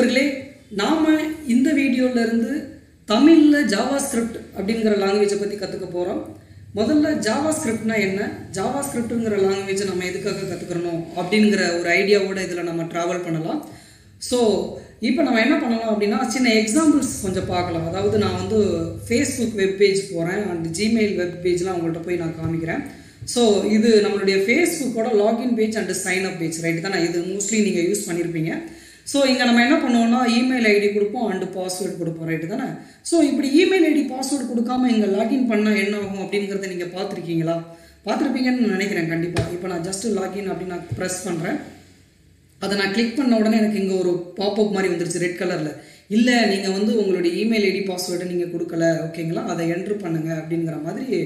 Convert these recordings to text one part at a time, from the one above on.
நண்பர்களே நாம் இந்த வீடியோவிலேருந்து இருந்து தமிழில் ஜாவா ஸ்கிரிப்ட் அப்படிங்கிற லாங்குவேஜை பற்றி கற்றுக்க போகிறோம் முதல்ல ஜாவா ஸ்கிரிப்ட்னா என்ன? ஜாவா ஸ்கிரிப்ட்டுங்கிற லாங்குவேஜை நம்ம எதுக்காக கற்றுக்கிறணும் அப்படிங்கிற ஒரு ஐடியாவோட இதில் நம்ம ட்ராவல் பண்ணலாம். ஸோ இப்போ நம்ம என்ன பண்ணலாம் அப்படின்னா சின்ன எக்ஸாம்பிள்ஸ் கொஞ்சம் பார்க்கலாம். அதாவது நான் வந்து ஃபேஸ்புக் வெப் பேஜ் போகிறேன் அண்ட் ஜிமெயில் வெப் பேஜ்லாம் உங்கள்கிட்ட போய் நான் காமிக்கிறேன். ஸோ இது நம்மளுடைய ஃபேஸ்புக்கோட login page and sign up page right தான்? இது மோஸ்ட்லி நீங்கள் யூஸ் பண்ணியிருப்பீங்க ஸோ இங்கே நம்ம என்ன பண்ணுவோம்னா இமெயில் ஐடி கொடுப்போம் அண்டு பாஸ்வேர்டு கொடுப்போம் ரைட்டு தானே? ஸோ இப்படி இமெயில் ஐடி பாஸ்வேர்டு கொடுக்காம இங்கே லாகின் பண்ணால் என்ன ஆகும் அப்படிங்கிறத நீங்கள் பார்த்துருக்கீங்களா? பார்த்துருப்பீங்கன்னு நினைக்கிறேன் கண்டிப்பாக இப்போ நான் ஜஸ்ட் லாகின் அப்படின்னு நான் ப்ரெஸ் பண்ணுறேன் அதை நான் கிளிக் பண்ண உடனே எனக்கு இங்கே ஒரு பாப்அப் மாதிரி வந்துருச்சு ரெட் கலரில் இல்லை நீங்கள் வந்து உங்களுடைய இமெயில் ஐடி பாஸ்வேர்டை நீங்கள் கொடுக்கல ஓகேங்களா? அதை என்ட்ரு பண்ணுங்க அப்படிங்கிற மாதிரி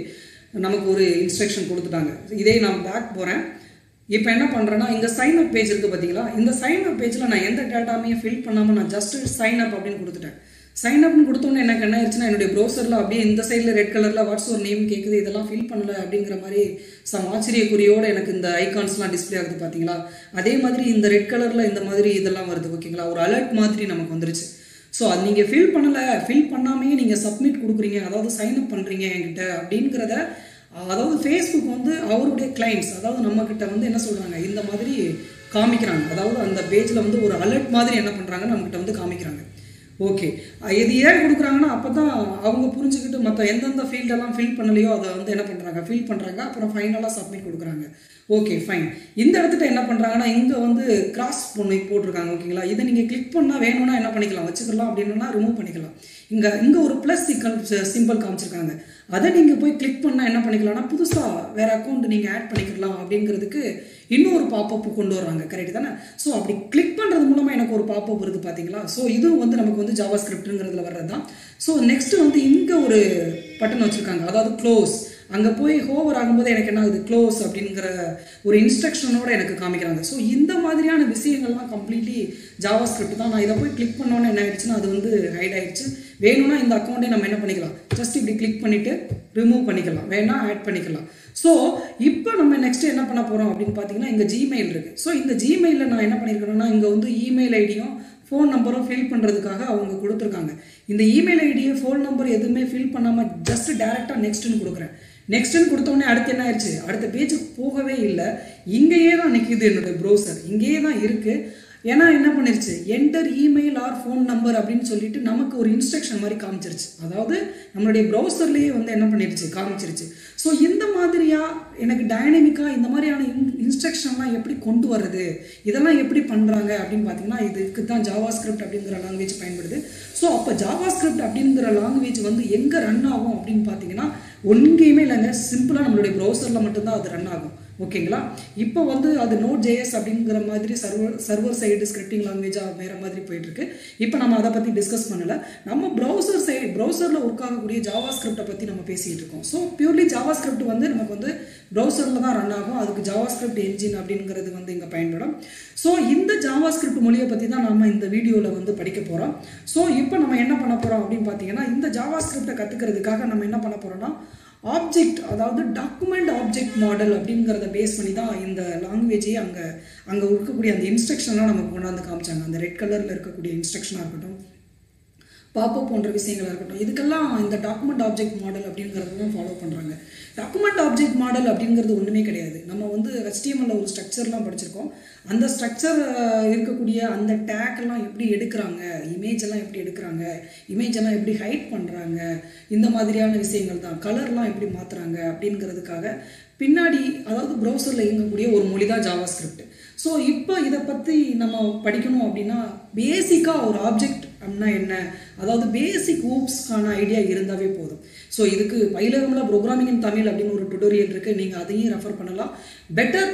நமக்கு ஒரு இன்ஸ்ட்ரக்ஷன் கொடுத்துட்டாங்க. இதே நான் பேக் போகிறேன் இப்போ என்ன பண்ணுறேன்னா இங்கே சைன் அப் பேஜ் இருக்குது பார்த்தீங்களா இந்த சைன் அப் பேஜில் நான் எந்த டேட்டாமையும் ஃபில் பண்ணாமல் நான் ஜஸ்ட் சைன் அப் அப்படின்னு கொடுத்துட்டேன். சைன் அப்னு கொடுத்தோன்னே எனக்கு என்ன ஆயிடுச்சுன்னா என்னுடைய ப்ரௌசரில் அப்படியே இந்த சைடில் ரெட் கலரில் வாட்ஸ் ஒரு நேம் கேட்குது இதெல்லாம் ஃபில் பண்ணல அப்படிங்கிற மாதிரி சம் ஆச்சரியக்குறியோடு எனக்கு இந்த ஐகான்ஸ்லாம் டிஸ்ப்ளே ஆகுது பார்த்தீங்களா அதே மாதிரி இந்த ரெட் கலரில் இந்த மாதிரி இதெல்லாம் வருது ஓகேங்களா? ஒரு அலர்ட் மாதிரி நமக்கு வந்துருச்சு. ஸோ அது நீங்கள் ஃபில் பண்ணலை ஃபில் பண்ணாமையே நீங்கள் சப்மிட் கொடுக்குறீங்க அதாவது சைன் அப் பண்ணுறீங்க என்கிட்ட அப்படிங்கிறத அதாவது ஃபேஸ்புக் வந்து அவருடைய கிளைண்ட்ஸ் அதாவது நம்மக்கிட்ட வந்து என்ன சொல்கிறாங்க இந்த மாதிரி காமிக்கிறாங்க. அதாவது அந்த பேஜில் வந்து ஒரு அலர்ட் மாதிரி என்ன பண்ணுறாங்க நம்மக்கிட்ட வந்து காமிக்கிறாங்க. ஓகே இது ஏன் கொடுக்குறாங்கன்னா அப்போ தான் அவங்க புரிஞ்சுக்கிட்டு மற்ற எந்தெந்த ஃபீல்டெல்லாம் ஃபில் பண்ணலையோ அதை வந்து என்ன பண்ணுறாங்க ஃபில் பண்ணுறாங்க அப்புறம் ஃபைனலாக சப்மிட் கொடுக்குறாங்க. ஓகே ஃபைன் இந்த இடத்துல என்ன பண்ணுறாங்கன்னா இங்கே வந்து கிராஸ் பண்ணி போட்டிருக்காங்க ஓகேங்களா இதை நீங்கள் கிளிக் பண்ணால் வேணும்னா என்ன பண்ணிக்கலாம்? வச்சுக்கலாம் அப்படின்னா ரிமூவ் பண்ணிக்கலாம். இங்கே இங்கே ஒரு ப்ளஸ் சிக்கல் சிம்பிள் காமிச்சிருக்காங்க. அதை நீங்கள் போய் கிளிக் பண்ணால் என்ன பண்ணிக்கலாம்னா புதுசாக வேறு அக்கௌண்ட் நீங்கள் ஆட் பண்ணிக்கலாம் அப்படிங்கிறதுக்கு இன்னொரு பாப்பப்பு கொண்டு வர்றாங்க. கரெக்ட் தானே? ஸோ அப்படி கிளிக் பண்ணுறது மூலமாக எனக்கு ஒரு பாப்பப் வருது பார்த்தீங்களா ஸோ இதுவும் வந்து நமக்கு வந்து ஜாவா ஸ்கிரிப்ட்ங்கிறதுல வர்றது தான் ஸோ நெக்ஸ்ட் வந்து இங்கே ஒரு பட்டன் வச்சுருக்காங்க. அதாவது க்ளோஸ் அங்கே போய் ஹோவர் ஆகும்போது எனக்கு என்ன ஆகுது? க்ளோஸ் அப்படிங்கிற ஒரு இன்ஸ்ட்ரக்ஷனோட எனக்கு காமிக்கிறாங்க. ஸோ இந்த மாதிரியான விஷயங்கள்லாம் கம்ப்ளீட்லி ஜாவா ஸ்கிரிப்ட் தான். நான் இதை போய் கிளிக் பண்ணோன்னே என்ன ஆயிடுச்சுன்னா அது வந்து ஹைட் ஆயிடுச்சு. வேணும்னா இந்த அக்கௌண்ட்டை நம்ம என்ன பண்ணிக்கலாம்? ஜஸ்ட் இப்படி கிளிக் பண்ணிவிட்டு ரிமூவ் பண்ணிக்கலாம். வேணா ஆட் பண்ணிக்கலாம். ஸோ இப்போ நம்ம நெக்ஸ்ட் என்ன பண்ண போகிறோம் அப்படின்னு பார்த்தீங்கன்னா இங்கே ஜிமெயில் இருக்குது ஸோ இந்த ஜிமெயிலில் நான் என்ன பண்ணியிருக்கேன்னா இங்கே வந்து இமெயில் ஐடியும் ஃபோன் நம்பரும் ஃபில் பண்ணுறதுக்காக அவங்க கொடுத்துருக்காங்க. இந்த இமெயில் ஐடியை ஃபோன் நம்பர் எதுவுமே ஃபில் பண்ணாமல் ஜஸ்ட் டேரெக்டாக நெக்ஸ்ட்டுன்னு கொடுக்குறேன். நெக்ஸ்ட்டுன்னு கொடுத்தோடனே அடுத்து என்ன ஆயிடுச்சு? அடுத்த பேஜுக்கு போகவே இல்லை. இங்கேயே தான் நிற்கிது என்னுடைய ப்ரௌசர் இங்கேயே தான் இருக்குது ஏன்னா என்ன பண்ணிருச்சு? Enter email or phone number அப்படின்னு சொல்லிட்டு நமக்கு ஒரு இன்ஸ்ட்ரக்ஷன் மாதிரி காமிச்சிருச்சு. அதாவது நம்மளுடைய ப்ரௌசர்லேயே வந்து என்ன பண்ணிருச்சு? காமிச்சிருச்சு. ஸோ இந்த மாதிரியா எனக்கு டைனமிக்காக இந்த மாதிரியான இன் இன்ஸ்ட்ரக்ஷன்லாம் எப்படி கொண்டு வர்றது? இதெல்லாம் எப்படி பண்ணுறாங்க அப்படின்னு பார்த்தீங்கன்னா இதுக்கு தான் ஜாவா ஸ்கிரிப்ட் அப்படிங்கிற லாங்குவேஜ் பயன்படுது. ஸோ அப்போ ஜாவா ஸ்கிரிப்ட் அப்படிங்கிற லாங்குவேஜ் வந்து எங்கே ரன் ஆகும் அப்படின்னு பார்த்தீங்கன்னா ஒன்றையுமே இல்லைங்க. சிம்பிளாக நம்மளுடைய ப்ரௌசரில் மட்டும்தான் அது ரன் ஆகும். ஓகேங்களா? இப்போ வந்து அது நோட் ஜேஎஸ் அப்படிங்கிற மாதிரி சர்வர் சர்வர் சைடு ஸ்கிரிப்டிங் லாங்குவேஜாக வேறு மாதிரி போயிட்டுருக்கு. இப்போ நம்ம அதை பற்றி டிஸ்கஸ் பண்ணலை. நம்ம ப்ரௌசர் சைடு ப்ரௌசரில் ஒர்க் ஆகக்கூடிய ஜாவா ஸ்கிரிப்டை பற்றி நம்ம பேசிகிட்டு இருக்கோம். ஸோ பியூர்லி ஜாவா ஸ்கிரிப்ட் வந்து நமக்கு வந்து ப்ரௌசரில் தான் ரன் ஆகும். அதுக்கு ஜாவா ஸ்கிரிப்ட் என்ஜின் அப்படிங்கிறது வந்து இங்கே பயன்படும். ஸோ இந்த ஜாவா ஸ்கிரிப்ட் மொழியை பற்றி தான் நம்ம இந்த வீடியோவில் வந்து படிக்க போகிறோம் ஸோ இப்போ நம்ம என்ன பண்ண போகிறோம் அப்படின்னு பார்த்தீங்கன்னா இந்த ஜாவா ஸ்கிரிப்டை கற்றுக்கிறதுக்காக நம்ம என்ன பண்ண போகிறோம்னா ஆப்ஜெக்ட் அதாவது டாக்குமெண்ட் ஆப்ஜெக்ட் மாடல் அப்படிங்கிறத பேஸ் பண்ணி தான் இந்த லாங்குவேஜே அங்கே அங்கே இருக்கக்கூடிய அந்த இன்ஸ்ட்ரக்ஷன்லாம் நமக்கு கொண்டாந்து காமிச்சாங்க. அந்த ரெட் கலரில் இருக்கக்கூடிய இன்ஸ்ட்ரக்ஷனாக இருக்கட்டும் பாப்பப் போன்ற விஷயங்களாக இருக்கட்டும் இதுக்கெல்லாம் இந்த டாக்குமெண்ட் ஆப்ஜெக்ட் மாடல் அப்படிங்கிறத தான் ஃபாலோ பண்ணுறாங்க டாக்குமெண்ட் ஆப்ஜெக்ட் மாடல் அப்படிங்கிறது ஒன்றுமே கிடையாது. நம்ம வந்து ஹெச்டிஎம்எல்ல ஒரு ஸ்ட்ரக்சர்லாம் படிச்சிருக்கோம். அந்த ஸ்ட்ரக்சர் இருக்கக்கூடிய அந்த டேக் எல்லாம் எப்படி எடுக்கிறாங்க? இமேஜ் எல்லாம் எப்படி எடுக்கிறாங்க? இமேஜ் எல்லாம் எப்படி ஹைட் பண்ணுறாங்க இந்த மாதிரியான விஷயங்கள் தான். கலர்லாம் எப்படி மாற்றுறாங்க அப்படிங்கிறதுக்காக பின்னாடி அதாவது ப்ரௌசரில் இயங்கக்கூடிய ஒரு மொழி தான் ஜாவா ஸ்கிரிப்ட் ஸோ இப்போ இதை பற்றி நம்ம படிக்கணும் அப்படின்னா பேசிக்காக ஒரு ஆப்ஜெக்ட் அப்படின்னா என்ன? அதாவது பேசிக் ஊப்ஸ்க்கான ஐடியா இருந்தாவே போதும். ஸோ இதுக்கு பயிலகம்ல ப்ரோக்ராமிங் இன் தமிழ் அப்படின்னு ஒரு டுட்டோரியல் இருக்குது நீங்கள் அதையும் ரெஃபர் பண்ணலாம். பெட்டர்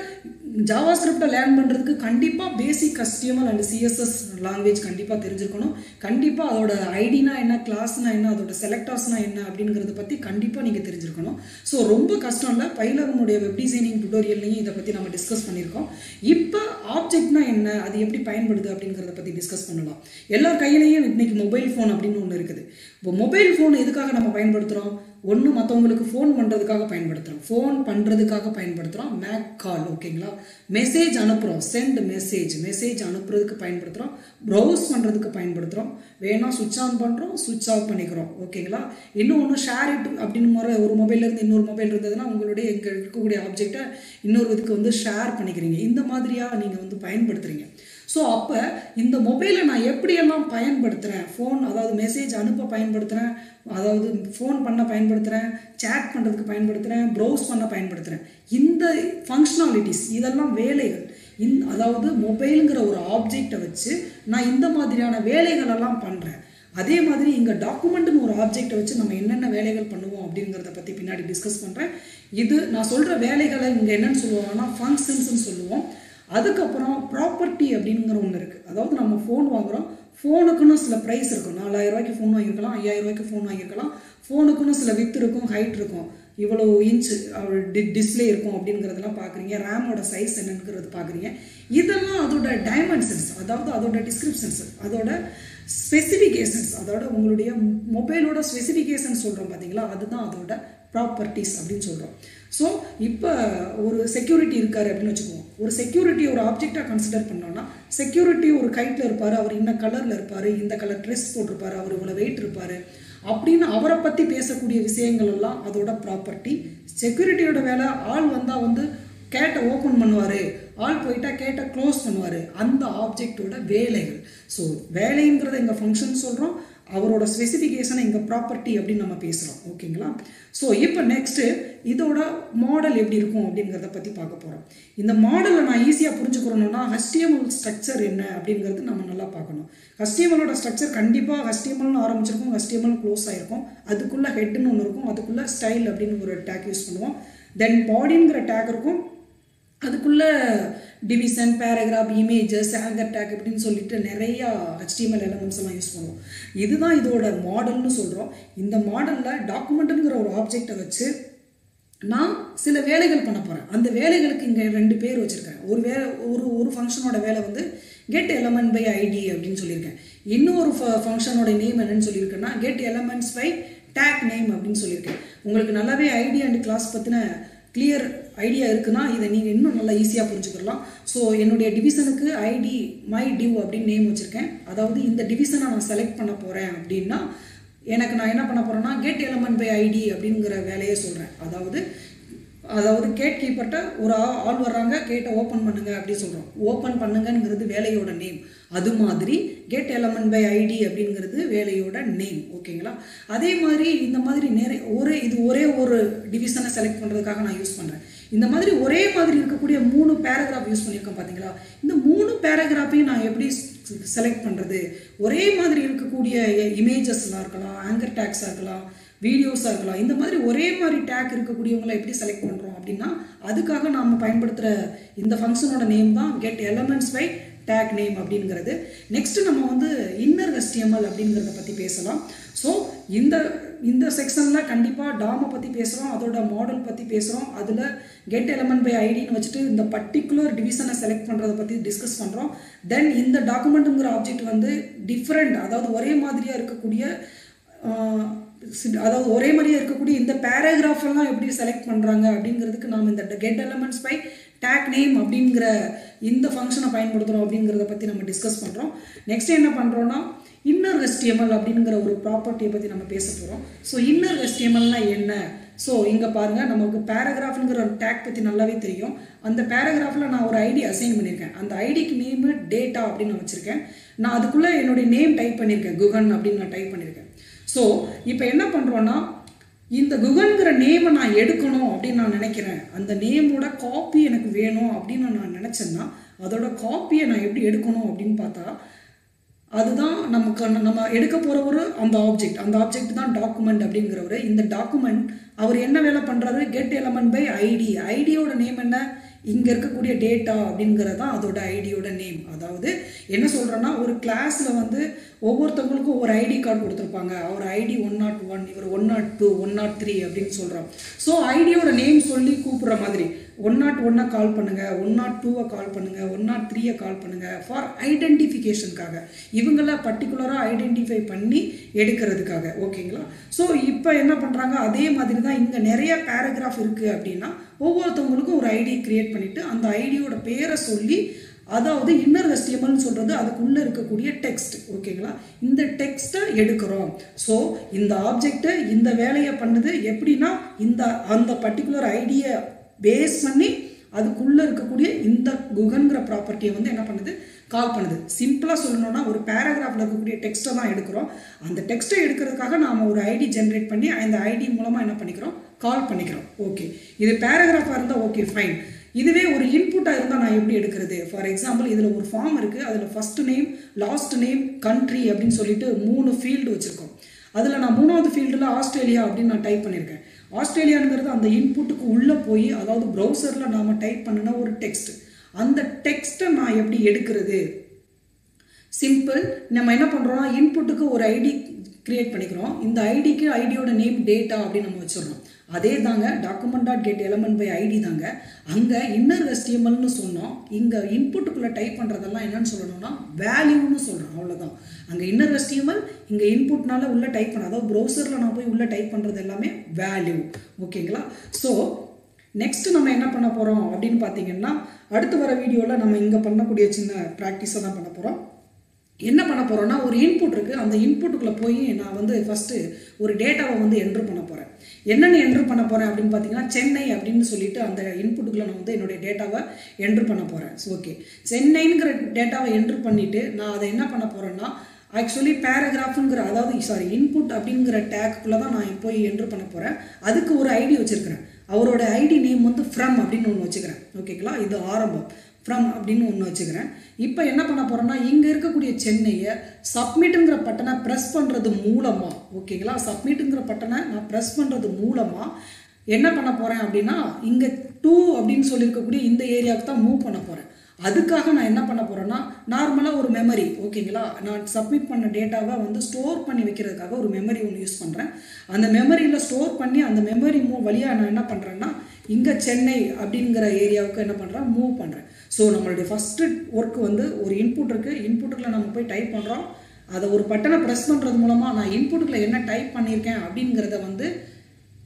ஜாவா ஸ்கிரிப்டை லேர்ன் பண்ணுறதுக்கு கண்டிப்பாக basic HTML and CSS language கண்டிப்பாக தெரிஞ்சிருக்கணும். கண்டிப்பாக அதோட ஐடினா என்ன கிளாஸ்னா என்ன அதோட செலக்டர்ஸ்னா என்ன அப்படிங்கிறத பற்றி கண்டிப்பாக நீங்கள் தெரிஞ்சிருக்கணும். ஸோ ரொம்ப கஷ்டம் இல்லை. பயிலகமுடைய வெப் டிசைனிங் டுட்டோரியல்லையும் இதை பற்றி நம்ம டிஸ்கஸ் பண்ணியிருக்கோம். இப்போ ஆப்ஜெக்ட்னா என்ன அது எப்படி பயன்படுது அப்படிங்கிறத பற்றி டிஸ்கஸ் பண்ணலாம். எல்லார் கையிலையும் இன்னைக்கு மொபைல் ஃபோன் அப்படின்னு ஒன்று இருக்குது. இப்போ மொபைல் ஃபோன் எதுக்காக நம்ம பயன்படுத்துகிறோம் ஒன்று மற்றவங்களுக்கு ஃபோன் பண்ணுறதுக்காக பயன்படுத்துகிறோம் ஃபோன் பண்ணுறதுக்காக பயன்படுத்துகிறோம் மேக் கால் ஓகேங்களா மெசேஜ் அனுப்புகிறோம் சென்ட் மெசேஜ் மெசேஜ் அனுப்புறதுக்கு பயன்படுத்துகிறோம் ப்ரௌஸ் பண்ணுறதுக்கு பயன்படுத்துகிறோம் வேணால் சுவிட்ச் ஆன் பண்ணுறோம் சுவிட்ச் ஆஃப் பண்ணிக்கிறோம். ஓகேங்களா இன்னும் ஒன்று ஷேர் இட் அப்படின்னு முறை ஒரு மொபைல்லேருந்து இன்னொரு மொபைல் இருந்ததுன்னா உங்களுடைய இங்கே இருக்கக்கூடிய ஆப்ஜெக்டை இன்னொரு இதுக்கு வந்து ஷேர் பண்ணிக்கிறீங்க. இந்த மாதிரியாக நீங்கள் வந்து பயன்படுத்துகிறீங்க ஸோ அப்போ இந்த மொபைலை நான் எப்படியெல்லாம் பயன்படுத்துகிறேன் ஃபோன் அதாவது மெசேஜ் அனுப்ப பயன்படுத்துகிறேன் அதாவது ஃபோன் பண்ண பயன்படுத்துகிறேன் சேட் பண்ணுறதுக்கு பயன்படுத்துகிறேன் ப்ரௌஸ் பண்ண பயன்படுத்துகிறேன் இந்த ஃபங்க்ஷனாலிட்டிஸ் இதெல்லாம் வேலைகள். இந் அதாவது மொபைலுங்கிற ஒரு ஆப்ஜெக்டை வச்சு நான் இந்த மாதிரியான வேலைகளெல்லாம் பண்ணுறேன் அதே மாதிரி இங்கே டாக்குமெண்ட்னு ஒரு ஆப்ஜெக்டை வச்சு நம்ம என்னென்ன வேலைகள் பண்ணுவோம் அப்படிங்கிறத பற்றி பின்னாடி டிஸ்கஸ் பண்ணுறேன் இது நான் சொல்கிற வேலைகளை இங்கே என்னென்னு சொல்லுவாங்கன்னா ஃபங்க்ஷன்ஸ்னு சொல்லுவோம். அதுக்கப்புறம் ப்ராப்பர்ட்டி அப்படிங்கிற ஒன்று இருக்குது அதாவது நம்ம ஃபோன் வாங்குகிறோம் ஃபோனுக்குன்னு சில ப்ரைஸ் இருக்கும். நாலாயிரம் ரூபாய்க்கு ஃபோன் வாங்கியிருக்கலாம் ஐயாயிரம் ரூபாய்க்கு ஃபோன் வாங்கியிருக்கலாம். ஃபோனுக்குன்னு சில வித் இருக்கும் ஹைட் இருக்கும். இவ்வளோ இன்ச்சு டி டிஸ்பிளே இருக்கும் அப்படிங்கிறதெல்லாம் பார்க்குறீங்க ரேமோட சைஸ் என்னங்கிறது பார்க்குறீங்க இதெல்லாம் அதோட டைமென்ஷன்ஸ் அதாவது அதோட டிஸ்கிரிப்ஷன்ஸ் அதோட ஸ்பெசிஃபிகேஷன்ஸ் அதோட உங்களுடைய மொபைலோட ஸ்பெசிஃபிகேஷன் சொல்கிறோம் பார்த்தீங்களா அதுதான் அதோட ப்ராப்பர்ட்டிஸ் அப்படின்னு சொல்கிறோம் ஸோ இப்போ ஒரு செக்யூரிட்டி இருக்கார் அப்படின்னு வச்சுக்குவோம் ஒரு செக்யூரிட்டி ஒரு ஆப்ஜெக்டாக கன்சிடர் பண்ணோம்னா செக்யூரிட்டி ஒரு கைட்டில் இருப்பார் அவர் இன்ன கலரில் இருப்பார் இந்த கலர் ட்ரெஸ் போட்டிருப்பார் அவர் இவ்வளோ வெயிட் இருப்பார் அப்படின்னு அவரை பற்றி பேசக்கூடிய விஷயங்கள் எல்லாம் அதோட ப்ராப்பர்ட்டி செக்யூரிட்டியோட வேலை ஆள் வந்தால் வந்து கேட்டை ஓப்பன் பண்ணுவார். ஆள் போயிட்டா கேட்டை க்ளோஸ் பண்ணுவார். அந்த ஆப்ஜெக்டோட வேலைகள். ஸோ வேலைங்கிறத எங்கள் ஃபங்க்ஷன் சொல்கிறோம் அவரோட ஸ்பெசிஃபிகேஷனை இங்கே ப்ராப்பர்ட்டி அப்படின்னு நம்ம பேசுகிறோம் ஓகேங்களா ஸோ இப்போ நெக்ஸ்ட்டு இதோட மாடல் எப்படி இருக்கும் அப்படிங்கிறத பற்றி பார்க்க போகிறோம் இந்த மாடலை நான் ஈஸியாக புரிஞ்சுக்கிறோன்னா ஹஸ்டிஎம்எல் ஸ்ட்ரக்சர் என்ன அப்படிங்கிறது நம்ம நல்லா பார்க்கணும். ஹஸ்டிஎம்எலோட ஸ்ட்ரக்சர் கண்டிப்பாக ஹஸ்டிஎம்எல்னு ஆரம்பிச்சிருக்கும் ஹஸ்டிஎம்எல் க்ளோஸ் ஆகிருக்கும் அதுக்குள்ளே ஹெட்னு ஒன்று இருக்கும் அதுக்குள்ளே ஸ்டைல் அப்படின்னு ஒரு டேக் யூஸ் பண்ணுவோம். தென் பாடிங்கிற டேக் இருக்கும் அதுக்குள்ளே division paragraph images anchor tag அப்படின்னு சொல்லிட்டு நிறையா ஹெச்டிஎம்எல் எலமெண்ட்ஸ் எல்லாம் யூஸ் பண்ணுவோம். இதுதான் இதோட மாடல்னு சொல்கிறோம் இந்த மாடலில் டாக்குமெண்ட்டுங்கிற ஒரு ஆப்ஜெக்டை வச்சு நான் சில வேலைகள் பண்ண போகிறேன் அந்த வேலைகளுக்கு இங்கே ரெண்டு பேர் வச்சுருக்கேன் ஒரு வே ஒரு ஒரு ஃபங்க்ஷனோட வேலை வந்து கெட் எலமெண்ட் பை ஐடி அப்படின்னு சொல்லியிருக்கேன். இன்னொரு ஃபங்க்ஷனோட நேம் என்னன்னு சொல்லியிருக்கேன்னா get elements by tag name அப்படின்னு சொல்லியிருக்கேன். உங்களுக்கு நல்லாவே ஐடி அண்ட் கிளாஸ் பற்றின கிளியர் ஐடியா இருக்குன்னா இதை நீங்கள் இன்னும் நல்லா ஈஸியாக புரிஞ்சுக்கலாம் ஸோ என்னுடைய டிவிஷனுக்கு ஐடி மை டிவ் அப்படின்னு நேம் வச்சுருக்கேன். அதாவது இந்த டிவிஷனை நான் செலக்ட் பண்ண போகிறேன் அப்படின்னா எனக்கு நான் என்ன பண்ண போகிறேன்னா கெட் எலமெண்ட் பை ஐடி அப்படிங்கிற வேலையை சொல்கிறேன் அதாவது அதாவது கேட் கீப்பர்கிட்ட ஒரு ஆள் வர்றாங்க கேட்டை ஓப்பன் பண்ணுங்க அப்படி சொல்கிறோம் ஓப்பன் பண்ணுங்கங்கிறது வேலையோட நேம் அது மாதிரி கேட் எலமெண்ட் பை ஐடி அப்படிங்கிறது வேலையோட நேம் ஓகேங்களா அதே மாதிரி இந்த மாதிரி நிறைய ஒரே இது ஒரே ஒரு டிவிஷனை செலக்ட் பண்ணுறதுக்காக நான் யூஸ் பண்ணுறேன் இந்த மாதிரி ஒரே மாதிரி இருக்கக்கூடிய மூணு பேராகிராஃப் யூஸ் பண்ணியிருக்கோம் பார்த்தீங்களா இந்த மூணு பேராகிராஃபையும் நான் எப்படி செலக்ட் பண்ணுறது ஒரே மாதிரி இருக்கக்கூடிய இமேஜஸ்லாம் இருக்கலாம் ஆங்கர் டேக்ஸாக இருக்கலாம் வீடியோஸாக இருக்கலாம். இந்த மாதிரி ஒரே மாதிரி டேக் இருக்கக்கூடியவங்களை எப்படி செலக்ட் பண்ணுறோம் அப்படின்னா அதுக்காக நாம் பயன்படுத்துகிற இந்த ஃபங்க்ஷனோட நேம் தான் get elements by tag name அப்படிங்கிறது. நெக்ஸ்ட்டு நம்ம வந்து இன்னர் எஸ்டிஎம்எல் அப்படிங்கிறத பற்றி பேசலாம். ஸோ இந்த இந்த செக்ஷனில் கண்டிப்பாக டாமை பற்றி பேசுகிறோம் அதோட மாடல் பற்றி பேசுகிறோம் அதில் கெட் எலமெண்ட் பை ஐடின்னு வச்சுட்டு இந்த பர்டிகுலர் டிவிஷனை செலக்ட் பண்ணுறதை பற்றி டிஸ்கஸ் பண்ணுறோம் தென் இந்த டாக்குமெண்ட்டுங்கிற ஆப்ஜெக்ட் வந்து டிஃப்ரெண்ட் அதாவது ஒரே மாதிரியாக இருக்கக்கூடிய அதாவது ஒரே மாதிரியே இருக்கக்கூடிய இந்த பேராகிராஃப் எல்லாம் எப்படி செலக்ட் பண்ணுறாங்க அப்படிங்கிறதுக்கு நாம் இந்த get elements by tag name அப்படிங்கிற இந்த ஃபங்க்ஷனை பயன்படுத்துகிறோம் அப்படிங்கிறத பற்றி நம்ம டிஸ்கஸ் பண்ணுறோம் நெக்ஸ்ட் என்ன பண்ணுறோன்னா இன்னர் HTML அப்படிங்கிற ஒரு ப்ராப்பர்ட்டியை பற்றி நம்ம பேச போகிறோம் ஸோ இன்னர் HTMLனா என்ன? ஸோ இங்கே பாருங்கள் நமக்கு பேராகிராஃப்ங்கிற ஒரு டேக் பற்றி நல்லாவே தெரியும். அந்த பேராகிராஃபில் நான் ஒரு ஐடி அசைன் பண்ணியிருக்கேன். அந்த ஐடிக்கு நேமு டேட்டா அப்படின்னு நான் வச்சுருக்கேன். நான் அதுக்குள்ளே என்னுடைய நேம் டைப் பண்ணியிருக்கேன். குகன் அப்படின்னு நான் டைப் பண்ணியிருக்கேன். ஸோ இப்போ என்ன பண்ணுறோன்னா இந்த குகன்கிற நேமை நான் எடுக்கணும் அப்படின்னு நான் நினைக்கிறேன். அந்த நேமோட காப்பி எனக்கு வேணும் அப்படின்னு நான் நினச்சேன்னா அதோட காப்பியை நான் எப்படி எடுக்கணும் அப்படின்னு பார்த்தா அதுதான் நமக்கு நம்ம எடுக்க போகிறவர் அந்த ஆப்ஜெக்ட் அந்த ஆப்ஜெக்ட் தான் டாக்குமெண்ட் அப்படிங்கிறவர். இந்த டாக்குமெண்ட் அவர் என்ன வேலை பண்ணுறாரு கெட் எலமெண்ட் பை ஐடி ஐடியோட நேம் என்ன? இங்கே இருக்கக்கூடிய டேட்டா அப்படிங்கிறது தான் அதோட ஐடியோட நேம் அதாவது என்ன சொல்கிறேன்னா ஒரு கிளாஸில் வந்து ஒவ்வொருத்தவங்களுக்கும் ஒரு ஐடி கார்டு கொடுத்துருப்பாங்க. அவர் ஐடி ஒன் நாட் ஒன் இவர் one nought two one nought three அப்படின்னு சொல்கிறோம் ஸோ ஐடியோட நேம் சொல்லி கூப்பிட்ற மாதிரி. ஒன் நாட் ஒன்னை கால் பண்ணுங்கள் ஒன் நாட் டூவை கால் பண்ணுங்கள் ஒன் நாட் த்ரீயை கால் பண்ணுங்கள் ஃபார் ஐடென்டிஃபிகேஷனுக்காக இவங்கள பர்டிகுலராக ஐடென்டிஃபை பண்ணி எடுக்கிறதுக்காக. ஓகேங்களா ஸோ இப்போ என்ன பண்ணுறாங்க அதே மாதிரி தான் இங்கே நிறைய பேராகிராஃப் இருக்குது அப்படின்னா ஒவ்வொருத்தவங்களுக்கும் ஒரு ஐடி கிரியேட் பண்ணிவிட்டு அந்த ஐடியோட பேரை சொல்லி அதாவது இன்னர் வெஸ்டியமல்னு சொல்கிறது அதுக்குள்ளே இருக்கக்கூடிய டெக்ஸ்ட் ஓகேங்களா இந்த டெக்ஸ்ட்டை எடுக்கிறோம். ஸோ இந்த ஆப்ஜெக்ட்டு இந்த வேலையை பண்ணுது எப்படின்னா இந்த அந்த பர்டிகுலர் ஐடியை பேஸ் பண்ணி அதுக்குள்ளே இருக்கக்கூடிய இந்த குகன்கிற ப்ராப்பர்ட்டியை வந்து என்ன பண்ணுது? கால் பண்ணுது. சிம்பிளாக சொல்லணும்னா ஒரு பேராகிராஃபில் இருக்கக்கூடிய டெக்ஸ்ட்டை தான் எடுக்கிறோம். அந்த டெக்ஸ்ட்டை எடுக்கிறதுக்காக நாம் ஒரு ஐடி ஜென்ரேட் பண்ணி அந்த ஐடி மூலமாக என்ன பண்ணிக்கிறோம்? கால் பண்ணிக்கிறோம். ஓகே இது பேராகிராஃபாக இருந்தால் ஓகே ஃபைன் இதுவே ஒரு இன்புட்டாக இருந்தால் நான் எப்படி எடுக்கிறது? ஃபார் எக்ஸாம்பிள் இதில் ஒரு ஃபார்ம் இருக்குது அதில் first name last name country அப்படின்னு சொல்லிட்டு மூணு ஃபீல்டு வச்சுருக்கோம். அதில் நான் மூணாவது ஃபீல்டில் ஆஸ்திரேலியா அப்படின்னு நான் டைப் பண்ணியிருக்கேன். ஆஸ்திரேலியாங்கிறது அந்த இன்புட்டுக்கு உள்ளே போய் அதாவது ப்ரௌசரில் நாம் டைப் பண்ணின ஒரு டெக்ஸ்ட் அந்த டெக்ஸ்ட்டை நான் எப்படி எடுக்கிறது? சிம்பிள் நம்ம என்ன பண்ணுறோம்னா இன்புட்டுக்கு ஒரு ஐடி கிரியேட் பண்ணிக்கிறோம். இந்த ஐடிக்கு ஐடியோட நேம் டேட்டா அப்படின்னு நம்ம வச்சிடறோம். அதே தாங்க document dot get element by ID தாங்க. அங்கே இன்னர் எஸ்டிஎம்எல்னு சொன்னோம். இங்கே இன்புட்டுக்குள்ளே டைப் பண்ணுறதெல்லாம் என்னன்னு சொல்லணும்னா வேல்யூன்னு சொல்கிறோம் அவ்வளோதான் அங்கே இன்னர் எஸ்டிஎம்எல் இங்கே இன்புட்னால உள்ளே டைப் பண்ண அதாவது ப்ரௌசரில் நான் போய் உள்ளே டைப் பண்ணுறது எல்லாமே வேல்யூ ஓகேங்களா? ஸோ நெக்ஸ்ட் நம்ம என்ன பண்ண போகிறோம் அப்படின்னு பார்த்தீங்கன்னா அடுத்து வர வீடியோவில் நம்ம இங்கே பண்ணக்கூடிய சின்ன ப்ராக்டிஸை தான் பண்ண போகிறோம் என்ன பண்ண போகிறோன்னா ஒரு இன்புட் இருக்குது அந்த இன்புட்டுக்குள்ளே போய் நான் வந்து ஃபஸ்ட்டு ஒரு டேட்டாவை வந்து என்ட்ரு பண்ண போகிறேன் என்னென்ன என்ட்ரு பண்ண போகிறேன் அப்படின்னு பார்த்தீங்கன்னா சென்னை அப்படின்னு சொல்லிட்டு அந்த இன்புட்டுக்குள்ளே நான் வந்து என்னுடைய டேட்டாவை என்ட்ரு பண்ண போகிறேன் ஸோ ஓகே சென்னைங்கிற டேட்டாவை என்ட்ரு பண்ணிவிட்டு நான் அதை என்ன பண்ண போகிறேன்னா ஆக்சுவலி பேராகிராஃபுங்கிற அதாவது சாரி இன்புட் அப்படிங்கிற டேக்குள்ளே தான் நான் போய் என்ட்ரு பண்ண போகிறேன் அதுக்கு ஒரு ஐடி வச்சுருக்கிறேன். அவரோட ஐடி நேம் வந்து ஃப்ரம் அப்படின்னு ஒன்று வச்சுக்கிறேன். ஓகேங்களா இது ஆரம்பம். ஃப்ரம் அப்படின்னு ஒன்று வச்சுக்கிறேன். இப்போ என்ன பண்ண போகிறேன்னா இங்கே இருக்கக்கூடிய சென்னையை சப்மிட்டுங்கிற பட்டனை ப்ரெஸ் பண்ணுறது மூலமாக ஓகேங்களா? சப்மிட்டுங்கிற பட்டனை நான் ப்ரெஸ் பண்ணுறது மூலமாக என்ன பண்ண போகிறேன் அப்படின்னா இங்கே டூ அப்படின்னு சொல்லியிருக்கக்கூடிய இந்த ஏரியாவுக்கு தான் மூவ் பண்ண போகிறேன் அதுக்காக நான் என்ன பண்ண போகிறேன்னா நார்மலாக ஒரு மெமரி ஓகேங்களா? நான் சப்மிட் பண்ண டேட்டாவை வந்து ஸ்டோர் பண்ணி வைக்கிறதுக்காக ஒரு மெமரி ஒன்று யூஸ் பண்ணுறேன் அந்த மெமரியில் ஸ்டோர் பண்ணி அந்த மெமரி மூவ் வழியாக நான் என்ன பண்ணுறேன்னா இங்கே சென்னை அப்படிங்கிற ஏரியாவுக்கு என்ன பண்ணுறேன் மூவ் பண்ணுறேன் ஸோ நம்மளுடைய ஃபஸ்ட்டு ஒர்க் வந்து ஒரு இன்புட் இருக்குது இன்புட்டில் நம்ம போய் டைப் பண்ணுறோம் அதை ஒரு பட்டனை ப்ரெஸ் பண்ணுறது மூலமாக நான் இன்புட்டில் என்ன டைப் பண்ணியிருக்கேன் அப்படிங்கிறத வந்து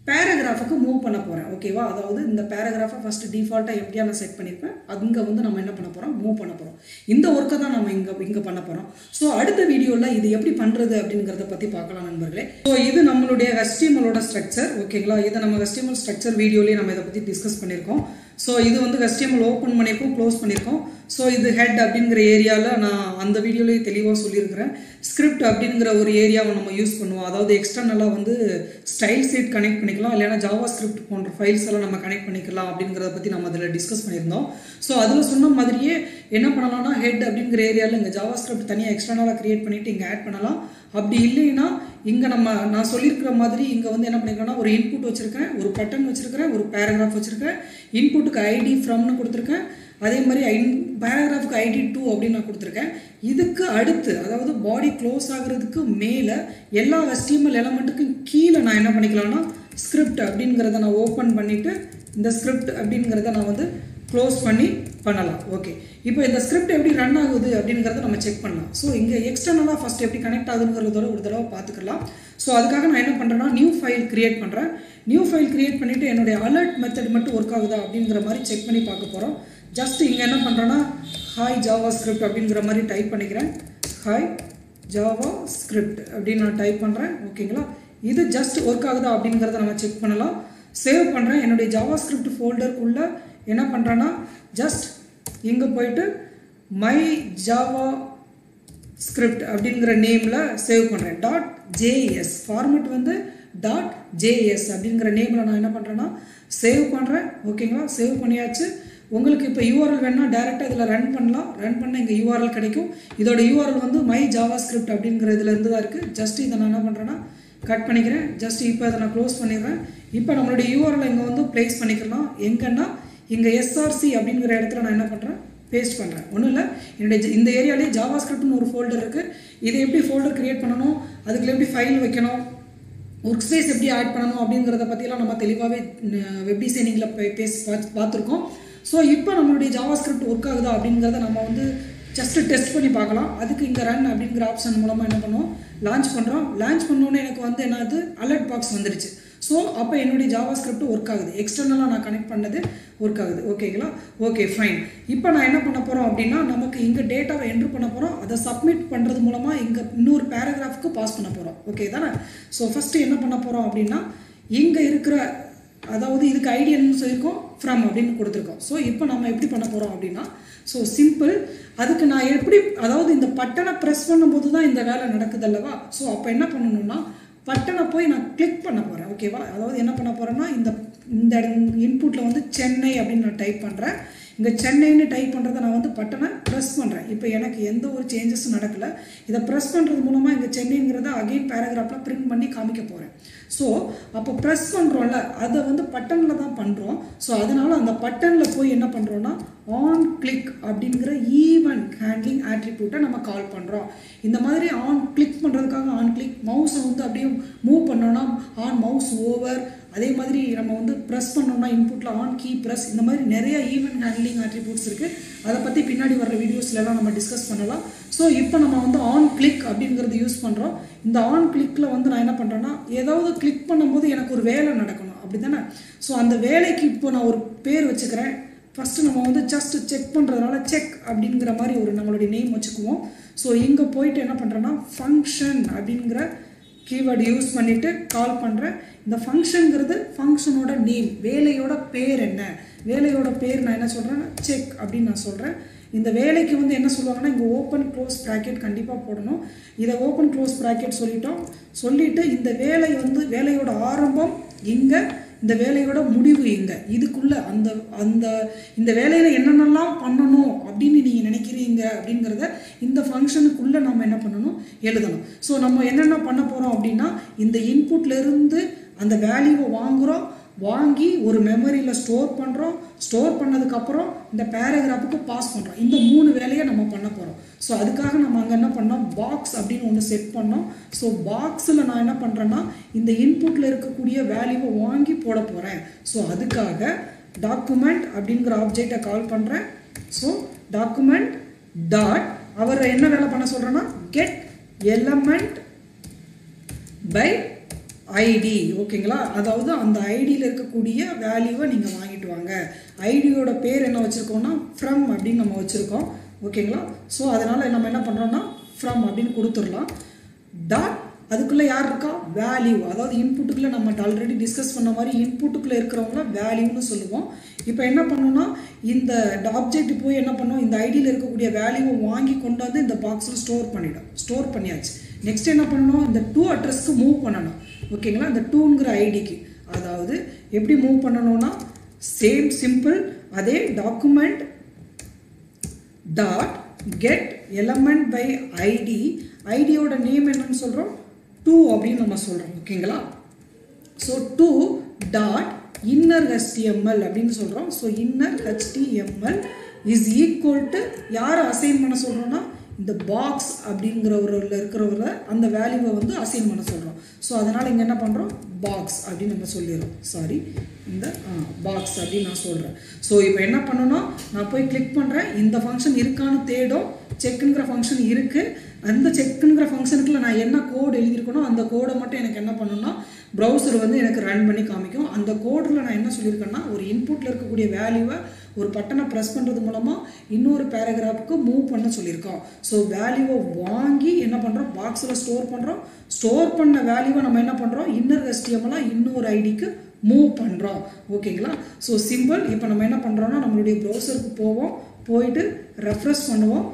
பேராகிராஃபுக்கு மூவ் பண்ண போகிறேன் ஓகேவா அதாவது இந்த பேராகிராஃபை ஃபஸ்ட்டு டிஃபால்ட்டாக எப்படியா நான் செட் பண்ணியிருப்பேன். அங்கே வந்து நம்ம என்ன பண்ண போகிறோம் மூவ் பண்ண போகிறோம் இந்த ஒர்க்கை தான் நம்ம இங்கே இங்கே பண்ண போகிறோம் ஸோ அடுத்த வீடியோவில் இது எப்படி பண்ணுறது அப்படிங்கிறத பற்றி பார்க்கலாம் நண்பர்களே. ஸோ இது நம்மளுடைய வெஸ்டிமலோட ஸ்ட்ரக்சர் ஓகேங்களா இதை நம்ம வெஸ்டிமல் ஸ்ட்ரக்சர் வீடியோலேயே நம்ம இதை பற்றி டிஸ்கஸ் பண்ணியிருக்கோம். ஸோ இது வந்து வெஸ்டிமல் ஓப்பன் பண்ணியிருக்கோம் க்ளோஸ் பண்ணியிருக்கோம் ஸோ இது ஹெட் அப்படிங்கிற ஏரியாவில் நான் அந்த வீடியோலேயே தெளிவாக சொல்லியிருக்கிறேன். ஸ்கிரிப்ட் அப்படிங்கிற ஒரு ஏரியாவை நம்ம யூஸ் பண்ணுவோம். அதாவது எக்ஸ்டர்னலாக வந்து ஸ்டைல் சீட் கனெக்ட் பண்ணிக்கலாம். இல்லைனா ஜாவா ஸ்கிரிப்ட் போன்ற ஃபைல்ஸ் எல்லாம் நம்ம கனெக்ட் பண்ணிக்கலாம் அப்படிங்கிறத பற்றி நம்ம அதில் டிஸ்கஸ் பண்ணியிருந்தோம். ஸோ அதில் சொன்ன மாதிரியே என்ன பண்ணலாம்னா ஹெட் அப்படிங்கிற ஏரியாவில் இங்கே ஜாவா ஸ்கிரிப்ட் தனியாக எக்ஸ்டர்னலாக க்ரியேட் பண்ணிவிட்டு இங்கே ஆட் பண்ணலாம். அப்படி இல்லைன்னா இங்கே நம்ம நான் சொல்லியிருக்கிற மாதிரி இங்கே வந்து என்ன பண்ணியிருக்கேன்னா ஒரு இன்புட் வச்சுருக்கேன் ஒரு பட்டன் வச்சுருக்கேன் ஒரு பேராகிராஃப் வச்சுருக்கேன். இன்புட்டுக்கு ஐடி ஃப்ரம்னு கொடுத்துருக்கேன். அதே மாதிரி ஐ பேராகிராஃபுக்கு ஐடி டூ அப்படின்னு நான் கொடுத்துருக்கேன். இதுக்கு அடுத்து அதாவது பாடி க்ளோஸ் ஆகிறதுக்கு மேலே எல்லா எஸ்டிஎம்எல் எலமெண்ட்டுக்கும் கீழே நான் என்ன பண்ணிக்கலாம்னா ஸ்கிரிப்ட் அப்படிங்கிறத நான் ஓப்பன் பண்ணிவிட்டு இந்த ஸ்கிரிப்ட் அப்படிங்கிறத நான் வந்து க்ளோஸ் பண்ணி பண்ணலாம். ஓகே இப்போ இந்த ஸ்கிரிப்ட் எப்படி ரன் ஆகுது அப்படிங்கிறத நம்ம செக் பண்ணலாம். ஸோ இங்கே எக்ஸ்டர்னலாக ஃபஸ்ட் எப்படி கனெக்ட் ஆகுதுங்கிறதோட ஒரு தடவை பார்த்துக்கலாம். ஸோ அதுக்காக நான் என்ன பண்ணுறேன்னா நியூ ஃபைல் கிரியேட் பண்ணுறேன் நியூ ஃபைல் கிரியேட் பண்ணிவிட்டு என்னுடைய அலர்ட் மெத்தட் மட்டும் ஒர்க் ஆகுதா அப்படிங்கிற மாதிரி செக் பண்ணி பார்க்க போகிறோம் ஜஸ்ட் இங்கே என்ன பண்ணுறேன்னா ஹாய் ஜாவா ஸ்கிரிப்ட் அப்படிங்கிற மாதிரி டைப் பண்ணிக்கிறேன். ஹாய் ஜாவா ஸ்கிரிப்ட் அப்படின்னு நான் டைப் பண்ணுறேன் ஓகேங்களா இது ஜஸ்ட் ஒர்க் ஆகுதா அப்படிங்கிறத நம்ம செக் பண்ணலாம். சேவ் பண்ணுறேன் என்னுடைய ஜாவா ஸ்கிரிப்ட் ஃபோல்டருக்குள்ளே என்ன பண்ணுறேன்னா ஜஸ்ட் இங்கே போயிட்டு மை ஜாவா ஸ்கிரிப்ட் அப்படிங்கிற நேமில் சேவ் பண்ணுறேன் டாட் ஜேஎஸ் ஃபார்மெட் வந்து டாட் ஜேஎஸ் அப்படிங்கிற நேமில் நான் என்ன பண்ணுறேன்னா சேவ் பண்ணுறேன் ஓகேங்களா சேவ் பண்ணியாச்சு. உங்களுக்கு இப்போ யூஆர்எல் வேணால் டேரெக்டாக இதில் ரன் பண்ணலாம். ரன் பண்ண இங்கே யூஆர்எல் கிடைக்கும். இதோட யூஆர்எல் வந்து மை ஜாவா ஸ்கிரிப்ட் அப்படிங்கிற இதுலேருந்து தான் இருக்குது ஜஸ்ட் இதை நான் என்ன பண்ணுறேன்னா கட் பண்ணிக்கிறேன். ஜஸ்ட் இப்போ அதை நான் க்ளோஸ் பண்ணிடுறேன். இப்போ நம்மளுடைய யூஆர்எல் இங்கே வந்து ப்ளேஸ் பண்ணிக்கலாம். எங்கன்னா இங்கே எஸ்ஆர்சி அப்படிங்கிற இடத்துல நான் என்ன பண்ணுறேன் பேஸ்ட் பண்ணுறேன் ஒன்றும் இல்லை. என்னுடைய இந்த ஏரியாலே ஜாவா ஸ்கிரிப்ட்னு ஒரு ஃபோல்டர் இருக்குது இதை எப்படி ஃபோல்டர் க்ரியேட் பண்ணணும்? அதுக்குள்ள எப்படி ஃபைல் வைக்கணும்? ஒர்க் ஸ்பேஸ் எப்படி ஆட் பண்ணணும்? அப்படிங்கிறத பற்றிலாம் நம்ம தெளிவாகவே வெப் டிசைனிங்கில் பேசி பார்த்து பார்த்துருக்கோம். ஸோ இப்போ நம்மளுடைய ஜாவா ஸ்கிரிப்ட் ஒர்க் ஆகுதா அப்படிங்கிறத நம்ம வந்து ஜஸ்ட்டு டெஸ்ட் பண்ணி பார்க்கலாம். அதுக்கு இங்கே ரன் அப்படிங்கிற ஆப்ஷன் மூலமாக என்ன பண்ணுவோம்? லான்ச் பண்ணுறோம் லான்ச் பண்ணோன்னே எனக்கு வந்து என்னது? அலர்ட் பாக்ஸ் வந்துருச்சு. ஸோ அப்போ என்னுடைய ஜாவா ஸ்கிரிப்ட் ஒர்க் ஆகுது எக்ஸ்டர்னலாக நான் கனெக்ட் பண்ணது ஒர்க் ஆகுது. ஓகேங்களா ஓகே ஃபைன் இப்போ நான் என்ன பண்ண போகிறோம் அப்படின்னா நமக்கு இங்கே டேட்டாவை என்ட்ரு பண்ண போகிறோம் அதை சப்மிட் பண்ணுறது மூலமாக இங்கே இன்னொரு பேராகிராஃப்க்கு பாஸ் பண்ண போகிறோம் ஓகே தானே? ஸோ ஃபஸ்ட்டு என்ன பண்ண போகிறோம் அப்படின்னா இங்கே இருக்கிற அதாவது இதுக்கு ஐடியன்னு சொல்லியிருக்கோம் ஃப்ரம் அப்படின்னு கொடுத்துருக்கோம். ஸோ இப்போ நம்ம எப்படி பண்ண போகிறோம் அப்படின்னா ஸோ சிம்பிள் அதுக்கு நான் எப்படி அதாவது இந்த பட்டனை ப்ரெஸ் பண்ணும்போது தான் இந்த வேலை நடக்குது அல்லவா? ஸோ அப்போ என்ன பண்ணணும்னா பட்டனை போய் நான் கிளிக் பண்ண போகிறேன் ஓகேவா அதாவது என்ன பண்ண போகிறேன்னா இந்த இந்த இன்புட்டில் வந்து சென்னை அப்படின்னு நான் டைப் பண்ணுறேன் இங்கே சென்னைன்னு டைப் பண்ணுறதை நான் வந்து பட்டனை ப்ரெஸ் பண்ணுறேன் இப்போ எனக்கு எந்த ஒரு சேஞ்சஸும் நடக்கலை. இதை ப்ரெஸ் பண்ணுறது மூலமாக இங்கே சென்னைங்கிறத அகைன் பேராகிராஃபில் பிரிண்ட் பண்ணி காமிக்க போகிறேன் ஸோ அப்போ ப்ரெஸ் பண்ணுறோம்ல அதை வந்து பட்டனில் தான் பண்ணுறோம் ஸோ அதனால் அந்த பட்டனில் போய் என்ன பண்ணுறோன்னா ஆன் கிளிக் அப்படிங்கிற ஈவன் ஹேண்ட்லிங் ஆட்ரிபியூட்டை நம்ம கால் பண்ணுறோம் இந்த மாதிரி ஆன் கிளிக் பண்ணுறதுக்காக ஆன் கிளிக் மவுஸை வந்து அப்படியே மூவ் பண்ணோன்னா ஆன் மவுஸ் ஓவர் அதே மாதிரி நம்ம வந்து ப்ரெஸ் பண்ணோம்னா இன்புட்டில் ஆன் கீ ப்ரெஸ் இந்த மாதிரி நிறைய ஈவெண்ட் ஹேண்ட்லிங் அட்ரிபியூட்ஸ் இருக்குது அதை பற்றி பின்னாடி வர வீடியோஸ்லலாம் நம்ம டிஸ்கஸ் பண்ணலாம். ஸோ இப்போ நம்ம வந்து ஆன் கிளிக் அப்படிங்கிறது யூஸ் பண்ணுறோம் இந்த ஆன் கிளிக்கில் வந்து நான் என்ன பண்ணுறேன்னா ஏதாவது கிளிக் பண்ணும்போது எனக்கு ஒரு வேலை நடக்கணும். அப்படி தானே ஸோ அந்த வேலைக்கு இப்போ நான் ஒரு பேர் வச்சுக்கிறேன். ஃபஸ்ட்டு நம்ம வந்து ஜஸ்ட் செக் பண்ணுறதுனால செக் அப்படிங்கிற மாதிரி ஒரு நம்மளுடைய நேம் வச்சுக்குவோம். ஸோ இங்கே போயிட்டு என்ன பண்ணுறேன்னா ஃபங்க்ஷன் அப்படிங்கிற கீவேர்டு யூஸ் பண்ணிவிட்டு கால் பண்ணுறேன் இந்த ஃபங்க்ஷனுங்கிறது ஃபங்க்ஷனோட நேம் வேலையோட பேர் என்ன? வேலையோட பேர் நான் என்ன சொல்கிறேன்னா செக் அப்படின்னு நான் சொல்கிறேன் இந்த வேலைக்கு வந்து என்ன சொல்லுவாங்கன்னா இங்கே ஓப்பன் க்ளோஸ் ப்ராக்கெட் கண்டிப்பாக போடணும். இதை ஓப்பன் க்ளோஸ் ப்ராக்கெட் சொல்லிட்டோம். சொல்லிவிட்டு இந்த வேலை வந்து வேலையோட ஆரம்பம் இங்கே இந்த வேலையோட முடிவு எங்கே? இதுக்குள்ளே அந்த அந்த இந்த வேலையில் என்னென்னலாம் பண்ணணும் அப்படின்னு நீங்கள் நினைக்கிறீங்க அப்படிங்கிறத இந்த ஃபங்க்ஷனுக்குள்ளே நம்ம என்ன பண்ணணும்? எழுதணும். ஸோ நம்ம என்னென்ன பண்ண போகிறோம் அப்படின்னா இந்த இன்புட்லேருந்து அந்த வேல்யூவை வாங்குகிறோம் வாங்கி ஒரு மெமரியில் ஸ்டோர் பண்ணுறோம் ஸ்டோர் பண்ணதுக்கப்புறம் இந்த பேராகிராஃபுக்கு பாஸ் பண்ணுறோம் இந்த மூணு வேலையை நம்ம பண்ண போகிறோம் ஸோ அதுக்காக நம்ம அங்கே என்ன பண்ணோம்? பாக்ஸ் அப்படின்னு ஒன்று செட் பண்ணோம். ஸோ பாக்ஸில் நான் என்ன பண்ணுறேன்னா இந்த இன்புட்டில் இருக்கக்கூடிய வேல்யூவை வாங்கி போட போகிறேன் ஸோ அதுக்காக டாக்குமெண்ட் அப்படிங்கிற ஆப்ஜெக்டை கால் பண்ணுறேன் ஸோ டாக்குமெண்ட் டாட் அவர் என்ன வேலை பண்ண சொல்கிறேன்னா கெட் எலமெண்ட் பை ஐடி ஓகேங்களா? அதாவது அந்த ஐடியில் இருக்கக்கூடிய வேல்யூவை நீங்கள் வாங்கிட்டு வாங்க. ஐடியோட பேர் என்ன வச்சுருக்கோம்னா ஃப்ரம் அப்படின்னு நம்ம வச்சுருக்கோம். ஓகேங்களா? ஸோ அதனால் நம்ம என்ன பண்ணுறோன்னா ஃப்ரம் அப்படின்னு கொடுத்துடலாம். டாட் அதுக்குள்ளே யார் இருக்கா? வேல்யூ அதாவது இன்புட்டுக்குள்ளே நம்ம ஆல்ரெடி டிஸ்கஸ் பண்ண மாதிரி இன்புட்டுக்குள்ளே இருக்கிறவங்கள வேல்யூன்னு சொல்லுவோம். இப்போ என்ன பண்ணோம்னா இந்த ஆப்ஜெக்ட் போய் என்ன பண்ணோம்? இந்த ஐடியில் இருக்கக்கூடிய வேல்யூவை வாங்கி கொண்டாந்து இந்த பாக்ஸில் ஸ்டோர் பண்ணிடும். ஸ்டோர் பண்ணியாச்சு. நெக்ஸ்ட் என்ன பண்ணணும்? இந்த டூ அட்ரஸ்க்கு மூவ் பண்ணணும். ஓகேங்களா? இந்த டூங்கிற ஐடிக்கு. அதாவது எப்படி மூவ் பண்ணணும்னா சேம் சிம்பிள் அதே document dot get element by ID ஐடியோட name என்னன்னு சொல்கிறோம் டூ அப்படின்னு நம்ம சொல்கிறோம் ஓகேங்களா? So two dot inner HTML அப்படின்னு சொல்கிறோம் so inner HTML is equal to யாரை அசைன் பண்ண சொல்கிறோன்னா இந்த பாக்ஸ் அப்படிங்கிறவரில் இருக்கிறவரை அந்த வேல்யூவை வந்து அசைன் பண்ண சொல்கிறோம் ஸோ அதனால் இங்கே என்ன பண்ணுறோம் பாக்ஸ் அப்படின்னு நம்ம சொல்லிடுறோம். சாரி இந்த பாக்ஸ் அப்படின்னு நான் சொல்கிறேன் ஸோ இப்போ என்ன பண்ணணும் நான் போய் கிளிக் பண்ணுறேன் இந்த ஃபங்க்ஷன் இருக்கான்னு தேடும். செக்குங்கிற ஃபங்க்ஷன் இருக்குது அந்த செக்குங்கிற ஃபங்க்ஷனுக்குள்ள நான் என்ன கோடு எழுதியிருக்கணும் அந்த கோடை மட்டும் எனக்கு என்ன பண்ணணும்னா ப்ரௌசர் வந்து எனக்கு ரன் பண்ணி காமிக்கும். அந்த கோடில் நான் என்ன சொல்லியிருக்கேன்னா ஒரு இன்புட்டில் இருக்கக்கூடிய வேல்யூவை ஒரு பட்டனை ப்ரெஸ் பண்ணுறது மூலமாக இன்னொரு பேராகிராஃபுக்கு மூவ் பண்ண சொல்லியிருக்கோம் ஸோ வேல்யூவை வாங்கி என்ன பண்ணுறோம் பாக்ஸில் ஸ்டோர் பண்ணுறோம் ஸ்டோர் பண்ண வேல்யூவை நம்ம என்ன பண்ணுறோம் இன்னர் எஸ்டிஎம்லாம் இன்னொரு ஐடிக்கு மூவ் பண்ணுறோம் ஓகேங்களா ஸோ சிம்பிள் இப்போ நம்ம என்ன பண்ணுறோன்னா நம்மளுடைய ப்ரௌசருக்கு போவோம். போயிட்டு ரெஃப்ரெஷ் பண்ணுவோம்.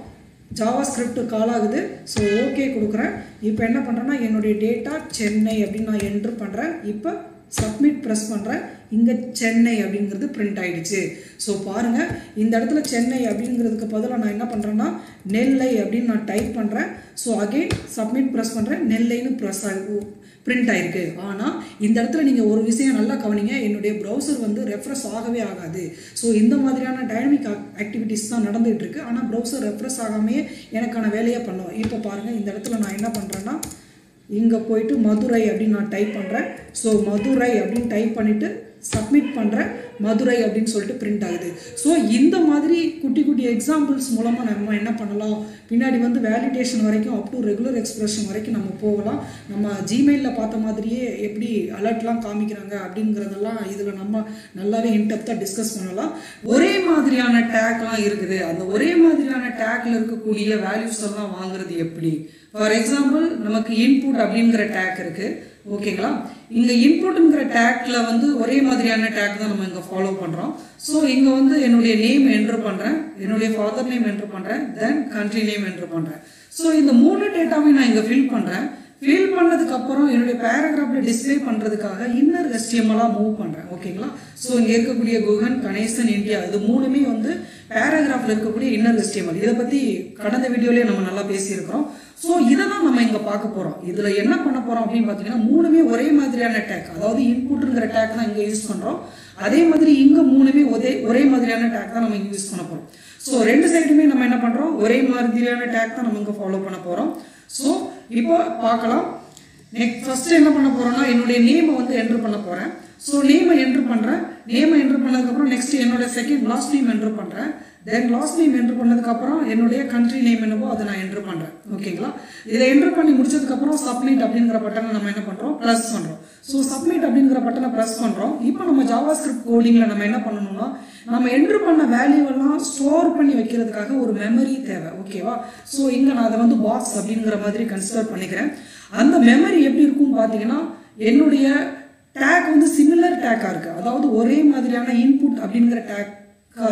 ஜாவா ஸ்கிரிப்ட் கால் ஆகுது. ஸோ ஓகே கொடுக்குறேன். இப்போ என்ன பண்ணுறேன்னா என்னுடைய டேட்டா சென்னை அப்படின்னு நான் என்ட்ரு பண்ணுறேன் இப்போ சப்மிட் ப்ரெஸ் பண்ணுறேன் இங்கே சென்னை அப்படிங்கிறது பிரிண்ட் ஆகிடுச்சு ஸோ பாருங்கள் இந்த இடத்துல சென்னை அப்படிங்கிறதுக்கு பதிலாக நான் என்ன பண்ணுறேன்னா நெல்லை அப்படின்னு நான் டைப் பண்ணுறேன் ஸோ அகெயின் சப்மிட் ப்ரெஸ் பண்ணுறேன் நெல்லைன்னு ப்ரெஸ் ஆகி பிரிண்ட் ஆயிருக்கு. ஆனால் இந்த இடத்துல நீங்கள் ஒரு விஷயம் நல்லா கவனிங்க என்னுடைய ப்ரௌசர் வந்து ரெஃப்ரெஷ் ஆகவே ஆகாது. ஸோ இந்த மாதிரியான டைனமிக் ஆக்டிவிட்டிஸ் தான் நடந்துகிட்டு இருக்கு. ஆனால் ப்ரௌசர் ரெஃப்ரெஷ் ஆகாமையே எனக்கான வேலையை பண்ணும். இப்போ பாருங்கள் இந்த இடத்துல நான் என்ன பண்ணுறேன்னா இங்கே போயிட்டு மதுரை அப்படின்னு நான் டைப் பண்ணுறேன் ஸோ மதுரை அப்படின்னு டைப் பண்ணிவிட்டு சப்மிட் பண்ணுறேன் மதுரை அப்படின்னு சொல்லிட்டு பிரிண்ட் ஆகுது. ஸோ இந்த மாதிரி குட்டி குட்டி எக்ஸாம்பிள்ஸ் மூலமாக நம்ம என்ன பண்ணலாம்? பின்னாடி வந்து வேலிடேஷன் வரைக்கும் அப் டு ரெகுலர் எக்ஸ்பிரஷன் வரைக்கும் நம்ம போகலாம். நம்ம ஜிமெயிலில் பார்த்த மாதிரியே எப்படி அலர்ட்லாம் காமிக்கிறாங்க அப்படிங்கிறதெல்லாம் இதில் நம்ம நல்லாவே இன்டெப்த்தாக டிஸ்கஸ் பண்ணலாம். ஒரே மாதிரியான டேக்லாம் இருக்குது. அந்த ஒரே மாதிரியான டேக்ல இருக்கக்கூடிய வேல்யூஸ் எல்லாம் வாங்குறது எப்படி? ஃபார் எக்ஸாம்பிள் நமக்கு இன்புட் அப்படிங்கிற டேக் இருக்குது ஓகேங்களா இங்கே இன்புட்டுங்கிற டேக்ல வந்து ஒரே மாதிரியான டேக் தான் நம்ம இங்கே ஃபாலோ பண்ணுறோம் ஸோ இங்கே வந்து என்னுடைய நேம் என்ட்ரு பண்ணுறேன் என்னுடைய ஃபாதர் நேம் என்ட்ரு பண்ணுறேன் தென் கண்ட்ரி நேம் என்ட்ரு பண்ணுறேன் ஸோ இந்த மூணு டேட்டாவையும் நான் இங்கே ஃபில் பண்ணுறேன் ஃபில் பண்ணதுக்கு அப்புறம் என்னுடைய பேராகிராஃபில் டிஸ்ப்ளே பண்ணுறதுக்காக இன்னர் HTML-ஆ மூவ் பண்ணுறேன் ஓகேங்களா ஸோ இங்கே இருக்கக்கூடிய குகன் கணேசன் இந்தியா இது மூணுமே வந்து பேராகிராஃபில் இருக்கக்கூடிய இன்னர் எஸ்டிஎம்எல் இதை பற்றி கடந்த வீடியோலேயே நம்ம நல்லா பேசியிருக்கிறோம். ஸோ இதை தான் நம்ம இங்கே பார்க்க போகிறோம் இதில் என்ன பண்ண போகிறோம் அப்படின்னு பார்த்தீங்கன்னா மூணுமே ஒரே மாதிரியான டேக் அதாவது இன்புட்டுங்கிற டேக் தான் இங்கே யூஸ் பண்ணுறோம் அதே மாதிரி இங்கே மூணுமே ஒரே ஒரே மாதிரியான டேக் தான் நம்ம இங்கே யூஸ் பண்ண போகிறோம் ஸோ ரெண்டு சைடுமே நம்ம என்ன பண்ணுறோம் ஒரே மாதிரியான டேக் தான் நம்ம இங்கே ஃபாலோ பண்ண போகிறோம் ஸோ இப்போ பார்க்கலாம். நெக்ஸ்ட் ஃபஸ்ட்டு என்ன பண்ண போகிறோம்னா என்னுடைய நேமை வந்து என்ட்ரு பண்ண போகிறேன் ஸோ நேமை என்ட்ரு பண்ணுறேன் நேமை என்ட்ரு பண்ணதுக்கப்புறம் நெக்ஸ்ட் என்னோட செகண்ட் லாஸ்ட் நேம் என்ட்ரு பண்ணுறேன் தென் லாஸ்ட் நேம் என்டர் பண்ணதுக்கப்புறம் என்னுடைய கண்ட்ரி நேம் என்னவோ அதை நான் என்ட்ரு பண்றேன். ஓகேங்களா இதை என்ட்ரு பண்ணி முடிச்சதுக்கப்புறம் சப்மிட் அப்படிங்கிற பட்டனை நம்ம என்ன பண்றோம்? ப்ரெஸ் பண்றோம். ஸோ சப்மிட் அப்படிங்கிற பட்டனை ப்ரெஸ் பண்றோம். இப்போ நம்ம ஜாவா ஸ்கிரிப்ட் கோடிங்ல நம்ம என்ன பண்ணணும்னா நம்ம என்ட்ரு பண்ண வேல்யூவெல்லாம் ஸ்டோர் பண்ணி வைக்கிறதுக்காக ஒரு மெமரி தேவை. ஓகேவா ஸோ இங்க நான் அதை வந்து பாக்ஸ் அப்படிங்கிற மாதிரி கன்சிடர் பண்ணிக்கிறேன். அந்த மெமரி எப்படி இருக்கும் பார்த்தீங்கன்னா என்னுடைய டேக் வந்து சிமிலர் டேக்காக இருக்கு. அதாவது ஒரே மாதிரியான இன்புட் அப்படிங்கிற டேக்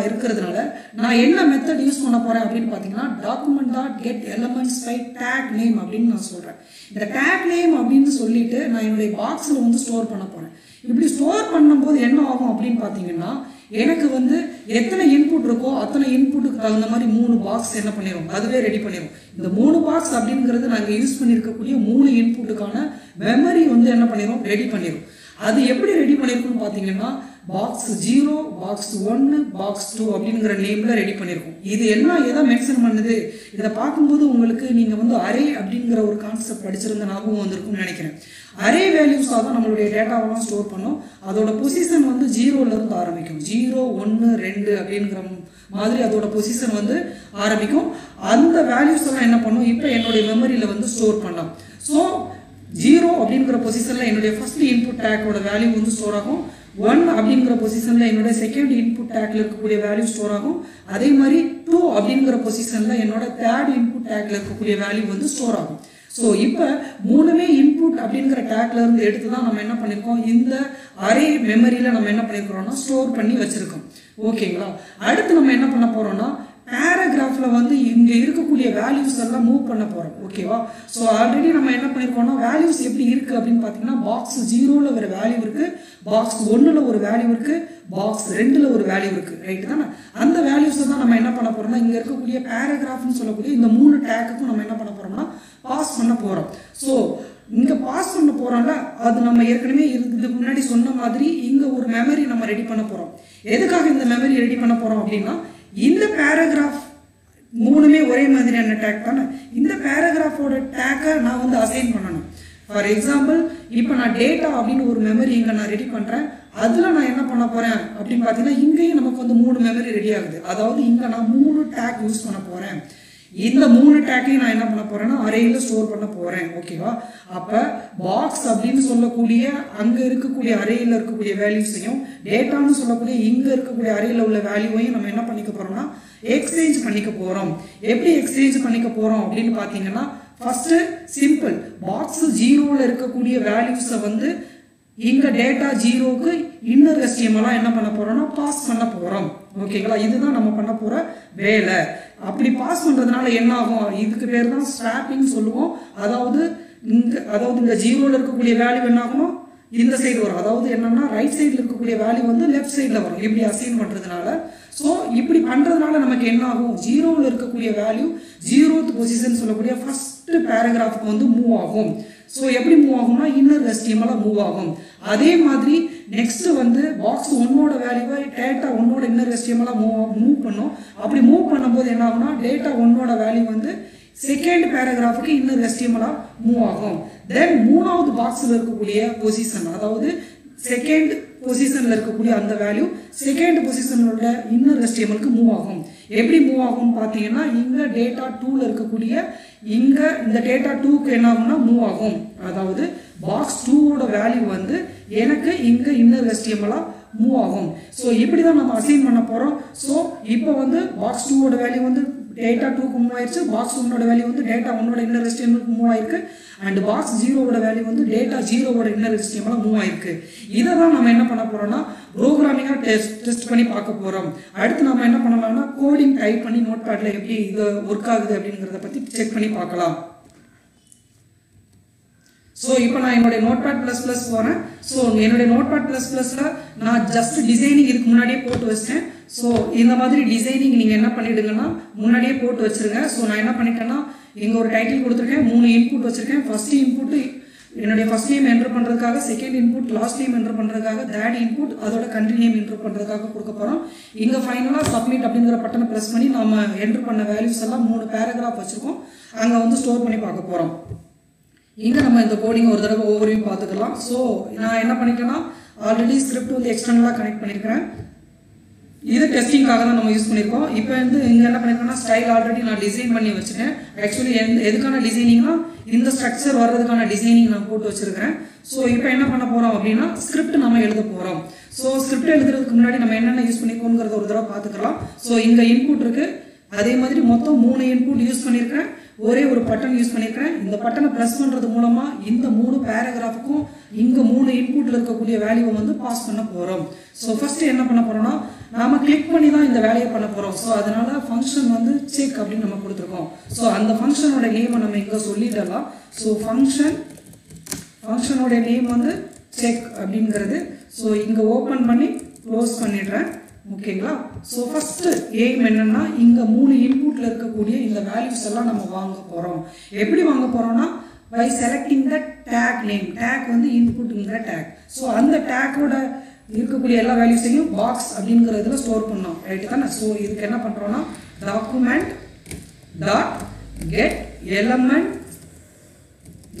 இருக்கிறதுனால நான் என்ன மெத்தட் யூஸ் பண்ண போறேன் அப்படின்னு பார்த்தீங்கன்னா document dot get elements by tag name அப்படின்னு நான் சொல்றேன். இந்த டேக் நேம் அப்படின்னு சொல்லிட்டு நான் என்னுடைய பாக்ஸில் வந்து ஸ்டோர் பண்ண போறேன். இப்படி ஸ்டோர் பண்ணும்போது என்ன ஆகும் அப்படின்னு பார்த்தீங்கன்னா எனக்கு வந்து எத்தனை இன்புட் இருக்கோ அத்தனை இன்புட்டுக்கு தகுந்த மாதிரி மூணு பாக்ஸ் என்ன பண்ணிடும் அதுவே ரெடி பண்ணிடும் இந்த மூணு பாக்ஸ் அப்படிங்கிறது நாங்கள் யூஸ் பண்ணியிருக்கக்கூடிய மூணு இன்புட்டுக்கான மெமரி வந்து என்ன பண்ணிடும் ரெடி பண்ணிடும் அது எப்படி ரெடி பண்ணியிருக்குன்னு பார்த்தீங்கன்னா பாக்ஸ் ஜீரோ பாக்ஸ் ஒன்று பாக்ஸ் டூ அப்படிங்கிற நேம்ல ரெடி பண்ணியிருக்கோம் இது என்ன எதை மென்ஷன் பண்ணுது? இதை பார்க்கும்போது உங்களுக்கு நீங்க வந்து அரே அப்படிங்கிற ஒரு கான்செப்ட் படிச்சிருந்த ஞாபகம் வந்திருக்கும்னு நினைக்கிறேன். அரே வேல்யூஸாக தான் நம்மளுடைய டேட்டாவெல்லாம் ஸ்டோர் பண்ணோம். அதோட பொசிஷன் வந்து ஜீரோல இருந்து ஆரம்பிக்கும். ஜீரோ ஒன்று ரெண்டு அப்படிங்கிற மாதிரி அதோட பொசிஷன் வந்து ஆரம்பிக்கும். அந்த வேல்யூஸ் எல்லாம் என்ன பண்ணும்? இப்போ என்னுடைய மெமரியில வந்து ஸ்டோர் பண்ணலாம். ஸோ ஜீரோ அப்படிங்கிற பொசிஷன்ல என்னுடைய ஃபர்ஸ்ட் இன்புட் டேக்கோட வேல்யூ வந்து ஸ்டோர் ஆகும். ஒன் அப்படிங்கிற பொசிஷன்ல என்னோட செகண்ட் இன்புட் டேக்ல இருக்கக்கூடிய வேல்யூ ஸ்டோர் ஆகும். அதே மாதிரி டூ அப்படிங்கிற பொசிஷன்ல என்னோட தேர்ட் இன்புட் டேக்ல இருக்கக்கூடிய வேல்யூ வந்து ஸ்டோர் ஆகும். ஸோ இப்போ மூணுமே இன்புட் அப்படிங்கிற டேக்ல இருந்து எடுத்து தான் நம்ம என்ன பண்ணியிருக்கோம் இந்த அரே மெமரியில நம்ம என்ன பண்ணியிருக்கிறோம்னா ஸ்டோர் பண்ணி வச்சிருக்கோம். ஓகேங்களா அடுத்து நம்ம என்ன பண்ண போறோம்னா பேராகிராஃபில் வந்து இங்கே இருக்கக்கூடிய வேல்யூஸ் எல்லாம் மூவ் பண்ண போகிறோம் ஓகேவா ஸோ ஆல்ரெடி நம்ம என்ன பண்ணியிருக்கோம்னா வேல்யூஸ் எப்படி இருக்குது அப்படின்னு பார்த்தீங்கன்னா பாக்ஸ் ஜீரோவில் ஒரு வேல்யூ இருக்குது பாக்ஸ் ஒன்றில் ஒரு வேல்யூ இருக்குது பாக்ஸ் ரெண்டில் ஒரு வேல்யூ இருக்குது ரைட் தானே? அந்த வேல்யூஸை தான் நம்ம என்ன பண்ண போகிறோம்னா இங்கே இருக்கக்கூடிய பேராகிராஃப்னு சொல்லக்கூடிய இந்த மூணு டேக்குக்கும் நம்ம என்ன பண்ண போகிறோம்னா பாஸ் பண்ண போகிறோம் ஸோ இங்கே பாஸ் பண்ண போகிறோம்ல அது நம்ம ஏற்கனவே இதுக்கு முன்னாடி சொன்ன மாதிரி இங்கே ஒரு மெமரி நம்ம ரெடி பண்ண போகிறோம் எதுக்காக இந்த மெமரி ரெடி பண்ண போகிறோம் அப்படின்னா இந்த பேராகிராஃப் மூணுமே ஒரே மாதிரியான டேக் தானே இந்த பேராகிராஃபோட டேக்கை நான் வந்து அசைன் பண்ணணும். ஃபார் எக்ஸாம்பிள் இப்போ நான் டேட்டா அப்படின்னு ஒரு மெமரி இங்கே நான் ரெடி பண்ணுறேன் அதில் நான் என்ன பண்ண போகிறேன் அப்படின்னு பார்த்தீங்கன்னா இங்கேயும் நமக்கு வந்து மூணு மெமரி ரெடி ஆகுது. அதாவது இங்கே நான் மூணு டேக் யூஸ் பண்ண போகிறேன் இந்த மூணு டேக்கையும் நான் என்ன பண்ண போறேன்னா அறையில் ஸ்டோர் பண்ண போறேன் ஓகேவா அப்ப பாக்ஸ் அப்படின்னு சொல்லக்கூடிய அங்க இருக்கக்கூடிய அறையில் இருக்கக்கூடிய வேல்யூஸையும் டேட்டான்னு சொல்லக்கூடிய இங்க இருக்கக்கூடிய அறையில் உள்ள வேல்யூவையும் நம்ம என்ன பண்ணிக்க போறோம்னா எக்ஸ்சேஞ்ச் பண்ணிக்க போறோம். எப்படி எக்ஸ்சேஞ்ச் பண்ணிக்க போறோம் அப்படின்னு பாத்தீங்கன்னா ஃபர்ஸ்ட் சிம்பிள் பாக்ஸ் ஜீரோல இருக்கக்கூடிய வேல்யூஸை வந்து இந்த டேட்டா ஜீரோக்கு இன்னர் எஸ்டிஎம்எல்லாம் என்ன பண்ண போறோம்னா பாஸ் பண்ண போறோம். ஓகேங்களா இதுதான் நம்ம பண்ண போற வேலை. அப்படி பாஸ் பண்ணுறதுனால என்ன ஆகும் இதுக்கு பேர் தான் ஸ்வாப்பிங் சொல்லுவோம். அதாவது இங்கே அதாவது இந்த ஜீரோவில் இருக்கக்கூடிய வேல்யூ என்ன ஆகணும் இந்த சைடு வரும். அதாவது என்னன்னா ரைட் சைடில் இருக்கக்கூடிய வேல்யூ வந்து லெஃப்ட் சைடில் வரும். இப்படி அசைன் பண்ணுறதுனால ஸோ இப்படி பண்ணுறதுனால நமக்கு என்ன ஆகும் ஜீரோவில் இருக்கக்கூடிய வேல்யூ ஜீரோத் பொசிஷன் சொல்லக்கூடிய ஃபர்ஸ்ட் பேராகிராஃப்க்கு வந்து மூவ் ஆகும். ஸோ எப்படி மூவ் ஆகும்னா இன்னர் எஸ்டிஎம்எல்லாம் மூவ் ஆகும். அதே மாதிரி நெக்ஸ்ட் வந்து பாக்ஸ் ஒன்னோட வேல்யூவை டேட்டா ஒன்னோட இன்னர் எஸ்டிஎம்லாம் மூவ் மூவ் பண்ணும். அப்படி மூவ் பண்ணும்போது என்ன ஆகும்னா டேட்டா ஒன்னோட வேல்யூ வந்து செகண்ட் பேராகிராஃபுக்கு இன்னர் எஸ்டிஎம்லாம் மூவ் ஆகும். தென் மூணாவது பாக்ஸில் இருக்கக்கூடிய பொசிஷன் அதாவது செகண்ட் பொசிஷனில் இருக்கக்கூடிய அந்த வேல்யூ செகண்ட் பொசிஷனில் உள்ள இன்னர் எஸ்டிஎம்எலுக்கு மூவ் ஆகும். எப்படி மூவ் ஆகும்னு பார்த்தீங்கன்னா இங்கே டேட்டா டூவில் இருக்கக்கூடிய இங்கே இந்த டேட்டா டூக்கு என்ன ஆகும்னா மூவ் ஆகும். அதாவது பாக்ஸ் டூவோட வேல்யூ வந்து எனக்கு இங்கே இன்னர் எஸ்டிஎம்எல்லாம் மூவ் ஆகும். ஸோ இப்படி தான் நம்ம அசைன் பண்ண போகிறோம் ஸோ இப்போ வந்து பாக்ஸ் டூவோட வேல்யூ வந்து டேட்டா டூக்கு மூவ் ஆயிடுச்சு பாக்ஸ் ஒன்னோட வேல்யூ வந்து டேட்டா ஒன்னோட இன்னர் எஸ்டிஎம்க்கு மூவ் ஆயிருக்கு. அண்ட் பாக்ஸ் ஜீரோவோட வேல்யூ வந்து டேட்டா ஜீரோவோட இன்னர் எஸ்டிஎம்லாம் மூவ் ஆயிருக்கு. இதை தான் நம்ம என்ன பண்ண போகிறோம்னா ப்ரோக்ராமிங்காக டெஸ்ட் டெஸ்ட் பண்ணி பார்க்க போகிறோம் அடுத்து நம்ம என்ன பண்ணலாம்னா கோடிங் டைப் பண்ணி நோட் பேடில் எப்படி இது ஒர்க் ஆகுது அப்படிங்கிறத பற்றி செக் பண்ணி பார்க்கலாம். ஸோ இப்போ நான் என்னுடைய நோட் பேட் ப்ளஸ் ப்ளஸ் போகிறேன் ஸோ என்னுடைய நோட் பேட் ப்ளஸ் ப்ளஸில் நான் ஜஸ்ட் டிசைனிங் இதுக்கு முன்னாடியே போட்டு வச்சிட்டேன். ஸோ இந்த மாதிரி டிசைனிங் நீங்கள் என்ன பண்ணிடுங்கன்னா முன்னாடியே போட்டு வச்சிருங்க. ஸோ நான் என்ன பண்ணிட்டேன்னா இங்கே ஒரு டைட்டில் கொடுத்துருக்கேன். மூணு இன்புட் வச்சிருக்கேன். ஃபர்ஸ்ட் இன்புட் என்னுடைய ஃபர்ஸ்ட் நேம் என்டர் பண்ணுறதுக்காக second input last name enter பண்ணுறதுக்காக தேர்ட் இன்புட் அதோட கண்ட்ரி நேம் என்டர் பண்ணுறதுக்காக கொடுக்க போகிறோம் இங்கே ஃபைனலாக சப்மிட் அப்படிங்கிற பட்டனை ப்ரெஸ் பண்ணி நம்ம என்டர் பண்ண வேல்யூஸ் எல்லாம் மூணு பேராகிராஃப் வச்சுருக்கோம். அங்கே வந்து ஸ்டோர் பண்ணி பார்க்க போகிறோம் இங்கே நம்ம இந்த கோடிங் ஒரு தடவை ஓவரையும் பார்த்துக்கலாம். ஸோ நான் என்ன பண்ணிட்டேன்னா ஆல்ரெடி ஸ்கிரிப்ட் வந்து எக்ஸ்டர்னலாக கனெக்ட் பண்ணியிருக்கிறேன் இது டெஸ்டிங்காக தான் நம்ம யூஸ் பண்ணியிருக்கோம் இப்போ வந்து இங்கே என்ன பண்ணியிருக்கோம்னா ஸ்டைல் ஆல்ரெடி நான் டிசைன் பண்ணி வச்சுட்டேன் ஆக்சுவலி எந்த எதுக்கான டிசைனிங்னா இந்த ஸ்ட்ரக்சர் வர்றதுக்கான டிசைனிங் நான் போட்டு வச்சிருக்கிறேன். ஸோ இப்போ என்ன பண்ண போகிறோம் அப்படின்னா ஸ்கிரிப்ட் நம்ம எழுத போகிறோம் ஸோ ஸ்கிரிப்ட் எழுதுறதுக்கு முன்னாடி நம்ம என்னென்ன யூஸ் பண்ணிக்கோங்கிறத ஒரு தடவை பார்த்துக்கலாம். ஸோ இங்கே இன்புட் இருக்குது அதே மாதிரி மொத்தம் மூணு இன்புட் யூஸ் பண்ணியிருக்கேன் ஒரே ஒரு பட்டன் யூஸ் பண்ணியிருக்கேன் இந்த பட்டனை ப்ரெஸ் பண்ணுறது மூலமாக இந்த மூணு பேராகிராஃபுக்கும் இங்கே மூணு இன்புட்டில் இருக்கக்கூடிய வேல்யூவை வந்து பாஸ் பண்ண போகிறோம் ஸோ ஃபர்ஸ்ட் என்ன பண்ண போகிறோம்னா நாம கிளிக் பண்ணி தான் இந்த வேலையை பண்ண போகிறோம் ஸோ அதனால ஃபங்க்ஷன் வந்து செக் அப்படின்னு நம்ம கொடுத்துருக்கோம். ஸோ அந்த ஃபங்க்ஷனோட நேமை நம்ம இங்கே சொல்லிடலாம். ஸோ ஃபங்க்ஷன் ஃபங்க்ஷனோட நேம் வந்து செக் அப்படிங்கிறது. ஸோ இங்கே ஓப்பன் பண்ணி க்ளோஸ் பண்ணிடுறேன். ஓகேங்களா? ஸோ ஃபஸ்ட்டு எய்ம் என்னென்னா இங்கே மூணு இன்புட்டில் இருக்கக்கூடிய இந்த வேல்யூஸ் எல்லாம் நம்ம வாங்க போகிறோம் எப்படி வாங்க போகிறோம்னா by selecting the tag name tag வந்து இன்புட்டுங்கிற டேக் ஸோ அந்த டேக்கோட இருக்கக்கூடிய எல்லா வேல்யூஸையும் பாக்ஸ் அப்படிங்கிறதுல ஸ்டோர் பண்ணோம். ரைட்டு தானே? ஸோ இதுக்கு என்ன பண்ணுறோன்னா document dot get element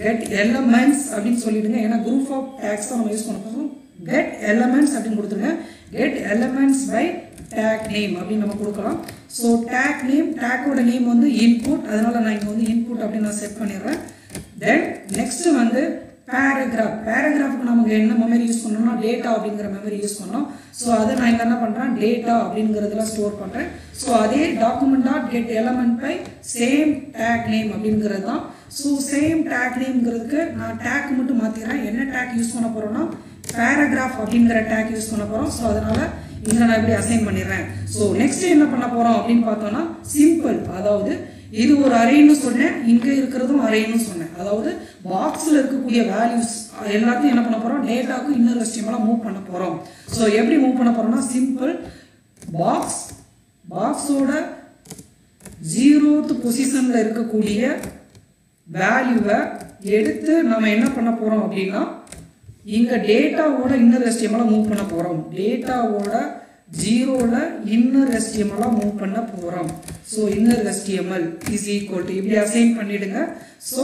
get elements அப்படின்னு சொல்லிடுங்க. ஏன்னா குரூப் ஆஃப் டேக்ஸ் தான் நம்ம யூஸ் பண்ண போகிறோம் கெட் எலமெண்ட்ஸ் அப்படின்னு கொடுத்துருங்க. Get elements by tag name அப்படின்னு நம்ம கொடுக்கலாம். ஸோ டேக் நேம் டேக்கோட நேம் வந்து இன்புட் அதனால் நான் இங்கே வந்து இன்புட் அப்படின்னு நான் செட் பண்ணிடுறேன். தென் நெக்ஸ்ட்டு வந்து பேராகிராஃப் பேராகிராஃப்க்கு நமக்கு என்ன மெமரி யூஸ் பண்ணோம்னா டேட்டா அப்படிங்கிற மெமரி யூஸ் பண்ணோம் ஸோ அதை நான் இங்கே என்ன பண்ணுறேன் டேட்டா அப்படிங்கிறதுல ஸ்டோர் பண்ணுறேன் ஸோ அதே document dot get element by same tag name அப்படிங்கிறது தான். ஸோ சேம் டேக் நேம்ங்கிறதுக்கு நான் டேக் மட்டும் மாற்றிடுறேன் என்ன டேக் யூஸ் பண்ண போகிறோன்னா பேராகிராஃப் அப்படிங்கிற டேக் யூஸ் பண்ண போகிறோம் ஸோ அதனால இங்கே நான் இப்படி அசைன் பண்ணிடுறேன். ஸோ நெக்ஸ்ட் என்ன பண்ண போகிறோம் அப்படின்னு பார்த்தோம்னா சிம்பிள் அதாவது இது ஒரு அரேன்னு சொன்னேன் இங்கே இருக்கிறதும் அரேன்னு சொன்னேன். அதாவது பாக்ஸில் இருக்கக்கூடிய வேல்யூஸ் எல்லாத்தையும் என்ன பண்ண போகிறோம் டேட்டாக்கும் இன்னொரு எஸ்டிமெல்லாம் மூவ் பண்ண போகிறோம் ஸோ எப்படி மூவ் பண்ண போகிறோம்னா சிம்பிள் பாக்ஸ் பாக்ஸோட ஜீரோத்து பொசிஷனில் இருக்கக்கூடிய வேல்யூவை எடுத்து நம்ம என்ன பண்ண போகிறோம் அப்படின்னா இங்கே டேட்டாவோட இன்னர் எஸ்டிஎம்எல்லாம் மூவ் பண்ண போகிறோம் டேட்டாவோட ஜீரோவில் இன்னர் எஸ்டிஎம்எல்லாம் மூவ் பண்ண போகிறோம் so inner HTML is equal to இப்படி அசைன் பண்ணிடுங்க. ஸோ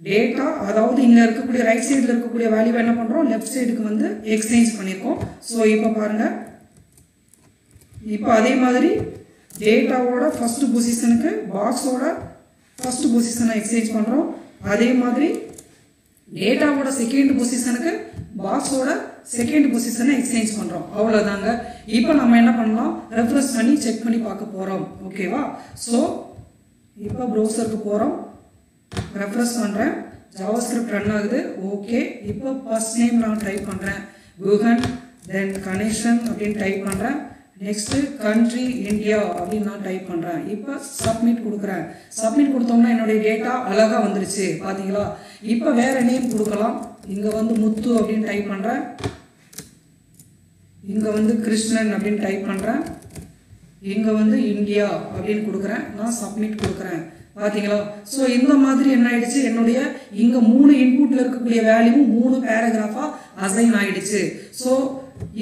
டேட்டா அதாவது இங்கே இருக்கக்கூடிய ரைட் சைடில் இருக்கக்கூடிய வேல்யூ என்ன பண்ணுறோம் லெஃப்ட் சைடுக்கு வந்து எக்ஸ்சேஞ்ச் பண்ணியிருக்கோம் ஸோ இப்போ பாருங்கள் இப்போ அதே மாதிரி டேட்டாவோட ஃபஸ்ட்டு பொசிஷனுக்கு பாக்ஸோட ஃபஸ்ட்டு பொசிஷனை எக்ஸ்சேஞ்ச் பண்ணுறோம் அதே மாதிரி டேட்டாவோட செகண்ட் பொசிஷனுக்கு பாக்ஸோட செகண்ட் பொசிஷனை எக்ஸ்சேஞ்ச் பண்ணுறோம் அவ்வளோதாங்க இப்போ நம்ம என்ன பண்ணலாம்? ரெஃப்ரெஷ் பண்ணி செக் பண்ணி பார்க்க போகிறோம் ஓகேவா ஸோ இப்போ ப்ரௌசருக்கு போகிறோம் ரெஃப்ரெஷ் பண்ணுறேன் ஜாவாஸ்கிரிப்ட் ரன் ஆகுது. ஓகே இப்போ ஃபர்ஸ்ட் நேம் நான் டைப் பண்ணுறேன் குஹன் தென் கனெக்ஷன் அப்படின்னு டைப் பண்ணுறேன் நெக்ஸ்ட்டு கண்ட்ரி இந்தியா அப்படின்னு நான் டைப் பண்ணுறேன் இப்போ சப்மிட் கொடுக்குறேன். சப்மிட் கொடுத்தோம்னா என்னுடைய டேட்டா அழகாக வந்துருச்சு. பார்த்தீங்களா இப்போ வேறு நேம் கொடுக்கலாம். இங்கே வந்து முத்து அப்படின்னு டைப் பண்ணுறேன் இங்கே வந்து கிருஷ்ணன் அப்படின்னு டைப் பண்ணுறேன் இங்கே வந்து இந்தியா அப்படின்னு கொடுக்குறேன். நான் சப்மிட் கொடுக்குறேன். பார்த்தீங்களா ஸோ இந்த மாதிரி என்ன ஆயிடுச்சு? என்னுடைய இங்கே மூணு இன்புட்டில் இருக்கக்கூடிய வேல்யூவும் மூணு பேராகிராஃபாக அசைன் ஆயிடுச்சு. ஸோ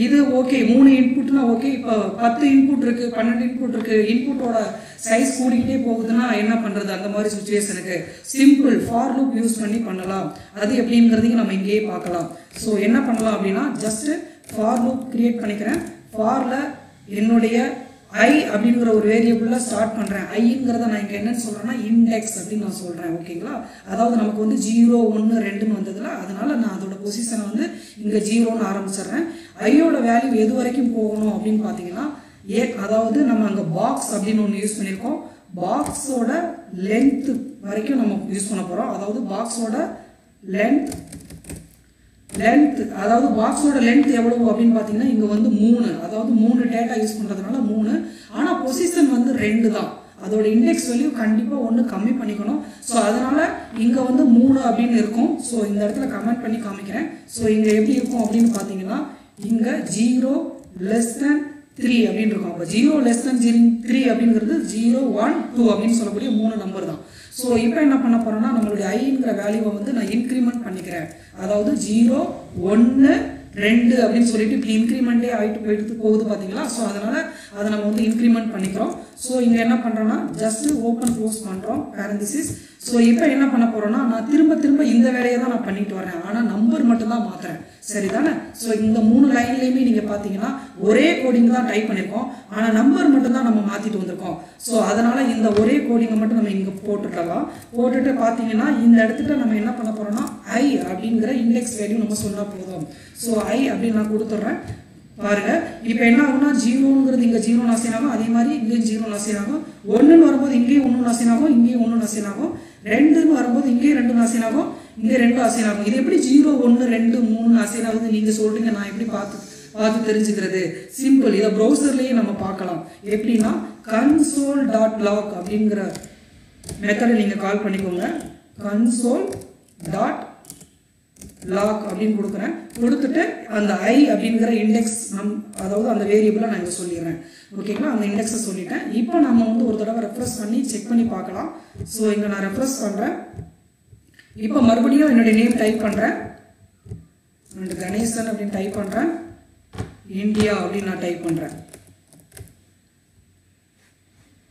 இது ஓகே மூணு இன்புட்னா ஓகே இப்போ பத்து இன்புட் இருக்கு பன்னெண்டு இன்புட் இருக்கு இன்புட்டோட சைஸ் கூடிக்கிட்டே போகுதுன்னா என்ன பண்றது? அந்த மாதிரி சுச்சுவேஷனுக்கு சிம்பிள் ஃபார் லூப் யூஸ் பண்ணி பண்ணலாம். அது எப்படிங்கிறதையும் நம்ம இங்கேயே பார்க்கலாம். ஸோ என்ன பண்ணலாம் அப்படின்னா ஜஸ்ட் ஃபார் லூப் கிரியேட் பண்ணிக்கிறேன். ஃபார்ல என்னுடைய ஐ அப்படிங்கிற ஒரு வேரியபிளில் ஸ்டார்ட் பண்ணுறேன் ஐங்கிறத நான் இங்கே என்னன்னு சொல்கிறேன்னா இண்டெக்ஸ் அப்படின்னு நான் சொல்கிறேன் ஓகேங்களா அதாவது நமக்கு வந்து ஜீரோ ஒன்று ரெண்டுன்னு வந்ததுல அதனால் நான் அதோட பொசிஷனை வந்து இங்கே ஜீரோன்னு ஆரம்பிச்சிடுறேன். ஐயோட வேல்யூ எது வரைக்கும் போகணும் அப்படின்னு பார்த்தீங்கன்னா ஏ அதாவது நம்ம அங்கே பாக்ஸ் அப்படின்னு ஒன்று யூஸ் பண்ணியிருக்கோம். பாக்ஸோட லென்த்து வரைக்கும் நம்ம யூஸ் பண்ண போகிறோம் அதாவது பாக்ஸோட லென்த் லென்த் அதாவது பாக்ஸோட லென்த் எவ்வளவு அப்படின்னு பார்த்தீங்கன்னா இங்கே வந்து மூணு. அதாவது மூணு டேட்டா யூஸ் பண்ணுறதுனால மூணு. ஆனால் பொசிஷன் வந்து ரெண்டு தான். அதோட இண்டெக்ஸ் வேல்யூ கண்டிப்பாக ஒன்று கம்மி பண்ணிக்கணும். ஸோ அதனால இங்கே வந்து மூணு அப்படின்னு இருக்கும். ஸோ இந்த இடத்துல கமெண்ட் பண்ணி காமிக்கிறேன். ஸோ இங்கே எப்படி இருக்கும் அப்படின்னு பார்த்தீங்கன்னா இங்கே ஜீரோ லெஸ் தென் த்ரீ அப்படின்னு இருக்கும். அப்போ zero less then zero three அப்படிங்கிறது ஜீரோ ஒன் டூ அப்படின்னு சொல்லக்கூடிய மூணு நம்பர் தான். ஸோ இப்போ என்ன பண்ண போகிறேன்னா நம்மளுடைய ஐங்கிற வேல்யூவை வந்து நான் இன்க்ரிமெண்ட் பண்ணிக்கிறேன். அதாவது ஜீரோ ஒன்று ரெண்டு அப்படின்னு சொல்லிட்டு இப்படி இன்க்ரிமெண்ட்டே ஆகிட்டு போயிட்டு போகுது பார்த்தீங்களா ஸோ அதனால் அதை நம்ம வந்து இன்க்ரிமெண்ட் பண்ணிக்கிறோம். ஸோ இங்கே என்ன பண்ணுறோன்னா ஜஸ்ட் ஓப்பன் க்ளோஸ் பண்ணுறோம் பேரந்திசிஸ் ஸோ இப்போ என்ன பண்ண போகிறோன்னா நான் திரும்ப திரும்ப இந்த வேலையை தான் நான் பண்ணிட்டு வரேன் ஆனால் நம்பர் மட்டுந்தான் மாற்றுறேன் சரி சரிதானே? ஸோ இந்த மூணு லைன்லையுமே நீங்கள் பார்த்தீங்கன்னா ஒரே கோடிங் தான் டைப் பண்ணியிருக்கோம் ஆனால் நம்பர் மட்டும் தான் நம்ம மாற்றிட்டு வந்திருக்கோம். ஸோ அதனால் இந்த ஒரே கோடிங்கை மட்டும் நம்ம இங்கே போட்டுடலாம் போட்டுட்டு பார்த்தீங்கன்னா இந்த இடத்துல நம்ம என்ன பண்ண போகிறோம்னா ஐ அப்படிங்கிற இண்டெக்ஸ் வேல்யூ நம்ம சொன்னால் போதும். ஸோ ஐ அப்படின்னு நான் கொடுத்துட்றேன். பாருங்க. இப்போ என்ன ஆகும்னா ஜீரோங்கிறது இங்கே ஜீரோ நசைன் அதே மாதிரி இங்கேயும் ஜீரோ நசைன் ஒன்றுன்னு வரும்போது இங்கேயும் ஒன்று நசைன் ஆகும் இங்கேயும் ஒன்று நசைன் ரெண்டுன்னு வரும்போது இங்கேயும் ரெண்டு நசைன் இங்கே ரெண்டு அசைன் இது எப்படி ஜீரோ ஒன்று ரெண்டு மூணு அசைன் நீங்கள் சொல்றீங்க? நான் எப்படி பார்த்து பார்த்து தெரிஞ்சுக்கிறது? சிம்பிள் இதை ப்ரௌசர்லேயே நம்ம பார்க்கலாம். எப்படின்னா கன்சோல் டாட் லாக் அப்படிங்கிற மெத்தடை நீங்கள் கால் பண்ணிக்கோங்க. கன்சோல் டாட் லாக் அப்படின்னு கொடுக்குறேன். கொடுத்துட்டு அந்த ஐ அப்படிங்கிற இண்டெக்ஸ் நம் அதாவது அந்த வேரியபிளை நான் இங்கே சொல்லிடுறேன். ஓகேங்களா அந்த இண்டெக்ஸை சொல்லிட்டேன். இப்போ நம்ம வந்து ஒரு தடவை ரெஃப்ரெஸ் பண்ணி செக் பண்ணி பார்க்கலாம். ஸோ இங்கே நான் ரெஃப்ரெஸ் பண்ணுறேன் இப்போ மறுபடியும் என்னுடைய நேம் டைப் பண்ணுறேன் அண்ட் கணேசன் அப்படின்னு டைப் பண்ணுறேன் இந்தியா அப்படின்னு நான் டைப் பண்ணுறேன்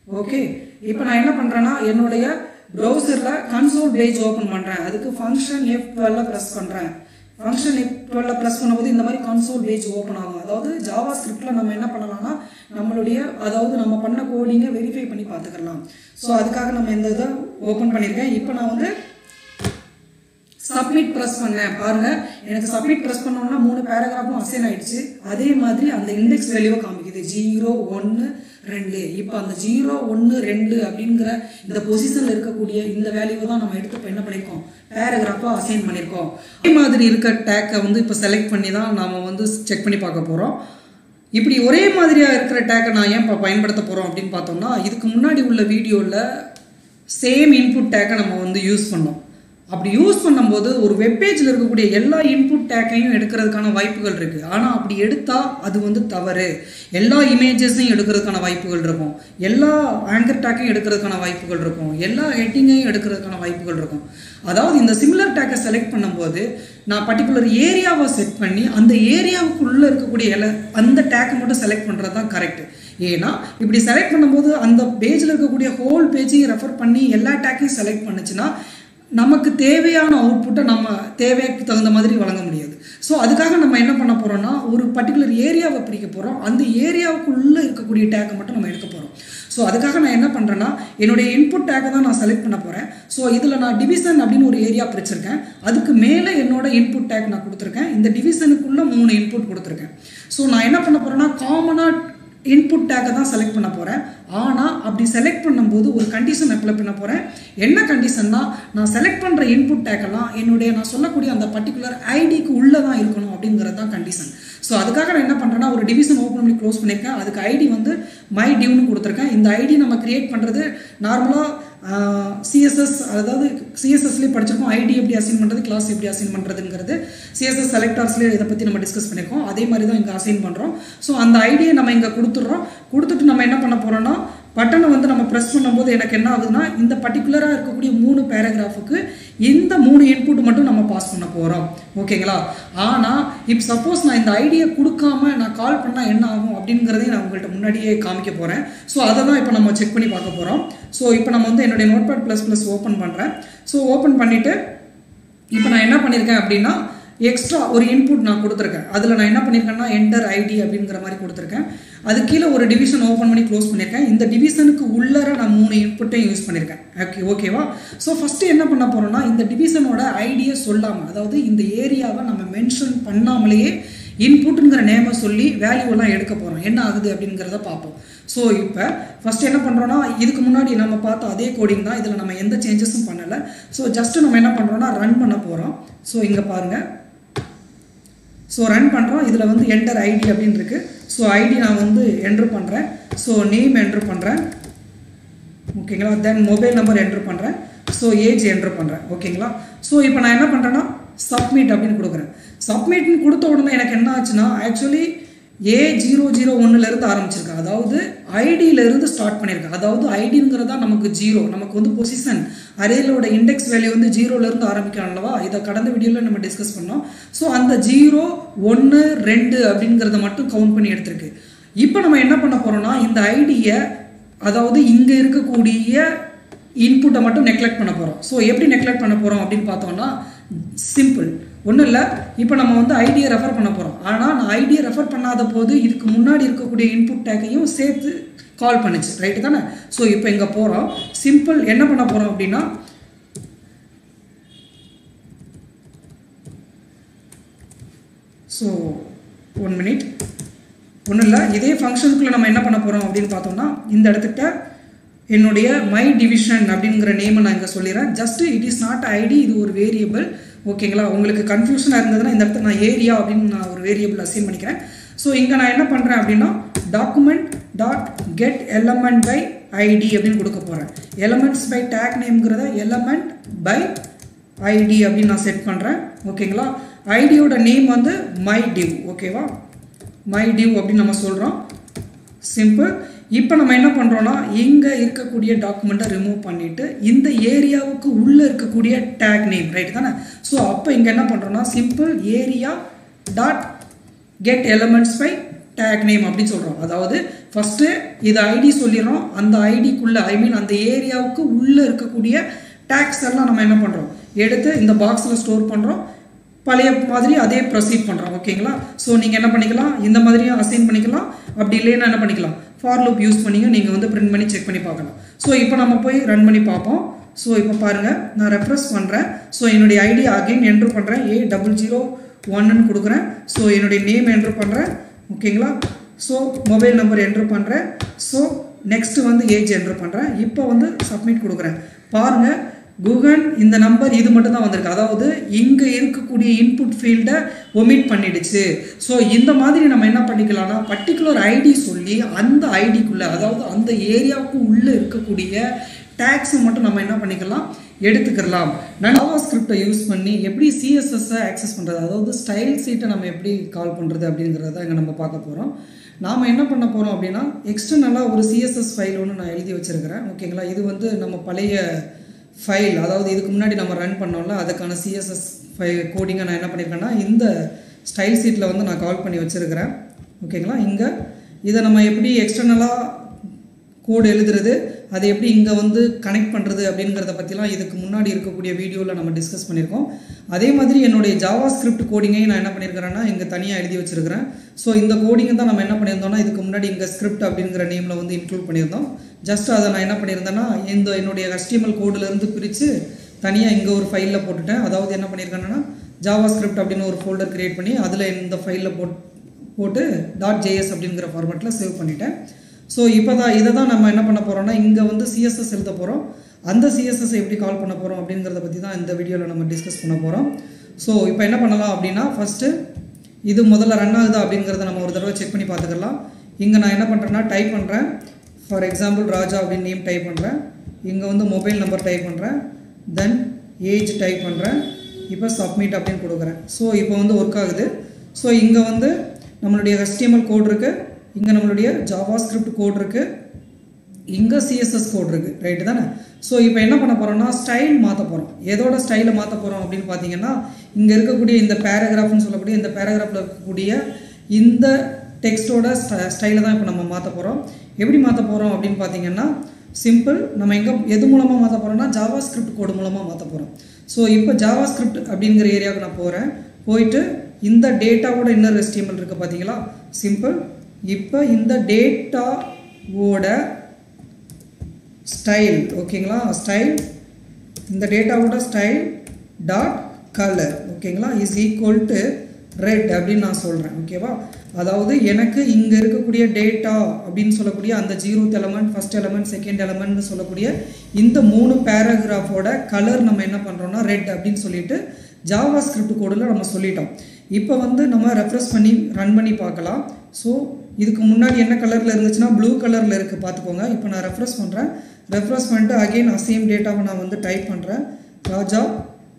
ஓகே இப்போ நான் என்ன பண்ணுறேன்னா என்னுடைய ப்ரௌசரில் கன்சோல் பேஜ் ஓப்பன் பண்ணுறேன் அதுக்கு ஃபங்க்ஷன் எஃப் டுவெல்ல ப்ரெஸ் பண்ணுறேன் ஃபங்க்ஷன் எஃப் டுவெல்ல ப்ரெஸ் பண்ணும்போது இந்த மாதிரி கன்சோல் பேஜ் ஓப்பன் ஆகும். அதாவது ஜாவா ஸ்கிரிப்டில் நம்ம என்ன பண்ணலாம்னா நம்மளுடைய அதாவது நம்ம பண்ண கோடிங்கை வெரிஃபை பண்ணி பார்த்துக்கலாம். ஸோ அதுக்காக நம்ம இந்த இதை ஓப்பன் பண்ணியிருக்கேன். இப்போ நான் வந்து சப்மிட் ப்ரெஸ் பண்ணேன். பாருங்க எனக்கு சப்மிட் ப்ரெஸ் பண்ணோம்னா மூணு பேராகிராஃபும் அசைன் ஆயிடுச்சு. அதே மாதிரி அந்த இண்டெக்ஸ் வேல்யூவை காமிக்குது. ஜீரோ ஒன்று ரெண்டு. இப்போ அந்த ஜீரோ ஒன்று ரெண்டு அப்படிங்கிற இந்த பொசிஷனில் இருக்கக்கூடிய இந்த வேல்யூவை தான் நம்ம எடுத்து இப்போ என்ன பண்ணியிருக்கோம் பேராகிராஃபாக அசைன் பண்ணியிருக்கோம் அதே மாதிரி இருக்க டேக்கை வந்து இப்போ செலக்ட் பண்ணி தான் நாம் வந்து செக் பண்ணி பார்க்க போகிறோம் இப்படி ஒரே மாதிரியாக இருக்கிற டேக்கை நான் ஏன் இப்போ பயன்படுத்த போகிறோம் அப்படின்னு பார்த்தோம்னா இதுக்கு முன்னாடி உள்ள வீடியோவில் சேம் இன்புட் டேக்கை நம்ம வந்து யூஸ் பண்ணோம். அப்படி யூஸ் பண்ணும்போது ஒரு வெப்பேஜில் இருக்கக்கூடிய எல்லா இன்புட் டேக்கையும் எடுக்கிறதுக்கான வாய்ப்புகள் இருக்குது ஆனால் அப்படி எடுத்தால் அது வந்து தவறு. எல்லா இமேஜஸையும் எடுக்கிறதுக்கான வாய்ப்புகள் இருக்கும். எல்லா ஆங்கர் டேக்கையும் எடுக்கிறதுக்கான வாய்ப்புகள் இருக்கும். எல்லா ஹெட்டிங்கையும் எடுக்கிறதுக்கான வாய்ப்புகள் இருக்கும். அதாவது இந்த சிமிலர் டேக்கை செலக்ட் பண்ணும்போது நான் பர்டிகுலர் ஏரியாவை செட் பண்ணி அந்த ஏரியாவுக்குள்ளே இருக்கக்கூடிய எல்லா அந்த டேக்கை மட்டும் செலக்ட் பண்ணுறது தான் கரெக்ட் ஏன்னா இப்படி செலக்ட் பண்ணும்போது அந்த பேஜில் இருக்கக்கூடிய ஹோல் பேஜையும் ரெஃபர் பண்ணி எல்லா டேக்கையும் செலக்ட் பண்ணுச்சுன்னா நமக்கு தேவையான அவுட்புட்டை நம்ம தேவைக்கு தகுந்த மாதிரி வழங்க முடியாது. ஸோ அதுக்காக நம்ம என்ன பண்ண போகிறோம்னா ஒரு பர்டிகுலர் ஏரியாவை பிரிக்க போகிறோம் அந்த ஏரியாவுக்குள்ளே இருக்கக்கூடிய டேக்கை மட்டும் நம்ம எடுக்க போகிறோம் ஸோ அதுக்காக நான் என்ன பண்ணுறேன்னா என்னுடைய இன்புட் டேக்கை தான் நான் செலக்ட் பண்ண போகிறேன் ஸோ இதில் நான் டிவிஷன் அப்படின்னு ஒரு ஏரியா பிரிச்சிருக்கேன். அதுக்கு மேலே என்னோட இன்புட் டேக் நான் கொடுத்துருக்கேன். இந்த டிவிஷனுக்குள்ளே மூணு இன்புட் கொடுத்துருக்கேன். ஸோ நான் என்ன பண்ண போகிறேன்னா காமனாக இன்புட் டேக்கை தான் செலக்ட் பண்ண போகிறேன் ஆனால் அப்படி செலக்ட் பண்ணும்போது ஒரு கண்டிஷன் அப்ளை பண்ண போகிறேன் என்ன கண்டிஷன்னா நான் செலக்ட் பண்ணுற இன்புட் டேக்கெல்லாம் என்னுடைய நான் சொல்லக்கூடிய அந்த பர்டிகுலர் ஐடிக்கு உள்ளே தான் இருக்கணும் அப்படிங்கிறது தான் கண்டிஷன் ஸோ அதுக்காக நான் என்ன பண்ணுறேன்னா ஒரு டிவிஷன் ஓப்பன் பண்ணி க்ளோஸ் பண்ணியிருக்கேன். அதுக்கு ஐடி வந்து மை டியூன்னு கொடுத்துருக்கேன். இந்த ஐடி நம்ம கிரியேட் பண்ணுறது நார்மலாக சிஎஸ்எஸ் அதாவது சிஎஸ்எஸ்லேயே படிச்சிருக்கோம். ஐடி எப்படி அசைன் பண்ணுறது கிளாஸ் எப்படி அசைன் பண்ணுறதுங்கிறது சிஎஸ்எஸ் செலக்டார்ஸ்லேயே இதை பற்றி நம்ம டிஸ்கஸ் பண்ணியிருக்கோம். அதே மாதிரி தான் இங்கே அசைன் பண்ணுறோம் ஸோ அந்த ஐடியை நம்ம இங்கே கொடுத்துட்றோம். கொடுத்துட்டு நம்ம என்ன பண்ண போகிறோம்னா பட்டனை வந்து நம்ம ப்ரெஸ் பண்ணும்போது எனக்கு என்ன ஆகுதுன்னா இந்த பர்டிகுலராக இருக்கக்கூடிய மூணு பேராகிராஃபுக்கு இந்த மூணு இன்புட் மட்டும் நம்ம பாஸ் பண்ண போகிறோம் ஓகேங்களா ஆனால் இப்போ சப்போஸ் நான் இந்த ஐடியா கொடுக்காம நான் கால் பண்ணால் என்ன ஆகும் அப்படிங்கிறதையும் நான் உங்கள்கிட்ட முன்னாடியே காமிக்க போகிறேன் ஸோ அதை தான் இப்போ நம்ம செக் பண்ணி பார்க்க போகிறோம் ஸோ இப்போ நம்ம வந்து என்னுடைய நோட்பேட் ப்ளஸ் ப்ளஸ் ஓப்பன் பண்ணுறேன் ஸோ ஓப்பன் பண்ணிவிட்டு இப்போ நான் என்ன பண்ணியிருக்கேன் அப்படின்னா எக்ஸ்ட்ரா ஒரு இன்புட் நான் கொடுத்துருக்கேன். அதில் நான் என்ன பண்ணியிருக்கேன்னா என்டர் ஐடி அப்படிங்கிற மாதிரி கொடுத்துருக்கேன். அது கீழே ஒரு டிவிஷன் ஓப்பன் பண்ணி க்ளோஸ் பண்ணியிருக்கேன் இந்த டிவிஷனுக்கு உள்ளார நான் மூணு இன்புட்டையும் யூஸ் பண்ணியிருக்கேன் ஓகே ஓகேவா ஸோ ஃபஸ்ட்டு என்ன பண்ண போகிறோம்னா இந்த டிவிஷனோட ஐடியை சொல்லாமல் அதாவது இந்த ஏரியாவை நம்ம மென்ஷன் பண்ணாமலேயே இன்புட்டுங்கிற நேமை சொல்லி வேல்யூலாம் எடுக்க போகிறோம் என்ன ஆகுது அப்படிங்கிறத பார்ப்போம். ஸோ இப்போ ஃபஸ்ட்டு என்ன பண்ணுறோன்னா இதுக்கு முன்னாடி நம்ம பார்த்த அதே கோடிங் தான் இதில் நம்ம எந்த சேஞ்சஸும் பண்ணலை. ஸோ ஜஸ்ட்டு நம்ம என்ன பண்ணுறோன்னா ரன் பண்ண போகிறோம் ஸோ இங்கே பாருங்கள் ஸோ ரன் பண்ணுறோம் இதில் வந்து என்டர் ஐடி அப்படின்னு இருக்குது ஸோ ஐடி நான் வந்து என்ட்ரு பண்ணுறேன் ஸோ நேம் என்ட்ரு பண்ணுறேன் ஓகேங்களா தென் மொபைல் நம்பர் என்ட்ரு பண்ணுறேன் ஸோ ஏஜ் என்ட்ரு பண்ணுறேன் ஓகேங்களா ஸோ இப்போ நான் என்ன பண்ணுறேன்னா சப்மிட் அப்படின்னு கொடுக்குறேன். சப்மிட்னு கொடுத்த உடனே எனக்கு என்ன ஆச்சுன்னா ஆக்சுவலி ஏ ஜீரோ ஜீரோ ஒன்றுலேருந்து ஆரம்பிச்சிருக்கேன் அதாவது ஐடியிலேருந்து ஸ்டார்ட் பண்ணியிருக்கேன் அதாவது ஐடிங்கிறதா நமக்கு ஜீரோ நமக்கு வந்து பொசிஷன் அரேலோட இண்டெக்ஸ் வேல்யூ வந்து ஜீரோலேருந்து ஆரம்பிக்கிறோம் அல்லவா? இதை கடந்த வீடியோவில் நம்ம டிஸ்கஸ் பண்ணோம். ஸோ அந்த ஜீரோ ஒன்று ரெண்டு அப்படிங்கிறத மட்டும் கவுண்ட் பண்ணி எடுத்திருக்கு. இப்போ நம்ம என்ன பண்ண போகிறோம்னா இந்த ஐடியை அதாவது இங்கே இருக்கக்கூடிய இன்புட்டை மட்டும் நெக்லெக்ட் பண்ண போகிறோம் ஸோ எப்படி நெக்லெக்ட் பண்ண போகிறோம் அப்படின்னு பார்த்தோம்னா சிம்பிள் ஒன்றும் இல்லை. இப்போ நம்ம வந்து ஐடியை ரெஃபர் பண்ண போகிறோம் ஆனால் நான் ஐடியை ரெஃபர் பண்ணாத போது இதுக்கு முன்னாடி இருக்கக்கூடிய இன்புட் டேக்கையும் சேர்த்து கால் பண்ணுச்சு. ரைட்டு தானே? ஸோ இப்போ இங்கே போகிறோம் சிம்பிள் என்ன பண்ண போகிறோம் அப்படின்னா ஸோ ஒன் மினிட் ஒன்றும் இல்லை. இதே ஃபங்க்ஷனுக்குள்ளே நம்ம என்ன பண்ண போகிறோம் அப்படின்னு பார்த்தோம்னா இந்த இடத்துக்கிட்ட என்னுடைய மை டிவிஷன் அப்படிங்கிற நேமை நான் இங்கே சொல்லிடுறேன். Just it is not ID இது ஒரு வேரியபிள் ஓகேங்களா? உங்களுக்கு கன்ஃபியூஷனாக இருந்ததுன்னா இந்த இடத்துல நான் ஏரியா அப்படின்னு நான் ஒரு வேரியபிள் அசைன் பண்ணிக்கிறேன். ஸோ இங்கே நான் என்ன பண்ணுறேன் அப்படின்னா document dot get element by ID அப்படின்னு கொடுக்க போகிறேன் எலமெண்ட்ஸ் பை டேக் நேம்ங்கிறத எலமெண்ட் பை ஐடி அப்படின்னு நான் செட் பண்ணுறேன் ஓகேங்களா? ஐடியோட நேம் வந்து மை டிவ் ஓகேவா மை டிவ் அப்படின்னு நம்ம சொல்கிறோம் சிம்பிள் இப்போ நம்ம என்ன பண்ணுறோன்னா இங்கே இருக்கக்கூடிய டாக்குமெண்ட்டை ரிமூவ் பண்ணிவிட்டு இந்த ஏரியாவுக்கு உள்ளே இருக்கக்கூடிய டேக் நேம் ரைட் தானே? ஸோ அப்போ இங்கே என்ன பண்ணுறோன்னா simple area dot get elements by tag name அப்படின்னு சொல்கிறோம் அதாவது ஃபஸ்ட்டு இது ஐடி சொல்லிடுறோம். அந்த ஐடிக்குள்ளே ஐ மீன் அந்த ஏரியாவுக்கு உள்ளே இருக்கக்கூடிய டேக்ஸ் எல்லாம் நம்ம என்ன பண்ணுறோம் எடுத்து இந்த பாக்ஸில் ஸ்டோர் பண்ணுறோம் பழைய மாதிரி அதே ப்ரொசீட் பண்ணுறோம் ஓகேங்களா ஸோ நீங்கள் என்ன பண்ணிக்கலாம்? இந்த மாதிரியும் அசைன் பண்ணிக்கலாம். அப்படி இல்லைன்னா என்ன பண்ணிக்கலாம்? ஃபார் லூப் யூஸ் பண்ணியும் நீங்கள் வந்து பிரிண்ட் பண்ணி செக் பண்ணி பார்க்கலாம் ஸோ இப்போ நம்ம போய் ரன் பண்ணி பார்ப்போம். ஸோ இப்போ பாருங்கள் நான் ரெஃப்ரெஸ் பண்ணுறேன் ஸோ என்னுடைய ஐடி அகைன் என்ட்ரு பண்ணுறேன் ஏ டபுள் ஜீரோ ஒன்னு கொடுக்குறேன். ஸோ என்னுடைய நேம் என்ட்ரு பண்ணுறேன் ஓகேங்களா? ஸோ மொபைல் நம்பர் என்ட்ரு பண்ணுறேன் ஸோ நெக்ஸ்ட்டு வந்து ஏஜ் என்ட்ரு பண்ணுறேன் இப்போ வந்து சப்மிட் கொடுக்குறேன். பாருங்கள் கூகுள் இந்த நம்பர் இது மட்டும் தான் வந்திருக்கு. அதாவது இங்கே இருக்கக்கூடிய இன்புட் ஃபீல்டை ஒமிட் பண்ணிடுச்சு. ஸோ இந்த மாதிரி நம்ம என்ன பண்ணிக்கலாம்னா பர்டிகுலர் ஐடி சொல்லி அந்த ஐடிக்குள்ளே அதாவது அந்த ஏரியாவுக்கு உள்ளே இருக்கக்கூடிய டேக்ஸை மட்டும் நம்ம என்ன பண்ணிக்கலாம்? எடுத்துக்கலாம் ஜாவா ஸ்கிரிப்டை யூஸ் பண்ணி எப்படி சிஎஸ்எஸ்ஸை ஆக்சஸ் பண்ணுறது அதாவது ஸ்டைல் சீட்டை நம்ம எப்படி கால் பண்ணுறது அப்படிங்கிறத இங்கே நம்ம பார்க்க போகிறோம் நாம் என்ன பண்ண போகிறோம் அப்படின்னா எக்ஸ்டர்னலாக ஒரு சிஎஸ்எஸ் ஃபைல் ஒன்று நான் எழுதி வச்சுருக்கிறேன். ஓகேங்களா இது வந்து நம்ம பழைய ஃபைல் அதாவது இதுக்கு முன்னாடி நம்ம ரன் பண்ணோம்ல அதுக்கான சிஎஸ்எஸ் ஃபை கோடிங்கை நான் என்ன பண்ணியிருக்கேன்னா இந்த ஸ்டைல் சீட்டில் வந்து நான் கால் பண்ணி வச்சுருக்கிறேன். ஓகேங்களா இங்கே இதை நம்ம எப்படி எக்ஸ்டர்னலாக கோடு எழுதுறது அதை எப்படி இங்கே வந்து கனெக்ட் பண்ணுறது அப்படிங்கிறத பற்றிலாம் இதுக்கு முன்னாடி இருக்கக்கூடிய வீடியோவில் நம்ம டிஸ்கஸ் பண்ணியிருக்கோம் அதே மாதிரி என்னுடைய ஜாவா ஸ்கிரிப்ட் கோடிங்கையும் நான் என்ன பண்ணியிருக்கிறேன்னா இங்கே தனியாக எழுதி வச்சிருக்கிறேன். ஸோ இந்த கோடிங்கை தான் நம்ம என்ன பண்ணியிருந்தோம்னா இதுக்கு முன்னாடி இங்கே ஸ்கிரிப்ட் அப்படிங்கிற நேமில் வந்து இன்க்ளூட் பண்ணியிருந்தோம். ஜஸ்ட் அதை நான் என்ன பண்ணியிருந்தேன்னா இந்த என்னுடைய HTML கோடிலேருந்து பிரித்து தனியாக இங்கே ஒரு ஃபைலில் போட்டுட்டேன். அதாவது என்ன பண்ணியிருக்கேன்னா ஜாவா ஸ்கிரிப்ட் அப்படின்னு ஒரு ஃபோல்டர் க்ரியேட் பண்ணி அதில் இந்த ஃபைலில் போட் போட்டு. டாட் ஜேஎஸ் அப்படிங்கிற ஃபார்மேட்டில் சேவ் பண்ணிட்டேன். ஸோ இப்போ தான் இதை தான் நம்ம என்ன பண்ண போகிறோம்னா இங்கே வந்து சிஎஸ்எஸ் எழுத போகிறோம் அந்த சிஎஸ்எஸ் எப்படி கால் பண்ண போகிறோம் அப்படிங்கிறத பற்றி தான் இந்த வீடியோவில் நம்ம டிஸ்கஸ் பண்ண போகிறோம் ஸோ இப்போ என்ன பண்ணலாம் அப்படின்னா ஃபஸ்ட்டு இது முதல்ல ரன் ஆகுதா அப்படிங்கிறத நம்ம ஒரு தடவை செக் பண்ணி பார்த்துக்கலாம். இங்கே நான் என்ன பண்ணுறேன்னா டைப் பண்ணுறேன் ஃபார் எக்ஸாம்பிள் ராஜா அப்படின்னு நேம் டைப் பண்ணுறேன் இங்கே வந்து மொபைல் நம்பர் டைப் பண்ணுறேன் தென் ஏஜ் டைப் பண்ணுறேன் இப்போ சப்மிட் அப்படின்னு கொடுக்குறேன். ஸோ இப்போ வந்து ஒர்க் ஆகுது. ஸோ இங்கே வந்து நம்மளுடைய HTML கோட் இருக்குது இங்கே நம்மளுடைய ஜாவா ஸ்கிரிப்ட் கோட் இருக்குது இங்கே சிஎஸ்எஸ் கோட் இருக்குது ரைட்டு தானே? ஸோ இப்போ என்ன பண்ண போகிறோம்னா ஸ்டைல் மாற்ற போகிறோம் எதோட ஸ்டைலை மாற்ற போகிறோம் அப்படின்னு பார்த்தீங்கன்னா இங்கே இருக்கக்கூடிய இந்த பேராகிராஃப்னு சொல்லக்கூடிய இந்த பேராகிராஃபில் இருக்கக்கூடிய இந்த டெக்ஸ்ட்டோட ஸ்டைலை தான் இப்போ நம்ம மாற்ற போகிறோம் எப்படி மாற்ற போகிறோம் அப்படின்னு பார்த்தீங்கன்னா சிம்பிள் நம்ம எங்கே எது மூலமாக மாற்ற போகிறோம்னா ஜாவா ஸ்கிரிப்ட் கோடு மூலமாக மாற்ற போகிறோம் ஸோ இப்போ ஜாவா ஸ்கிரிப்ட் அப்படிங்கிற ஏரியாவுக்கு நான் போகிறேன் போயிட்டு இந்த டேட்டாவோட இன்னர் HTML இருக்குது பார்த்தீங்களா சிம்பிள் இப்போ இந்த டேட்டாவோட ஸ்டைல் ஓகேங்களா? ஸ்டைல் இந்த டேட்டாவோட ஸ்டைல் டாட் கலர் ஓகேங்களா? இஸ் ஈக்குவல் டு ரெட் அப்படின்னு நான் சொல்கிறேன் ஓகேவா அதாவது எனக்கு இங்கே இருக்கக்கூடிய டேட்டா அப்படின்னு சொல்லக்கூடிய அந்த zeroth element first element second எலமெண்ட்னு சொல்லக்கூடிய இந்த மூணு பேராகிராஃபோட கலர் நம்ம என்ன பண்ணுறோம்னா ரெட் அப்படின்னு சொல்லிட்டு ஜாவா ஸ்கிரிப்ட் கோடில் நம்ம சொல்லிட்டோம். இப்போ வந்து நம்ம ரெஃப்ரெஷ் பண்ணி ரன் பண்ணி பார்க்கலாம். ஸோ இதுக்கு முன்னாடி என்ன கலரில் இருந்துச்சுன்னா ப்ளூ கலரில் இருக்குது பார்த்துக்கோங்க. இப்போ நான் ரெஃப்ரெஷ் பண்ணுறேன் ரெஃப்ரெஷ் பண்ணிட்டு அகெயின் அசேம் டேட்டாவை நான் வந்து டைப் பண்ணுறேன் Raja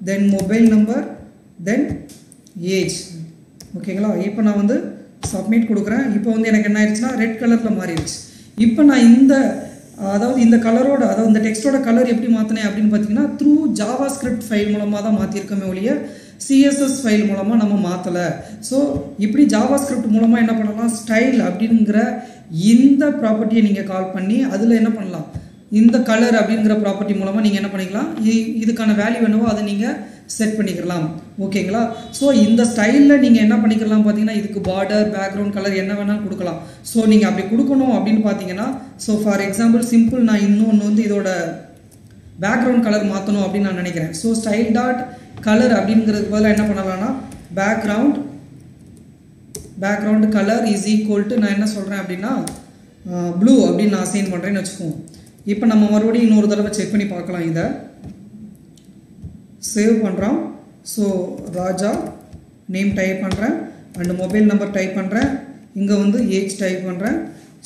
then mobile number then age ஓகேங்களா? இப்போ நான் வந்து சப்மிட் கொடுக்குறேன். இப்போ வந்து எனக்கு என்ன ஆயிடுச்சுன்னா ரெட் கலரில் மாறிடுச்சு. இப்போ நான் இந்த அதாவது இந்த கலரோட அதாவது இந்த டெக்ஸ்டோட கலர் எப்படி மாற்றினேன் அப்படின்னு பார்த்தீங்கன்னா த்ரூ ஜாவா ஸ்கிரிப்ட் ஃபைல் மூலமாக தான் மாற்றிருக்கோமே ஒழிய சிஎஸ்எஸ் ஃபைல் மூலமாக நம்ம மாற்றலை ஸோ இப்படி ஜாவா ஸ்கிரிப்ட் மூலமாக என்ன பண்ணலாம்? ஸ்டைல் அப்படிங்கிற இந்த ப்ராப்பர்ட்டியை நீங்கள் கால் பண்ணி அதில் என்ன பண்ணலாம்? இந்த கலர் அப்படிங்கிற ப்ராப்பர்ட்டி மூலமாக நீங்கள் என்ன பண்ணிக்கலாம்? இதுக்கான வேல்யூ என்னவோ அதை நீங்கள் செட் பண்ணிக்கலாம் ஓகேங்களா ஸோ இந்த ஸ்டைலில் நீங்கள் என்ன பண்ணிக்கலாம் பார்த்தீங்கன்னா இதுக்கு பார்டர் பேக்ரவுண்ட் கலர் என்ன வேணாலும் கொடுக்கலாம். ஸோ நீங்கள் அப்படி கொடுக்கணும் அப்படின்னு பார்த்தீங்கன்னா ஸோ ஃபார் எக்ஸாம்பிள் சிம்பிள் நான் இன்னொன்று வந்து இதோட பேக்ரவுண்ட் கலர் மாற்றணும் அப்படின்னு நான் நினைக்கிறேன். ஸோ ஸ்டைல் டாட் கலர் அப்படிங்கிறதுக்கு பதிலாக என்ன பண்ணலாம்னா background background colour is equal to நான் என்ன சொல்கிறேன் அப்படின்னா ப்ளூ அப்படின்னு நான் அசைன் பண்ணுறேன்னு வச்சுக்குவோம் இப்போ நம்ம மறுபடியும் இன்னொரு தடவை செக் பண்ணி பார்க்கலாம் இதை. சேவ் பண்ணுறோம் ஸோ ராஜா நேம் டைப் பண்ணுறேன் அண்ட் மொபைல் நம்பர் டைப் பண்ணுறேன் இங்கே வந்து ஏஜ் டைப் பண்ணுறேன்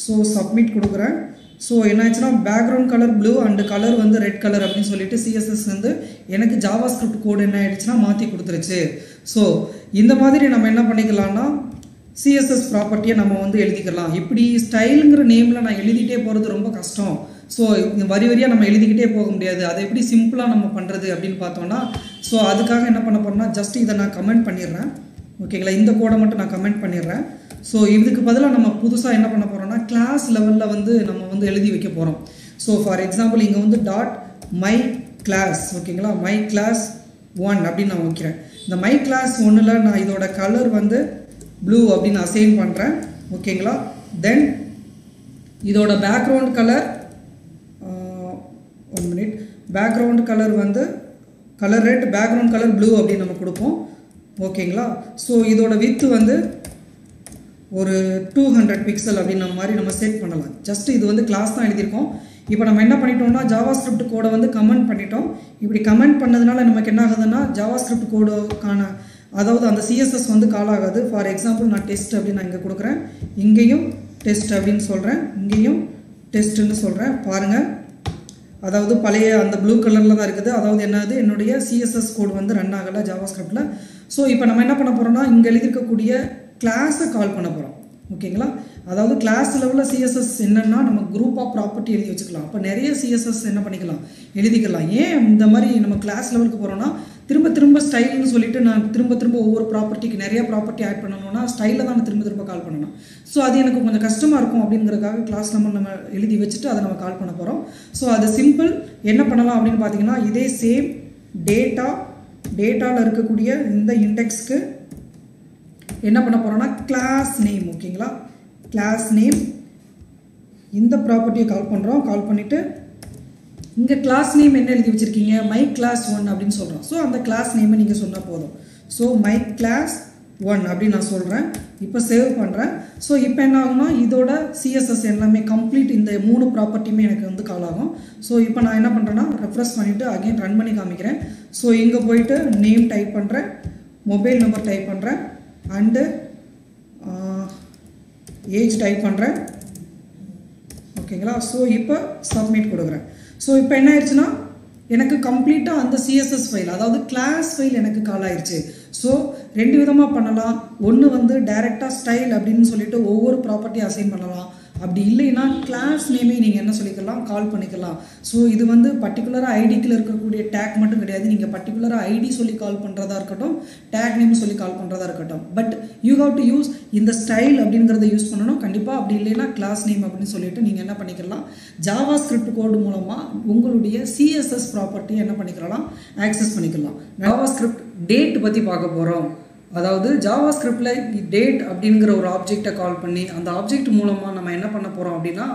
ஸோ சப்மிட் கொடுக்குறேன். ஸோ என்னாச்சுன்னா background colour blue and colour வந்து ரெட் கலர் அப்படின்னு சொல்லிட்டு சிஎஸ்எஸ் வந்து எனக்கு ஜாவா ஸ்கிரிப்ட் கோடு என்ன ஆயிடுச்சுன்னா மாற்றி கொடுத்துருச்சு. ஸோ இந்த மாதிரி நம்ம என்ன பண்ணிக்கலாம்னா சிஎஸ்எஸ் ப்ராப்பர்ட்டியை நம்ம வந்து எழுதிக்கலாம். இப்படி ஸ்டைலுங்கிற நேமில் நான் எழுதிட்டே போகிறது ரொம்ப கஷ்டம். ஸோ வரி வரியாக நம்ம எழுதிக்கிட்டே போக முடியாது. அதை எப்படி சிம்பிளாக நம்ம பண்ணுறது அப்படின்னு பார்த்தோம்னா ஸோ அதுக்காக என்ன பண்ண போகிறோம்னா ஜஸ்ட் இதை நான் கமெண்ட் பண்ணிடுறேன். ஓகேங்களா இந்த கோடை மட்டும் நான் கமெண்ட் பண்ணிடுறேன். ஸோ இதுக்கு பதிலாக நம்ம புதுசாக என்ன பண்ண போகிறோம்னா கிளாஸ் லெவலில் வந்து நம்ம வந்து எழுதி வைக்க போகிறோம் ஸோ ஃபார் எக்ஸாம்பிள் இங்கே வந்து டாட் மை கிளாஸ் ஓகேங்களா மை கிளாஸ் ஒன் அப்படின்னு நான் வைக்கிறேன். இந்த மை கிளாஸ் ஒன்றில் நான் இதோட கலர் வந்து ப்ளூ அப்படின்னு அசைன் பண்ணுறேன் ஓகேங்களா தென் இதோட background colour one minute background colour வந்து colour red background colour blue அப்படின்னு நம்ம கொடுப்போம். ஓகேங்களா ஸோ இதோட வித்து வந்து ஒரு டூ ஹண்ட்ரட் பிக்சல் அப்படின்ற மாதிரி நம்ம செட் பண்ணலாம். ஜஸ்ட் இது வந்து கிளாஸ் தான் எழுதியிருக்கோம். இப்போ நம்ம என்ன பண்ணிட்டோம்னா ஜாவா ஸ்கிரிப்ட் கோடை வந்து கமெண்ட் பண்ணிட்டோம். இப்படி கமெண்ட் பண்ணதுனால நமக்கு என்ன ஆகுதுன்னா ஜாவா ஸ்கிரிப்ட் கோடுக்கான அதாவது அந்த சிஎஸ்எஸ் வந்து கால் ஆகாது. ஃபார் எக்ஸாம்பிள் நான் டெஸ்ட் அப்படின்னு நான் இங்கே கொடுக்குறேன். இங்கேயும் டெஸ்ட் அப்படின்னு சொல்கிறேன் இங்கேயும் டெஸ்ட்டுன்னு சொல்கிறேன் பாருங்கள் அதாவது பழைய அந்த ப்ளூ கலரில் தான் இருக்குது. அதாவது என்னது? என்னுடைய சிஎஸ்எஸ் கோட் வந்து ரன் ஆகலை ஜாவா ஸ்கிரிப்டில் ஸோ இப்போ நம்ம என்ன பண்ண போகிறோம்னா இங்கே எழுதியிருக்கக்கூடிய கிளாஸை கால் பண்ண போகிறோம் ஓகேங்களா அதாவது கிளாஸ் லெவலில் சிஎஸ்எஸ் என்னென்னா நம்ம குரூப் ஆஃப் ப்ராப்பர்ட்டி எழுதி வச்சுக்கலாம். அப்போ நிறைய சிஎஸ்எஸ் என்ன பண்ணிக்கலாம்? எழுதிக்கலாம். ஏன் இந்த மாதிரி நம்ம கிளாஸ் லெவலுக்கு போகிறோம்னா திரும்ப திரும்ப ஸ்டைல்னு சொல்லிட்டு நான் திரும்ப திரும்ப ஒவ்வொரு ப்ராப்பர்ட்டிக்கு நிறைய ப்ராப்பர்ட்டி ஆட் பண்ணணும்னா ஸ்டைலில் தான் நான் திரும்ப திரும்ப கால் பண்ணணும். ஸோ அது எனக்கு கொஞ்சம் கஷ்டமாக இருக்கும் அப்படிங்கிறதுக்காக கிளாஸ் நம்பர் நம்ம எழுதி வச்சுட்டு அதை நம்ம கால் பண்ண போகிறோம் ஸோ அது சிம்பிள் என்ன பண்ணலாம் அப்படின்னு பார்த்தீங்கன்னா இதே சேம் டேட்டா டேட்டாவில் இருக்கக்கூடிய இந்த இண்டெக்ஸ்க்கு என்ன பண்ண போகிறோம்னா கிளாஸ் நேம் ஓகேங்களா கிளாஸ் நேம் இந்த ப்ராப்பர்ட்டியை கால் பண்ணுறோம் கால் பண்ணிவிட்டு இங்கே கிளாஸ் நேம் என்ன எழுதி வச்சுருக்கீங்க? மை கிளாஸ் ஒன் அப்படின்னு சொல்கிறோம் ஸோ அந்த கிளாஸ் நேமை நீங்கள் சொன்னால் போதும். ஸோ மை கிளாஸ் ஒன் அப்படின்னு நான் சொல்கிறேன் இப்போ சேவ் பண்ணுறேன் ஸோ இப்போ என்ன ஆகும்னா இதோட சிஎஸ்எஸ் எல்லாமே கம்ப்ளீட் இந்த மூணு ப்ராப்பர்ட்டியுமே எனக்கு வந்து கால் ஆகும். ஸோ இப்போ நான் என்ன பண்ணுறேன்னா ரெஃப்ரெஷ் பண்ணிவிட்டு அகைன் ரன் பண்ணி காமிக்கிறேன். ஸோ இங்கே போயிட்டு நேம் டைப் பண்ணுறேன் மொபைல் நம்பர் டைப் பண்ணுறேன் அண்டு ஏஜ் டைப் பண்ணுறேன் ஓகேங்களா ஸோ இப்போ சப்மிட் கொடுக்குறேன். ஸோ இப்போ என்ன ஆயிடுச்சுன்னா எனக்கு கம்ப்ளீட்டாக அந்த சிஎஸ்எஸ் ஃபைல் அதாவது கிளாஸ் ஃபைல் எனக்கு கால் ஆயிடுச்சு ஸோ ரெண்டு விதமாக பண்ணலாம். ஒன்று வந்து டைரெக்டாக ஸ்டைல் அப்படின்னு சொல்லிட்டு ஒவ்வொரு ப்ராப்பர்ட்டியும் அசைன் பண்ணலாம். அப்படி இல்லைன்னா கிளாஸ் நேமே நீங்கள் என்ன சொல்லிக்கலாம்? கால் பண்ணிக்கலாம். ஸோ இது வந்து பர்டிகுலராக ஐடிக்கில் இருக்கக்கூடிய டேக் மட்டும் கிடையாது. நீங்கள் பர்டிகுலராக ஐடி சொல்லி கால் பண்ணுறதா இருக்கட்டும் டேக் நேம் சொல்லி கால் பண்ணுறதா இருக்கட்டும். But you have to use இந்த ஸ்டைல் அப்படிங்கிறத யூஸ் பண்ணணும். கண்டிப்பாக அப்படி இல்லைன்னா கிளாஸ் நேம் அப்படின்னு சொல்லிட்டு நீங்கள் என்ன பண்ணிக்கலாம்? ஜாவா ஸ்கிரிப்ட் கோடு மூலமாக உங்களுடைய சிஎஸ்எஸ் ப்ராப்பர்ட்டியை என்ன பண்ணிக்கலாம்? ஆக்சஸ் பண்ணிக்கலாம். ஜாவா ஸ்கிரிப்ட் டேட் பற்றி பார்க்க போகிறோம் அதாவது ஜாவா ஸ்கிரிப்டில் டேட் அப்படிங்கிற ஒரு ஆப்ஜெக்டை கால் பண்ணி அந்த ஆப்ஜெக்ட் மூலமாக நம்ம என்ன பண்ண போகிறோம் அப்படின்னா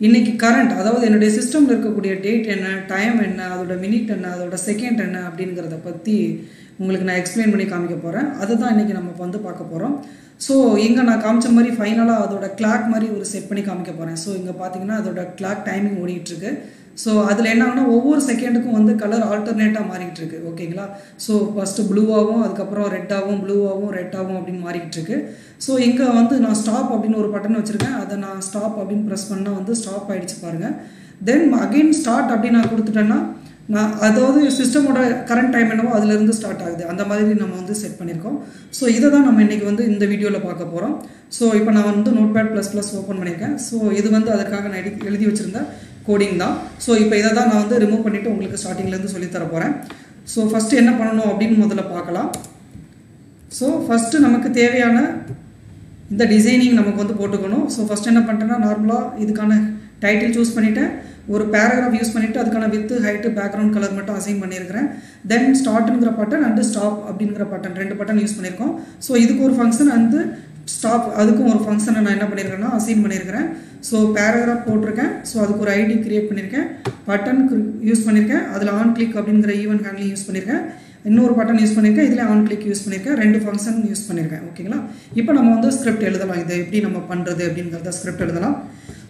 இன்றைக்கி கரண்ட் அதாவது என்னுடைய சிஸ்டமில் இருக்கக்கூடிய டேட் என்ன டைம் என்ன அதோட மினிட் என்ன அதோட செகண்ட் என்ன அப்படிங்கிறத பற்றி உங்களுக்கு நான் எக்ஸ்பிளைன் பண்ணி காமிக்க போகிறேன் அதை தான் இன்றைக்கி நம்ம வந்து பார்க்க போகிறோம் ஸோ இங்கே நான் காமிச்ச மாதிரி ஃபைனலாக அதோட கிளாக் மாதிரி ஒரு செட் பண்ணி காமிக்க போகிறேன் ஸோ இங்கே பார்த்தீங்கன்னா அதோட கிளாக் டைமிங் ஓடிட்டுருக்கு ஸோ அதில் என்ன ஒவ்வொரு செகண்டுக்கும் வந்து கலர் ஆல்டர்னேட்டாக மாறிக்கிட்டு இருக்கு ஓகேங்களா? ஸோ ஃபஸ்ட்டு ப்ளூவாகவும் அதுக்கப்புறம் ரெட்டாகவும் ப்ளூவாகவும் ரெட்டாகவும் அப்படின்னு மாறிக்கிட்டு இருக்கு ஸோ இங்கே வந்து நான் ஸ்டாப் அப்படின்னு ஒரு பட்டன் வச்சுருக்கேன். அதை நான் ஸ்டாப் அப்படின்னு ப்ரெஸ் பண்ணால் வந்து ஸ்டாப் ஆகிடுச்சு பாருங்கள் தென் அகெயின் ஸ்டார்ட் அப்படின்னு நான் கொடுத்துட்டேன்னா நான் அதாவது சிஸ்டமோட கரண்ட் டைம் என்னவோ அதுலேருந்து ஸ்டார்ட் ஆகுது. அந்த மாதிரி நம்ம வந்து செட் பண்ணியிருக்கோம் ஸோ இதை தான் நம்ம இன்றைக்கி வந்து இந்த வீடியோவில் பார்க்க போகிறோம் ஸோ இப்போ நான் வந்து note pad plus plus open பண்ணியிருக்கேன். ஸோ இது வந்து அதுக்காக நான் எழுதி எழுதி கோடிங் தான். ஸோ இப்போ இதை தான் நான் வந்து ரிமூவ் பண்ணிவிட்டு உங்களுக்கு ஸ்டார்டிங்லேருந்து சொல்லித்தர போகிறேன் ஸோ ஃபஸ்ட்டு என்ன பண்ணணும் அப்படின்னு முதல்ல பார்க்கலாம். ஸோ ஃபஸ்ட்டு நமக்கு தேவையான இந்த டிசைனிங் நமக்கு வந்து போட்டுக்கணும். ஸோ ஃபஸ்ட் என்ன பண்ணிட்டேன்னா நார்மலாக இதுக்கான டைட்டில் சூஸ் பண்ணிவிட்டேன் ஒரு பேராகிராஃப் யூஸ் பண்ணிவிட்டு அதுக்கான வித்து ஹைட்டு பேக்ரவுண்ட் கலர் மட்டும் அசைன் பண்ணியிருக்கிறேன். தென் ஸ்டார்ட்டுங்கிற பட்டன் அண்டு ஸ்டாப் அப்படிங்கிற பட்டன் ரெண்டு பட்டன் யூஸ் பண்ணியிருக்கோம். ஸோ இதுக்கு ஒரு ஃபங்க்ஷன் வந்து ஸ்டாப் அதுக்கும் ஒரு ஃபங்க்ஷனை நான் என்ன பண்ணியிருக்கேன்னா அசைன் பண்ணியிருக்கிறேன். ஸோ பேராகிராஃப் போட்டிருக்கேன். ஸோ அதுக்கு ஒரு ஐடி கிரியேட் பண்ணியிருக்கேன் பட்டன் யூஸ் பண்ணியிருக்கேன் அதில் ஆன் கிளிக் அப்படிங்கிற ஈவெண்ட் ஹேண்ட்லிங் யூஸ் பண்ணியிருக்கேன் இன்னொரு பட்டன் யூஸ் பண்ணியிருக்கேன் இதில் ஆன் கிளிக் யூஸ் பண்ணியிருக்கேன் ரெண்டு ஃபங்க்ஷன் யூஸ் பண்ணியிருக்கேன் ஓகேங்களா இப்போ நம்ம வந்து ஸ்கிரிப்ட் எழுதலாம். இதை எப்படி நம்ம பண்ணுறது அப்படிங்கிறத ஸ்கிரிப்ட் எழுதலாம்.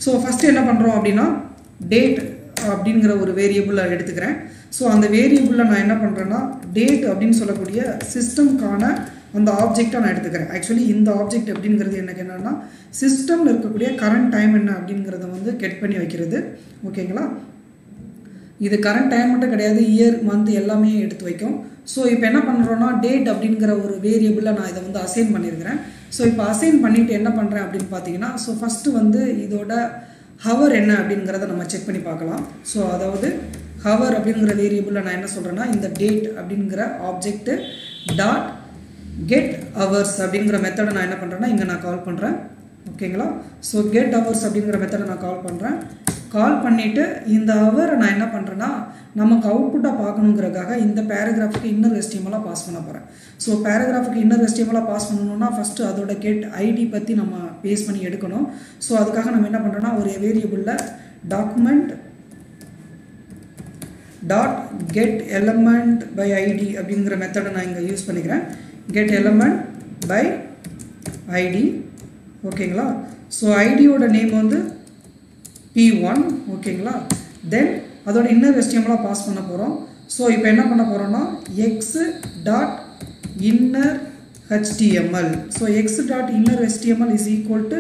ஸோ ஃபஸ்ட்டு என்ன பண்ணுறோம் அப்படின்னா டேட் அப்படிங்கிற ஒரு வேரியபிளை எடுத்துக்கிறேன். ஸோ அந்த வேரியபிளில் நான் என்ன பண்ணுறேன்னா டேட் அப்படின்னு சொல்லக்கூடிய சிஸ்டம்கான அந்த ஆப்ஜெக்டாக நான் எடுத்துக்கிறேன். ஆக்சுவலி இந்த ஆப்ஜெக்ட் அப்படிங்கிறது எனக்கு என்னென்னா சிஸ்டமில் இருக்கக்கூடிய கரண்ட் டைம் என்ன அப்படிங்கிறத வந்து கெட் பண்ணி வைக்கிறது. ஓகேங்களா இது கரண்ட் டைம் மட்டும் கிடையாது இயர் மந்த் எல்லாமே எடுத்து வைக்கும். ஸோ இப்போ என்ன பண்ணுறோன்னா டேட் அப்படிங்கிற ஒரு வேரியபிளில் நான் இதை வந்து அசைன் பண்ணியிருக்கிறேன் ஸோ இப்போ அசைன் பண்ணிவிட்டு என்ன பண்ணுறேன் அப்படின்னு பார்த்தீங்கன்னா ஸோ ஃபஸ்ட்டு வந்து இதோட ஹவர் என்ன அப்படிங்கிறத நம்ம செக் பண்ணி பார்க்கலாம். ஸோ அதாவது ஹவர் அப்படிங்கிற வேரியபிளில் நான் என்ன சொல்கிறேன்னா இந்த டேட் அப்படிங்கிற ஆப்ஜெக்ட்டு டாட் கெட் ஹவர்ஸ் அப்படிங்கிற மெத்தடை நான் என்ன பண்ணுறேன்னா இங்கே நான் கால் பண்ணுறேன் ஓகேங்களா ஸோ கெட் அவர்ஸ் அப்படிங்கிற மெத்தடை நான் கால் பண்ணுறேன் கால் பண்ணிவிட்டு இந்த ஹவரை நான் என்ன பண்ணுறேன்னா நமக்கு அவுட்புட்டாக பார்க்கணுங்கிறக்காக இந்த பேராகிராஃபுக்கு இன்னர் எஸ்டிஎம்எல்லாம் பாஸ் பண்ண போகிறேன் ஸோ பேராகிராஃபுக்கு இன்னர் எஸ்டிஎம்எல்லாம் பாஸ் பண்ணணும்னா ஃபஸ்ட்டு அதோட கெட் ஐடி பற்றி நம்ம பேஸ் பண்ணி எடுக்கணும். ஸோ அதுக்காக நம்ம என்ன பண்ணுறோன்னா ஒரு வேரியபிளில் document dot get element by ID அப்படிங்கிற மெத்தடை நான் இங்கே யூஸ் பண்ணிக்கிறேன். கெட் எலமெண்ட் பை ஐடி ஓகேங்களா ஸோ ஐடியோட நேம் வந்து பி ஒன் ஓகேங்களா தென் அதோட இன்னர் எஸ்டிஎம்லாம் பாஸ் பண்ண போகிறோம் ஸோ இப்போ என்ன பண்ண போகிறோன்னா x dot inner HTML so x dot inner HTML is equal to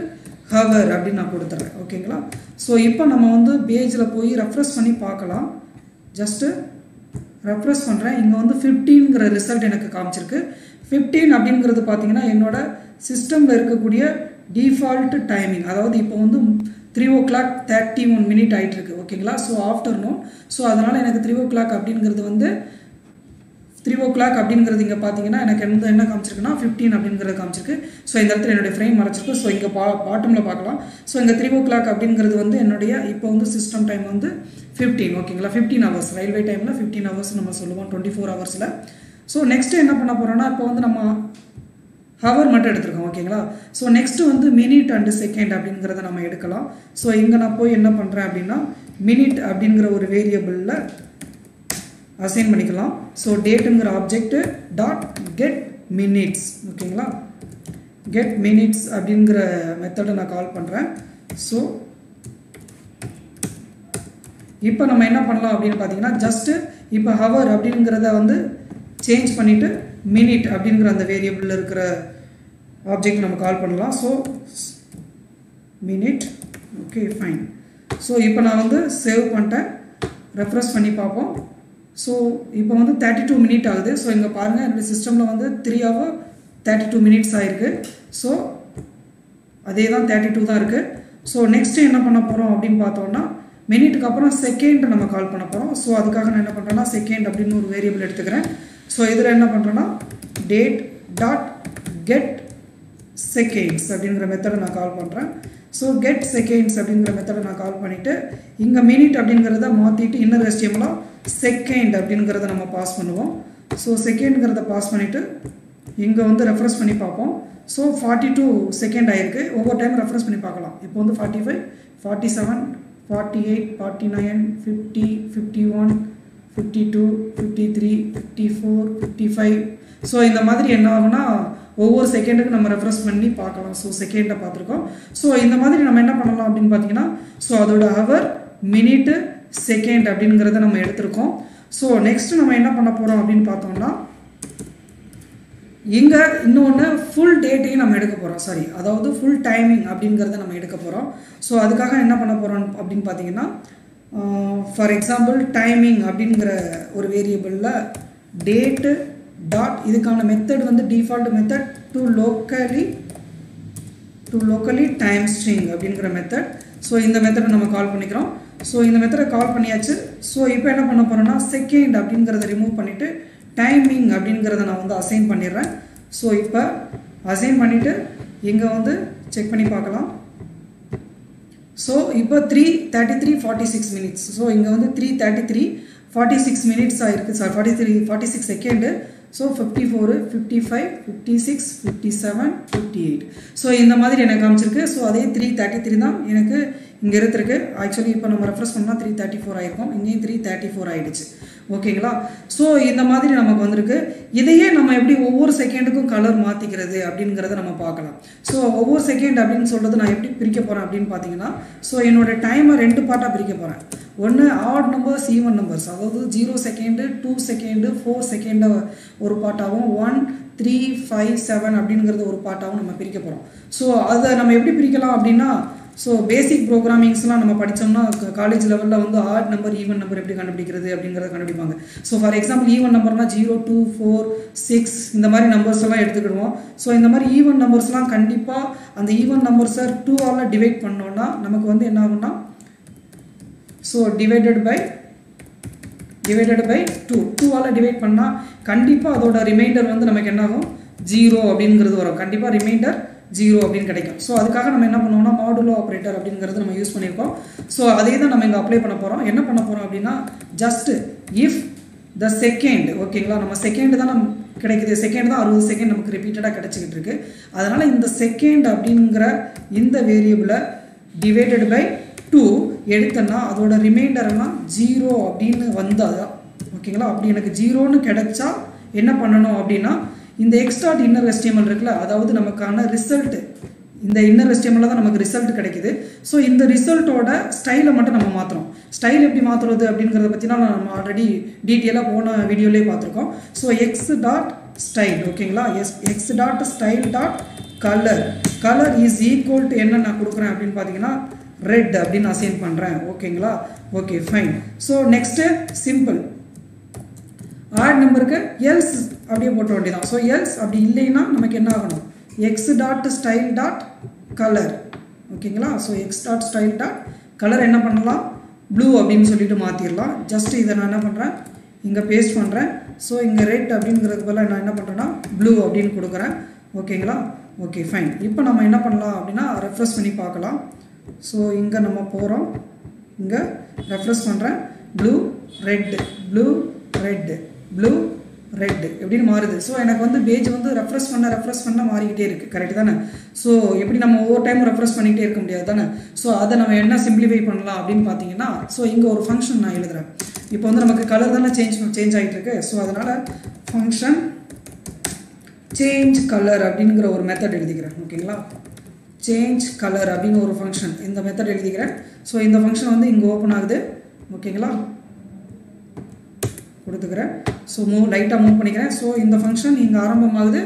hour அப்படின்னு நான் கொடுத்துட்றேன் ஓகேங்களா ஸோ இப்போ நம்ம வந்து பேஜில் போய் ரெஃப்ரெஷ் பண்ணி பார்க்கலாம். ஜஸ்ட்டு ரெஃப்ரெஷ் பண்ணுறேன் இங்கே வந்து ஃபிஃப்டீன்கிற ரிசல்ட் எனக்கு காமிச்சிருக்கு. ஃபிஃப்டீன் அப்படிங்கிறது பார்த்தீங்கன்னா என்னோட சிஸ்டமில் இருக்கக்கூடிய டிஃபால்ட் டைமிங் அதாவது இப்போ வந்து three o'clock thirty one minute ஆகிட்டுருக்கு ஓகேங்களா ஸோ ஆஃப்டர்நூன் ஸோ அதனால் எனக்கு த்ரீ ஓ கிளாக் அப்படிங்கிறது வந்து த்ரீ ஓ கிளாக் அப்படிங்கிறது இங்கே பார்த்தீங்கன்னா எனக்கு எந்த என்ன காமிச்சிருக்குன்னா ஃபிஃப்டீன் அப்படிங்கிறது காமிச்சிருக்கு. ஸோ இந்த இடத்துல என்னுடைய ஃப்ரேம் மறைச்சிருக்கு. ஸோ இங்கே பா பாட்டமில் பார்க்கலாம் ஸோ இங்கே த்ரீ ஓ கிளாக் அப்படிங்கிறது வந்து என்னுடைய இப்போ வந்து சிஸ்டம் டைம் வந்து ஃபிஃப்டீன் ஓகேங்களா ஃபிஃப்டீன் ஹவர்ஸ் ரயில்வே டைமில் ஃபிஃப்டீன் ஹவர்ஸ் நம்ம சொல்லுவோம் டுவெண்ட்டி ஃபோர் ஹவர்ஸில் ஸோ நெக்ஸ்ட்டு என்ன பண்ண போகிறோன்னா இப்போ வந்து நம்ம ஹவர் மட்டும் எடுத்துருக்கோம் ஓகேங்களா ஸோ நெக்ஸ்ட்டு வந்து மினிட் அண்டு செகண்ட் அப்படிங்கிறத நம்ம எடுக்கலாம். ஸோ இங்கே நான் போய் என்ன பண்ணுறேன் அப்படின்னா மினிட் அப்படிங்கிற ஒரு வேரியபிளில் அசைன் பண்ணிக்கலாம். ஸோ டேட்டுங்கிற ஆப்ஜெக்ட்டு டாட் கெட் மினிட்ஸ் ஓகேங்களா கெட் மினிட்ஸ் அப்படிங்கிற மெத்தடை நான் கால் பண்ணுறேன் ஸோ இப்போ நம்ம என்ன பண்ணலாம் அப்படின்னு பார்த்தீங்கன்னா ஜஸ்ட்டு இப்போ ஹவர் அப்படிங்கிறத வந்து சேஞ்ச் பண்ணிவிட்டு மினிட் அப்படிங்கிற அந்த வேரியபிளில் இருக்கிற ஆப்ஜெக்ட் நம்ம கால் பண்ணலாம். So minute okay fine so இப்போ நான் வந்து சேவ் பண்ணிட்டேன். ரெஃப்ரெஷ் பண்ணி பார்ப்போம். ஸோ இப்போ வந்து தேர்ட்டி டூ மினிட் ஆகுது. ஸோ இங்கே பாருங்கள் என்னுடைய சிஸ்டமில் வந்து three hour thirty two minutes ஆகிருக்கு ஸோ அதே தான் தேர்ட்டி டூ தான் இருக்குது ஸோ நெக்ஸ்ட்டு என்ன பண்ண போகிறோம் அப்படின்னு பார்த்தோம்னா மினிட்டுக்கு அப்புறம் செகண்ட் நம்ம கால் பண்ண போகிறோம் ஸோ அதுக்காக நான் என்ன பண்ணுறேன்னா செகண்ட் அப்படின்னு ஒரு வேரியபிள் எடுத்துக்கிறேன். ஸோ இதில் என்ன பண்ணுறேன்னா டேட் டாட் கெட் செகண்ட்ஸ் அப்படிங்கிற மெத்தடை நான் கால் பண்ணுறேன் ஸோ கெட் செகண்ட்ஸ் அப்படிங்கிற மெத்தடை நான் கால் பண்ணிவிட்டு இங்கே மினிட் அப்படிங்கிறத மாற்றிட்டு இன்னர் எஸ்டிஎம்லாம் செகண்ட் அப்படிங்கிறத நம்ம பாஸ் பண்ணுவோம். ஸோ செகண்ட்ங்கிறத பாஸ் பண்ணிவிட்டு இங்கே வந்து ரெஃப்ரெஷ் பண்ணி பார்ப்போம். ஸோ ஃபார்ட்டி டூ செகண்ட் ஆயிருக்கு. ஒவ்வொரு டைம் ரெஃப்ரெஷ் பண்ணி பார்க்கலாம். இப்போ வந்து forty five forty seven forty eight forty nine fifty fifty one fifty two fifty three fifty four fifty five so இந்த மாதிரி என்ன ஆகுனா ஒவ்வொரு செகண்டுக்கு நம்ம ரெஃப்ரெஸ் பண்ணி பார்க்கலாம். ஸோ செகண்டை பார்த்துருக்கோம். ஸோ இந்த மாதிரி நம்ம என்ன பண்ணலாம் அப்படின்னு பார்த்தீங்கன்னா ஸோ அதோட ஹவர் மினிட்டு செகண்ட் அப்படிங்கிறத நம்ம எடுத்திருக்கோம். ஸோ நெக்ஸ்ட் நம்ம என்ன பண்ண போகிறோம் அப்படின்னு பார்த்தோம்னா இங்கே இன்னொன்று ஃபுல் டேட்டையும் நம்ம எடுக்க போகிறோம் சாரி அதாவது ஃபுல் டைமிங் அப்படிங்கிறத நம்ம எடுக்க போகிறோம் ஸோ அதுக்காக என்ன பண்ண போகிறோம் அப்படின்னு பார்த்தீங்கன்னா ஃபார் எக்ஸாம்பிள் டைமிங் அப்படிங்கிற ஒரு வேரியபிளில் டேட்டு டாட் இதுக்கான மெத்தட் வந்து default method to locally to locally time string அப்படிங்கிற மெத்தட் ஸோ இந்த மெத்தடை நம்ம கால் பண்ணிக்கிறோம். ஸோ இந்த மெத்தடை கால் பண்ணியாச்சு. ஸோ இப்போ என்ன பண்ண போகிறோன்னா செகண்ட் அப்படிங்கிறத ரிமூவ் பண்ணிவிட்டு டைமிங் அப்படிங்கிறத நான் வந்து அசைன் பண்ணிடுறேன். ஸோ இப்போ அசைன் பண்ணிவிட்டு இங்கே வந்து செக் பண்ணி பார்க்கலாம். ஸோ இப்போ three thirty three forty six minutes so இங்கே வந்து three thirty three forty six minutes ஆகிருக்கு sir forty three forty six second so fifty four fifty five fifty six fifty seven fifty eight so இந்த மாதிரி எனக்கு காமிச்சிருக்கு. So அதே three thirty three தான் எனக்கு இங்கே இருந்திருக்கு. ஆக்சுவலி இப்போ நம்ம ரெஃப்ரெஸ் பண்ணால் த்ரீ தேர்ட்டி ஃபோர் ஆயிருக்கும். இங்கேயும் த்ரீ தேர்ட்டி ஃபோர் ஆயிடுச்சு ஓகேங்களா ஸோ இந்த மாதிரி நமக்கு வந்திருக்கு. இதையே நம்ம எப்படி ஒவ்வொரு செகண்டுக்கும் கலர் மாற்றிக்கிறது அப்படிங்கிறத நம்ம பார்க்கலாம். ஸோ ஒவ்வொரு செகண்ட் அப்படின்னு சொல்கிறது நான் எப்படி பிரிக்க போகிறேன் அப்படின்னு பார்த்தீங்கன்னா ஸோ என்னோட டைமை ரெண்டு பார்ட்டாக பிரிக்க போகிறேன் ஒன்று ஆட் நம்பர்ஸ் ஈவன் நம்பர்ஸ் அதாவது zero second two second four செகண்டை ஒரு பார்ட்டாகவும் ஒன் த்ரீ ஃபைவ் செவன் அப்படிங்கிறது ஒரு பார்ட்டாகவும் நம்ம பிரிக்க போகிறோம் ஸோ அதை நம்ம எப்படி பிரிக்கலாம் அப்படின்னா ஸோ பேசிக் ப்ரோக்ராமிங்ஸ்லாம் நம்ம படித்தோம்னா காலேஜ் லெவலில் வந்து ஆட் நம்பர் ஈவன் நம்பர் எப்படி கண்டுபிடிக்கிறது அப்படிங்கிறத கண்டுபிடிப்பாங்க. ஸோ ஃபார் எக்ஸாம்பிள் ஈவன் நம்பர்னா ஜீரோ டூ ஃபோர் சிக்ஸ் இந்த மாதிரி நம்பர்ஸ் எல்லாம் எடுத்துக்கிடுவோம். ஸோ இந்த மாதிரி ஈவன் நம்பர்ஸ்லாம் கண்டிப்பாக அந்த ஈவன் நம்பர்ஸை டூவால் டிவைட் பண்ணோன்னா நமக்கு வந்து என்ன ஆகும்னா so divided by divided by two டூவால் டிவைட் பண்ணால் கண்டிப்பாக அதோட ரிமைண்டர் வந்து நமக்கு என்னாகும் ஜீரோ அப்படிங்கிறது வரும். கண்டிப்பாக ரிமைண்டர் ஜீரோ அப்படின்னு கிடைக்கும். ஸோ அதுக்காக நம்ம என்ன பண்ணுவோம்னா மாடுலோ ஆப்ரேட்டர் அப்படிங்கிறது நம்ம யூஸ் பண்ணியிருக்கோம். ஸோ அதே தான் நம்ம இங்கே அப்ளை பண்ண போகிறோம் என்ன பண்ண போகிறோம் அப்படின்னா ஜஸ்ட் இஃப் த செகண்ட் ஓகேங்களா நம்ம செகண்ட் தான் நம்ம கிடைக்குது. செகண்ட் தான் அறுபது செகண்ட் நமக்கு ரிப்பீட்டடாக கிடச்சிக்கிட்டு இருக்கு. அதனால் இந்த செகண்ட் அப்படிங்கிற இந்த வேரியபிளை டிவைடட் பை டூ எடுத்தேன்னா அதோட ரிமைண்டர்லாம் ஜீரோ அப்படின்னு வந்தால் தான். ஓகேங்களா அப்படி எனக்கு ஜீரோன்னு கிடைச்சா என்ன பண்ணணும் அப்படின்னா இந்த எக்ஸ்ட்ரா இன்னர் எஸ்டிஎம்எல் இருக்குல்ல அதாவது நமக்கான ரிசல்ட் இந்த இன்னர் எஸ்டிஎம்எல் தான் நமக்கு ரிசல்ட் கிடைக்குது. ஸோ இந்த ரிசல்ட்டோட ஸ்டைலை மட்டும் நம்ம மாற்றுறோம் ஸ்டைல் எப்படி மாற்றுறது அப்படிங்கிறத பற்றினா நம்ம ஆல்ரெடி டீட்டெயிலாக போன வீடியோலேயே பார்த்துருக்கோம். ஸோ எக்ஸ் டாட் ஸ்டைல் ஓகேங்களா S x dot style dot colour colour is equal to என்ன நான் கொடுக்குறேன் அப்படின்னு பார்த்தீங்கன்னா ரெட் அப்படின்னு அசைன் பண்ணுறேன் ஓகேங்களா okay fine so next simple odd நம்பருக்கு எல்ஸ் அப்படியே போட்ட வேண்டியதான் ஸோ எல்ஸ் அப்படி இல்லைன்னா நமக்கு என்ன ஆகணும்? X dot style dot colour ஓகேங்களா? So x dot style dot colour என்ன பண்ணலாம்? ப்ளூ அப்படின்னு சொல்லிட்டு மாற்றிடலாம் ஜஸ்ட் இதை நான் என்ன பண்ணுறேன் இங்கே பேஸ்ட் பண்ணுறேன் ஸோ இங்கே ரெட் அப்படிங்கிறது போல் நான் என்ன பண்ணுறேன்னா ப்ளூ அப்படின்னு கொடுக்குறேன். ஓகேங்களா? ஓகே ஃபைன் இப்போ நம்ம என்ன பண்ணலாம் அப்படின்னா ரெஃப்ரெஷ் பண்ணி பார்க்கலாம். ஸோ இங்கே நம்ம போகிறோம் இங்கே ரெஃப்ரெஷ் பண்ணுறேன் blue red blue red blue red எப்படின்னு மாறுது. ஸோ எனக்கு வந்து பேஜ் வந்து ரெஃப்ரெஷ் பண்ண ரெஃப்ரெஷ் பண்ண மாறிக்கிட்டே இருக்குது கரெக்ட் தானே? ஸோ எப்படி நம்ம ஒவ்வொரு டைம் ரெஃப்ரெஷ் பண்ணிக்கிட்டே இருக்க முடியாது தானே? ஸோ அதை நம்ம என்ன சிம்பிளிஃபை பண்ணலாம் அப்படின்னு பார்த்தீங்கன்னா ஸோ இங்கே ஒரு ஃபங்க்ஷன் நான் எழுதுகிறேன் இப்போ வந்து நமக்கு கலர் தானே சேஞ்ச் சேஞ்ச் ஆகிட்டு இருக்கு. ஸோ அதனால் ஃபங்க்ஷன் சேஞ்ச் கலர் அப்படிங்கிற ஒரு மெத்தட் எழுதிக்கிறேன். ஓகேங்களா சேஞ்ச் கலர் அப்படின்னு ஒரு ஃபங்க்ஷன் இந்த மெத்தட் எழுதிக்கிறேன். ஸோ இந்த ஃபங்க்ஷன் வந்து இங்கே ஓப்பன் ஆகுது. ஓகேங்களா கொடுத்துக்கிறேன். ஸோ மூவ் லைட்டாக மூவ் பண்ணிக்கிறேன். ஸோ இந்த ஃபங்க்ஷன் இங்கே ஆரம்பமாகுது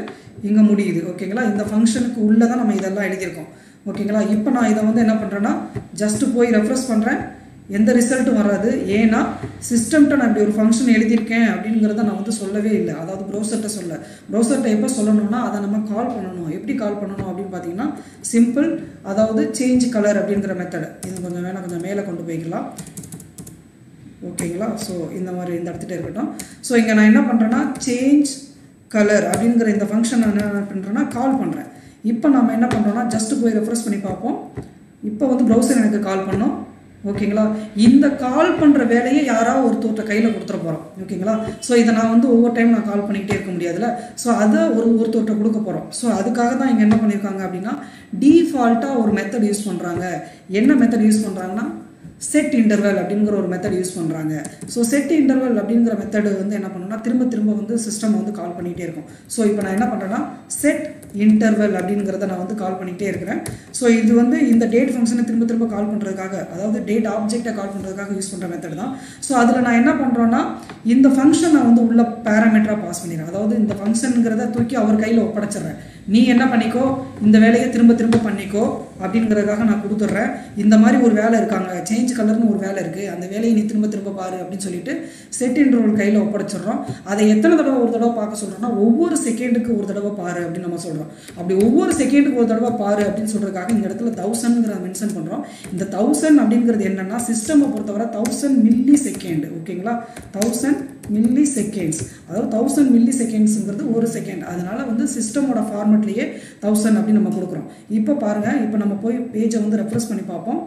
இங்கே முடியுது. ஓகேங்களா இந்த ஃபங்க்ஷனுக்கு உள்ளே தான் நம்ம இதெல்லாம் எழுதியிருக்கோம். ஓகேங்களா இப்போ நான் இதை வந்து என்ன பண்ணுறேன்னா ஜஸ்ட்டு போய் ரெஃப்ரெஷ் பண்ணுறேன் எந்த ரிசல்ட்டும் வராது. ஏன்னா சிஸ்டம்கிட்ட நான் இப்படி ஒரு ஃபங்க்ஷன் எழுதியிருக்கேன் அப்படிங்கிறத நான் வந்து சொல்லவே இல்லை. அதாவது ப்ரௌசர்கிட்ட சொல்ல. ப்ரௌசர்கிட்ட எப்போ சொல்லணும்னா அதை நம்ம கால் பண்ணணும். எப்படி கால் பண்ணணும் அப்படின்னு பார்த்தீங்கன்னா சிம்பிள் அதாவது சேஞ்ச் கலர் அப்படிங்கிற மெத்தடு இது கொஞ்சம் வேணால் கொஞ்சம் மேலே கொண்டு போய்க்கலாம். ஓகேங்களா? ஸோ இந்த மாதிரி இந்த இடத்துட்ட இருக்கட்டும். ஸோ இங்கே நான் என்ன பண்ணுறேன்னா சேஞ்ச் கலர் அப்படிங்கிற இந்த ஃபங்க்ஷன் நான் என்ன பண்ணுறேன்னா கால் பண்ணுறேன் இப்போ நம்ம என்ன பண்ணுறோன்னா ஜஸ்ட் போய் ரெஃப்ரெஷ் பண்ணி பார்ப்போம். இப்போ வந்து ப்ரௌசர் எனக்கு கால் பண்ணோம். ஓகேங்களா? இந்த கால் பண்ணுற வேலையை யாராவது ஒருத்தர்கிட்ட கையில் கொடுத்துட போகிறோம் ஓகேங்களா? ஸோ இதை நான் வந்து ஒவ்வொரு டைம் நான் கால் பண்ணிக்கிட்டே இருக்க முடியாதுல்ல. ஸோ அதை ஒரு ஒருத்தர்கிட்ட கொடுக்க போகிறோம் ஸோ அதுக்காக தான் இங்கே என்ன பண்ணியிருக்காங்க அப்படின்னா டீஃபால்ட்டாக ஒரு மெத்தட் யூஸ் பண்ணுறாங்க என்ன மெத்தட் யூஸ் பண்ணுறாங்கன்னா செட் இன்டர்வல் அப்படிங்கிற ஒரு மெத்தட் யூஸ் பண்ணுறாங்க ஸோ செட் இன்டர்வல் அப்படிங்கிற மெத்தடு வந்து என்ன பண்ணணும்னா திரும்ப திரும்ப வந்து சிஸ்டம் வந்து கால் பண்ணிகிட்டே இருக்கும். ஸோ இப்போ நான் என்ன பண்ணுறேன்னா செட் இன்டர்வல் அப்படிங்கிறத நான் வந்து கால் பண்ணிகிட்டே இருக்கிறேன். ஸோ இது வந்து இந்த டேட் ஃபங்க்ஷனை திரும்ப திரும்ப கால் பண்ணுறதுக்காக அதாவது டேட் ஆப்ஜெக்டை கால் பண்ணுறதுக்காக யூஸ் பண்ணுற மெத்தட் தான். ஸோ அதில் நான் என்ன பண்ணுறேன்னா இந்த ஃபங்க்ஷனை வந்து உள்ள பேராமீட்டராக பாஸ் பண்ணிடுறேன். அதாவது இந்த ஃபங்க்ஷனுங்கிறத தூக்கி அவர் கையில் ஒப்படைச்சிடுறேன். நீ என்ன பண்ணிக்கோ இந்த வேலையை திரும்ப திரும்ப பண்ணிக்கோ அப்படிங்கிறதுக்காக நான் கொடுத்துட்றேன். இந்த மாதிரி ஒரு வேலை இருக்காங்க. சேஞ்ச் கலர்னு ஒரு வேலை இருக்குது அந்த வேலையை நீ திரும்ப திரும்ப பாரு அப்படின்னு சொல்லிட்டு செட் ஒரு கையில் ஒப்படைச்சிடுறோம். அதை எத்தனை தடவை ஒரு தடவை பார்க்க சொல்கிறோம்னா ஒவ்வொரு செகண்டுக்கு ஒரு தடவை பாரு அப்படின்னு நம்ம சொல்கிறோம் அப்படி ஒவ்வொரு செகண்டுக்கு ஒரு தடவை பாரு அப்படின்னு சொல்கிறதுக்காக இந்த இடத்துல தௌசண்ட்ங்கிற மென்ஷன் பண்ணுறோம் இந்த தௌசண்ட் அப்படிங்கிறது என்னென்னா சிஸ்டமை பொறுத்தவரை தௌசண்ட் மில்லி செகண்ட் ஓகேங்களா தௌசண்ட் மில்லி செகண்ட்ஸ் அதாவது தௌசண்ட் மில்லி செகண்ட்ஸுங்கிறது ஒரு செகண்ட் அதனால் வந்து சிஸ்டமோட ஃபார்மெட்லேயே தௌசண்ட் அப்படின்னு நம்ம கொடுக்குறோம். இப்போ பாருங்கள் இப்போ நம்ம போய் பேஜை வந்து ரெஃப்ரெஸ் பண்ணி பார்ப்போம்.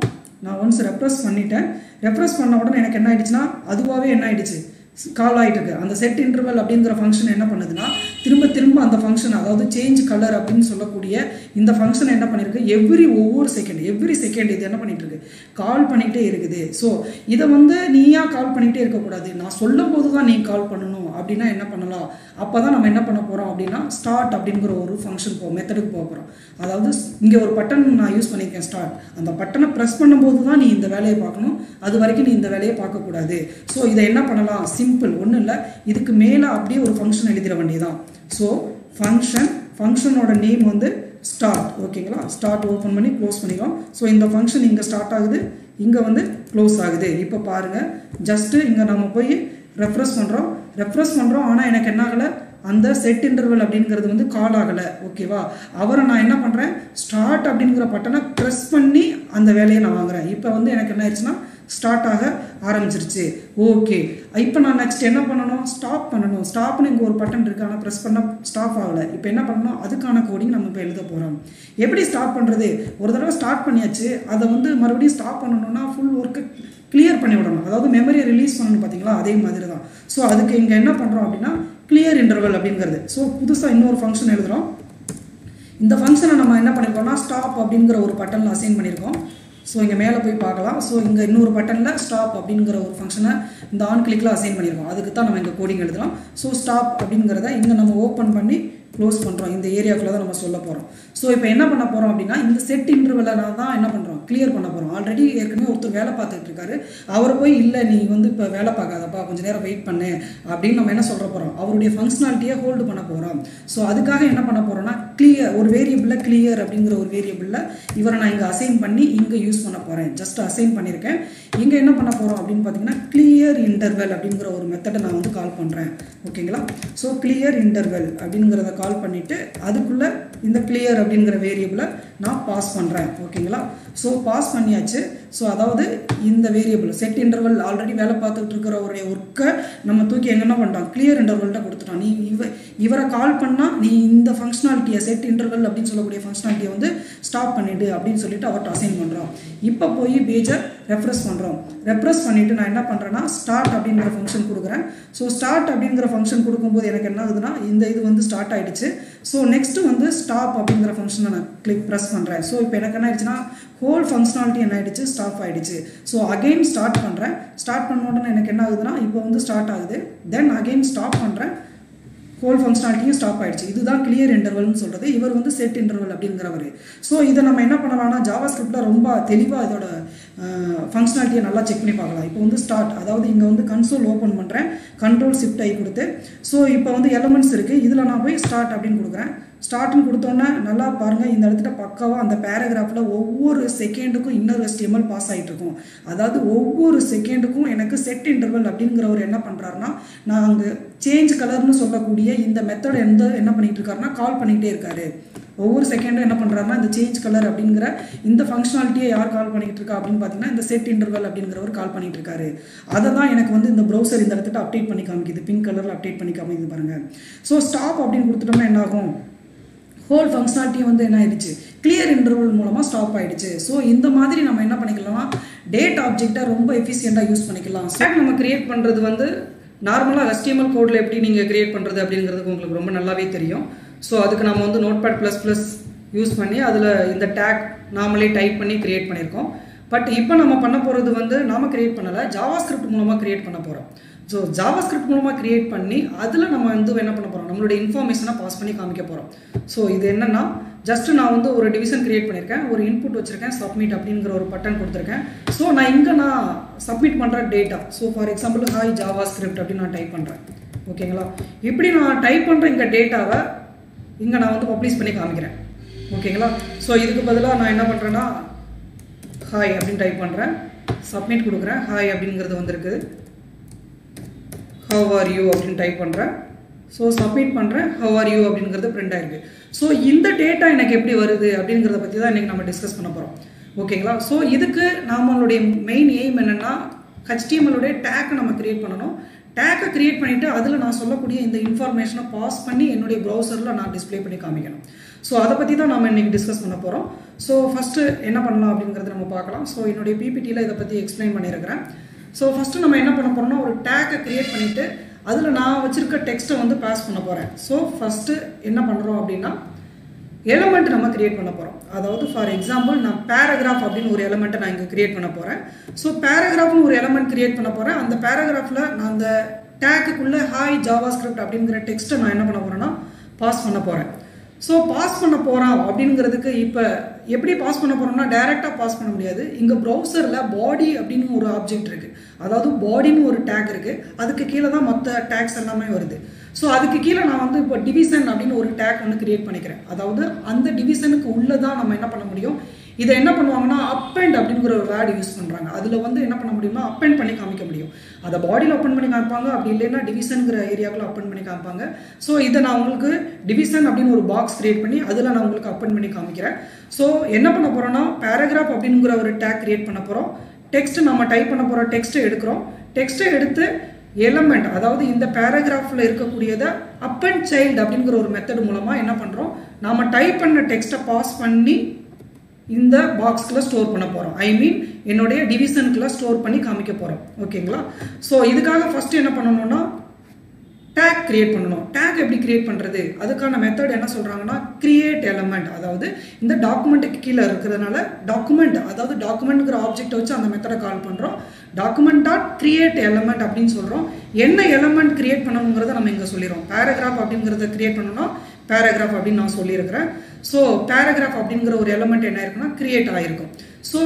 நான் ஒன்ஸ் ரெஃப்ரெஸ் பண்ணிட்டேன். ரெஃப்ரெஸ் பண்ண உடனே எனக்கு என்ன ஆயிடுச்சுன்னா அதுவாகவே என்ன ஆயிடுச்சு? கால் ஆகிட்டு இருக்கு அந்த செட் இன்டர்வல் அப்படிங்கிற ஃபங்க்ஷன் என்ன பண்ணுதுன்னா திரும்ப திரும்ப அந்த ஃபங்க்ஷன் அதாவது சேஞ்ச் கலர் அப்படின்னு சொல்லக்கூடிய இந்த ஃபங்க்ஷன் என்ன பண்ணியிருக்கு எவ்ரி ஒவ்வொரு செகண்ட் எவ்ரி செகண்ட் இது என்ன பண்ணிட்டு இருக்கு கால் பண்ணிகிட்டே இருக்குது. ஸோ இதை வந்து நீயா கால் பண்ணிகிட்டே இருக்கக்கூடாது. நான் சொல்லும் போது தான் நீ கால் பண்ணணும். அப்படின்னா என்ன பண்ணலாம்? அப்போ தான் நம்ம என்ன பண்ண போகிறோம் அப்படின்னா ஸ்டார்ட் அப்படிங்கிற ஒரு ஃபங்க்ஷன் போ மெத்தடுக்கு போக போகிறோம் அதாவது இங்கே ஒரு பட்டன் நான் யூஸ் பண்ணியிருக்கேன் ஸ்டார்ட் அந்த பட்டனை ப்ரெஸ் பண்ணும்போது தான் நீ இந்த வேலையை பார்க்கணும். அது வரைக்கும் நீ இந்த வேலையை பார்க்கக்கூடாது ஸோ இதை என்ன பண்ணலாம்? சிம்பிள் ஒன்றும் இல்லை. இதுக்கு மேலே அப்படியே ஒரு ஃபங்க்ஷன் எழுதிட வேண்டியதான் ஸோ ஃபங்க்ஷன் ஃபங்க்ஷனோட நேம் வந்து ஸ்டார்ட் ஓகேங்களா ஸ்டார்ட் ஓப்பன் பண்ணி க்ளோஸ் பண்ணிக்கலாம் ஸோ இந்த ஃபங்க்ஷன் இங்கே ஸ்டார்ட் ஆகுது. இங்கே வந்து க்ளோஸ் ஆகுது. இப்போ பாருங்கள் ஜஸ்ட்டு இங்கே நம்ம போய் ரெஃப்ரெஷ் பண்ணுறோம் ரெஃப்ரெஷ் பண்ணுறோம் ஆனால் எனக்கு என்ன ஆகலை? அந்த செட் இன்டர்வல் அப்படிங்கிறது வந்து கால் ஆகலை. ஓகேவா அவரை நான் என்ன பண்ணுறேன் ஸ்டார்ட் அப்படிங்கிற பட்டனை ப்ரெஸ் பண்ணி அந்த வேலையை நான் வாங்குறேன். இப்போ வந்து எனக்கு என்ன ஆயிடுச்சுன்னா ஸ்டார்ட் ஆக ஆரம்பிச்சிருச்சு. ஓகே இப்போ நான் நெக்ஸ்ட் என்ன பண்ணணும்? ஸ்டாப் பண்ணணும். ஸ்டாப்னு இங்கே ஒரு பட்டன் இருக்குது ஆனால் ப்ரெஸ் பண்ணால் ஸ்டாப் ஆகலை. இப்போ என்ன பண்ணணும்? அதுக்கான கோடிங் நம்ம இப்போ எழுத போகிறோம் எப்படி ஸ்டாப் பண்ணுறது ஒரு தடவை ஸ்டார்ட் பண்ணியாச்சு. அதை வந்து மறுபடியும் ஸ்டாப் பண்ணணும்னா ஃபுல் ஒர்க்கு கிளியர் பண்ணி விடணும். அதாவது மெமரியை ரிலீஸ் பண்ணணும் பார்த்தீங்களா? அதே மாதிரி தான் ஸோ அதுக்கு இங்கே என்ன பண்ணுறோம் அப்படின்னா கிளியர் இன்டர்வல் அப்படிங்கிறது. ஸோ புதுசாக இன்னொரு ஃபங்க்ஷன் எழுதுகிறோம் இந்த ஃபங்க்ஷனை நம்ம என்ன பண்ணியிருக்கோம்னா ஸ்டாப் அப்படிங்கிற ஒரு பட்டனில் அசைன் பண்ணியிருக்கோம் ஸோ இங்கே மேலே போய் பார்க்கலாம். ஸோ இங்கே இன்னொரு பட்டனில் ஸ்டாப் அப்படிங்கிற ஒரு ஃபங்க்ஷனை இந்த ஆன் கிளிக்கில் அசைன் பண்ணியிருக்கோம் அதுக்கு தான் நம்ம இங்கே கோடிங் எழுதுகிறோம் ஸோ ஸ்டாப் அப்படிங்கிறத இங்கே நம்ம ஓப்பன் பண்ணி க்ளோஸ் பண்ணுறோம் இந்த ஏரியாக்குள்ளே தான் நம்ம சொல்ல போகிறோம் ஸோ இப்போ என்ன பண்ண போகிறோம் அப்படின்னா இந்த செட் இன்டர்வலை தான் என்ன பண்ணுறோம் கிளியர் பண்ண போகிறோம் ஆல்ரெடி ஏற்கனவே ஒருத்தர் வேலை பார்த்துட்டு இருக்காரு. அவர் போய் இல்லை நீ வந்து இப்போ வேலை பார்க்காதப்பா. கொஞ்சம் நேரம் வெயிட் பண்ணு. அப்படின்னு நம்ம என்ன சொல்ல போகிறோம் அவருடைய ஃபங்க்ஷனாலிட்டியை ஹோல்டு பண்ண போகிறோம் ஸோ அதுக்காக என்ன பண்ண போகிறோம்னா கிளியர் ஒரு வேரியபிளில் கிளியர் அப்படிங்கிற ஒரு வேரியபிளில் இவரை நான் இங்கே அசைன் பண்ணி இங்கே யூஸ் பண்ண போகிறேன் ஜஸ்ட் அசைன் பண்ணியிருக்கேன். இங்கே என்ன பண்ண போகிறோம் அப்படின்னு பார்த்தீங்கன்னா கிளியர் இன்டர்வெல் அப்படிங்கிற ஒரு மெத்தடை நான் வந்து கால் பண்ணுறேன் ஓகேங்களா ஸோ கிளியர் இன்டர்வெல் அப்படிங்கிறத கால் பண்ணிவிட்டு அதுக்குள்ளே இந்த கிளியர் அப்படிங்கிற வேரியபிளை நான் பாஸ் பண்ணுறேன் ஓகேங்களா ஸோ பாஸ் பண்ணியாச்சு. ஸோ அதாவது இந்த வேரியபிள் செட் இன்டர்வல் ஆல்ரெடி வேலை பார்த்துட்டு இருக்கிறவருடைய ஒர்க்கை நம்ம தூக்கி எங்கன்னா பண்ணிட்டோம்? கிளியர் இன்டர்வல்கிட்ட கொடுத்துட்டோம். நீ இவ இவரை கால் பண்ணால் நீ இந்த ஃபங்க்ஷனாலிட்டியை செட் இன்டர்வல் அப்படின்னு சொல்லக்கூடிய ஃபங்க்ஷனாலிட்டியை வந்து ஸ்டாப் பண்ணிவிடு அப்படின்னு சொல்லிட்டு அவர்கிட்ட அசைன் பண்ணுறோம் இப்போ போய் பேஜர் ரெஃப்ரெஷ் பண்ணுறோம் ரெஃப்ரெஸ் பண்ணிவிட்டு நான் என்ன பண்ணுறேன்னா ஸ்டார்ட் அப்படிங்கிற ஃபங்க்ஷன் கொடுக்குறேன். ஸோ ஸ்டார்ட் அப்படிங்கிற ஃபங்க்ஷன் கொடுக்கும்போது எனக்கு என்ன ஆகுதுன்னா இந்த இது வந்து ஸ்டார்ட் ஆகிடுச்சு ஸோ நெக்ஸ்ட்டு வந்து ஸ்டாப் அப்படிங்கிற ஃபங்க்ஷனை நான் கிளிக் ப்ரெஸ் பண்ணுறேன் ஸோ இப்போ எனக்கு என்ன ஆயிடுச்சுன்னா ஹோல் ஃபங்க்ஷனாலிட்டி என்ன ஆயிடுச்சு. ஸ்டாப் ஆகிடுச்சு ஸோ அகெயின் ஸ்டார்ட் பண்ணுறேன் ஸ்டார்ட் பண்ண உடனே எனக்கு என்ன ஆகுதுன்னா இப்போ வந்து ஸ்டார்ட் ஆகுது. தென் அகெயின் ஸ்டாப் பண்ணுறேன் ஹோல் ஃபங்க்ஷனாலிட்டியும் ஸ்டாப் ஆயிடுச்சு. இதுதான் கிளியர் இன்டர்வல்னு சொல்கிறது இவர் வந்து செட் இன்டர்வல் அப்படிங்கிறவர். ஸோ இதை நம்ம என்ன பண்ணலாம்னா ஜாவா ஸ்கிரிப்டில் ரொம்ப தெளிவாக இதோட ஃபங்க்ஷனாலிட்டியை நல்லா செக் பண்ணி பார்க்கலாம். இப்போ வந்து ஸ்டார்ட் அதாவது இங்கே வந்து கன்சோல் ஓப்பன் பண்ணுறேன் கண்ட்ரோல் ஷிஃப்ட் ஆகி கொடுத்து. ஸோ இப்போ வந்து எலமெண்ட்ஸ் இருக்குது இதில் நான் போய் ஸ்டார்ட் அப்படின்னு கொடுக்குறேன். ஸ்டார்ட்னு கொடுத்தோன்னே நல்லா பாருங்கள் இந்த இடத்துல பக்காவாக அந்த பேராகிராஃபில் ஒவ்வொரு செகண்டுக்கும் இன்னொரு எஸ்டிஎம்எல் பாஸ் ஆகிட்டு இருக்கும். அதாவது ஒவ்வொரு செகண்டுக்கும் எனக்கு செட் இன்டர்வல் அப்படிங்கிறவர் என்ன பண்ணுறாருன்னா நான் அங்கே சேஞ்ச் கலர்னு சொல்லக்கூடிய இந்த மெத்தட் எந்த என்ன பண்ணிகிட்டு இருக்காருன்னா கால் பண்ணிக்கிட்டே இருக்காரு. ஒவ்வொரு செகண்டும் என்ன பண்ணுறாருன்னா இந்த சேஞ்ச் கலர் அப்படிங்கிற இந்த ஃபங்க்ஷனாலிட்டியை யார் கால் பண்ணிகிட்டு இருக்கா அப்படின்னு பார்த்தீங்கன்னா இந்த செட் இன்டர்வல் அப்படிங்கிறவர் கால் பண்ணிட்டு இருக்காரு அதை தான் எனக்கு வந்து இந்த ப்ரௌசர் இந்த இடத்துல அப்டேட் பண்ணி காமிக்குது. பிங்க் கலரில் அப்டேட் பண்ணி காமிக்குது பாருங்க. ஸோ ஸ்டாப் அப்படின்னு கொடுத்துட்டோம்னா என்ன ஆகும்? ஹோல் ஃபங்க்ஷனாலிட்டி வந்து என்ன ஆயிடுச்சு? கிளியர் இன்டர்வல் மூலமாக ஸ்டாப் ஆயிடுச்சு. ஸோ இந்த மாதிரி நம்ம என்ன பண்ணிக்கலாம்? டேட் ஆப்ஜெக்டை ரொம்ப எஃபிஷியண்டாக யூஸ் பண்ணிக்கலாம். ஸ்டாக் நம்ம கிரியேட் பண்ணுறது வந்து நார்மலாக HTML கோடில் எப்படி நீங்கள் கிரியேட் பண்ணுறது அப்படிங்கிறதுக்கு உங்களுக்கு ரொம்ப நல்லாவே தெரியும். ஸோ அதுக்கு நம்ம வந்து note pad plus plus use பண்ணி அதில் இந்த டேக் நாமளே டைப் பண்ணி க்ரியேட் பண்ணியிருக்கோம் பட் இப்போ நம்ம பண்ண போகிறது வந்து நாம கிரியேட் பண்ணலை ஜாவா ஸ்கிரிப்ட் மூலமாக க்ரியேட் பண்ண போகிறோம் ஸோ ஜாவா ஸ்கிரிப்ட் மூலமாக கிரியேட் பண்ணி அதில் நம்ம வந்து என்ன பண்ண போகிறோம் நம்மளுடைய இன்ஃபர்மேஷனை பாஸ் பண்ணி காமிக்க போகிறோம் ஸோ இது என்னென்னா ஜஸ்ட் நான் வந்து ஒரு டிவிஷன் க்ரியேட் பண்ணியிருக்கேன் ஒரு இன்புட் வச்சுருக்கேன் சப்மிட் அப்படிங்கிற ஒரு பட்டன் கொடுத்துருக்கேன். ஸோ நான் இங்கே நான் சப்மிட் பண்ணுற data so for example hi JavaScript அப்படின்னு நான் டைப் பண்ணுறேன் ஓகேங்களா இப்படி நான் டைப் பண்ணுற இங்கே டேட்டாவை இங்கே நான் வந்து பப்ளிஷ் பண்ணி காமிக்கிறேன். ஓகேங்களா ஸோ இதுக்கு பதிலாக நான் என்ன பண்ணுறேன்னா ஹாய் அப்படின்னு டைப் பண்ணுறேன் சப்மிட் கொடுக்குறேன். ஹாய் அப்படிங்கிறது வந்திருக்கு. ஹவ் ஆர் யூ அப்படின்னு டைப் பண்ணுறேன் ஸோ சப்மிட் பண்ணுறேன் ஹவ் ஆர் யூ அப்படிங்கிறது பிரிண்ட் ஆகிருக்கு ஸோ இந்த டேட்டா எனக்கு எப்படி வருது அப்படிங்கிறத பற்றி தான் இன்றைக்கி நம்ம டிஸ்கஸ் பண்ண போகிறோம் ஓகேங்களா ஸோ இதுக்கு நம்மளுடைய மெயின் எய்ம் என்னென்னா ஹெச்டிஎம்எலுடைய டேக்கை நம்ம க்ரியேட் பண்ணணும். டேக்கை க்ரியேட் பண்ணிவிட்டு அதில் நான் சொல்லக்கூடிய இந்த இன்ஃபர்மேஷனை பாஸ் பண்ணி என்னுடைய ப்ரௌசரில் நான் டிஸ்ப்ளே பண்ணி காமிக்கணும். ஸோ அதை பற்றி தான் நம்ம இன்றைக்கி டிஸ்கஸ் பண்ண போகிறோம் ஸோ ஃபஸ்ட்டு என்ன பண்ணலாம் அப்படிங்கிறத நம்ம பார்க்கலாம். ஸோ என்னுடைய பிபிடியில் இதை பற்றி எக்ஸ்பிளைன் பண்ணியிருக்கிறேன் ஸோ ஃபஸ்ட்டு நம்ம என்ன பண்ண போகிறோம்னா ஒரு டேக்கை க்ரியேட் பண்ணிவிட்டு அதில் நான் வச்சுருக்க டெக்ஸ்ட்டை வந்து பாஸ் பண்ண போகிறேன் ஸோ ஃபஸ்ட்டு என்ன பண்ணுறோம் அப்படின்னா எலமெண்ட் நம்ம கிரியேட் பண்ண போகிறோம் அதாவது ஃபார் எக்ஸாம்பிள் நான் பேராகிராஃப் அப்படின்னு ஒரு எலமெண்ட்டை நான் இங்கே கிரியேட் பண்ண போகிறேன் ஸோ பேராகிராஃப்னு ஒரு எலமெண்ட் கிரியேட் பண்ண போகிறேன் அந்த பேராகிராஃபில் நான் அந்த டேக்குக்குள்ளே ஹாய் ஜாவா ஸ்கிரிப்ட் அப்படிங்கிற டெக்ஸ்ட்டை நான் என்ன பண்ண போகிறேன்னா பாஸ் பண்ண போகிறேன் ஸோ பாஸ் பண்ண போகிறான் அப்படிங்கிறதுக்கு இப்போ எப்படி பாஸ் பண்ண போகிறோம்னா டைரெக்டாக பாஸ் பண்ண முடியாது. இங்கே ப்ரௌசரில் பாடி அப்படின்னு ஒரு ஆப்ஜெக்ட் இருக்குது அதாவது பாடின்னு ஒரு டேக் இருக்குது அதுக்கு கீழே தான் மற்ற டேக்ஸ் எல்லாமே வருது. ஸோ அதுக்கு கீழே நான் வந்து இப்போ டிவிஷன் அப்படின்னு ஒரு டேக் வந்து கிரியேட் பண்ணிக்கிறேன். அதாவது அந்த டிவிஷனுக்கு உள்ளே தான் நம்ம என்ன பண்ண முடியும்? இதை என்ன பண்ணுவாங்கன்னா அப்பெண்ட் அப்படிங்கிற ஒரு வேர்டு யூஸ் பண்ணுறாங்க அதில் வந்து என்ன பண்ண முடியும்னா அண்ட் பண்ணி காமிக்க முடியும். அதை பாடியில் ஓப்பன் பண்ணி காமிப்பாங்க அப்படி இல்லைன்னா டிவிஷனுங்கிற ஏரியாக்குள்ள அப்பன் பண்ணி காமிப்பாங்க. ஸோ இதை நான் உங்களுக்கு டிவிஷன் அப்படின்னு ஒரு பாக்ஸ் கிரியேட் பண்ணி அதில் நான் உங்களுக்கு அப்பன் பண்ணி காமிக்கிறேன். ஸோ என்ன பண்ண போகிறோன்னா பேராகிராஃப் அப்படிங்கிற ஒரு டேக் கிரியேட் பண்ண போகிறோம் டெக்ஸ்ட் நம்ம டைப் பண்ண போகிற டெக்ஸ்ட்டை எடுக்கிறோம். டெக்ஸ்ட்டை எடுத்து எலமெண்ட் அதாவது இந்த பேராகிராஃபில் இருக்கக்கூடியதை அப் அண்ட் சைல்டு அப்படிங்கிற ஒரு மெத்தட் மூலமாக என்ன பண்ணுறோம் நாம டைப் பண்ண டெக்ஸ்ட்டை பாஸ் பண்ணி இந்த பாக்ஸில் ஸ்டோர் பண்ண போகிறோம் ஐ மீன் என்னுடைய டிவிஷனுக்குலாம் ஸ்டோர் பண்ணி காமிக்க போகிறோம் ஓகேங்களா ஸோ இதுக்காக ஃபஸ்ட்டு என்ன பண்ணணும்னா டேக் கிரியேட் பண்ணணும். டேக் எப்படி கிரியேட் பண்ணுறது அதுக்கான மெத்தட் என்ன சொல்கிறாங்கன்னா கிரியேட் எலமெண்ட் அதாவது இந்த டாக்குமெண்ட்டுக்கு கீழே இருக்கிறதுனால டாக்குமெண்ட் அதாவது டாக்குமெண்ட்ங்கிற ஆப்ஜெக்ட் வச்சு அந்த மெத்தடை கால் பண்ணுறோம் டாக்குமெண்ட் டாட் கிரியேட் எலமெண்ட் அப்படின்னு சொல்கிறோம் என்ன எலமெண்ட் கிரியேட் பண்ணணுங்கிறத நம்ம இங்கே சொல்லிடுறோம். பேராகிராஃப் அப்படிங்கிறத கிரியேட் பண்ணணும்னா பேராகிராஃப் அப்படின்னு நான் சொல்லியிருக்கிறேன். ஸோ பேராகிராஃப் அப்படிங்கிற ஒரு எலமெண்ட் என்ன இருக்குன்னா கிரியேட் ஆகிருக்கும் ஸோ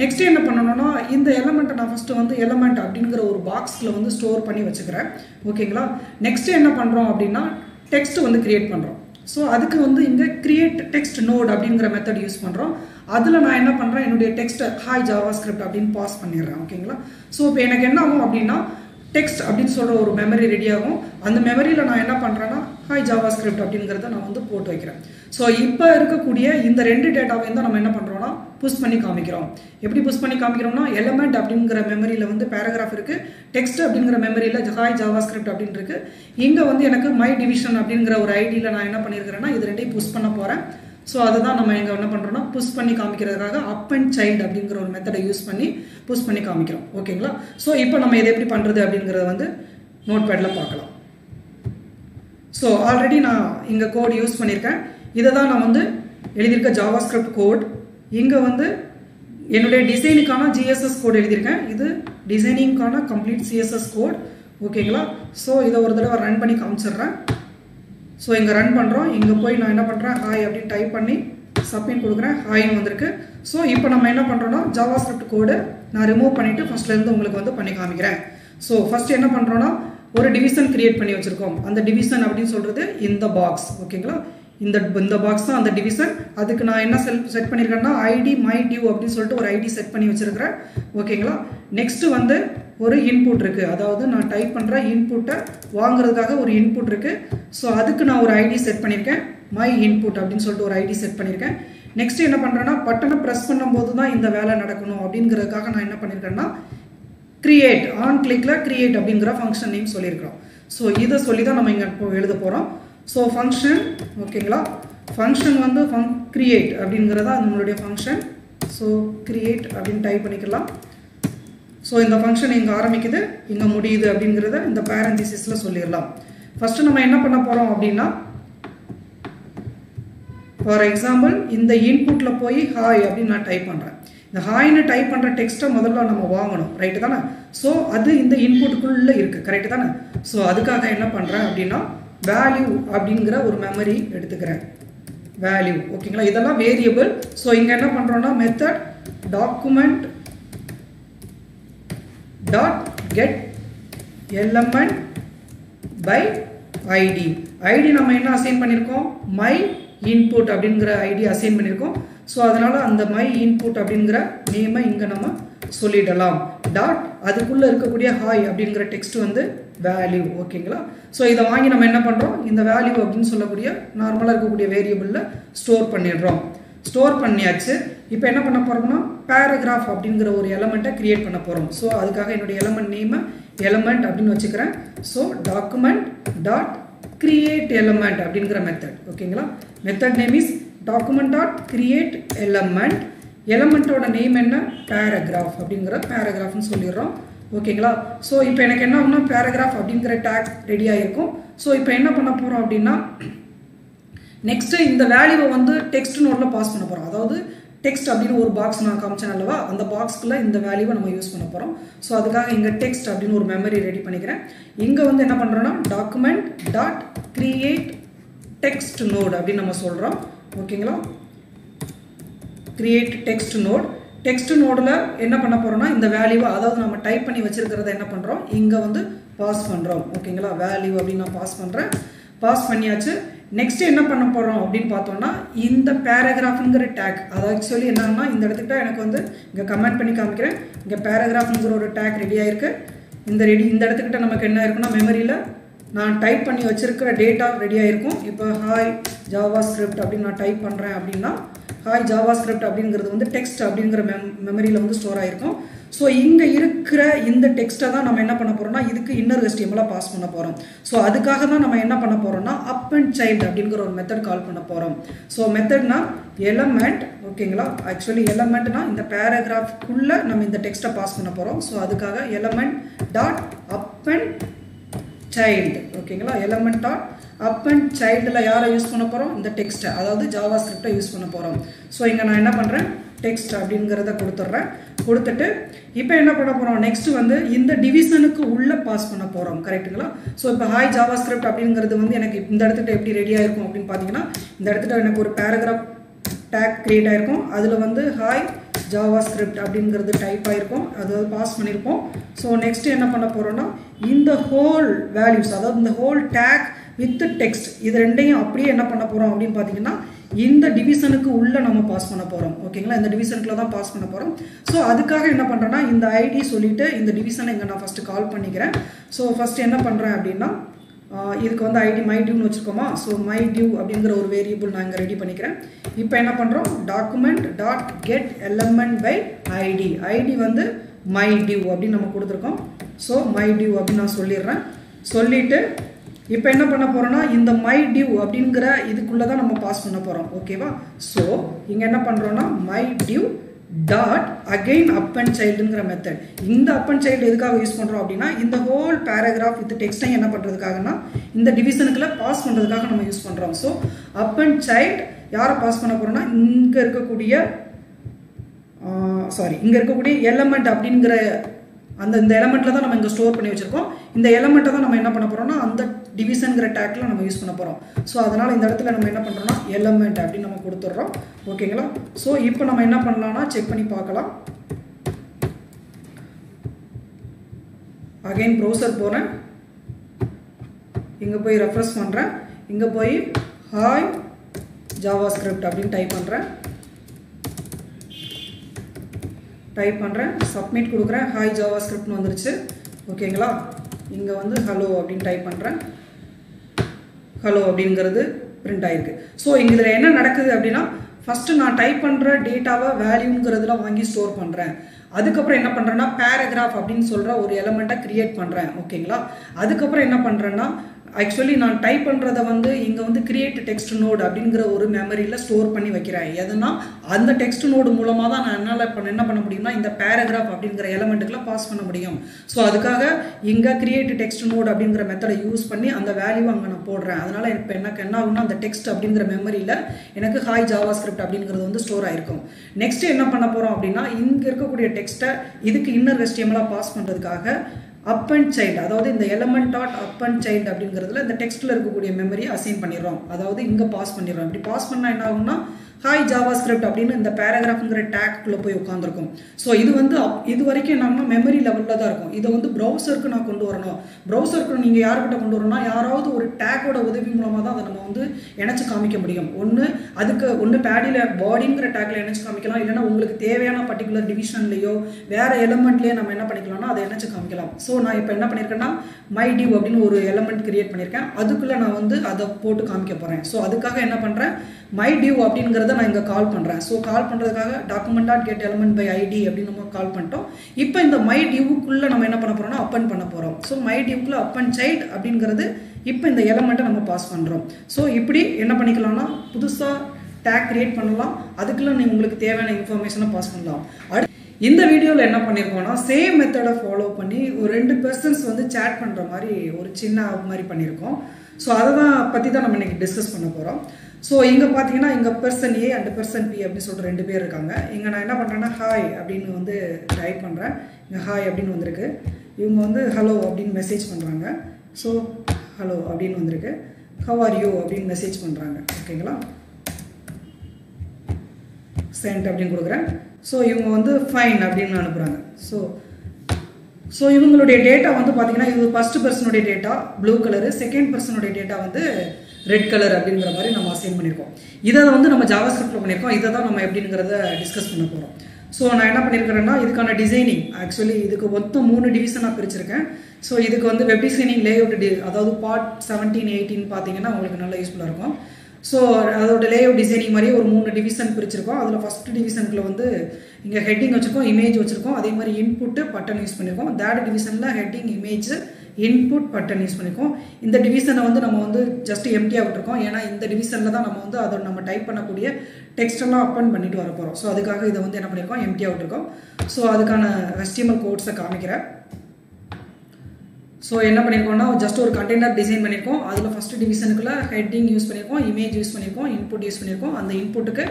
நெக்ஸ்ட் என்ன பண்ணணும்னா இந்த எலமெண்ட்டை நான் ஃபஸ்ட்டு வந்து எலமெண்ட் அப்படிங்கிற ஒரு பாக்ஸில் வந்து ஸ்டோர் பண்ணி வச்சுக்கிறேன். ஓகேங்களா நெக்ஸ்ட் என்ன பண்ணுறோம் அப்படின்னா டெக்ஸ்ட் வந்து கிரியேட் பண்ணுறோம் ஸோ அதுக்கு வந்து இங்கே கிரியேட் டெக்ஸ்ட் நோட் அப்படிங்கிற மெத்தட் யூஸ் பண்ணுறோம் அதில் நான் என்ன பண்ணுறேன் என்னுடைய டெக்ஸ்ட் ஹாய் ஜாவா ஸ்கிரிப்ட் அப்படின்னு பாஸ் பண்ணிடுறேன் ஓகேங்களா ஸோ இப்போ எனக்கு என்ன ஆகும் அப்படின்னா டெக்ஸ்ட் அப்படின்னு சொல்கிற ஒரு மெமரி ரெடி ஆகும். அந்த மெமரியில் நான் என்ன பண்ணுறேன்னா ஹாய் ஜாவா ஸ்கிரிப்ட் அப்படிங்கிறத நான் வந்து போட்டு வைக்கிறேன். ஸோ இப்போ இருக்கக்கூடிய இந்த ரெண்டு டேட்டாவையும் தான் நம்ம என்ன பண்ணுறோம்னா புஷ் பண்ணி காமிக்கிறோம். எப்படி புஷ் பண்ணி காமிக்கிறோம்னா எலமெண்ட் அப்படிங்கிற மெமரியில் வந்து பேராகிராஃப் இருக்குது டெக்ஸ்ட் அப்படிங்கிற மெமரியில் ஹாய் ஜாவா ஸ்கிரிப்ட் அப்படின்னு இருக்குது இங்கே வந்து எனக்கு மை டிவிஷன் அப்படிங்கிற ஒரு ஐடியில் நான் என்ன பண்ணியிருக்கிறேன்னா இது ரெண்டையும் புஷ் பண்ண போகிறேன் ஸோ அதை தான் நம்ம இங்கே என்ன பண்ணுறோம்னா புஷ் பண்ணி காமிக்கிறதுக்காக அப் அண்ட் சைல்டு அப்படிங்கிற ஒரு மெத்தடை யூஸ் பண்ணி புஷ் பண்ணி காமிக்கிறோம். ஓகேங்களா ஸோ இப்போ நம்ம இதை எப்படி பண்ணுறது அப்படிங்கிறத வந்து நோட் பேடில் பார்க்கலாம். ஸோ ஆல்ரெடி நான் இங்கே கோட் யூஸ் பண்ணியிருக்கேன் இதை தான் நான் வந்து எழுதியிருக்க ஜாவா ஸ்கிரிப்ட் கோட் இங்கே வந்து என்னுடைய டிசைனுக்கான ஜிஎஸ்எஸ் கோட் எழுதியிருக்கேன். இது டிசைனிங்கான கம்ப்ளீட் சிஎஸ்எஸ் கோட் ஓகேங்களா ஸோ இதை ஒரு தடவை ரன் பண்ணி காமிச்சிடுறேன். ஸோ இங்கே ரன் பண்ணுறோம் இங்கே போய் நான் என்ன பண்ணுறேன் ஹாய் அப்படின்னு டைப் பண்ணி சப்மிட் கொடுக்குறேன். ஹாய்னு வந்திருக்கு. ஸோ இப்போ நம்ம என்ன பண்ணுறோன்னா ஜாவா ஸ்கிரிப்ட் கோடு நான் ரிமூவ் பண்ணிவிட்டு ஃபஸ்ட்லேருந்து உங்களுக்கு வந்து பண்ணி காமிக்கிறேன். ஸோ ஃபஸ்ட் என்ன பண்ணுறோன்னா ஒரு டிவிஷன் கிரியேட் பண்ணி வச்சுருக்கோம். அந்த டிவிஷன் அப்படின்னு சொல்கிறது இந்த பாக்ஸ் ஓகேங்களா இந்த இந்த பாக்ஸ் தான் அந்த டிவிஷன் அதுக்கு நான் என்ன செல் செட் பண்ணியிருக்கேன்னா ஐடி மை டியூ அப்படின்னு சொல்லிட்டு ஒரு ஐடி செட் பண்ணி வச்சுருக்கிறேன். ஓகேங்களா? நெக்ஸ்ட்டு வந்து ஒரு இன்புட் இருக்குது அதாவது நான் டைப் பண்ணுற இன்புட்டை வாங்குறதுக்காக ஒரு இன்புட் இருக்குது ஸோ அதுக்கு நான் ஒரு ஐடி செட் பண்ணியிருக்கேன் மை இன்புட் அப்படின்னு சொல்லிட்டு ஒரு ஐடி செட் பண்ணியிருக்கேன் நெக்ஸ்ட் என்ன பண்ணுறேன்னா பட்டனை ப்ரெஸ் பண்ணும்போது தான் இந்த வேலை நடக்கணும் அப்படிங்கிறதுக்காக நான் என்ன பண்ணியிருக்கேன்னா கிரியேட் ஆன் கிளிக்கில் கிரியேட் அப்படிங்கிற ஃபங்க்ஷன் நேம் சொல்லியிருக்கிறோம். ஸோ இதை சொல்லி தான் நம்ம இங்கே எழுத போகிறோம் ஸோ ஃபங்க்ஷன் ஓகேங்களா ஃபங்க்ஷன் வந்து ஃபங் கிரியேட் அப்படிங்கிறதா நம்மளுடைய ஃபங்க்ஷன் ஸோ க்ரியேட் அப்படின்னு டைப் பண்ணிக்கலாம். ஸோ இந்த ஃபங்க்ஷன் இங்கே ஆரம்பிக்குது இங்கே முடியுது அப்படிங்கிறத இந்த பேரந்திசிஸில் சொல்லிடலாம். ஃபஸ்ட்டு நம்ம என்ன பண்ண போகிறோம் அப்படின்னா ஃபார் எக்ஸாம்பிள் இந்த இன்புட்டில் போய் ஹாய் அப்படின்னு நான் டைப் பண்ணுறேன் இந்த ஹாய்னு டைப் பண்ணுற டெக்ஸ்ட்டை முதல்ல நம்ம வாங்கணும் ரைட்டு தானே? ஸோ அது இந்த இன்புட்டுக்குள்ளே இருக்குது கரெக்டு தானே? ஸோ அதுக்காக என்ன பண்ணுறேன் அப்படின்னா வேல்யூ அப்படிங்கிற ஒரு மெமரி எடுத்துக்கிறேன். வேல்யூ ஓகேங்களா இதெல்லாம் வேரியபிள் ஸோ இங்கே என்ன பண்ணுறோன்னா method document dot get element by ID ID நம்ம என்ன அசைன் பண்ணியிருக்கோம் மை இன்புட் அப்படிங்கிற ஐடி அசைன் பண்ணியிருக்கோம் ஸோ அதனால் அந்த மை இன்புட் அப்படிங்கிற நேமை இங்கே நம்ம சொல்லிடலாம். டாட் அதுக்குள்ளே இருக்கக்கூடிய ஹாய் அப்படிங்கிற டெக்ஸ்ட் வந்து வேல்யூ ஓகேங்களா ஸோ இதை வாங்கி நம்ம என்ன பண்ணுறோம் இந்த வேல்யூ அப்படின்னு சொல்லக்கூடிய நார்மலாக இருக்கக்கூடிய வேரியபிளில் ஸ்டோர் பண்ணிடுறோம். ஸ்டோர் பண்ணியாச்சு. இப்போ என்ன பண்ண போகிறோம்னா பேராகிராஃப் அப்படிங்கிற ஒரு எலமெண்ட்டை கிரியேட் பண்ண போகிறோம் ஸோ அதுக்காக என்னுடைய எலமெண்ட் நேமை எலமெண்ட் அப்படின்னு வச்சுக்கிறேன். So document dot create element அப்படிங்கிற மெத்தட் ஓகேங்களா method name is document dot create element எலமெண்ட்டோட name என்ன? பேராகிராஃப் அப்படிங்கிற பேராகிராஃப்னு சொல்லிடுறோம். ஓகேங்களா? ஸோ இப்போ எனக்கு என்ன ஆகும்னா பேராகிராஃப் அப்படிங்கிற டேக் ரெடியாக இருக்கும் ஸோ இப்போ என்ன பண்ண போகிறோம் அப்படின்னா நெக்ஸ்ட்டு இந்த வேல்யூவை வந்து டெக்ஸ்ட் நோட்டில் பாஸ் பண்ண போகிறோம் அதாவது டெக்ஸ்ட் அப்படின்னு ஒரு பாக்ஸ் நான் காமிச்சேன் அல்லவா? அந்த பாக்ஸ்க்குள்ளே இந்த வேல்யூவை நம்ம யூஸ் பண்ண போகிறோம் ஸோ அதுக்காக இங்கே டெக்ஸ்ட் அப்படின்னு ஒரு மெமரி ரெடி பண்ணிக்கிறேன். இங்கே வந்து என்ன பண்ணுறோன்னா document dot create text node அப்படின்னு நம்ம சொல்கிறோம் ஓகேங்களா? கிரியேட் டெக்ஸ்ட் நோட் டெக்ஸ்ட் நோடில் என்ன பண்ண போகிறோம்னா இந்த வேல்யூவை அதாவது நம்ம டைப் பண்ணி வச்சிருக்கிறத என்ன பண்ணுறோம் இங்கே வந்து பாஸ் பண்ணுறோம் ஓகேங்களா வேல்யூ அப்படின்னு நான் பாஸ் பண்ணுறேன் பாஸ் பண்ணியாச்சு. நெக்ஸ்ட் என்ன பண்ண போகிறோம் அப்படின்னு பார்த்தோம்னா இந்த பேராகிராஃப்ங்கிற டேக் அது ஆக்சுவலி என்னன்னா இந்த இடத்துக்கிட்ட எனக்கு வந்து இங்கே கமெண்ட் பண்ணி காமிக்கிறேன். இங்கே பேராகிராஃப்ங்கிற ஒரு டேக் ரெடி ஆயிருக்கு. இந்த ரெடி இந்த இடத்துக்கிட்ட நமக்கு என்ன இருக்குன்னா மெமரியில் நான் டைப் பண்ணி வச்சுருக்கிற டேட்டா ரெடி ஆயிருக்கும். இப்போ ஹாய் ஜாவா ஸ்கிரிப்ட் அப்படின்னு நான் டைப் பண்ணுறேன் அப்படின்னா ஹாய் ஜாவா ஸ்கிரிப்ட் அப்படிங்கிறது வந்து டெக்ஸ்ட் அப்படிங்கிற மெம் மெமரியில் வந்து ஸ்டோர் ஆகிருக்கும் ஸோ இங்கே இருக்கிற இந்த டெக்ஸ்ட்டை தான் நம்ம என்ன பண்ண போகிறோம்னா இதுக்கு இன்னர் HTML-ஆ பாஸ் பண்ண போகிறோம் ஸோ அதுக்காக தான் நம்ம என்ன பண்ண போகிறோம்னா அப் அண்ட் சைல்டு அப்படிங்கிற ஒரு மெத்தட் கால் பண்ண போகிறோம் ஸோ மெத்தட்னா எலமெண்ட் ஓகேங்களா ஆக்சுவலி எலமெண்ட்னா இந்த பேராகிராஃப்குள்ளே நம்ம இந்த டெக்ஸ்ட்டை பாஸ் பண்ண போகிறோம் ஸோ அதுக்காக element dot append child ஓகேங்களா எலமெண்ட் டாட் அப் அண்ட் சைல்டில் யாரை யூஸ் பண்ண போகிறோம் இந்த டெக்ஸ்ட்டை அதாவது ஜாவா ஸ்கிரிப்டை யூஸ் பண்ண போகிறோம் ஸோ இங்கே நான் என்ன பண்ணுறேன் டெக்ஸ்ட் அப்படிங்கிறத கொடுத்துட்றேன். கொடுத்துட்டு இப்போ என்ன பண்ண போகிறோம் நெக்ஸ்ட் வந்து இந்த டிவிஷனுக்கு உள்ளே பாஸ் பண்ண போகிறோம் கரெக்டுங்களா ஸோ இப்போ ஹாய் ஜாவா ஸ்கிரிப்ட் அப்படிங்கிறது வந்து எனக்கு இந்த இடத்துல எப்படி ரெடியாக இருக்கும் அப்படின்னு பார்த்தீங்கன்னா இந்த இடத்துல எனக்கு ஒரு பேராகிராஃப் டேக் க்ரியேட் ஆயிருக்கும். அதில் வந்து ஹாய் ஜாவா ஸ்கிரிப்ட் அப்படிங்கிறது டைப் ஆகிருக்கும் அதாவது பாஸ் பண்ணியிருப்போம் ஸோ நெக்ஸ்ட் என்ன பண்ண போகிறோம்னா இந்த ஹோல் வேல்யூஸ் அதாவது இந்த ஹோல் டேக் வித் டெக்ஸ்ட் இது ரெண்டையும் அப்படியே என்ன பண்ண போகிறோம் அப்படின்னு பார்த்தீங்கன்னா இந்த டிவிஷனுக்கு உள்ளே நம்ம பாஸ் பண்ண போகிறோம் ஓகேங்களா இந்த டிவிஷனுக்குள்ள தான் பாஸ் பண்ண போகிறோம் ஸோ அதுக்காக என்ன பண்ணுறேன்னா இந்த ஐடி சொல்லிவிட்டு இந்த டிவிஷனை இங்கே நான் ஃபஸ்ட்டு கால் பண்ணிக்கிறேன். ஸோ ஃபஸ்ட்டு என்ன பண்ணுறேன் அப்படின்னா இதுக்கு வந்து ஐடி மை டியூன்னு வச்சுருக்கோமா? ஸோ மை டியூ அப்படிங்கிற ஒரு வேரியபிள் நான் இங்கே ரெடி பண்ணிக்கிறேன். இப்போ என்ன பண்ணுறோம் document dot get element by ID ID வந்து மை டியூ அப்படின்னு நம்ம கொடுத்துருக்கோம். ஸோ மை டியூ அப்படின்னு நான் சொல்லிடுறேன். சொல்லிவிட்டு இப்போ என்ன பண்ண போகிறோன்னா இந்த மை டியூ அப்படிங்கிற இதுக்குள்ளே தான் நம்ம பாஸ் பண்ண போகிறோம் ஓகேவா ஸோ இங்கே என்ன பண்ணுறோன்னா my div dot again append சைல்டுங்கிற method இந்த அப் அண்ட் சைல்டு எதுக்காக யூஸ் பண்ணுறோம் அப்படின்னா இந்த ஹோல் பேராகிராஃப் வித் டெக்ஸ்டையும் என்ன பண்ணுறதுக்காகனா இந்த டிவிஷனுக்குள்ள பாஸ் பண்ணுறதுக்காக நம்ம யூஸ் பண்ணுறோம் ஸோ அப் அண்ட் சைல்டு யாரை பாஸ் பண்ண போகிறோம்னா இங்கே இருக்கக்கூடிய சாரி இங்கே இருக்கக்கூடிய எலமெண்ட் அப்படிங்கிற அந்த இந்த எலமெண்ட்டில் தான் நம்ம இங்கே ஸ்டோர் பண்ணி வச்சுருக்கோம். இந்த எலமெண்ட்டை தான் நம்ம என்ன பண்ண போகிறோம்னா அந்த டிவிஷனுங்கிற டேக்கில் நம்ம யூஸ் பண்ண போகிறோம் ஸோ அதனால் இந்த இடத்துல நம்ம என்ன பண்ணுறோம்னா எலமெண்ட் அப்படின்னு நம்ம கொடுத்துட்றோம். ஓகேங்களா ஸோ இப்போ நம்ம என்ன பண்ணலாம்னா செக் பண்ணி பார்க்கலாம். அகைன் ப்ரௌசர் போகிறேன் இங்கே போய் ரெஃப்ரெஷ் பண்ணுறேன் இங்கே போய் ஹாய் ஜாவா ஸ்கிரிப்ட் அப்படின்னு டைப் பண்ணுறேன் டைப் பண்ணுறேன் சப்மிட் கொடுக்குறேன். ஹாய் ஜாவா ஸ்கிரிப்ட்னு வந்துருச்சு. ஓகேங்களா இங்கே வந்து ஹலோ அப்படின்னு டைப் பண்ணுறேன் ஹலோ அப்படிங்கிறது பிரிண்ட் ஆயிருக்கு. ஸோ இதில் என்ன நடக்குது அப்படின்னா ஃபஸ்ட்டு நான் டைப் பண்ணுற டேட்டாவை வேல்யூங்கிறதுல வாங்கி ஸ்டோர் பண்ணுறேன் அதுக்கப்புறம் என்ன பண்ணுறேன்னா பேராகிராஃப் அப்படின்னு சொல்கிற ஒரு எலமெண்ட்டை க்ரியேட் பண்ணுறேன் ஓகேங்களா அதுக்கப்புறம் என்ன பண்ணுறேன்னா ஆக்சுவலி நான் டைப் பண்ணுறத வந்து இங்கே வந்து கிரியேட் டெக்ஸ்ட் நோட் அப்படிங்கிற ஒரு மெமரியில் ஸ்டோர் பண்ணி வைக்கிறேன். எதுனா அந்த டெக்ஸ்ட் நோடு மூலமாக தான் நான் என்னால் பண்ண என்ன பண்ண முடியும்னா இந்த பேராகிராஃப் அப்படிங்கிற எலமெண்ட்டுக்குலாம் பாஸ் பண்ண முடியும். ஸோ அதுக்காக இங்கே கிரியேட் டெக்ஸ்ட் நோட் அப்படிங்கிற மெத்தடை யூஸ் பண்ணி அந்த வேல்யூ அங்கே நான் போடுறேன். அதனால் இப்போ எனக்கு என்ன ஆகும்னா அந்த டெக்ஸ்ட் அப்படிங்கிற மெமரியில் எனக்கு ஹாய் ஜாவா ஸ்கிரிப்ட் அப்படிங்கிறது வந்து ஸ்டோர் ஆகிருக்கும் நெக்ஸ்ட் என்ன பண்ண போகிறோம் அப்படின்னா இங்கே இருக்கக்கூடிய டெக்ஸ்ட்டை இதுக்கு இன்னர் வெஸ்டியமெல்லாம் பாஸ் பண்ணுறதுக்காக அப் அண்ட் சைல்டு அதாவது இந்த element dot append child அப்படிங்கிறதுல இந்த டெக்ஸ்ட்டில் இருக்கக்கூடிய மெமரியை அசைன் பண்ணிடுறோம். அதாவது இங்கே பாஸ் பண்ணிடுறோம். இப்படி பாஸ் பண்ணால் என்ன ஆகும்னா ஹாய் ஜாவா ஸ்கிரிப்ட் அப்படின்னு இந்த பேராகிராஃப்ங்கிற டேக்குள்ளே போய் உட்காந்துருக்கும் ஸோ இது வந்து அப்- இது வரைக்கும் என்னன்னா மெமரி லெவலில் தான் இருக்கும். இதை வந்து ப்ரௌசருக்கு நான் கொண்டு வரணும். ப்ரௌசருக்கு நீங்கள் யார்கிட்ட கொண்டு வரணும்னா யாராவது ஒரு டேக்கோட உதவி மூலமாக தான் அதை நம்ம வந்து இணைச்சு காமிக்க முடியும். ஒன்று அதுக்கு ஒன்று பேடியில் பாடிங்கிற டேக்கில் இணைச்சு காமிக்கலாம். இல்லைன்னா உங்களுக்கு தேவையான பர்டிகுலர் டிவிஷன்லையோ வேறு எலமெண்ட்லேயே நம்ம என்ன பண்ணிக்கலாம்னா அதை இணைச்சு காமிக்கலாம். ஸோ ஸோ நான் இப்போ என்ன பண்ணியிருக்கேன்னா மை டிவ் அப்படின்னு ஒரு எலமெண்ட் கிரியேட் பண்ணியிருக்கேன் அதுக்குள்ளே நான் வந்து அதை போட்டு காமிக்க போகிறேன் ஸோ அதுக்காக என்ன பண்ணுறேன் மை டிவ் அப்படிங்கிறத நான் இங்கே கால் பண்ணுறேன் ஸோ கால் பண்ணுறதுக்காக document dot get element by ID அப்படின்னு நம்ம கால் பண்ணிட்டோம். இப்போ இந்த மை டிவ்வுக்குள்ளே நம்ம என்ன பண்ண போகிறோம்னா அப்பன் பண்ண போகிறோம் ஸோ மை டியூக்குள்ளே அப்பன் சைல்டு அப்படிங்கிறது இப்போ இந்த எலமெண்ட்டை நம்ம பாஸ் பண்ணுறோம் ஸோ இப்படி என்ன பண்ணிக்கலாம்னா புதுசாக டேக் கிரியேட் பண்ணலாம். அதுக்குள்ளே நீ உங்களுக்கு தேவையான இன்ஃபர்மேஷனை பாஸ் பண்ணலாம். அடுத்து இந்த வீடியோவில் என்ன பண்ணியிருக்கோம்னா சேம் மெத்தடை ஃபாலோ பண்ணி ஒரு ரெண்டு பர்சன்ஸ் வந்து சேட் பண்ணுற மாதிரி ஒரு சின்ன app மாதிரி பண்ணியிருக்கோம் ஸோ அதை தான் பற்றி தான் நம்ம இன்னைக்கு டிஸ்கஸ் பண்ண போகிறோம் ஸோ இங்கே பார்த்தீங்கன்னா இங்கே person A and person B அப்படின்னு சொல்லிட்டு ரெண்டு பேர் இருக்காங்க. இங்கே நான் என்ன பண்ணுறேன்னா ஹாய் அப்படின்னு வந்து டைப் பண்ணுறேன் இங்கே ஹாய் அப்படின்னு வந்திருக்கு. இவங்க வந்து ஹலோ அப்படின்னு மெசேஜ் பண்ணுறாங்க ஸோ ஹலோ அப்படின்னு வந்திருக்கு. ஹவ் ஆர் யூ அப்படின்னு மெசேஜ் பண்ணுறாங்க ஓகேங்களா சென்ட் அப்படின்னு கொடுக்குறேன். ஸோ இவங்க வந்து ஃபைன் அப்படின்னு அனுப்புகிறாங்க ஸோ ஸோ இவங்களுடைய டேட்டா வந்து பார்த்தீங்கன்னா இது ஃபர்ஸ்ட் பர்சனுடைய டேட்டா ப்ளூ கலரு செகண்ட் பர்சனுடைய டேட்டா வந்து ரெட் கலர் அப்படிங்கிற மாதிரி நம்ம அசைன் பண்ணியிருக்கோம் இதை வந்து நம்ம ஜாவா ஸ்கிரிப்டில் பண்ணியிருக்கோம் இதை தான் நம்ம எப்படிங்கிறத டிஸ்கஸ் பண்ண போகிறோம் ஸோ நான் என்ன பண்ணியிருக்கிறேன்னா இதுக்கான டிசைனிங் ஆக்சுவலி இதுக்கு மொத்தம் மூணு டிவிஷனாக பிரிச்சிருக்கேன். ஸோ இதுக்கு வந்து வெப் டிசைனிங் லேஅவுட் டி அதாவது பார்ட் செவன்டீன் எயிட்டின் பார்த்தீங்கன்னா உங்களுக்கு நல்ல யூஸ்ஃபுல்லாக இருக்கும். ஸோ அதோட லேஅவுட் டிசைனிங் மாதிரியே ஒரு மூணு டிவிஷன் பிரிச்சிருக்கோம். அதில் ஃபஸ்ட் டிவிஷனுக்குள்ள வந்து இங்கே ஹெட்டிங் வச்சுருக்கோம் இமேஜ் வச்சுருக்கோம். அதே மாதிரி இன்புட்டு பட்டன் யூஸ் பண்ணியிருக்கோம் தேர்ட் டிவிஷனில் heading image input button use பண்ணியிருக்கோம் இந்த டிவிஷனை வந்து நம்ம வந்து ஜஸ்ட் எம்டியாக விட்டுருக்கோம். ஏன்னா இந்த டிவிஷனில் தான் நம்ம வந்து அதை நம்ம டைப் பண்ணக்கூடிய டெக்ஸ்டெல்லாம் அப்பன் பண்ணிட்டு வர போகிறோம் ஸோ அதுக்காக இதை வந்து என்ன பண்ணியிருக்கோம் எம்டியாக விட்டுருக்கோம். ஸோ அதுக்கான HTML கோட்ஸை காமிக்கிறேன். ஸோ என்ன பண்ணியிருக்கோம்னா ஜஸ்ட் ஒரு கண்டெய்னர் டிசைன் பண்ணியிருக்கோம் அதில் ஃபஸ்ட்டு டிவிஷனுக்குள்ளே ஹெட்டிங் யூஸ் பண்ணியிருக்கோம் இமேஜ் யூஸ் பண்ணியிருக்கோம் இன்புட் யூஸ் பண்ணியிருக்கோம் அந்த இன்புட்டுக்கு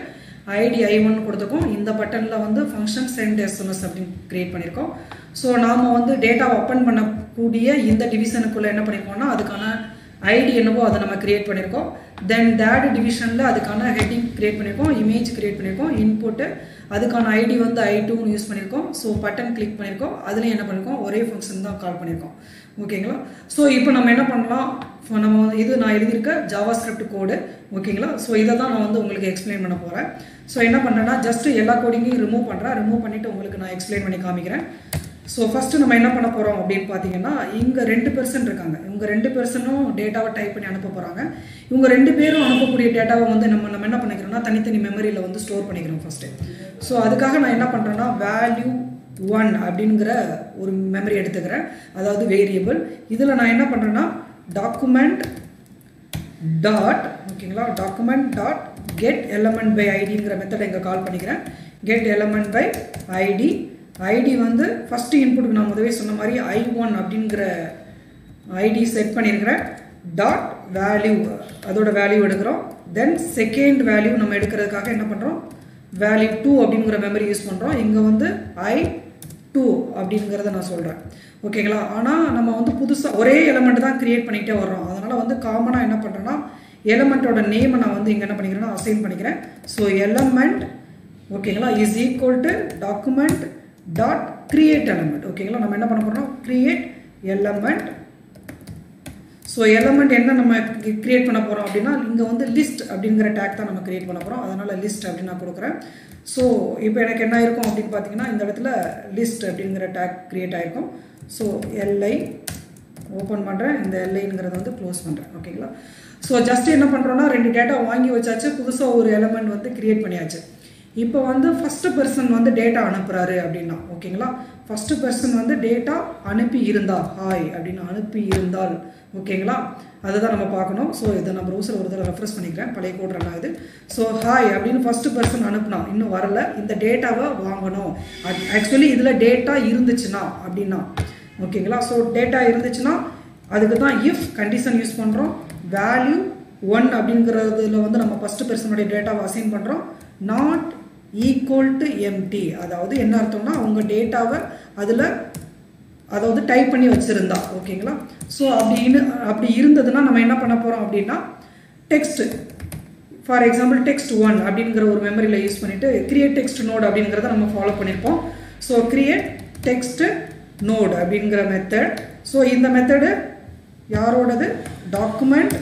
ஐடி ஐ ஒன் கொடுத்துருக்கோம். இந்த பட்டனில் வந்து ஃபங்க்ஷன் சென்ட் எஸ்எம்எஸ் அப்படின்னு கிரியேட் பண்ணியிருக்கோம் ஸோ நாம் வந்து டேட்டாவை ஓப்பன் பண்ணக்கூடிய இந்த டிவிஷனுக்குள்ளே என்ன பண்ணியிருக்கோம்னா அதுக்கான ஐடி என்னவோ அதை நம்ம கிரியேட் பண்ணியிருக்கோம் தென் தேர்ட் டிவிஷனில் அதுக்கான ஹெட்டிங் கிரியேட் பண்ணியிருக்கோம் இமேஜ் கிரியேட் பண்ணியிருக்கோம் இன்புட்டு அதுக்கான ஐடி வந்து ஐ டூன்னு யூஸ் பண்ணியிருக்கோம் ஸோ பட்டன் கிளிக் பண்ணியிருக்கோம் அதுலேயும் என்ன பண்ணியிருக்கோம் ஒரே ஃபங்க்ஷன் தான் கால் பண்ணியிருக்கோம் ஓகேங்களா? ஸோ இப்போ நம்ம என்ன பண்ணலாம்? இப்போ நம்ம வந்து- இது நான் எழுதியிருக்க ஜாவா ஸ்கிரிப்ட் கோடு ஓகேங்களா? ஸோ இதை தான் நான் வந்து உங்களுக்கு எக்ஸ்பிளைன் பண்ண போகிறேன் ஸோ என்ன பண்ணுறேன்னா ஜஸ்ட் எல்லா கோடிங்கையும் ரிமூவ் பண்ணுறேன் ரிமூவ் பண்ணிவிட்டு உங்களுக்கு நான் எக்ஸ்பிளைன் பண்ணி காமிக்கிறேன். ஸோ ஃபஸ்ட்டு நம்ம என்ன பண்ண போகிறோம் அப்படின்னு பார்த்தீங்கன்னா இங்கே ரெண்டு பெர்சன் இருக்காங்க. இவங்க ரெண்டு பெர்சனும் டேட்டாவை டைப் பண்ணி அனுப்ப போகிறாங்க இவங்க ரெண்டு பேரும் அனுப்பக்கூடிய டேட்டாவை வந்து நம்ம நம்ம என்ன பண்ணிக்கிறோம்னா தனித்தனி மெமரியில் வந்து ஸ்டோர் பண்ணிக்கிறோம் ஃபஸ்ட்டு ஸோ அதுக்காக நான் என்ன பண்ணுறேன்னா வேல்யூ ஒன் அப்படிங்கிற ஒரு மெமரி எடுத்துக்கிறேன். அதாவது வேரியபிள் இதில் நான் என்ன பண்ணுறேன்னா டாக்குமெண்ட் டாட் ஓகேங்களா? Document dot get element by ஐடிங்கிற மெத்தடை இங்கே கால் பண்ணிக்கிறேன். Get element by ID ID வந்து ஃபஸ்ட்டு இன்புட்டுக்கு நான் முதவே சொன்ன மாதிரி ஐ ஒன் அப்படிங்கிற ஐடி செட் பண்ணியிருக்கிறேன். டாட் வேல்யூ அதோட வேல்யூ எடுக்கிறோம். தென் செகண்ட் வேல்யூ நம்ம எடுக்கிறதுக்காக என்ன பண்ணுறோம் வேல்யூ டூ அப்படிங்கிற மெமரி யூஸ் பண்ணுறோம் இங்கே வந்து ஐ டூ அப்படிங்கிறத நான் சொல்கிறேன் ஓகேங்களா ஆனால் நம்ம வந்து புதுசாக ஒரே எலமெண்ட் தான் க்ரியேட் பண்ணிகிட்டே வர்றோம். அதனால் வந்து காமனாக என்ன பண்ணுறேன்னா எலமெண்ட்டோட நேமை நான் வந்து இங்கே என்ன பண்ணிக்கிறேன்னா அசைன் பண்ணிக்கிறேன். ஸோ எலமெண்ட் ஓகேங்களா is equal to document dot create element ஓகேங்களா நம்ம என்ன பண்ண போகிறோம் கிரியேட் எலமெண்ட் ஸோ எலமெண்ட் என்ன நம்ம கிரியேட் பண்ண போகிறோம் அப்படின்னா இங்கே வந்து லிஸ்ட் அப்படிங்கிற டேக் தான் நம்ம கிரியேட் பண்ண போகிறோம் அதனால் லிஸ்ட் அப்படின்னு நான் கொடுக்குறேன். ஸோ இப்போ எனக்கு என்ன இருக்கும் அப்படின்னு பார்த்தீங்கன்னா இந்த இடத்துல லிஸ்ட் அப்படிங்கிற டேக் க்ரியேட் ஆகிருக்கும் ஸோ எல்ஐ ஓப்பன் பண்ணுறேன் இந்த எல்ஐங்கிறத வந்து க்ளோஸ் பண்ணுறேன் ஓகேங்களா ஸோ ஜஸ்ட் என்ன பண்ணுறோன்னா ரெண்டு டேட்டா வாங்கி வச்சாச்சு. புதுசாக ஒரு எலமெண்ட் வந்து க்ரியேட் பண்ணியாச்சு. இப்போ வந்து ஃபஸ்ட்டு பர்சன் வந்து டேட்டா அனுப்புகிறாரு அப்படின்னா ஓகேங்களா ஃபஸ்ட்டு பர்சன் வந்து டேட்டா அனுப்பி இருந்தால் ஹாய் அப்படின்னு அனுப்பி இருந்தால் ஓகேங்களா அதை தான் நம்ம பார்க்கணும். ஸோ இதை நான் ப்ரௌசர் ஒரு தடவை ரெஃப்ரெஸ் பண்ணிக்கிறேன். பழைய கோட் இது. ஸோ ஹாய் அப்படின்னு ஃபஸ்ட்டு பர்சன் அனுப்புனா இன்னும் வரல. இந்த டேட்டாவை வாங்கணும். ஆக்சுவலி இதில் டேட்டா இருந்துச்சுன்னா அப்படின்னா ஓகேங்களா ஸோ டேட்டா இருந்துச்சுன்னா அதுக்கு தான் இஃப் கண்டிஷன் யூஸ் பண்ணுறோம் வேல்யூ ஒன் அப்படிங்கிறதுல வந்து நம்ம ஃபஸ்ட்டு பர்சனுடைய டேட்டாவை அசைன் பண்ணுறோம் நாட் ஈக்குவல் டு எம்டி அதாவது என்ன அர்த்தம்னா அவங்க டேட்டாவை அதில் அதாவது டைப் பண்ணி வச்சுருந்தா. ஓகேங்களா? ஸோ அப்படின்னு அப்படி இருந்ததுன்னா நம்ம என்ன பண்ண போகிறோம் அப்படின்னா text for example text one அப்படிங்கிற ஒரு மெமரியில் யூஸ் பண்ணிவிட்டு கிரியேட் டெக்ஸ்ட் நோட் அப்படிங்கிறத நம்ம ஃபாலோ பண்ணியிருப்போம் ஸோ கிரியேட் டெக்ஸ்ட்டு நோட் அப்படிங்கிற மெத்தட் ஸோ இந்த மெத்தடு யாரோடது? டாக்குமெண்ட்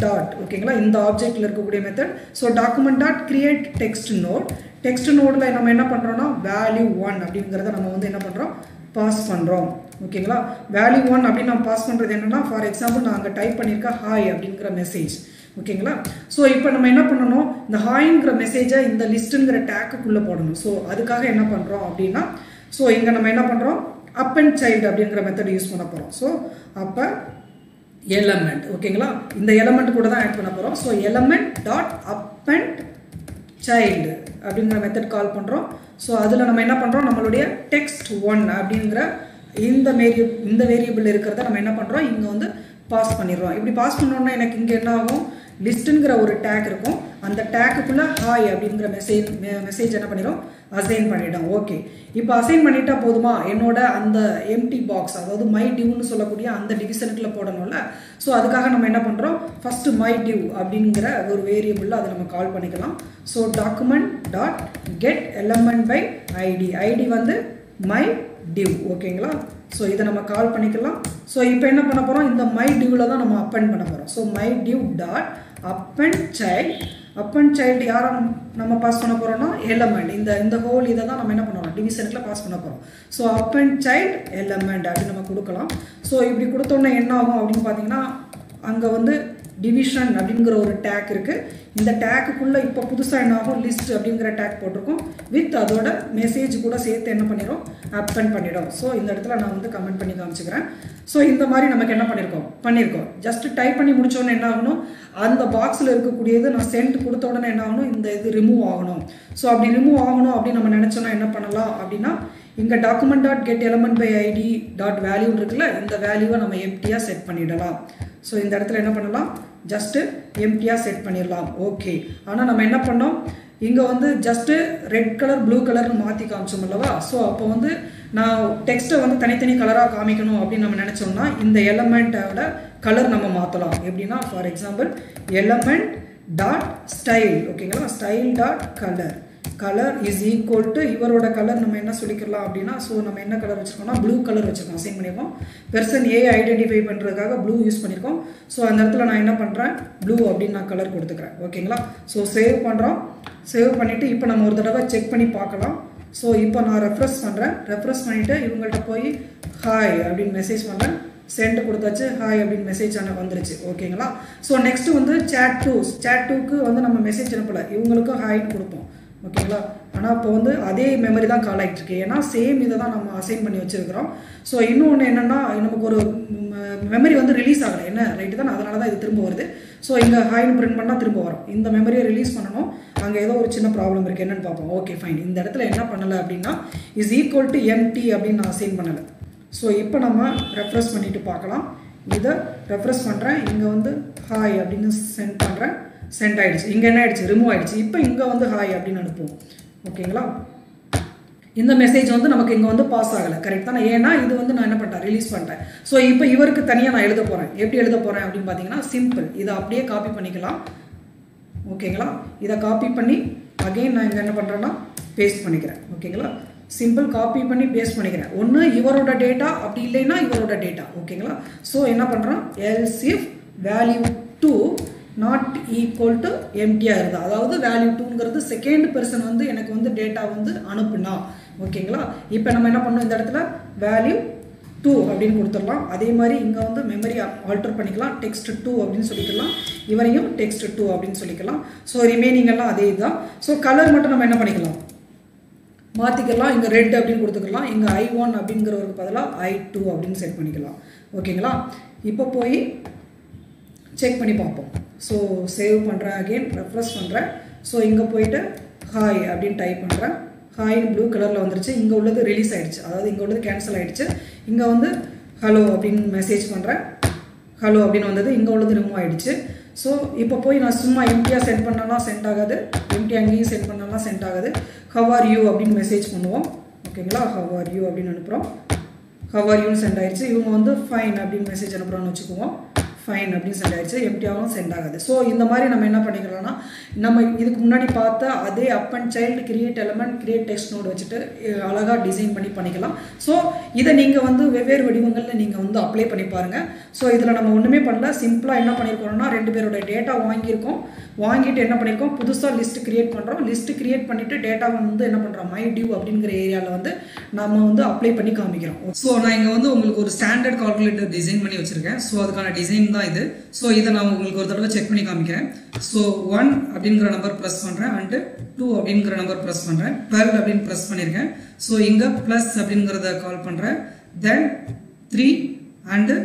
டாட் ஓகேங்களா? இந்த ஆப்ஜெக்டில் இருக்கக்கூடிய method so document dot create text node text நோடில் நம்ம என்ன பண்ணுறோன்னா வேல்யூ ஒன் அப்படிங்கிறத நம்ம வந்து என்ன பண்ணுறோம் பாஸ் பண்ணுறோம் ஓகேங்களா? வேல்யூ ஒன் அப்படின்னு நம்ம பாஸ் பண்ணுறது என்னென்னா ஃபார் எக்ஸாம்பிள் நான் அங்கே டைப் பண்ணியிருக்கேன் ஹாய் அப்படிங்கிற மெசேஜ் ஓகேங்களா? ஸோ இப்போ நம்ம என்ன பண்ணணும்? இந்த ஹாய்ங்கிற மெசேஜை இந்த லிஸ்ட்டுங்கிற டேக்குக்குள்ளே போடணும். ஸோ அதுக்காக என்ன பண்ணுறோம் அப்படின்னா ஸோ இங்கே நம்ம என்ன பண்ணுறோம் அப் அண்ட் சைல்டு அப்படிங்கிற மெத்தட் யூஸ் பண்ண போகிறோம் ஸோ அப்போ எலமெண்ட் ஓகேங்களா? இந்த எலமெண்ட் கூட தான் ஆட் பண்ண போகிறோம் so element dot append child அப்படிங்கிற மெத்தட் கால் பண்ணுறோம் ஸோ அதில் நம்ம என்ன பண்ணுறோம் நம்மளுடைய டெக்ஸ்ட் ஒன் அப்படிங்கிற இந்த வேரிய இந்த வேரியபிள் இருக்கிறத நம்ம என்ன பண்ணுறோம் இங்கே வந்து பாஸ் பண்ணிடுறோம். இப்படி பாஸ் பண்ணோன்னா எனக்கு இங்கே என்ன ஆகும்? லிஸ்ட்டுங்கிற ஒரு டேக் இருக்கும். அந்த டேக்குக்குள்ளே ஹாய் அப்படிங்கிற மெசேஜ் மெசேஜ் என்ன பண்ணிடும் அசைன் பண்ணிட்டோம் ஓகே இப்போ அசைன் பண்ணிட்டா போதுமா? என்னோட அந்த எம்டி பாக்ஸ் அதாவது மை டியூன்னு சொல்லக்கூடிய அந்த டிவிஷனுக்குள்ள போடணும்ல. ஸோ அதுக்காக நம்ம என்ன பண்ணுறோம் ஃபஸ்ட்டு மை டியூ அப்படிங்கிற ஒரு வேரியபிளில் அதை நம்ம கால் பண்ணிக்கலாம். So document dot get element by ID ID வந்து மை டிவ் ஓகேங்களா ஸோ இதை நம்ம கால் பண்ணிக்கலாம். ஸோ இப்போ என்ன பண்ண போகிறோம் இந்த மை டியூவில் தான் நம்ம அப்பன் பண்ண போகிறோம் so my div dot append child append child யாரை நம்ம பாஸ் பண்ண போகிறோம்னா எலமெண்ட் இந்த இந்த ஹோல் இதை தான் நம்ம என்ன பண்ணுறோம் டிவிசனில் பாஸ் பண்ண போகிறோம் ஸோ அப்பன் சைல்டு எலமெண்ட் அப்படின்னு நம்ம கொடுக்கலாம். ஸோ இப்படி கொடுத்தோன்னே என்ன ஆகும் அப்படின்னு பார்த்தீங்கன்னா அங்கே வந்து டிவிஷன் அப்படிங்கிற ஒரு டேக் இருக்குது இந்த டேக்குக்குள்ளே இப்போ புதுசாக என்ன ஆகும்? லிஸ்ட் அப்படிங்கிற டேக் போட்டிருக்கோம். வித் அதோட மெசேஜ் கூட சேர்த்து என்ன பண்ணிடும் அப்பன் பண்ணிடும். ஸோ இந்த இடத்துல நான் வந்து கமெண்ட் பண்ணி காமிச்சுக்கிறேன். ஸோ இந்த மாதிரி நமக்கு என்ன பண்ணியிருக்கோம் பண்ணியிருக்கோம் ஜஸ்ட் டைப் பண்ணி முடித்தோடனே என்ன ஆகணும்? அந்த பாக்ஸில் இருக்கக்கூடியது நான் சென்ட் கொடுத்த உடனே என்ன ஆகணும்? இந்த இது ரிமூவ் ஆகணும். ஸோ அப்படி ரிமூவ் ஆகணும் அப்படின்னு நம்ம நினச்சோன்னா என்ன பண்ணலாம் அப்படின்னா இங்கே document dot get element by ID dot வேல்யூன்னு இருக்குல்ல இந்த வேல்யூவை நம்ம எம்டியாக செட் பண்ணிடலாம். ஸோ இந்த இடத்துல என்ன பண்ணலாம்? ஜஸ்ட்டு எம்டியாக செட் பண்ணிடலாம். ஓகே ஆனால் நம்ம என்ன பண்ணோம்? இங்கே வந்து ஜஸ்ட்டு ரெட் கலர் ப்ளூ கலர்னு மாற்றி காமிச்சோம் அல்லவா? ஸோ அப்போ வந்து நான் டெக்ஸ்ட்டை வந்து தனித்தனி கலராக காமிக்கணும் அப்படின்னு நம்ம நினச்சோம்னா இந்த எலமெண்ட்டோட கலர் நம்ம மாற்றலாம் எப்படின்னா for example element dot style ஓகேங்களா style dot colour colour is equal to இவரோட கலர் நம்ம என்ன சொல்லிக்கலாம் அப்படின்னா ஸோ நம்ம என்ன கலர் வச்சுருக்கோம்னா ப்ளூ கலர் வச்சுருக்கோம் அசைன் பண்ணியிருக்கோம். பெர்சன் ஏ ஐடென்டிஃபை பண்ணுறதுக்காக ப்ளூ யூஸ் பண்ணியிருக்கோம். ஸோ அந்த இடத்துல நான் என்ன பண்ணுறேன் ப்ளூ அப்படின்னு நான் கலர் கொடுத்துக்கிறேன். ஓகேங்களா ஸோ சேவ் பண்ணுறோம் சேவ் பண்ணிவிட்டு இப்போ நம்ம ஒரு தடவை செக் பண்ணி பார்க்கலாம். ஸோ இப்போ நான் ரெஃப்ரெஷ் பண்ணுறேன் ரெஃப்ரெஷ் பண்ணிவிட்டு இவங்கள்ட்ட போய் ஹாய் அப்படின்னு மெசேஜ் பண்ணுறேன் சென்ட் கொடுத்தாச்சு ஹாய் அப்படின்னு மெசேஜ் ஆனால் வந்துருச்சு. ஓகேங்களா ஸோ நெக்ஸ்ட் வந்து சேட் டூ சேட் டூக்கு வந்து நம்ம மெசேஜ் அனுப்பலை. இவங்களுக்கும் ஹாய்னு கொடுப்போம். ஓகேங்களா? ஆனால் இப்போ வந்து அதே மெமரி தான் கால் ஆகிட்டுருக்கு ஏன்னா சேம் இதை தான் நம்ம அசைன் பண்ணி வச்சுருக்கிறோம். ஸோ இன்னொன்று என்னென்னா நமக்கு ஒரு மெமரி வந்து ரிலீஸ் ஆகலை. என்ன? ரைட்டு தான்? அதனால தான் இது திரும்ப வருது. ஸோ இங்கே ஹாயின் பிரிண்ட் பண்ணால் திரும்ப வரும். இந்த மெமரியை ரிலீஸ் பண்ணணும். அங்கே ஏதோ ஒரு சின்ன ப்ராப்ளம் இருக்குது என்னென்னு பார்ப்போம். ஓகே ஃபைன் இந்த இடத்துல என்ன பண்ணலை அப்படின்னா இஸ் ஈக்குவல் டு எம்டி அப்படின்னு நான் அசைன் பண்ணலை. ஸோ இப்போ நம்ம ரெஃப்ரெஷ் பண்ணிவிட்டு பார்க்கலாம். இதை ரெஃப்ரெஷ் பண்ணுறேன் இங்கே வந்து ஹாய் அப்படின்னு சென்ட் பண்ணுறேன் சென்ட் ஆகிடுச்சு இங்கே என்ன ஆகிடுச்சு ரிமூவ் ஆகிடுச்சு இப்போ இங்கே வந்து ஹாய் அப்படின்னு அனுப்புவோம். ஓகேங்களா இந்த மெசேஜ் வந்து நமக்கு இங்கே வந்து பாஸ் ஆகலை. கரெக்ட் தானே? ஏன்னா இது வந்து நான் என்ன பண்ணிட்டேன்? ரிலீஸ் பண்ணிட்டேன். ஸோ இப்போ இவருக்கு தனியாக நான் எழுத போகிறேன் எப்படி எழுத போகிறேன் அப்படின்னு பார்த்தீங்கன்னா சிம்பிள் இதை அப்படியே காப்பி பண்ணிக்கலாம். ஓகேங்களா இதை காப்பி பண்ணி அகைன் நான் இங்கே என்ன பண்ணுறேன்னா பேஸ்ட் பண்ணிக்கிறேன். ஓகேங்களா சிம்பிள் காப்பி பண்ணி பேஸ்ட் பண்ணிக்கிறேன். ஒன்று இவரோட டேட்டா அப்படி இல்லைன்னா இவரோட டேட்டா ஓகேங்களா ஸோ என்ன பண்ணுறோம் else if value two not equal to எம்டியாக இருந்தா. அதாவது வேல்யூ டூங்கிறது செகண்ட் பர்சன் வந்து எனக்கு வந்து டேட்டா வந்து அனுப்புனா. ஓகேங்களா? இப்போ நம்ம என்ன பண்ணோம் இந்த இடத்துல வேல்யூ டூ அப்படின்னு கொடுத்துடலாம். அதே மாதிரி இங்கே வந்து மெமரி ஆல்டர் பண்ணிக்கலாம். டெக்ஸ்ட் டூ அப்படின்னு சொல்லிக்கலாம். இவரையும் டெக்ஸ்ட் டூ அப்படின்னு சொல்லிக்கலாம். ஸோ ரிமைனிங் எல்லாம் அதே தான் ஸோ கலர் மட்டும் நம்ம என்ன பண்ணிக்கலாம்? மாற்றிக்கலாம் இங்கே ரெட் அப்படின்னு கொடுத்துக்கலாம். இங்கே ஐ ஒன் அப்படிங்கிறவருக்கு பதிலாக ஐ டூ அப்படின்னு செட் பண்ணிக்கலாம். ஓகேங்களா? இப்போ போய் செக் பண்ணி பார்ப்போம். ஸோ சேவ் பண்ணுறேன் அகெயின் ரெஃப்ரெஷ் பண்ணுறேன் ஸோ இங்கே போயிட்டு ஹாய் அப்படின்னு டைப் பண்ணுறேன் ஹாய்னு ப்ளூ கலரில் வந்துருச்சு. இங்கே உள்ளது ரிலீஸ் ஆகிடுச்சு அதாவது இங்கே உள்ளது கேன்சல் ஆகிடுச்சு இங்கே வந்து ஹலோ அப்படின்னு மெசேஜ் பண்ணுறேன் ஹலோ அப்படின்னு வந்தது. இங்கே உள்ளது ரிமூவ் ஆகிடுச்சு ஸோ இப்போ போய் நான் சும்மா எம்டியாக சென்ட் பண்ணலாம் சென்ட் ஆகாது. எம்டி அங்கேயும் சென்ட் பண்ணலாம் சென்ட் ஆகாது. ஹவ் ஆர் யூ அப்படின்னு மெசேஜ் பண்ணுவோம். ஓகேங்களா ஹவ் ஆர் யூ அப்படின்னு அனுப்புகிறோம் ஹவ் ஆர் யூன்னு சென்ட் ஆகிடுச்சு இவங்க வந்து ஃபைன் அப்படின்னு மெசேஜ் அனுப்புகிறோன்னு வச்சுக்குவோம். ஃபைன் அப்படின்னு சென்ட் ஆகிடுச்சு எம்டியாகவும் சென்ட் ஆகுது. ஸோ இந்த மாதிரி நம்ம என்ன பண்ணிக்கிறோம்னா நம்ம இதுக்கு முன்னாடி பார்த்த அதே append child create element create text node வச்சுட்டு அழகாக டிசைன் பண்ணி பண்ணிக்கலாம். ஸோ இதை நீங்கள் வந்து வெவ்வேறு வடிவங்களில் நீங்கள் வந்து அப்ளை பண்ணி பாருங்கள் ஸோ இதில் நம்ம ஒன்றுமே பண்ணல. சிம்பிளாக என்ன பண்ணியிருக்கோம்னா ரெண்டு பேரோட டேட்டா வாங்கியிருக்கோம். வாங்கிட்டு என்ன பண்ணியிருக்கோம் புதுசாக லிஸ்ட் கிரியேட் பண்ணுறோம் லிஸ்ட் கிரியேட் பண்ணிவிட்டு டேட்டாவை வந்து என்ன பண்ணுறோம் மை டியூ அப்படிங்கிற ஏரியாவில் வந்து நம்ம வந்து அப்ளை பண்ணி காமிக்கிறோம். ஸோ நான் இங்கே வந்து உங்களுக்கு ஒரு ஸ்டாண்டர்ட் கால்குலேட்டர் டிசைன் பண்ணி வச்சுருக்கேன். ஸோ அதுக்கான டிசைன் தான் இது? ஸோ இதை நான் உங்களுக்கு ஒரு தடவை செக் பண்ணி காமிக்கிறேன். ஸோ ஒன் அப்படிங்கிற நம்பர் ப்ரெஸ் பண்ணுறேன் அண்டு டூ அப்படிங்கிற நம்பர் ப்ரெஸ் பண்ணுறேன் டுவெல் அப்படின்னு ப்ரெஸ் பண்ணியிருக்கேன் ஸோ இங்கே ப்ளஸ் அப்படிங்கிறத கால் பண்ணுறேன் தென் த்ரீ அண்டு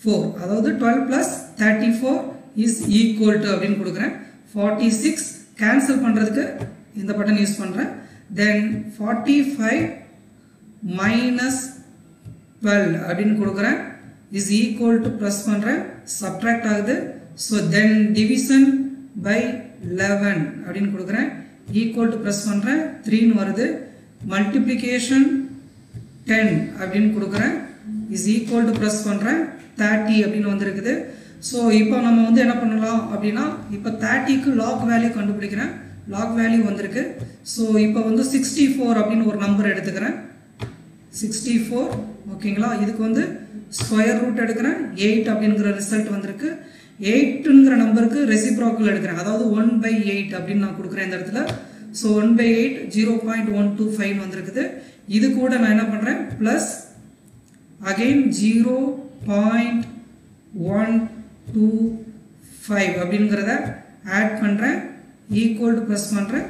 ஃபோர் அதாவது twelve plus thirty four is equal to அப்படின்னு கொடுக்குறேன். ஃபார்ட்டி சிக்ஸ் கேன்சல் பண்ணுறதுக்கு இந்த பட்டன் யூஸ் பண்ணுறேன் then forty five minus twelve அப்படின்னு கொடுக்குறேன். இஸ் ஈக்குவல் டு ப்ளஸ் பண்ணுறேன் சப்ராக்ட் ஆகுது. So then division by eleven அப்படின்னு கொடுக்குறேன். ஈக்குவல் டு ப்ளஸ் பண்ணுறேன் த்ரீன்னு வருது. மல்டிப்ளிகேஷன் டென் அப்படின்னு கொடுக்குறேன். இஸ் ஈக்குவல் டு ப்ளஸ் பண்ணுறேன் தேர்ட்டி அப்படின்னு வந்திருக்குது. ஸோ இப்போ நம்ம வந்து என்ன பண்ணலாம் அப்படின்னா இப்போ தேர்ட்டிக்கு லாக் வேல்யூ கண்டுபிடிக்கிறேன். லாக் வேல்யூ வந்திருக்கு. ஸோ இப்போ வந்து சிக்ஸ்டி ஃபோர் அப்படின்னு ஒரு நம்பர் எடுத்துக்கிறேன். சிக்ஸ்டி ஃபோர் ஓகேங்களா இதுக்கு வந்து ஸ்கொயர் ரூட் எடுக்கிறேன். எயிட் அப்படிங்கிற ரிசல்ட் வந்திருக்கு. எயிட்டுங்கிற நம்பருக்கு ரெசிப்ராக்கல் எடுக்கிறேன். அதாவது ஒன் பை எயிட் அப்படின்னு நான் கொடுக்குறேன் இந்த இடத்துல. So one by eight zero point one two five வந்திருக்குது. இது கூட நான் என்ன பண்ணுறேன் plus again zero point one two five அப்படிங்கிறத ஆட் பண்ணுறேன் ஈக்குவல் டு ப்ளஸ் பண்ணுறேன்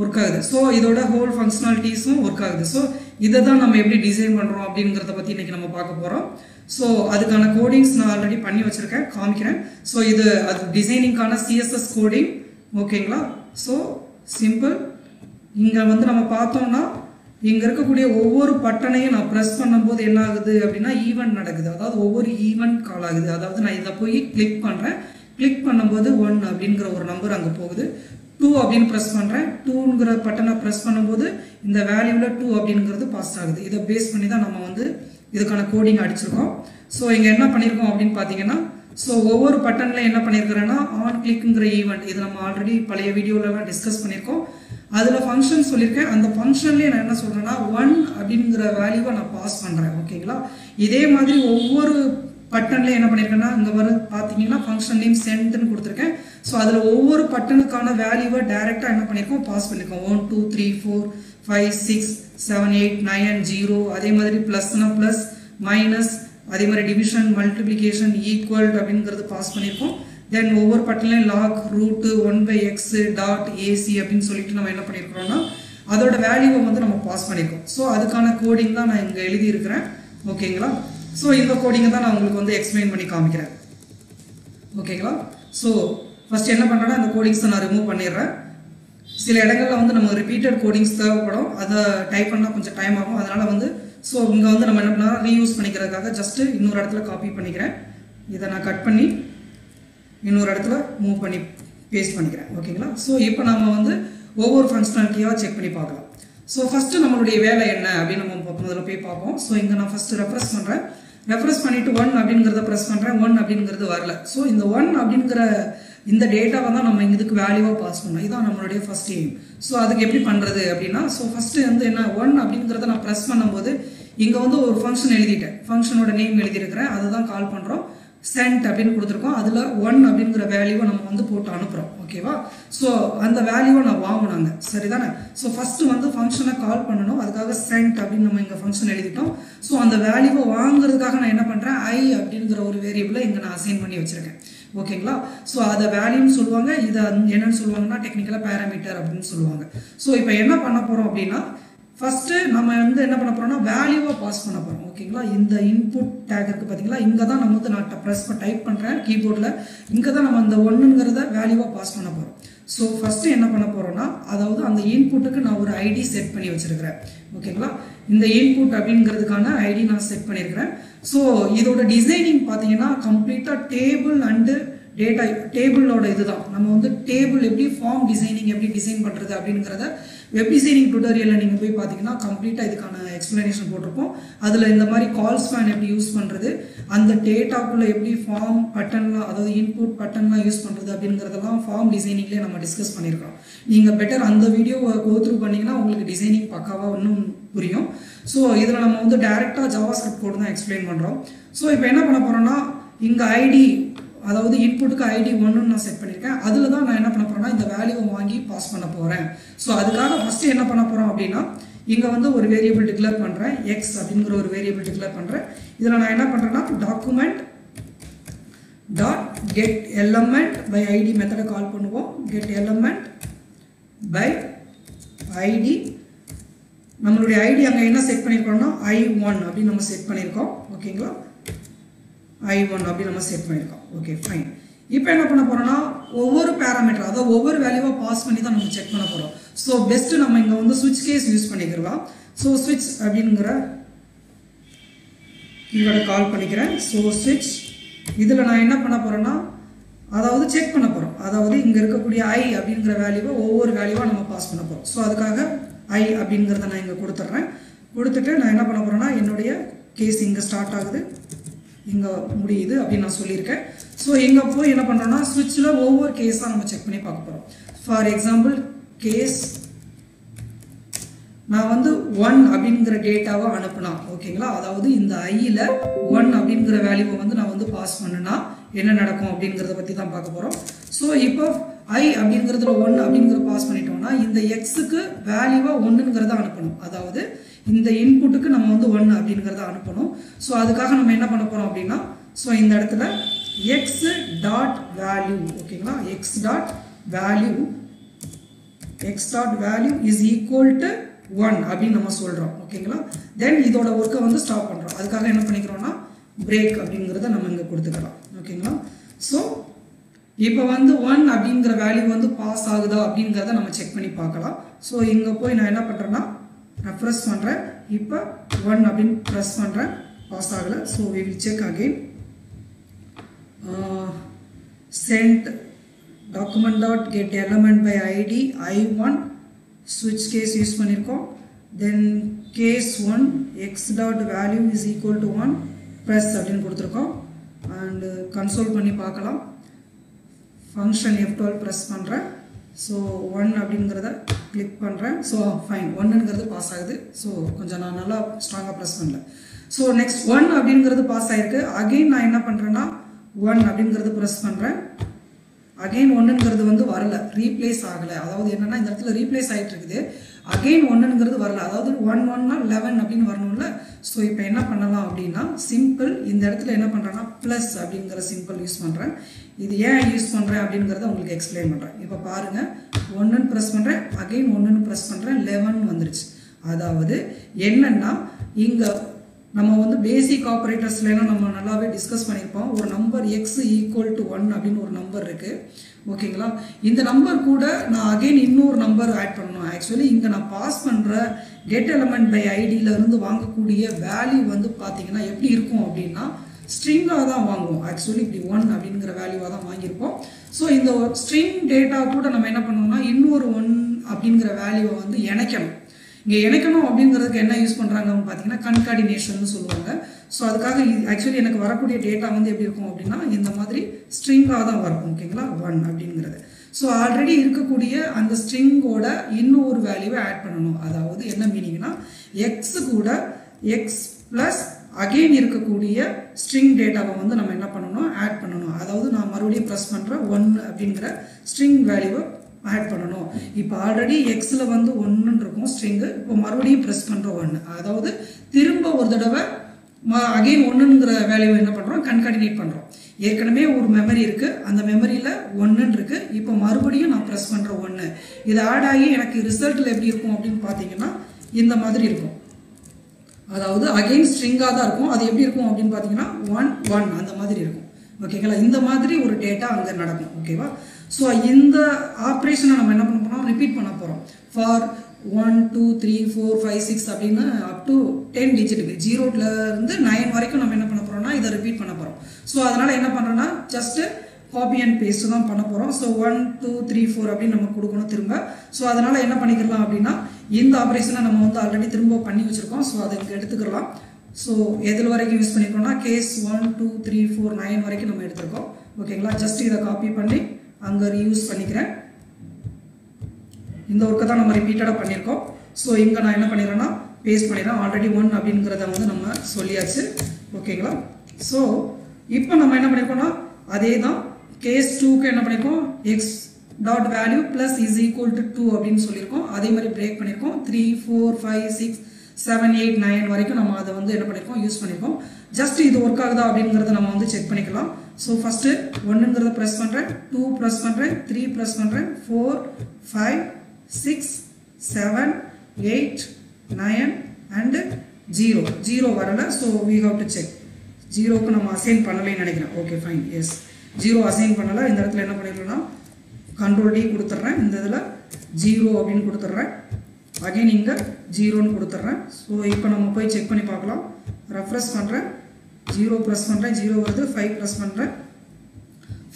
ஒர்க் ஆகுது. ஸோ இதோட ஹோல் ஃபங்க்ஷனாலிட்டிஸும் ஒர்க் ஆகுது. ஸோ இதை தான் நம்ம எப்படி டிசைன் பண்ணுறோம் அப்படிங்கிறத பற்றி இன்றைக்கி நம்ம பார்க்க போகிறோம் ஸோ அதுக்கான கோடிங்ஸ் நான் ஆல்ரெடி பண்ணி வச்சுருக்கேன் காமிக்கிறேன். ஸோ இது அது டிசைனிங்கான சிஎஸ்எஸ் கோடிங் ஓகேங்களா ஸோ சிம்பிள் இங்கே வந்து நம்ம பார்த்தோம்னா இங்கே இருக்கக்கூடிய ஒவ்வொரு பட்டனையும் நான் ப்ரெஸ் பண்ணும்போது என்ன ஆகுது அப்படின்னா ஈவெண்ட் நடக்குது. அதாவது ஒவ்வொரு ஈவெண்ட் கால் ஆகுது. அதாவது நான் இதை போய் கிளிக் பண்ணுறேன் கிளிக் பண்ணும்போது ஒன் அப்படிங்கிற ஒரு நம்பர் அங்கே போகுது. டூ அப்படின்னு ப்ரெஸ் பண்ணுறேன் டூங்கிற பட்டனை ப்ரெஸ் பண்ணும்போது இந்த வேல்யூவில் டூ அப்படிங்கிறது பாஸ் ஆகுது. இதை பேஸ் பண்ணி தான் நம்ம வந்து இதுக்கான கோடிங் அடிச்சிருக்கோம். ஸோ இங்கே என்ன பண்ணியிருக்கோம் அப்படின்னு பார்த்தீங்கன்னா ஸோ ஒவ்வொரு பட்டனில் என்ன பண்ணியிருக்கிறேன்னா ஆன் கிளிக்குங்கிற ஈவெண்ட் இது நம்ம ஆல்ரெடி பழைய வீடியோலலாம் டிஸ்கஸ் பண்ணியிருக்கோம் அதில் ஃபங்க்ஷன் சொல்லியிருக்கேன் அந்த ஃபங்க்ஷன்லேயே நான் என்ன சொல்கிறேன்னா ஒன் அப்படிங்கிற வேல்யூவை நான் பாஸ் பண்ணுறேன் ஓகேங்களா இதே மாதிரி ஒவ்வொரு பட்டன்ல என்ன பண்ணியிருக்கேன்னா இங்கே வர பார்த்தீங்கன்னா ஃபங்க்ஷன் நேம் சென்ட்னு கொடுத்துருக்கேன். ஸோ அதில் ஒவ்வொரு பட்டனுக்கான வேல்யூவை டேரெக்டாக என்ன பண்ணியிருக்கோம் பாஸ் பண்ணியிருக்கோம் one two three four five six seven eight nine zero அதே மாதிரி ப்ளஸ்னா ப்ளஸ் மைனஸ் அதே மாதிரி டிவிஷன் மல்டிப்ளிகேஷன் ஈக்குவல் அப்படிங்கிறது பாஸ் பண்ணியிருக்கோம் தென் ஒவ்வொரு பட்டன்லையும் log root one by X dot AC அப்படின்னு சொல்லிட்டு நம்ம என்ன பண்ணியிருக்கிறோம்னா அதோட வேல்யூவை வந்து நம்ம பாஸ் பண்ணியிருக்கோம் ஸோ அதுக்கான கோடிங் தான் நான் இங்கே எழுதியிருக்கிறேன். ஓகேங்களா ஸோ இந்த கோடிங்கை தான் நான் உங்களுக்கு வந்து எக்ஸ்பிளைன் பண்ணி காமிக்கிறேன். ஓகேங்களா ஸோ ஃபஸ்ட் என்ன பண்ணுறேன்னா இந்த கோடிங்ஸை நான் ரிமூவ் பண்ணிடுறேன். சில இடங்களில் வந்து நம்ம ரிப்பீட்டட் கோடிங்ஸ் தேவைப்படும். அதை டைப் பண்ணால் கொஞ்சம் டைம் ஆகும். அதனால் வந்து ஸோ இங்கே வந்து நம்ம என்ன பண்ணலாம் ரீயூஸ் பண்ணிக்கிறதுக்காக ஜஸ்ட்டு இன்னொரு இடத்துல காப்பி பண்ணிக்கிறேன். இதை நான் கட் பண்ணி இன்னொரு இடத்துல மூவ் பண்ணி பேஸ்ட் பண்ணிக்கிறேன். ஓகேங்களா ஸோ இப்போ நம்ம வந்து ஒவ்வொரு ஃபங்க்ஷனாலிட்டியாக செக் பண்ணி பார்க்கலாம். ஸோ ஃபஸ்ட்டு நம்மளுடைய வேலை என்ன அப்படின்னு நம்ம முதல்ல போய் பார்ப்போம். ஸோ இங்கே நான் ஃபஸ்ட்டு ரெஃப்ரெஸ் பண்ணுறேன் ரெஃப்ரெஸ் பண்ணிவிட்டு ஒன் அப்படிங்கிறத ப்ரெஸ் பண்ணுறேன் ஒன் அப்படிங்கிறது வரல. ஸோ இந்த ஒன் அப்படிங்கிற இந்த டேட்டாவை தான் நம்ம இதுக்கு வேல்யூவாக பாஸ் பண்ணோம் இதான் நம்மளுடைய ஃபர்ஸ்ட் எய்ம் ஸோ அதுக்கு எப்படி பண்ணுறது அப்படின்னா ஸோ ஃபஸ்ட்டு வந்து என்ன ஒன் அப்படிங்கிறத நான் ப்ரெஸ் பண்ணும்போது இங்கே வந்து ஒரு ஃபங்க்ஷன் எழுதிட்டேன். ஃபங்க்ஷனோட நேம் எழுதியிருக்கிறேன். அதுதான் கால் பண்ணுறோம் சென்ட் அப்படின்னு கொடுத்துருக்கோம். அதில் ஒன் அப்படிங்கிற வேல்யூவை நம்ம வந்து போட்டு அனுப்புகிறோம் ஓகேவா ஸோ அந்த வேல்யூவை நான் வாங்கினாங்க சரிதானே? ஸோ ஃபஸ்ட்டு வந்து ஃபங்க்ஷனை கால் பண்ணணும். அதுக்காக சென்ட் அப்படின்னு நம்ம இங்கே ஃபங்க்ஷன் எழுதிட்டோம். ஸோ அந்த வேல்யூவை வாங்குறதுக்காக நான் என்ன பண்ணுறேன் ஐ அப்படிங்கிற ஒரு வேரியபிளை இங்கே நான் அசைன் பண்ணி வச்சுருக்கேன். ஓகேங்களா? ஸோ அதை வேல்யூன்னு சொல்லுவாங்க. இதை என்னன்னு சொல்லுவாங்கன்னா டெக்னிக்கலாக பேராமீட்டர் அப்படின்னு சொல்லுவாங்க. ஸோ இப்போ என்ன பண்ண போகிறோம் அப்படின்னா ஃபஸ்ட்டு நம்ம வந்து என்ன பண்ண போகிறோம்னா வேல்யூவை பாஸ் பண்ண போகிறோம் ஓகேங்களா? இந்த இன்புட் டேக் இருக்குது பார்த்தீங்களா இங்கே தான் நம்ம வந்து நான் ப்ரெஸ் டைப் பண்ணுறேன் கீபோர்டில் இங்கே தான் நம்ம அந்த ஒன்றுங்கிறத வேல்யூவாக பாஸ் பண்ண போகிறோம் ஸோ ஃபஸ்ட்டு என்ன பண்ண போகிறோம்னா அதாவது அந்த இன்புட்டுக்கு நான் ஒரு ஐடி செட் பண்ணி வச்சுருக்கிறேன். ஓகேங்களா? இந்த இன்புட் அப்படிங்கிறதுக்கான ஐடி நான் செட் பண்ணியிருக்கிறேன் ஸோ இதோட டிசைனிங் பார்த்தீங்கன்னா கம்ப்ளீட்டாக டேபிள் அண்டு டேட்டா டேபிளோட இதுதான். நம்ம வந்து டேபிள் எப்படி ஃபார்ம் டிசைனிங் எப்படி டிசைன் பண்ணுறது அப்படிங்கிறத வெப் டிசைனிங் டுட்டோரியலில் நீங்கள் போய் பார்த்தீங்கன்னா கம்ப்ளீட்டாக இதுக்கான எக்ஸ்ப்ளனேஷன் போட்டிருப்போம். அதில் இந்த மாதிரி கால்ஸ் ஃபேன் எப்படி யூஸ் பண்ணுறது அந்த டேட்டாக்குள்ளே எப்படி ஃபார்ம் பட்டன்லாம் அதாவது இன்புட் பட்டன்லாம் யூஸ் பண்ணுறது அப்படிங்கிறதெல்லாம் ஃபார்ம் டிசைனிங்லேயே நம்ம டிஸ்கஸ் பண்ணியிருக்கோம் நீங்கள் பெட்டர் அந்த வீடியோவை கோ த்ரூ பண்ணிங்கன்னா உங்களுக்கு டிசைனிங் பக்காவாக இன்னும் புரியும். ஸோ இதில் நம்ம வந்து டேரெக்டாக ஜாவா ஸ்கிரிப்ட் கோடு தான் எக்ஸ்பிளைன் பண்ணுறோம் ஸோ இப்போ என்ன பண்ண போகிறோம்னா இங்கே ஐடி அதாவது இன்புட்டுக்கு ஐடி ஒன்றுன்னு நான் செட் பண்ணியிருக்கேன் அதில் தான் நான் என்ன பண்ண போகிறேன்னா இந்த வேல்யூவை வாங்கி பாஸ் பண்ண போகிறேன் ஸோ அதுக்காக ஃபஸ்ட்டு என்ன பண்ண போகிறோம் அப்படின்னா இங்கே வந்து ஒரு வேரியபிள் டிக்ளேர் பண்ணுறேன் எக்ஸ் அப்படிங்கிற ஒரு வேரியபிள் டிக்ளேர் பண்ணுறேன் இதில் நான் என்ன பண்ணுறேன்னா document dot get element by ID மெத்தடை கால் பண்ணுவோம். கெட் எலமெண்ட் பை ஐடி நம்மளுடைய ஐடி அங்கே என்ன செட் பண்ணியிருக்கோம்னா ஐ ஒன் அப்படின்னு நம்ம செட் பண்ணியிருக்கோம் ஓகேங்களா ஐ ஒன் அப்படி நம்ம செட் பண்ணியிருக்கோம் ஓகே ஃபைன் இப்போ என்ன பண்ண போகிறோம்னா ஒவ்வொரு பேராமீட்டர் அதாவது ஒவ்வொரு வேல்யூவாக பாஸ் பண்ணி தான் நம்ம செக் பண்ண போகிறோம் ஸோ பெஸ்ட்டு நம்ம இங்கே வந்து சுவிட்ச் கேஸ் யூஸ் பண்ணிக்கிறலாம். ஸோ சுவிட்ச் அப்படிங்கிற கீவேர்டை கால் பண்ணிக்கிறேன். ஸோ சுவிட்ச் இதில் நான் என்ன பண்ண போகிறேன்னா அதாவது செக் பண்ண போகிறோம் அதாவது இங்கே இருக்கக்கூடிய ஐ அப்படிங்கிற வேல்யூவை ஒவ்வொரு வேல்யூவாக நம்ம பாஸ் பண்ண போகிறோம் ஸோ அதுக்காக ஐ அப்படிங்கிறத நான் இங்கே கொடுத்துட்றேன். கொடுத்துட்டு நான் என்ன பண்ண போகிறேன்னா என்னுடைய கேஸ் இங்கே ஸ்டார்ட் ஆகுது. இங்கே முடியுது அப்படின்னு நான் சொல்லியிருக்கேன். ஸோ இங்கே போய் என்ன பண்ணுறோம்னா சுவிட்சில் ஒவ்வொரு கேஸாக நம்ம செக் பண்ணி பார்க்க போகிறோம் ஃபார் எக்ஸாம்பிள் கேஸ் நான் வந்து ஒன் அப்படிங்கிற டேட்டாவை அனுப்புனா ஓகேங்களா அதாவது இந்த ஐயில் ஒன் அப்படிங்கிற வேல்யூவை வந்து நான் வந்து பாஸ் பண்ணுனா என்ன நடக்கும் அப்படிங்கிறத பற்றி தான் பார்க்க போகிறோம் ஸோ இப்போ ஐ அப்படிங்கிறதுல ஒன்று அப்படிங்கிற பாஸ் பண்ணிட்டோம்னா இந்த எக்ஸுக்கு வேல்யூவாக ஒன்றுங்கிறத அனுப்பணும். அதாவது இந்த இன்புட்டுக்கு நம்ம வந்து ஒன்று அப்படிங்கிறத அனுப்பணும். ஸோ அதுக்காக நம்ம என்ன பண்ண போகிறோம் அப்படின்னா ஸோ இந்த இடத்துல எக்ஸ் டாட் வேல்யூ ஓகேங்களா X dot value X dot value is equal to one அப்படின்னு நம்ம சொல்கிறோம் ஓகேங்களா தென் இதோட ஒர்க்கை வந்து ஸ்டாப் பண்ணுறோம் அதுக்காக என்ன பண்ணிக்கிறோம்னா பிரேக் அப்படிங்கிறத நம்ம இங்கே கொடுத்துக்கலாம் ஓகேங்களா ஸோ இப்போ வந்து ஒன் அப்படிங்கிற வேல்யூ வந்து பாஸ் ஆகுதா அப்படிங்கிறத நம்ம செக் பண்ணி பார்க்கலாம். ஸோ இங்கே போய் நான் என்ன பண்ணுறேன்னா ரெஃப்ரெஸ் பண்ணுறேன் இப்போ ஒன் அப்படின்னு ப்ரெஸ் பண்ணுறேன் பாஸ் ஆகலை. So we will check again send document dot get element by ID I one ஸ்விட்ச் கேஸ் யூஸ் பண்ணியிருக்கோம் then case one X dot value is equal to one press அப்படின்னு கொடுத்துருக்கோம். And console பண்ணி பார்க்கலாம். Function F twelve press பண்ணுறேன் so one அப்படிங்கிறத click பண்ணுறேன் so fine ஒன்னுங்கிறது பாஸ் ஆகுது. ஸோ கொஞ்சம் நான் நல்லா ஸ்ட்ராங்காக ப்ரெஸ் பண்ணல. ஸோ நெக்ஸ்ட் ஒன் அப்படிங்கிறது பாஸ் ஆகிருக்கு அகெயின் நான் என்ன பண்ணுறேன்னா ஒன் அப்படிங்கிறது ப்ரெஸ் பண்ணுறேன் அகெயின் ஒன்றுங்கிறது வந்து வரல. ரீப்ளேஸ் ஆகலை. அதாவது என்னென்னா இந்த இடத்துல ரீப்ளேஸ் ஆகிட்டு இருக்குது. அகெயின் ஒன்றுங்கிறது வரல. அதாவது ஒன் ஒன்னா லெவன் அப்படின்னு வரணும்ல. ஸோ இப்போ என்ன பண்ணலாம் அப்படின்னா சிம்பிள் இந்த இடத்துல என்ன பண்ணுறேன்னா ப்ளஸ் அப்படிங்கிற சிம்பிள் யூஸ் பண்ணுறேன் இது ஏன் யூஸ் பண்ணுறேன் அப்படிங்கிறத உங்களுக்கு எக்ஸ்பிளைன் பண்ணுறேன் இப்போ பாருங்கள் ஒன்றுன்னு ப்ரெஸ் பண்ணுறேன் அகெயின் ஒன்றுன்னு ப்ரெஸ் பண்ணுறேன் லெவன் வந்துருச்சு. அதாவது என்னென்னா இங்கே நம்ம வந்து பேசிக் ஆப்ரேட்டர்ஸ்லாம் நம்ம நல்லாவே டிஸ்கஸ் பண்ணியிருப்போம். ஒரு number X equal to one அப்படின்னு ஒரு நம்பர் இருக்குது ஓகேங்களா? இந்த நம்பர் கூட நான் அகைன் இன்னொரு நம்பர் ஆட் பண்ணணும். ஆக்சுவலி இங்கே நான் பாஸ் பண்ணுற கெட் எலமெண்ட் பை ஐடியிலேருந்து வாங்கக்கூடிய வேல்யூ வந்து பார்த்தீங்கன்னா எப்படி இருக்கும் அப்படின்னா ஸ்ட்ரிங்காக தான் வாங்குவோம். ஆக்சுவலி இப்படி ஒன் அப்படிங்கிற வேல்யூவாக தான் வாங்கியிருப்போம். ஸோ இந்த ஸ்ட்ரிங் டேட்டா கூட நம்ம என்ன பண்ணோம்னா இன்னொரு ஒன் அப்படிங்கிற வேல்யூவை வந்து இணைக்கணும். இங்கே இணைக்கணும் அப்படிங்கிறதுக்கு என்ன யூஸ் பண்ணுறாங்கன்னு பார்த்தீங்கன்னா கன்கார்டினேஷன் சொல்லுவாங்க. ஸோ அதுக்காக ஆக்சுவலி எனக்கு வரக்கூடிய டேட்டா வந்து எப்படி இருக்கும் அப்படின்னா இந்த மாதிரி ஸ்ட்ரிங்காக தான் வரும் ஓகேங்களா ஒன் அப்படிங்கிறது. ஸோ ஆல்ரெடி இருக்கக்கூடிய அந்த ஸ்ட்ரிங்கோட இன்னும் ஒரு வேல்யூவை ஆட் பண்ணணும். அதாவது என்ன மீனிங்னா எக்ஸ் கூட எக்ஸ் ப்ளஸ் அகெயின் இருக்கக்கூடிய ஸ்ட்ரிங் டேட்டாவை வந்து நம்ம என்ன பண்ணணும்? ஆட் பண்ணணும். அதாவது நான் மறுபடியும் ப்ரெஸ் பண்ணுற ஒன் அப்படிங்கிற ஸ்ட்ரிங் வேல்யூவை ஆட் பண்ணணும். இப்போ ஆல்ரெடி எக்ஸில் வந்து ஒன்றுன்னு இருக்கும் ஸ்ட்ரிங்கு இப்போ மறுபடியும் ப்ரெஸ் பண்ணுற ஒன்று அதாவது திரும்ப ஒரு தடவை அகெயின் ஒன்றுங்கிற வேல்யூவை என்ன பண்ணுறோம் கன்கார்டினேட் பண்ணுறோம் ஏற்கனவே ஒரு மெமரி இருக்குது அந்த மெமரியில் ஒன்றுன்னு இருக்குது இப்போ மறுபடியும் நான் ப்ரெஸ் பண்ணுற ஒன்று இது ஆட் ஆகி எனக்கு ரிசல்ட்டில் எப்படி இருக்கும் அப்படின்னு பார்த்தீங்கன்னா இந்த மாதிரி இருக்கும். அதாவது அகெயின் ஸ்ட்ரிங்காக தான் இருக்கும். அது எப்படி இருக்கும் அப்படின்னு பார்த்தீங்கன்னா ஒன் ஒன் அந்த மாதிரி இருக்கும். ஓகேங்களா இந்த மாதிரி ஒரு டேட்டா அங்கே நடக்கும். ஓகேவா ஸோ இந்த ஆப்ரேஷனை நம்ம என்ன பண்ண போகிறோம் ரிப்பீட் பண்ண போகிறோம் for one two three four five six அப்படின்னு அப் டு டென் டிஜிட்டுக்கு இருந்து நைன் வரைக்கும் நம்ம என்ன பண்ண போகிறோம்னா இதை ரிப்பீட் பண்ண போகிறோம் ஸோ அதனால் என்ன பண்ணுறோன்னா ஜஸ்ட்டு காப்பி அண்ட் பேஸ்ட் தான் பண்ண போகிறோம் so one two three four அப்படின்னு நம்ம கொடுக்கணும் திரும்ப. ஸோ அதனால் என்ன பண்ணிக்கலாம் அப்படின்னா இந்த ஆப்ரேஷனை நம்ம வந்து ஆல்ரெடி திரும்ப பண்ணி வச்சுருக்கோம். ஸோ அதுக்கு எடுத்துக்கலாம். ஸோ எதில் வரைக்கும் use பண்ணியிருக்கோம்னா case one two three four nine வரைக்கும் நம்ம எடுத்திருக்கோம். ஓகேங்களா ஜஸ்ட் இதை காப்பி பண்ணி அங்கே ரீயூஸ் பண்ணிக்கிறேன். இந்த ஒர்க்கை தான் நம்ம ரிப்பீட்டடாக பண்ணியிருக்கோம். ஸோ இங்கே நான் என்ன பண்ணிடுறேன்னா பேஸ்ட் பண்ணிடுறேன். ஆல்ரெடி ஒன் அப்படிங்கிறத வந்து நம்ம சொல்லியாச்சு. ஓகேங்களா ஸோ இப்போ நம்ம என்ன பண்ணியிருக்கோம்னா அதே தான் கேஸ் டூக்கு என்ன பண்ணியிருக்கோம் X dot value plus is equal to two அப்படின்னு சொல்லியிருக்கோம். அதே மாதிரி பிரேக் பண்ணியிருக்கோம். Three four five six seven eight nine வரைக்கும் நம்ம அதை வந்து என்ன பண்ணியிருக்கோம் யூஸ் பண்ணியிருக்கோம் ஜஸ்ட் இது ஒர்க் ஆகுதா அப்படிங்கிறத நம்ம வந்து செக் பண்ணிக்கலாம். ஸோ ஃபஸ்ட்டு ஒன்றுங்கிறத ப்ரெஸ் பண்ணுறேன் டூ ப்ரெஸ் பண்ணுறேன் த்ரீ ப்ரெஸ் பண்ணுறேன் four five six seven eight nine and zero zero வரலை so we have to check ஜீரோவுக்கு நம்ம அசைன் பண்ணலைன்னு நினைக்கிறேன். Okay fine yes zero assign பண்ணலை. இந்த இடத்துல என்ன பண்ணிருக்கோம்னா கண்ட்ரோல் டி கொடுத்துட்றேன். இந்த இதில் ஜீரோ அப்படின்னு கொடுத்துட்றேன். அகைன் இங்கே ஜீரோன்னு கொடுத்துட்றேன். ஸோ இப்போ நம்ம போய் செக் பண்ணி பார்க்கலாம். ரெஃப்ரெஷ் பண்ணுறேன் ஜீரோ ப்ரெஸ் பண்ணுறேன் ஜீரோ வருது. ஃபைவ் ப்ரெஸ் பண்ணுறேன்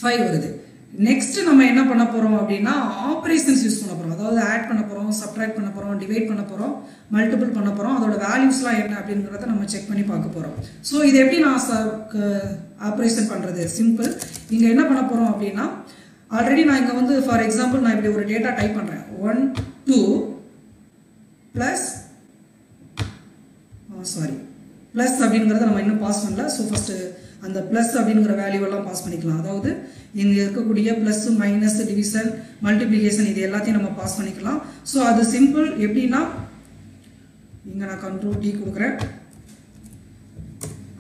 ஃபைவ் வருது. நெக்ஸ்ட் நம்ம என்ன பண்ண போகிறோம் அப்படின்னா ஆப்ரேஷன்ஸ் யூஸ் பண்ண போகிறோம் அதாவது ஆட் பண்ண போகிறோம் சப்ட்ராக்ட் பண்ண போகிறோம் டிவைட் பண்ண போகிறோம் மல்டிபிள் பண்ண போகிறோம் அதோட வேல்யூஸ்லாம் என்ன அப்படிங்கிறத நம்ம செக் பண்ணி பார்க்க போகிறோம் ஸோ இது எப்படி நான் ஆப்ரேஷன் பண்ணுறது சிம்பிள் இங்கே என்ன பண்ண போகிறோம் அப்படின்னா ஆல்ரெடி நான் இங்கே வந்து ஃபார் எக்ஸாம்பிள் நான் இப்படி ஒரு டேட்டா டைப் பண்ணுறேன் one two plus sorry plus அப்படிங்கிறத நம்ம இன்னும் பாஸ் பண்ணல. ஸோ ஃபஸ்ட்டு அந்த ப்ளஸ் அப்படிங்கிற வேல்யூ எல்லாம் பாஸ் பண்ணிக்கலாம். அதாவது இங்கே இருக்கக்கூடிய ப்ளஸ் மைனஸ் டிவிஷன் மல்டிப்ளிகேஷன் இது எல்லாத்தையும் நம்ம பாஸ் பண்ணிக்கலாம். ஸோ அது சிம்பிள் எப்படின்னா இங்கே நான் கண்ட்ரோல் டி கொடுக்குறேன்.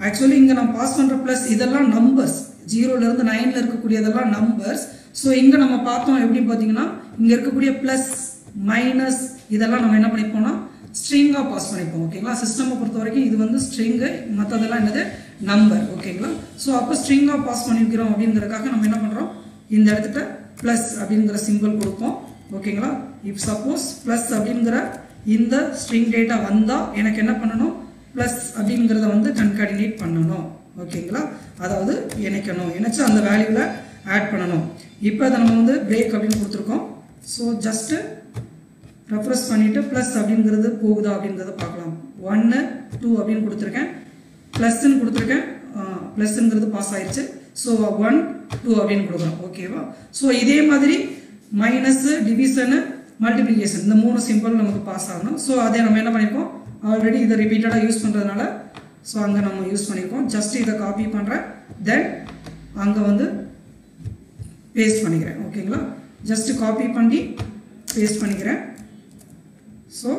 ஆக்சுவலி இங்கே நான் பாஸ் பண்ணுற ப்ளஸ் இதெல்லாம் நம்பர்ஸ் ஜீரோலேருந்து நைனில் இருக்கக்கூடியதெல்லாம் நம்பர்ஸ் ஸோ இங்கே நம்ம பார்த்தோம் எப்படின்னு பார்த்தீங்கன்னா இங்கே இருக்கக்கூடிய ப்ளஸ் மைனஸ் இதெல்லாம் நம்ம என்ன பண்ணிப்போம்னா ஸ்ட்ரிங்காக பாஸ் பண்ணிப்போம். ஓகேங்களா சிஸ்டமை பொறுத்த வரைக்கும் இது வந்து ஸ்ட்ரிங்கு மற்றதெல்லாம் என்னது? நம்பர் ஓகேங்களா ஸோ அப்போ ஸ்ட்ரிங்காக பாஸ் பண்ணியிருக்கிறோம் அப்படிங்கிறதுக்காக நம்ம என்ன பண்ணுறோம் இந்த இடத்துல ப்ளஸ் அப்படிங்கிற சிம்பிள் கொடுப்போம் ஓகேங்களா இப் சப்போஸ் ப்ளஸ் அப்படிங்கிற இந்த ஸ்ட்ரிங் டேட்டா வந்தால் எனக்கு என்ன பண்ணணும்? ப்ளஸ் அப்படிங்கிறத வந்து கன்கார்டினேட் பண்ணணும் ஓகேங்களா அதாவது இணைக்கணும். இணைச்சு அந்த வேல்யூவில் ஆட் பண்ணணும். இப்போ அதை நம்ம வந்து பிரேக் அப்படின்னு கொடுத்துருக்கோம். ஸோ ஜஸ்ட்டு ரெஃப்ரெஸ் பண்ணிவிட்டு ப்ளஸ் அப்படிங்கிறது போகுதா அப்படிங்கிறத பார்க்கலாம். ஒன்று டூ அப்படின்னு கொடுத்துருக்கேன். ப்ளஸ்ன்னு கொடுத்துருக்கேன். ப்ளஸ்ங்கிறது பாஸ் ஆயிடுச்சு. ஸோ ஒன் டூ அப்படின்னு கொடுக்குறோம் ஓகேவா ஸோ இதே மாதிரி மைனஸு டிவிஷனு மல்டிப்ளிகேஷன் இந்த மூணு சிம்பிள் நமக்கு பாஸ் ஆகணும். ஸோ அதை நம்ம என்ன பண்ணியிருக்கோம் ஆல்ரெடி இதை ரிப்பீட்டடாக யூஸ் பண்ணுறதுனால ஸோ அங்கே நம்ம யூஸ் பண்ணியிருக்கோம் ஜஸ்ட் இதை காப்பி பண்ணுறேன் தென் அங்கே வந்து பேஸ்ட் பண்ணிக்கிறேன். ஓகேங்களா ஜஸ்ட் காப்பி பண்ணி பேஸ்ட் பண்ணிக்கிறேன். ஸோ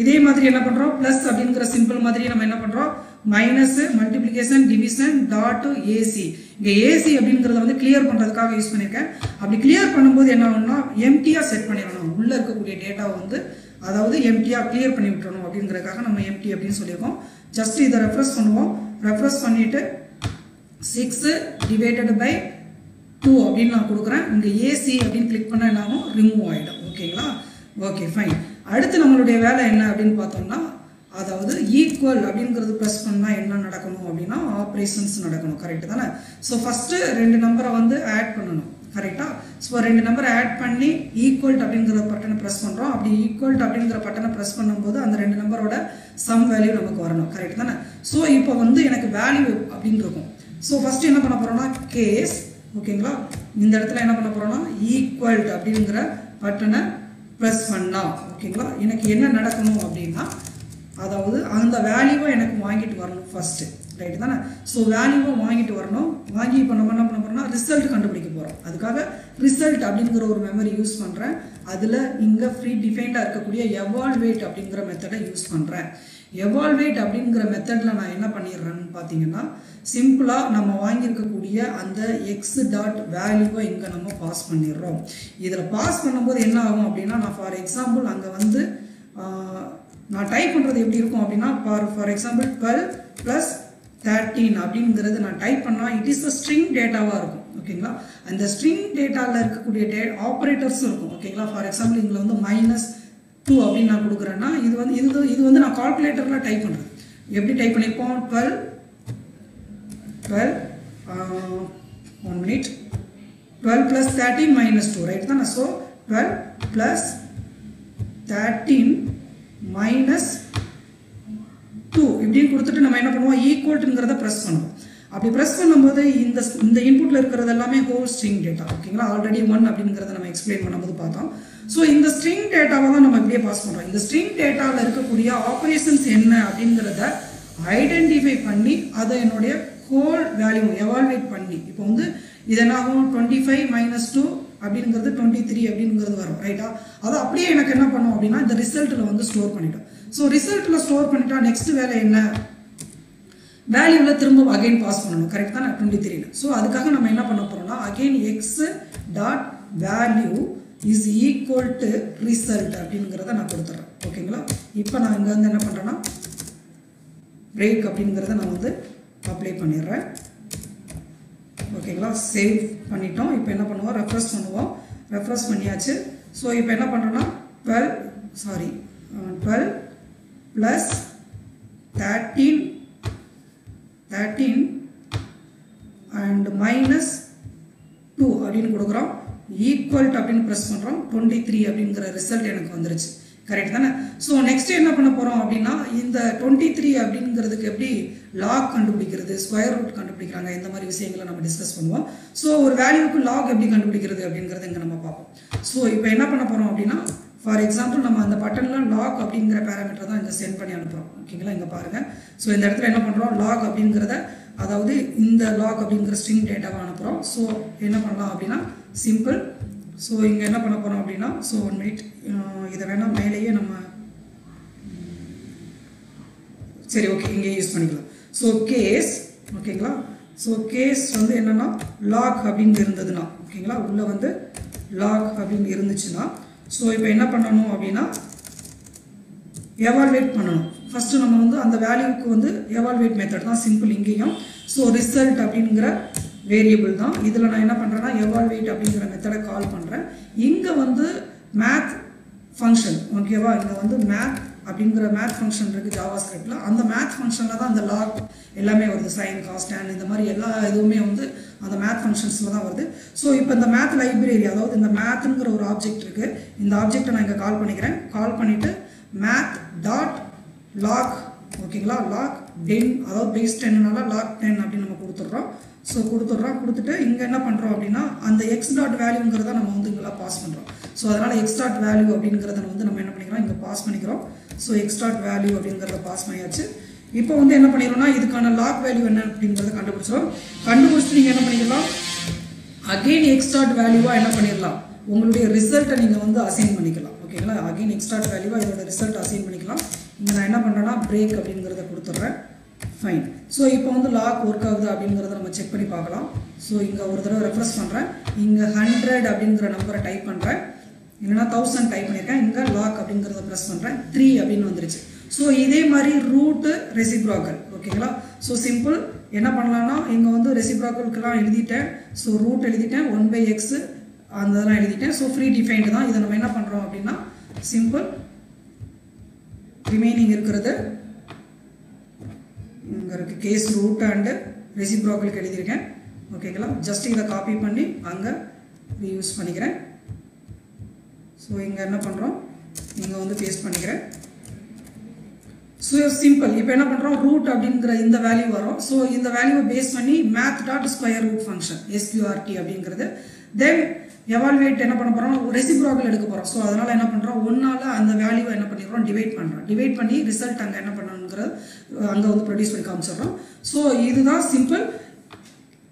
இதே மாதிரி என்ன பண்ணுறோம் ப்ளஸ் அப்படிங்கிற சிம்பிள் மாதிரி நம்ம என்ன பண்ணுறோம் minus multiplication division dot AC இங்கே ஏசி அப்படிங்கிறத வந்து கிளியர் பண்ணுறதுக்காக யூஸ் பண்ணியிருக்கேன் அப்படி கிளியர் பண்ணும்போது என்ன ஆகும்னா எம்டியாக செட் பண்ணிடணும். உள்ளே இருக்கக்கூடிய டேட்டாவை வந்து அதாவது எம்டியாக கிளியர் பண்ணி விட்டுறணும் அப்படிங்கிறதுக்காக நம்ம எம்டி அப்படின்னு சொல்லியிருக்கோம். ஜஸ்ட் இதை ரெஃப்ரெஷ் பண்ணுவோம். ரெஃப்ரெஷ் பண்ணிவிட்டு சிக்ஸு டிவைடட் பை டூ அப்படின்னு நான் கொடுக்குறேன். இங்கே ஏசி அப்படின்னு கிளிக் பண்ணால் என்ன ஆகும்? ரிமூவ் ஆகிடும் ஓகேங்களா ஓகே ஃபைன் அடுத்து நம்மளுடைய வேலை என்ன அப்படின்னு பார்த்தோம்னா அதாவது ஈக்குவல் அப்படிங்கிறது ப்ரெஸ் பண்ணால் என்ன நடக்கணும் அப்படின்னா ஆப்ரேஷன்ஸ் நடக்கணும். கரெக்டு தானே? ஸோ ஃபஸ்ட்டு ரெண்டு நம்பரை வந்து ஆட் பண்ணணும். கரெக்டாக ஸோ ரெண்டு நம்பரை ஆட் பண்ணி ஈக்குவல்ட் அப்படிங்கிற பட்டனை ப்ரெஸ் பண்ணுறோம் அப்படி ஈக்குவல்ட் அப்படிங்கிற பட்டனை ப்ரெஸ் பண்ணும்போது அந்த ரெண்டு நம்பரோட சம் வேல்யூ நமக்கு வரணும். கரெக்ட் தானே? ஸோ இப்போ வந்து எனக்கு வேல்யூ அப்படின்னு இருக்கும். ஸோ ஃபஸ்ட்டு என்ன பண்ண போகிறோம்னா கேஸ் ஓகேங்களா இந்த இடத்துல என்ன பண்ண போகிறோம்னா ஈக்குவல்ட் அப்படிங்கிற பட்டனை ப்ரெஸ் பண்ணலாம் ஓகேங்களா எனக்கு என்ன நடக்கணும் அப்படின்னா அதாவது அந்த வேல்யூவை எனக்கு வாங்கிட்டு வரணும் ஃபஸ்ட்டு ரைட்டு தானே? ஸோ வேல்யூவை வாங்கிட்டு வரணும். வாங்கி இப்போ நம்ம என்ன பண்ண போகிறோம்னா ரிசல்ட் கண்டுபிடிக்க போகிறோம் அதுக்காக ரிசல்ட் அப்படிங்கிற ஒரு மெமரி யூஸ் பண்ணுறேன் அதில் இங்கே ஃப்ரீ டிஃபைண்டாக இருக்கக்கூடிய எவால்வேட் அப்படிங்கிற மெத்தடை யூஸ் பண்ணுறேன் எவால்வேட் அப்படிங்கிற மெத்தடில் நான் என்ன பண்ணிடுறேன்னு பார்த்தீங்கன்னா சிம்பிளாக நம்ம வாங்கியிருக்கக்கூடிய அந்த எக்ஸ் டாட் வேல்யூவை இங்கே நம்ம பாஸ் பண்ணிடுறோம். இதில் பாஸ் பண்ணும்போது என்ன ஆகும் அப்படின்னா நான் ஃபார் எக்ஸாம்பிள் அங்கே வந்து நான் டைப் பண்ணுறது எப்படி இருக்கும் அப்படின்னா for for example twelve plus thirteen அப்படிங்கிறது நான் டைப் பண்ணால் இட் இஸ் அ ஸ்ட்ரிங் டேட்டாவாக இருக்கும் ஓகேங்களா அந்த ஸ்ட்ரிங் டேட்டாவில் இருக்கக்கூடிய டே ஆப்ரேட்டர்ஸும் இருக்கும் ஓகேங்களா ஃபார் எக்ஸாம்பிள் இங்கே வந்து மைனஸ் டூ அப்படின்னு நான் கொடுக்குறேன்னா இது வந்து இது இது வந்து நான் கால்குலேட்டரில் டைப் பண்ணுறேன் எப்படி டைப் பண்ணியிருப்போம்? Twelve twelve one minute twelve plus thirteen minus two right தானே? So twelve plus thirteen minus two இப்படின்னு கொடுத்துட்டு நம்ம என்ன பண்ணுவோம்? ஈக்குவல்ட்டுங்கிறத ப்ரெஸ் பண்ணுவோம். அப்படி ப்ரெஸ் பண்ணும்போது இந்த இந்த இன்புட்டில் இருக்கிறது எல்லாமே ஹோல் ஸ்ட்ரிங் டேட்டா ஓகேங்களா ஆல்ரெடி ஒன் அப்படிங்கிறத நம்ம எக்ஸ்பிளைன் பண்ணும்போது பார்த்தோம். ஸோ இந்த ஸ்ட்ரிங் டேட்டாவை தான் நம்ம இப்படியே பாஸ் பண்ணுறோம் இந்த ஸ்ட்ரிங் டேட்டாவில் இருக்கக்கூடிய ஆப்ரேஷன்ஸ் என்ன அப்படிங்கிறத ஐடென்டிஃபை பண்ணி அதை என்னுடைய ஹோல் வேல்யூ எவால்வேட் பண்ணி. இப்போ வந்து இது என்ன ஆகும் டுவெண்ட்டி ஃபைவ் மைனஸ் டூ அப்படிங்கிறது டுவெண்ட்டி த்ரீ அப்படிங்கிறது வரும் ரைட்டா அது அப்படியே எனக்கு என்ன பண்ணும் அப்படின்னா இந்த ரிசல்ட்டில் வந்து ஸ்டோர் பண்ணிட்டோம். ஸோ ரிசல்ட்டில் ஸ்டோர் பண்ணிட்டா நெக்ஸ்ட் வேலை என்ன? வேல்யூவில் திரும்ப அகைன் பாஸ் பண்ணணும் கரெக்ட் தானே? டுவெண்ட்டி த்ரீல ஸோ அதுக்காக நம்ம என்ன பண்ண போகிறோம்னா again x dot value is equal to result அப்படிங்கிறத நான் கொடுத்துட்றேன். ஓகேங்களா இப்போ நான் இங்கே வந்து என்ன பண்ணுறேன்னா பிரேக் அப்படிங்கிறத நான் வந்து அப்ளை பண்ணிடுறேன். ஓகேங்களா சேவ் பண்ணிட்டோம். இப்போ என்ன பண்ணுவோம்? ரெஃப்ரெஷ் பண்ணுவோம். ரெஃப்ரெஷ் பண்ணியாச்சு. ஸோ இப்போ என்ன பண்ணுறோன்னா twelve sorry twelve plus thirteen thirteen and minus two அப்படின்னு கொடுக்குறோம். ஈக்குவல் அப்படின்னு ப்ரெஸ் பண்ணுறோம் டுவெண்ட்டி த்ரீ அப்படிங்கிற ரிசல்ட் எனக்கு வந்துருச்சு. கரெக்ட் தானே? ஸோ நெக்ஸ்ட் என்ன பண்ண போகிறோம் அப்படின்னா இந்த டுவெண்ட்டி த்ரீ அப்படிங்கிறதுக்கு எப்படி லாக் கண்டுபிடிக்கிறது ஸ்கொயர் ரூட் கண்டுபிடிக்கிறாங்க இந்த மாதிரி விஷயங்களை நம்ம டிஸ்கஸ் பண்ணுவோம். ஸோ ஒரு வேல்யூக்கு லாக் எப்படி கண்டுபிடிக்கிறது அப்படிங்கிறது இங்கே நம்ம பார்ப்போம். ஸோ இப்போ என்ன பண்ண போகிறோம் அப்படின்னா ஃபார் எக்ஸாம்பிள் நம்ம அந்த பட்டனில் லாக் அப்படிங்கிற பேராமீட்டர் தான் இங்கே சென்ட் பண்ணி அனுப்புகிறோம் ஓகேங்களா இங்கே பாருங்கள் ஸோ இந்த இடத்துல என்ன பண்ணுறோம் லாக் அப்படிங்கிறத அதாவது இந்த லாக் அப்படிங்கிற ஸ்ட்ரிங் டேட்டாவை அனுப்புகிறோம் ஸோ என்ன பண்ணலாம் அப்படின்னா சிம்பிள் ஸோ இங்கே என்ன பண்ண போகிறோம் அப்படின்னா ஸோ ஒன் மினிட் இதை வேணால் மேலேயே நம்ம சரி ஓகே இங்கே யூஸ் பண்ணிக்கலாம். ஸோ கேஸ் ஓகேங்களா ஸோ கேஸ் வந்து என்னென்னா லாக் அப்படின்னு இருந்ததுன்னா ஓகேங்களா உள்ளே வந்து லாக் அப்படின்னு இருந்துச்சுன்னா ஸோ இப்போ என்ன பண்ணணும் அப்படின்னா எவால்வேட் பண்ணணும். ஃபஸ்ட்டு நம்ம வந்து அந்த வேல்யூக்கு வந்து எவால்வேட் மெத்தட் தான் சிம்பிள் இங்கேயும். ஸோ ரிசல்ட் அப்படிங்கிற வேரியபிள் தான். இதில் நான் என்ன பண்ணுறேன்னா எவால்வேட் அப்படிங்கிற மெத்தடை கால் பண்ணுறேன் இங்கே வந்து மேத் ஃபங்க்ஷன் ஓகேவா இங்கே வந்து மேத் அப்படிங்கிற மேத் ஃபங்க்ஷன் இருக்குது ஜாவா ஸ்கிரிப்டில் அந்த மேத் ஃபங்க்ஷனில் தான் அந்த லாக் எல்லாமே வருது. சைன் காஸ்ட் அண்ட் இந்த மாதிரி எல்லா இதுவுமே வந்து அந்த மேத் ஃபங்க்ஷன்ஸில் தான் வருது. ஸோ இப்போ இந்த மேத் லைப்ரரி அதாவது இந்த மேத்துங்கிற ஒரு ஆப்ஜெக்ட் இருக்குது இந்த ஆப்ஜெக்ட்டை நான் இங்கே கால் பண்ணிக்கிறேன். கால் பண்ணிவிட்டு மேத் டாட் லாக் ஓகேங்களா லாக் டென் அதாவது பேஸ் டென்னால லாக் டென் அப்படின்னு நம்ம கொடுத்துட்றோம். ஸோ கொடுத்துட்றோம் கொடுத்துட்டு இங்கே என்ன பண்ணுறோம் அப்படின்னா அந்த எக்ஸ் டாட் வேல்யூங்கிறத நம்ம வந்து இங்கெல்லாம் பாஸ் பண்ணுறோம் ஸோ அதனால் எக்ஸ் டாட் வேல்யூ அப்படிங்கிறத வந்து நம்ம என்ன பண்ணிக்கிறோம்? இங்கே பாஸ் பண்ணிக்கிறோம். ஸோ எக்ஸ் டாட் வேல்யூ அப்படிங்கிறத பாஸ் பண்ணியாச்சு. இப்போ வந்து என்ன பண்ணிடுறோம்னா இதுக்கான லாக் வேல்யூ என்ன அப்படிங்கிறத கண்டுபிடிச்சிடும். கண்டுபிடிச்சிட்டு நீங்கள் என்ன பண்ணிக்கலாம் அகெயின் எக்ஸ்டார்ட் வேல்யூவாக என்ன பண்ணிடலாம்? உங்களுடைய ரிசல்ட்டை நீங்கள் வந்து அசைன் பண்ணிக்கலாம். ஓகேங்களா அகெயின் எக்ஸ்டார்ட் வேல்யூவாக இதோட ரிசல்ட் அசைன் பண்ணிக்கலாம். இங்கே நான் என்ன பண்ணுறேன்னா பிரேக் அப்படிங்கிறத கொடுத்துட்றேன். ஃபைன் ஸோ இப்போ வந்து லாக் ஒர்க் ஆகுது அப்படிங்கிறத நம்ம செக் பண்ணி பார்க்கலாம். ஸோ இங்கே ஒரு தடவை ரெஃப்ரெஷ் பண்ணுறேன் இங்கே ஹண்ட்ரட் அப்படிங்கிற நம்பரை டைப் பண்ணுறேன் இல்லைனா தௌசண்ட் டைப் பண்ணியிருக்கேன். இங்கே லாக் அப்படிங்கிறத ப்ரெஸ் பண்ணுறேன் த்ரீ அப்படின்னு வந்துருச்சு. ஸோ இதே மாதிரி ரூட்டு ரெசிப்ராக்கல் ஓகேங்களா ஸோ சிம்பிள் என்ன பண்ணலான்னா இங்கே வந்து ரெசிப்ராக்கலுக்கெல்லாம் எழுதிட்டேன். ஸோ ரூட் எழுதிட்டேன். ஒன் பை எக்ஸு அந்த இதெல்லாம் எழுதிட்டேன். ஸோ ஃப்ரீ டிஃபைன்டு தான். இதை நம்ம என்ன பண்ணுறோம் அப்படின்னா சிம்பிள் ரிமைனிங் இருக்கிறது. இங்கே இருக்குது கேஸ் ரூட் அண்டு ரெசிப்ராக்கலுக்கு எழுதியிருக்கேன் ஓகேங்களா ஜஸ்ட் இதை காப்பி பண்ணி அங்கே யூஸ் பண்ணிக்கிறேன். ஸோ இங்கே என்ன பண்ணுறோம் இங்கே வந்து பேஸ்ட் பண்ணிக்கிறேன். ஸோ சிம்பிள் இப்போ என்ன பண்ணுறோம் ரூட் அப்படிங்கிற இந்த வேல்யூ வரும். ஸோ இந்த வேல்யூவை பேஸ் பண்ணி math dot square root function SQRT அப்படிங்கிறது. தென் எவால்வேட் என்ன பண்ண போகிறோம் ரெசிப்ராகல் எடுக்க போகிறோம் ஸோ அதனால் என்ன பண்ணுறோம் ஒன்றால் அந்த வேல்யூவை என்ன பண்ணிடுறோம் டிவைட் பண்ணுறோம் டிவைட் பண்ணி ரிசல்ட் அங்கே என்ன பண்ணணுங்கிறது அங்கே வந்து ப்ரொடியூஸ் பண்ணி காமிச்சிடுறோம். ஸோ இதுதான் சிம்பிள்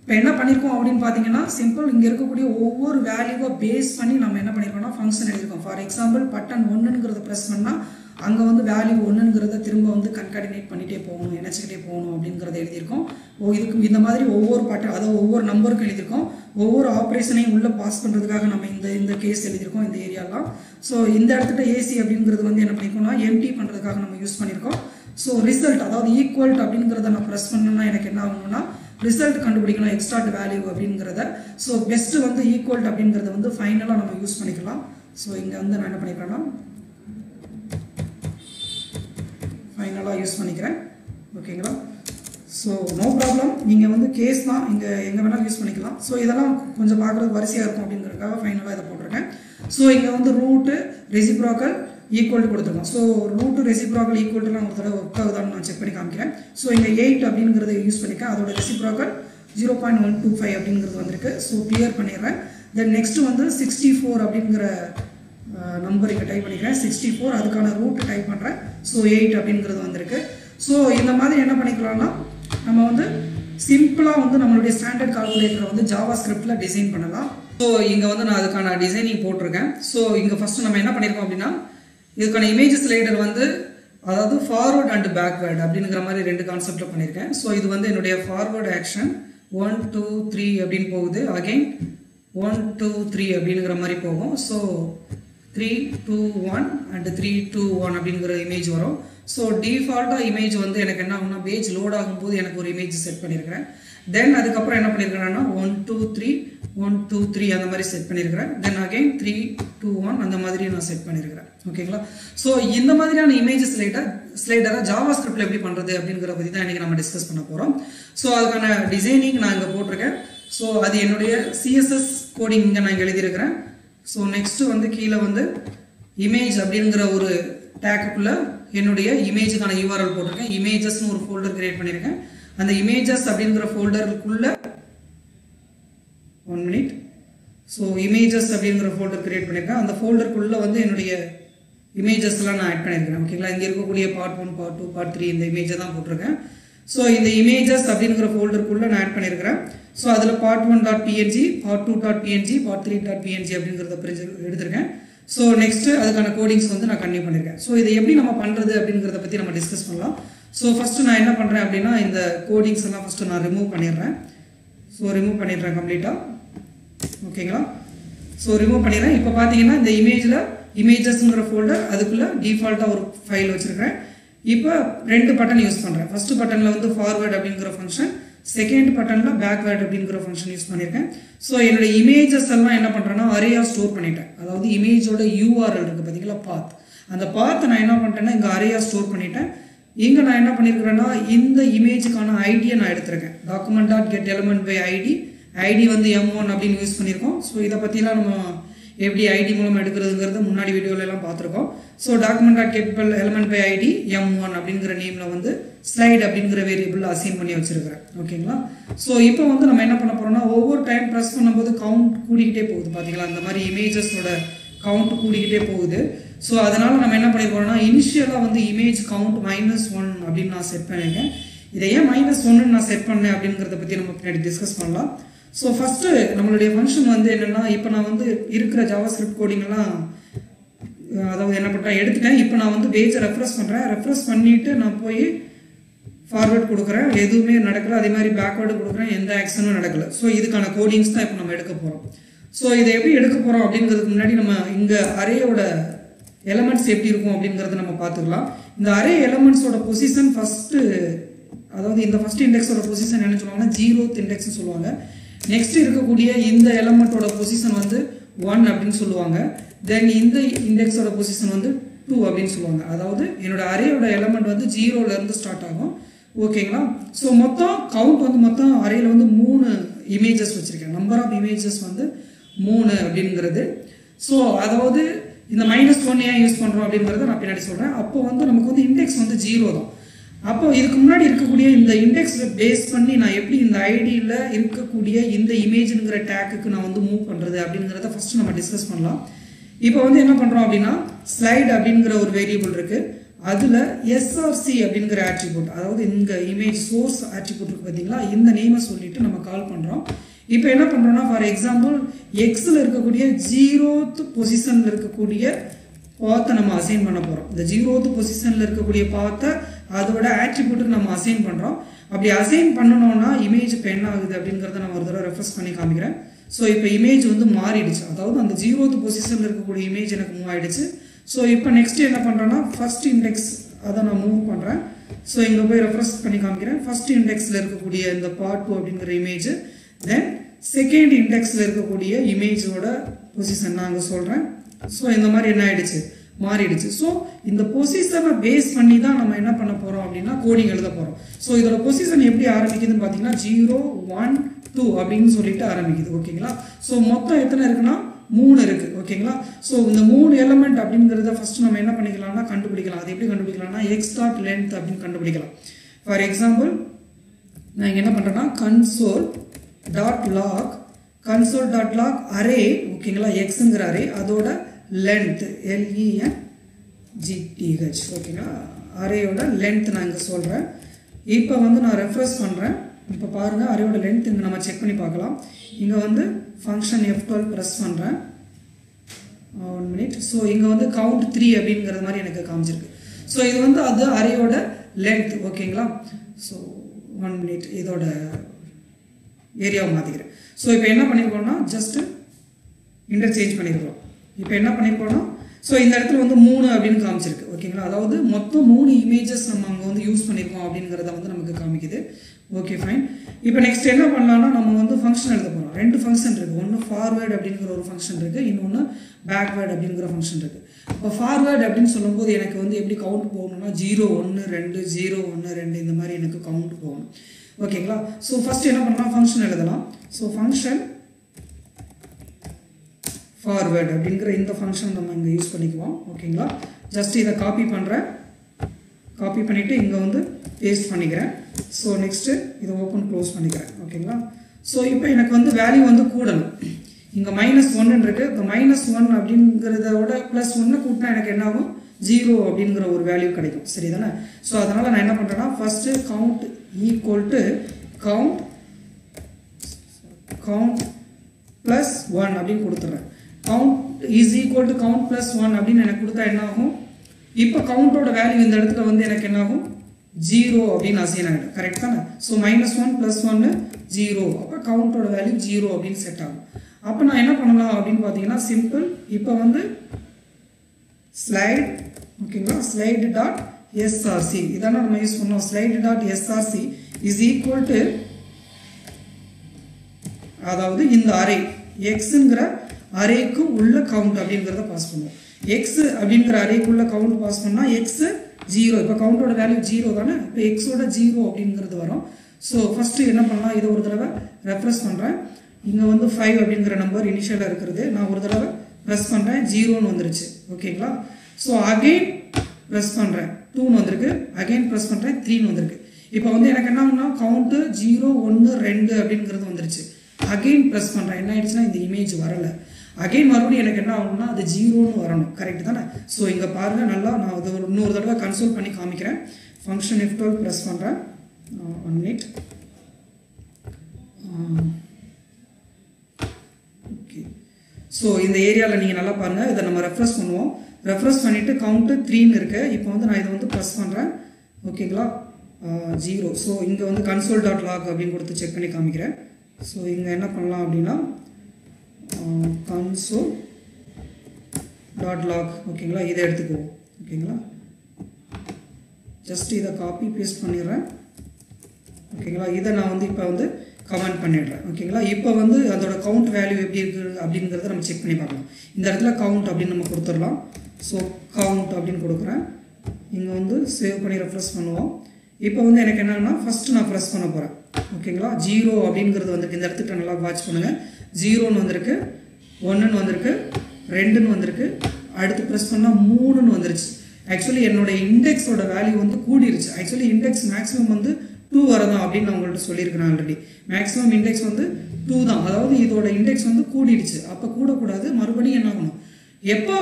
இப்போ என்ன பண்ணியிருக்கோம் அப்படின்னு பார்த்தீங்கன்னா சிம்பிள் இங்கே இருக்கக்கூடிய ஒவ்வொரு வேல்யூவை பேஸ் பண்ணி நம்ம என்ன பண்ணியிருக்கோம்னா ஃபங்க்ஷன் எழுதியிருக்கோம் ஃபார் எக்ஸாம்பிள் பட்டன் ஒன்றுங்கிறத ப்ரெஸ் பண்ணால் அங்கே வந்து வேல்யூ ஒன்றுங்கிறத திரும்ப வந்து கன்கார்டினேட் பண்ணிகிட்டே போகணும் நினச்சிக்கிட்டே போகணும் அப்படிங்கிறத எழுதியிருக்கோம். ஓ இதுக்கு இந்த மாதிரி ஒவ்வொரு பட்டன் அதாவது ஒவ்வொரு நம்பருக்கும் எழுதியிருக்கோம். ஒவ்வொரு ஆப்ரேஷனையும் உள்ளே பாஸ் பண்ணுறதுக்காக நம்ம இந்த இந்த கேஸ் எழுதியிருக்கோம் இந்த ஏரியாலாம் ஸோ இந்த இடத்துல ஏசி அப்படிங்கிறது வந்து என்ன பண்ணியிருக்கோம்னா எம்டி பண்ணுறதுக்காக நம்ம யூஸ் பண்ணியிருக்கோம் ஸோ ரிசல்ட் அதாவது ஈக்குவல்ட் அப்படிங்கிறத நான் ப்ரெஸ் பண்ணணும்னா எனக்கு என்ன ஆகணும்னா ரிசல்ட் கண்டுபிடிக்கணும் எக்ஸ்ட்ராட் வேல்யூ அப்படிங்கிறத. ஸோ பெஸ்ட்டு வந்து ஈக்குவல்ட் அப்படிங்கிறத வந்து ஃபைனலாக நம்ம யூஸ் பண்ணிக்கலாம். ஸோ இங்கே வந்து நான் என்ன பண்ணிக்கிறேன்னா ஃபைனலாக யூஸ் பண்ணிக்கிறேன். ஓகேங்களா ஸோ நோ ப்ராப்ளம் நீங்கள் வந்து கேஸ் தான் இங்கே எங்கே வேணாலும் யூஸ் பண்ணிக்கலாம். ஸோ இதெல்லாம் கொஞ்சம் பார்க்குறது வரிசையாக இருக்கும் அப்படிங்கிறதுக்காக ஃபைனலாக இதை போட்டிருக்கேன். ஸோ இங்கே வந்து ரூட்டு ரெசிப்ராக்கல் ஈக்குவல் கொடுத்துருக்கோம் ஸோ ரூட்டு ரெசிப்ராக்கல் ஈக்குவல் நான் ஒரு தடவை ஒர்க் ஆகுதான்னு நான் செக் பண்ணி காமிக்கிறேன். ஸோ இங்கே எயிட் அப்படிங்கிறத யூஸ் பண்ணிக்கேன் அதோட reciprocal zero point one two five அப்படிங்கிறது வந்திருக்கு. ஸோ கிளியர் பண்ணிடுறேன். தென் நெக்ஸ்ட் வந்து சிக்ஸ்டி ஃபோர் அப்படிங்கிற நம்பர் இங்கே டைப் பண்ணிக்கிறேன். சிக்ஸ்டி ஃபோர் அதுக்கான ரூட் டைப் பண்ணுறேன் ஸோ எயிட் அப்படிங்கிறது வந்திருக்கு. ஸோ இந்த மாதிரி என்ன பண்ணிக்கலாம்னா நம்ம வந்து சிம்பிளாக வந்து நம்மளுடைய ஸ்டாண்டர்ட் கால்குலேட்டரை வந்து ஜாவா ஸ்கிரிப்டில் டிசைன் பண்ணலாம். ஸோ இங்கே வந்து நான் அதுக்கான டிசைனிங் போட்டிருக்கேன். ஸோ இங்கே ஃபஸ்ட்டு நம்ம என்ன பண்ணியிருக்கோம் அப்படின்னா இதுக்கான இமேஜ் ஸ்லைடர் வந்து அதாவது ஃபார்வர்ட் அண்ட் பேக்வேர்டு அப்படிங்கிற மாதிரி ரெண்டு கான்செப்டில் பண்ணியிருக்கேன் ஸோ இது வந்து என்னுடைய forward action one two three அப்படின்னு போகுது. அகைன் ஒன் டூ த்ரீ அப்படிங்கிற மாதிரி போகும். So three two one and three two one அப்படிங்கிற இமேஜ் வரும். ஸோ டிஃபால்ட்டாக இமேஜ் வந்து எனக்கு என்ன ஆகும்னா பேஜ் லோட் ஆகும்போது எனக்கு ஒரு இமேஜ் செட் பண்ணியிருக்கிறேன் தென் அதுக்கப்புறம் என்ன பண்ணியிருக்கிறேன்னா one two three one two three அந்த மாதிரி செட் பண்ணியிருக்கிறேன் then again three two one அந்த மாதிரி நான் செட் பண்ணியிருக்கிறேன் ஓகேங்களா ஸோ இந்த மாதிரியான இமேஜ் ஸ்லைடர் ஸ்லைடரை ஜாவா ஸ்கிரிப்டில் எப்படி பண்ணுறது அப்படிங்கிற பற்றி தான் இன்றைக்கி நம்ம டிஸ்கஸ் பண்ண போகிறோம் ஸோ அதுக்கான டிசைனிங் நான் இங்கே போட்டிருக்கேன். ஸோ அது என்னுடைய சிஎஸ்எஸ் கோடிங் இங்கே நான் எழுதியிருக்கிறேன். ஸோ நெக்ஸ்ட்டு வந்து கீழே வந்து இமேஜ் அப்படிங்கிற ஒரு டேக்குக்குள்ளே என்னுடைய இமேஜுக்கான யூஆர்எல் போட்டிருக்கேன். இமேஜஸ்னு ஒரு ஃபோல்டர் கிரியேட் பண்ணியிருக்கேன். அந்த இமேஜஸ் அப்படிங்கிற ஃபோல்டருக்குள்ள ஒன் மினிட் ஸோ இமேஜஸ் அப்படிங்கிற ஃபோல்டர் கிரியேட் பண்ணியிருக்கேன் அந்த ஃபோல்டருக்குள்ளே வந்து என்னுடைய இமேஜஸ்லாம் நான் ஆட் பண்ணியிருக்கேன் ஓகேங்களா இங்கே இருக்கக்கூடிய part one part two part three இந்த இமேஜை தான் போட்டிருக்கேன். ஸோ இந்த இமேஜஸ் அப்படிங்கிற ஃபோல்டருக்குள்ளே நான் ஆட் பண்ணியிருக்கிறேன் ஸோ அதில் part one dot PNG part two dot PNG part three dot PNG அப்படிங்கிறத பிரிஞ்சு எடுத்திருக்கேன். ஸோ நெக்ஸ்ட்டு அதுக்கான கோடிங்ஸ் வந்து நான் கண்டினியூ பண்ணியிருக்கேன் ஸோ இதை எப்படி நம்ம பண்ணுறது அப்படிங்கிறத பற்றி நம்ம டிஸ்கஸ் பண்ணலாம். ஸோ ஃபஸ்ட்டு நான் என்ன பண்ணுறேன் அப்படின்னா இந்த கோடிங்ஸ் எல்லாம் ஃபஸ்ட்டு நான் ரிமூவ் பண்ணிடுறேன். ஸோ ரிமூவ் பண்ணிடுறேன் கம்ப்ளீட்டாக ஓகேங்களா ஸோ ரிமூவ் பண்ணிடுறேன். இப்போ பார்த்தீங்கன்னா இந்த இமேஜில் இமேஜஸ்ங்கிற ஃபோல்டர் அதுக்குள்ளே டிஃபால்ட்டாக ஒரு ஃபைல் வச்சுருக்கிறேன். இப்போ ரெண்டு பட்டன் யூஸ் பண்ணுறேன் ஃபஸ்ட்டு பட்டனில் வந்து ஃபார்வேர்ட் அப்படிங்கிற ஃபங்க்ஷன் செகண்ட் பட்டனில் பேக்வேர்ட் அப்படிங்கிற ஃபங்க்ஷன் யூஸ் பண்ணியிருக்கேன். ஸோ என்னோடய இமேஜஸ் எல்லாம் என்ன பண்ணுறேன்னா அரையாக ஸ்டோர் பண்ணிட்டேன். அதாவது இமேஜோட யூஆர்எல் இருக்குது பார்த்தீங்களா பாத் அந்த பாத் நான் என்ன பண்ணிட்டேன்னா இங்கே அரையாக ஸ்டோர் பண்ணிட்டேன். இங்கே நான் என்ன பண்ணியிருக்கிறேன்னா இந்த இமேஜுக்கான ஐடியை நான் எடுத்திருக்கேன். Document dot get element by ID ID வந்து எம் ஒன் அப்படின்னு யூஸ் பண்ணியிருக்கோம் ஸோ இதை பற்றிலாம் நம்ம எப்படி ஐடி மூலம் எடுக்கிறதுங்கிறது முன்னாடி வீடியோல பார்த்துருக்கோம். So document dot get element by ID M one அப்படிங்கிற நேமில் வந்து ஸ்லைட் அப்படிங்கிற வேரியபிள் அசைன் பண்ணி வச்சிருக்கிறேன். ஓகேங்களா? ஸோ இப்போ வந்து நம்ம என்ன பண்ண போகிறோம்னா ஒவ்வொரு டைம் ப்ரெஸ் பண்ணும்போது கவுண்ட் கூடிக்கிட்டே போகுது. பார்த்தீங்களா அந்த மாதிரி இமேஜஸோட கவுண்ட் கூடிக்கிட்டே போகுது. ஸோ அதனால் நம்ம என்ன பண்ணிருக்கோம்னா இனிஷியலாக வந்து இமேஜ் கவுண்ட் மைனஸ் ஒன் அப்படின்னு நான் செட் பண்ணியிருக்கேன் இதை ஏன் மைனஸ் ஒன்னு நான் செட் பண்ணேன் அப்படிங்கிறத பற்றி நம்ம பின்னாடி டிஸ்கஸ் பண்ணலாம். ஸோ ஃபஸ்ட்டு நம்மளுடைய ஃபங்க்ஷன் வந்து என்னென்னா இப்போ நான் வந்து இருக்கிற ஜாவா ஸ்கிரிப்ட் கோடிங்கெல்லாம் அதாவது என்ன பண்ணுறேன் எடுத்துட்டேன். இப்போ நான் வந்து பேஜை ரெஃப்ரெஸ் பண்ணுறேன் ரெஃப்ரெஸ் பண்ணிவிட்டு நான் போய் ஃபார்வேர்ட் கொடுக்குறேன். எதுவுமே நடக்கல. அதே மாதிரி பேக்வேர்டு கொடுக்குறேன். எந்த ஆக்ஷனும் நடக்கல. ஸோ இதுக்கான கோடிங்ஸ் தான் இப்போ நம்ம எடுக்க போகிறோம் ஸோ இதை எப்படி எடுக்க போகிறோம் அப்படிங்கிறதுக்கு முன்னாடி நம்ம இங்கே அரேயோட எலமெண்ட்ஸ் எப்படி இருக்கும் அப்படிங்கிறத நம்ம பார்த்துக்கலாம். இந்த அரே எலமெண்ட்ஸோட பொசிஷன் ஃபஸ்ட்டு அதாவது இந்த ஃபஸ்ட் இண்டெக்ஸோட பொசிஷன் என்ன சொல்லுவாங்கன்னா ஜீரோத் இண்டெக்ஸ்னு சொல்லுவாங்க. நெக்ஸ்ட் இருக்கக்கூடிய இந்த எலமெண்ட்டோட பொசிஷன் வந்து ஒன் அப்படின்னு சொல்லுவாங்க. தென் இந்த இண்டெக்ஸோட பொசிஷன் வந்து டூ அப்படின்னு சொல்லுவாங்க. அதாவது என்னோட அரேயோட எலமெண்ட் வந்து ஜீரோலேருந்து ஸ்டார்ட் ஆகும். ஓகேங்களா ஸோ மொத்தம் கவுண்ட் வந்து மொத்தம் அரேயில் வந்து மூணு இமேஜஸ் வச்சுருக்கேன். நம்பர் ஆஃப் இமேஜஸ் வந்து மூணு அப்படிங்கிறது. ஸோ அதாவது இந்த மைனஸ் ஒன் ஏன் யூஸ் பண்ணுறோம் அப்படிங்கிறத நான் பின்னாடி சொல்கிறேன் அப்போ வந்து நமக்கு வந்து இண்டெக்ஸ் வந்து ஜீரோ தான். அப்போ இதுக்கு முன்னாடி இருக்கக்கூடிய இந்த இண்டெக்ஸில் பேஸ் பண்ணி நான் எப்படி இந்த ஐடியில் இருக்கக்கூடிய இந்த இமேஜுங்கிற டேக்குக்கு நான் வந்து மூவ் பண்ணுறது அப்படிங்கிறத ஃபஸ்ட்டு நம்ம டிஸ்கஸ் பண்ணலாம். இப்போ வந்து என்ன பண்ணுறோம் அப்படின்னா ஸ்லைட் அப்படிங்கிற ஒரு வேரியபிள் இருக்குது அதில் எஸ்ஆர்சி அப்படிங்கிற ஆட்ரிபியூட் அதாவது இங்கே இமேஜ் சோர்ஸ் ஆட்ரிபியூட் இருக்குது பார்த்தீங்களா இந்த நேமை சொல்லிவிட்டு நம்ம கால் பண்ணுறோம் இப்போ என்ன பண்ணுறோன்னா ஃபார் எக்ஸாம்பிள் எக்ஸில் இருக்கக்கூடிய ஜீரோத்து பொசிஷனில் இருக்கக்கூடிய பாத்தை நம்ம அசைன் பண்ண போகிறோம் இந்த ஜீரோத் பொசிஷனில் இருக்கக்கூடிய பாத்தை அதோட ஆட்ரிபியூட்டுக்கு நம்ம அசைன் பண்ணுறோம் அப்படி அசைன் பண்ணணும்னா இமேஜ் இப்போ என்ன ஆகுது அப்படிங்கிறத நான் ஒரு தடவை ரெஃபர்ஸ் பண்ணி காமிக்கிறேன். ஸோ இப்போ இமேஜ் வந்து மாறிடுச்சு. அதாவது அந்த ஜீரோத் பொசிஷனில் இருக்கக்கூடிய இமேஜ் எனக்கு மூவ் ஆயிடுச்சு. ஸோ இப்போ நெக்ஸ்ட் என்ன பண்ணுறேன்னா ஃபர்ஸ்ட் இண்டெக்ஸ் அதை நான் மூவ் பண்ணுறேன் ஸோ இங்கே போய் ரெஃபரன்ஸ் பண்ணி காமிக்கிறேன். ஃபர்ஸ்ட் இண்டெக்ஸில் இருக்கக்கூடிய இந்த பார்ட் டூ அப்படிங்கிற இமேஜ் தென் செகண்ட் இண்டெக்ஸில் இருக்கக்கூடிய இமேஜோட பொசிஷன் நான் அங்கே சொல்கிறேன் ஸோ இந்த மாதிரி என்ன ஆயிடுச்சு? மாறிடுச்சு. ஸோ இந்த பொசிஷனை பேஸ் பண்ணி தான் நம்ம என்ன பண்ண போகிறோம் அப்படின்னா கோடிங் எழுத போகிறோம் ஸோ இதோட பொசிஷன் எப்படி ஆரம்பிக்குதுன்னு பார்த்தீங்கன்னா ஜீரோ ஒன் டூ அப்படின்னு சொல்லிட்டு ஆரம்பிக்குது. ஓகேங்களா ஸோ மொத்தம் எத்தனை இருக்குன்னா மூணு இருக்குது ஓகேங்களா ஸோ இந்த மூணு எலமெண்ட் அப்படிங்கிறத ஃபஸ்ட்டு நம்ம என்ன பண்ணிக்கலாம்னா கண்டுபிடிக்கலாம். அது எப்படி கண்டுபிடிக்கலாம்னா எக்ஸ் டாட் லென்த் அப்படின்னு கண்டுபிடிக்கலாம். ஃபார் எக்ஸாம்பிள் நான் இங்கே என்ன பண்ணுறேன்னா console dot log console dot log array ஓகேங்களா எக்ஸுங்கிற அரே அதோட length L E N G T H ஓகேங்களா அரேயோட லென்த் நான் இங்கே சொல்கிறேன் இப்போ வந்து நான் ரெஃப்ரெஸ் பண்ணுறேன் இப்போ பாருங்கள் அரேயோட லென்த் இங்கே நம்ம செக் பண்ணி பார்க்கலாம். இங்கே வந்து ஃபங்க்ஷன் எஃப் டுவெல் ப்ரெஸ் பண்ணுறேன் ஒன் மினிட் ஸோ இங்கே வந்து கவுண்ட் த்ரீ அப்படிங்கிறது மாதிரி எனக்கு காமிச்சிருக்கு. ஸோ இது வந்து அது அரேயோட லென்த் ஓகேங்களா ஸோ ஒன் மினிட் இதோட ஏரியாவை மாற்றிக்கிறேன் ஸோ இப்போ என்ன பண்ணியிருக்கோம்னா ஜஸ்ட்டு இன்டர்சேஞ்ச் பண்ணியிருக்கோம் இப்போ என்ன பண்ணியிருக்கோம்னா ஸோ இந்த இடத்துல வந்து மூணு அப்படின்னு காமிச்சிருக்கு. ஓகேங்களா அதாவது மொத்தம் மூணு இமேஜஸ் நம்ம அங்கே வந்து யூஸ் பண்ணியிருக்கோம் அப்படிங்கிறத வந்து நமக்கு காமிக்குது. ஓகே ஃபைன் இப்போ நெக்ஸ்ட் என்ன பண்ணலாம்னா நம்ம வந்து ஃபங்க்ஷன் எழுத போகிறோம் ரெண்டு ஃபங்க்ஷன் இருக்குது ஒன்று ஃபார்வேர்டு அப்படிங்கிற ஒரு ஃபங்க்ஷன் இருக்குது இன்னொன்று பேக்வேர்டு அப்படிங்கிற ஃபங்க்ஷன் இருக்குது இப்போ ஃபார்வேர்டு அப்படின்னு சொல்லும்போது எனக்கு வந்து எப்படி கவுண்ட் போகணும்னா ஜீரோ ஒன்று ரெண்டு ஜீரோ ஒன்று ரெண்டு இந்த மாதிரி எனக்கு கவுண்ட் போகணும். ஓகேங்களா? ஸோ ஃபஸ்ட் என்ன பண்ணலாம்? ஃபங்க்ஷன் எழுதலாம். ஸோ ஃபங்க்ஷன் ஃபார்வேர்டு அப்படிங்கிற இந்த ஃபங்க்ஷன் நம்ம இங்கே யூஸ் பண்ணிக்குவோம். ஓகேங்களா? ஜஸ்ட் இதை காப்பி பண்ணுறேன் காப்பி பண்ணிவிட்டு இங்கே வந்து பேஸ்ட் பண்ணிக்கிறேன். ஸோ நெக்ஸ்ட்டு இதை ஓப்பன் க்ளோஸ் பண்ணிக்கிறேன். ஓகேங்களா? ஸோ இப்போ எனக்கு வந்து வேல்யூ வந்து கூடணும். இங்கே மைனஸ் ஒன்னு இருக்குது இப்போ மைனஸ் ஒன் அப்படிங்கிறதோட ப்ளஸ் ஒன்று கூட்டினா எனக்கு என்ன ஆகும்? ஜீரோ அப்படிங்கிற ஒரு வேல்யூ கிடைக்கும். சரி தானே ஸோ அதனால் நான் என்ன பண்ணுறேன்னா first count equal to count count plus one அப்படின்னு கொடுத்துட்றேன் count is equal to count plus one அப்படின்னு எனக்கு கொடுத்தா என்ன ஆகும் இப்போ கவுண்டோட வேல்யூ இந்த இடத்துல வந்து எனக்கு என்ன ஆகும் ஜீரோ அப்படின்னு அசைன் ஆகிடும் கரெக்ட் தானே? ஸோ மைனஸ் ஒன் ப்ளஸ் ஒன்று ஜீரோ அப்போ கவுண்டோட வேல்யூ ஜீரோ அப்படின்னு செட் ஆகும். அப்போ நான் என்ன பண்ணலாம் அப்படின்னு பார்த்தீங்கன்னா சிம்பிள் இப்போ வந்து ஸ்லைட் ஓகேங்களா ஸ்லைடு டாட் எஸ்ஆர்சி இதான நம்ம யூஸ் பண்ணோம். Slide dot SRC is equal to அதாவது இந்த அரே எக்ஸுங்கிற அரேக்கு உள்ள கவுண்ட் அப்படிங்கிறத பாஸ் பண்ணுவோம் எக்ஸ் அப்படிங்கிற அரேக்குள்ள கவுண்ட் பாஸ் பண்ணால் எக்ஸ் ஜீரோ இப்போ கவுண்டோட வேல்யூ ஜீரோ தானே? இப்போ எக்ஸோட ஜீரோ அப்படிங்கிறது வரும். ஸோ ஃபஸ்ட்டு என்ன பண்ணலாம்? இதை ஒரு தடவை ரெஃப்ரெஸ் பண்ணுறேன் இங்கே வந்து ஃபைவ் அப்படிங்கிற நம்பர் இனிஷியலாக இருக்கிறது. நான் ஒரு தடவை ப்ரெஸ் பண்ணுறேன் ஜீரோன்னு வந்துருச்சு. ஓகேங்களா ஸோ அகெயின் ப்ரெஸ் பண்ணுறேன் டூன்னு வந்திருக்கு. அகைன் ப்ரெஸ் பண்ணுறேன் த்ரீன்னு வந்திருக்கு. இப்போ வந்து எனக்கு என்ன ஆகுனா கவுண்ட்டு ஜீரோ ஒன்று ரெண்டு அப்படிங்கிறது வந்துருச்சு. அகெயின் ப்ரெஸ் பண்ணுறேன் என்ன ஆயிடுச்சுன்னா இந்த இமேஜ் வரலை. அகெயின் மறுபடியும் எனக்கு என்ன ஆகணும்னா அது ஜீரோன்னு வரணும். கரெக்ட் தானே? ஸோ இங்கே பாருங்கள் நல்லா நான் அதை ஒரு இன்னொரு தடவை கன்சோல் பண்ணி காமிக்கிறேன். ஃபங்க்ஷன் எஃப் டுவெல் ப்ரெஸ் பண்ணுறேன் ஒன் மினிட் ஓகே ஸோ இந்த ஏரியாவில் நீங்கள் நல்லா பாருங்கள் இதை நம்ம ரெஃப்ரெஸ் பண்ணுவோம். ரெஃப்ரெஸ் பண்ணிவிட்டு கவுண்ட்டு த்ரீன்னு இருக்குது இப்போ வந்து நான் இதை வந்து ப்ரெஸ் பண்ணுறேன் ஓகேங்களா ஜீரோ ஸோ இங்கே வந்து கன்சோல் டாட் லாக் அப்படின்னு கொடுத்து செக் பண்ணி காமிக்கிறேன். ஸோ இங்கே என்ன பண்ணலாம் அப்படின்னா கன்சோல் டாட் லாக் ஓகேங்களா இதை எடுத்துக்குவோம். ஓகேங்களா ஜஸ்ட் இதை காப்பி பேஸ்ட் பண்ணிடுறேன். ஓகேங்களா இதை நான் வந்து இப்போ வந்து கமெண்ட் பண்ணிடுறேன். ஓகேங்களா இப்போ வந்து அதோட கவுண்ட் வேல்யூ எப்படி இருக்குது அப்படிங்கிறத நம்ம செக் பண்ணி பார்க்கலாம். இந்த இடத்துல கவுண்ட் அப்படின்னு நம்ம கொடுத்துடலாம். ஸோ கவுண்ட் அப்படின்னு கொடுக்குறேன். இங்கே வந்து சேவ் பண்ணி ரெஃப்ரெஸ் பண்ணுவோம். இப்போ வந்து எனக்கு என்னென்னா ஃபஸ்ட்டு நான் ப்ரெஸ் பண்ண போகிறேன் ஓகேங்களா ஜீரோ அப்படிங்கிறது வந்துருக்கு. இந்த இடத்துக்கு நல்லா வாட்ச் பண்ணுங்கள் ஜீரோன்னு வந்திருக்கு ஒன்றுன்னு வந்திருக்கு ரெண்டுன்னு வந்திருக்கு. அடுத்து ப்ரெஸ் பண்ணால் மூணுன்னு வந்துருச்சு. ஆக்சுவலி என்னோட இண்டெக்ஸோட வேல்யூ வந்து கூடிருச்சு. ஆக்சுவலி இண்டெக்ஸ் மேக்ஸிமம் வந்து டூ வரதான் அப்படின்னு நான் உங்கள்கிட்ட சொல்லியிருக்கிறேன் ஆல்ரெடி மேக்ஸிமம் இண்டெக்ஸ் வந்து டூ தான். அதாவது இதோட இண்டெக்ஸ் வந்து கூடிடுச்சு. அப்போ கூடக்கூடாது. மறுபடியும் என்ன ஆகணும்? எப்போ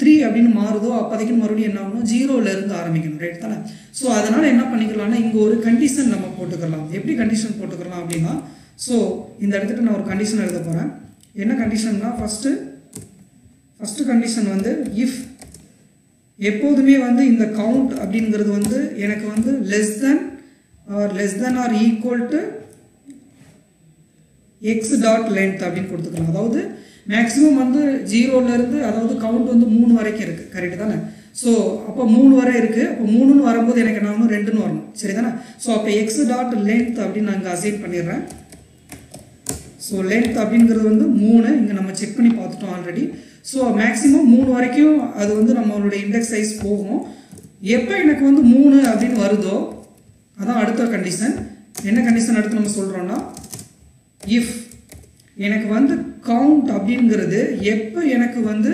த்ரீ அப்படின்னு மாறுதோ அப்போதைக்கு மறுபடியும் என்ன ஆகணும்? ஜீரோலேருந்து ஆரம்பிக்கணும் ரைட் தானே? ஸோ அதனால் என்ன பண்ணிக்கலாம்னா இங்கே ஒரு கண்டிஷன் நம்ம போட்டுக்கலாம். எப்படி கண்டிஷன் போட்டுக்கலாம் அப்படின்னா ஸோ இந்த இடத்துக்கு நான் ஒரு கண்டிஷன் எழுத போகிறேன் என்ன கண்டிஷன்னா ஃபஸ்ட்டு ஃபஸ்ட்டு கண்டிஷன் வந்து இஃப் எப்போதுமே வந்து இந்த கவுண்ட் அப்படிங்கிறது வந்து எனக்கு வந்து less than or less than or equal to x dot length அப்படின்னு கொடுத்துக்கலாம். அதாவது மேக்ஸிமம் வந்து ஜீரோலேருந்து அதாவது கவுண்ட் வந்து மூணு வரைக்கும் இருக்குது கரெக்டு தானே? ஸோ அப்போ மூணு வரை இருக்குது அப்போ மூணுன்னு வரும்போது எனக்கு என்ன ஆகணும்? ரெண்டுன்னு வரணும். சரி தானே? ஸோ அப்போ எக்ஸ் டாட் லென்த் அப்படின்னு நான் இங்கே அசைன் பண்ணிடுறேன். ஸோ லென்த் அப்படிங்கிறது வந்து மூணு. இங்கே நம்ம செக் பண்ணி பார்த்துட்டோம் ஆல்ரெடி ஸோ மேக்ஸிமம் மூணு வரைக்கும் அது வந்து நம்மளுடைய இண்டெக்ஸ் சைஸ் போகும். எப்போ எனக்கு வந்து மூணு அப்படின்னு வருதோ அதான் அடுத்த கண்டிஷன் என்ன கண்டிஷன் அடுத்து நம்ம சொல்கிறோன்னா இஃப் எனக்கு வந்து கவுண்ட் அப்படிங்கிறது எப்போ எனக்கு வந்து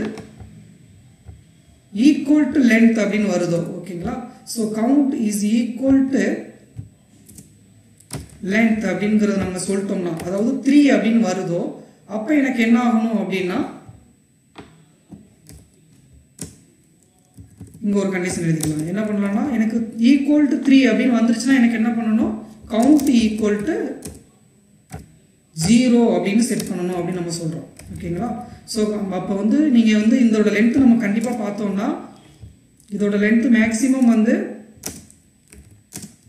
ஈக்குவல் டு லென்த் அப்படின்னு வருதோ ஓகேங்களா so count is equal to length அப்படிங்கிறத நம்ம சொல்லிட்டோம்னா அதாவது த்ரீ அப்படின்னு வருதோ அப்போ எனக்கு என்ன ஆகணும் அப்படின்னா இங்கே ஒரு கண்டிஷன் எழுதிக்கலாம். என்ன பண்ணலாம்னா எனக்கு ஈக்குவல் டு த்ரீ அப்படின்னு வந்துருச்சுன்னா எனக்கு என்ன பண்ணணும்? கவுண்ட் ஈக்குவல் டு ஜீரோ அப்படின்னு செட் பண்ணணும் அப்படின்னு நம்ம சொல்கிறோம் ஓகேங்களா? ஸோ அப்போ வந்து நீங்கள் வந்து இதோட லென்த்து நம்ம கண்டிப்பாக பார்த்தோம்னா இதோட லென்த்து மேக்ஸிமம் வந்து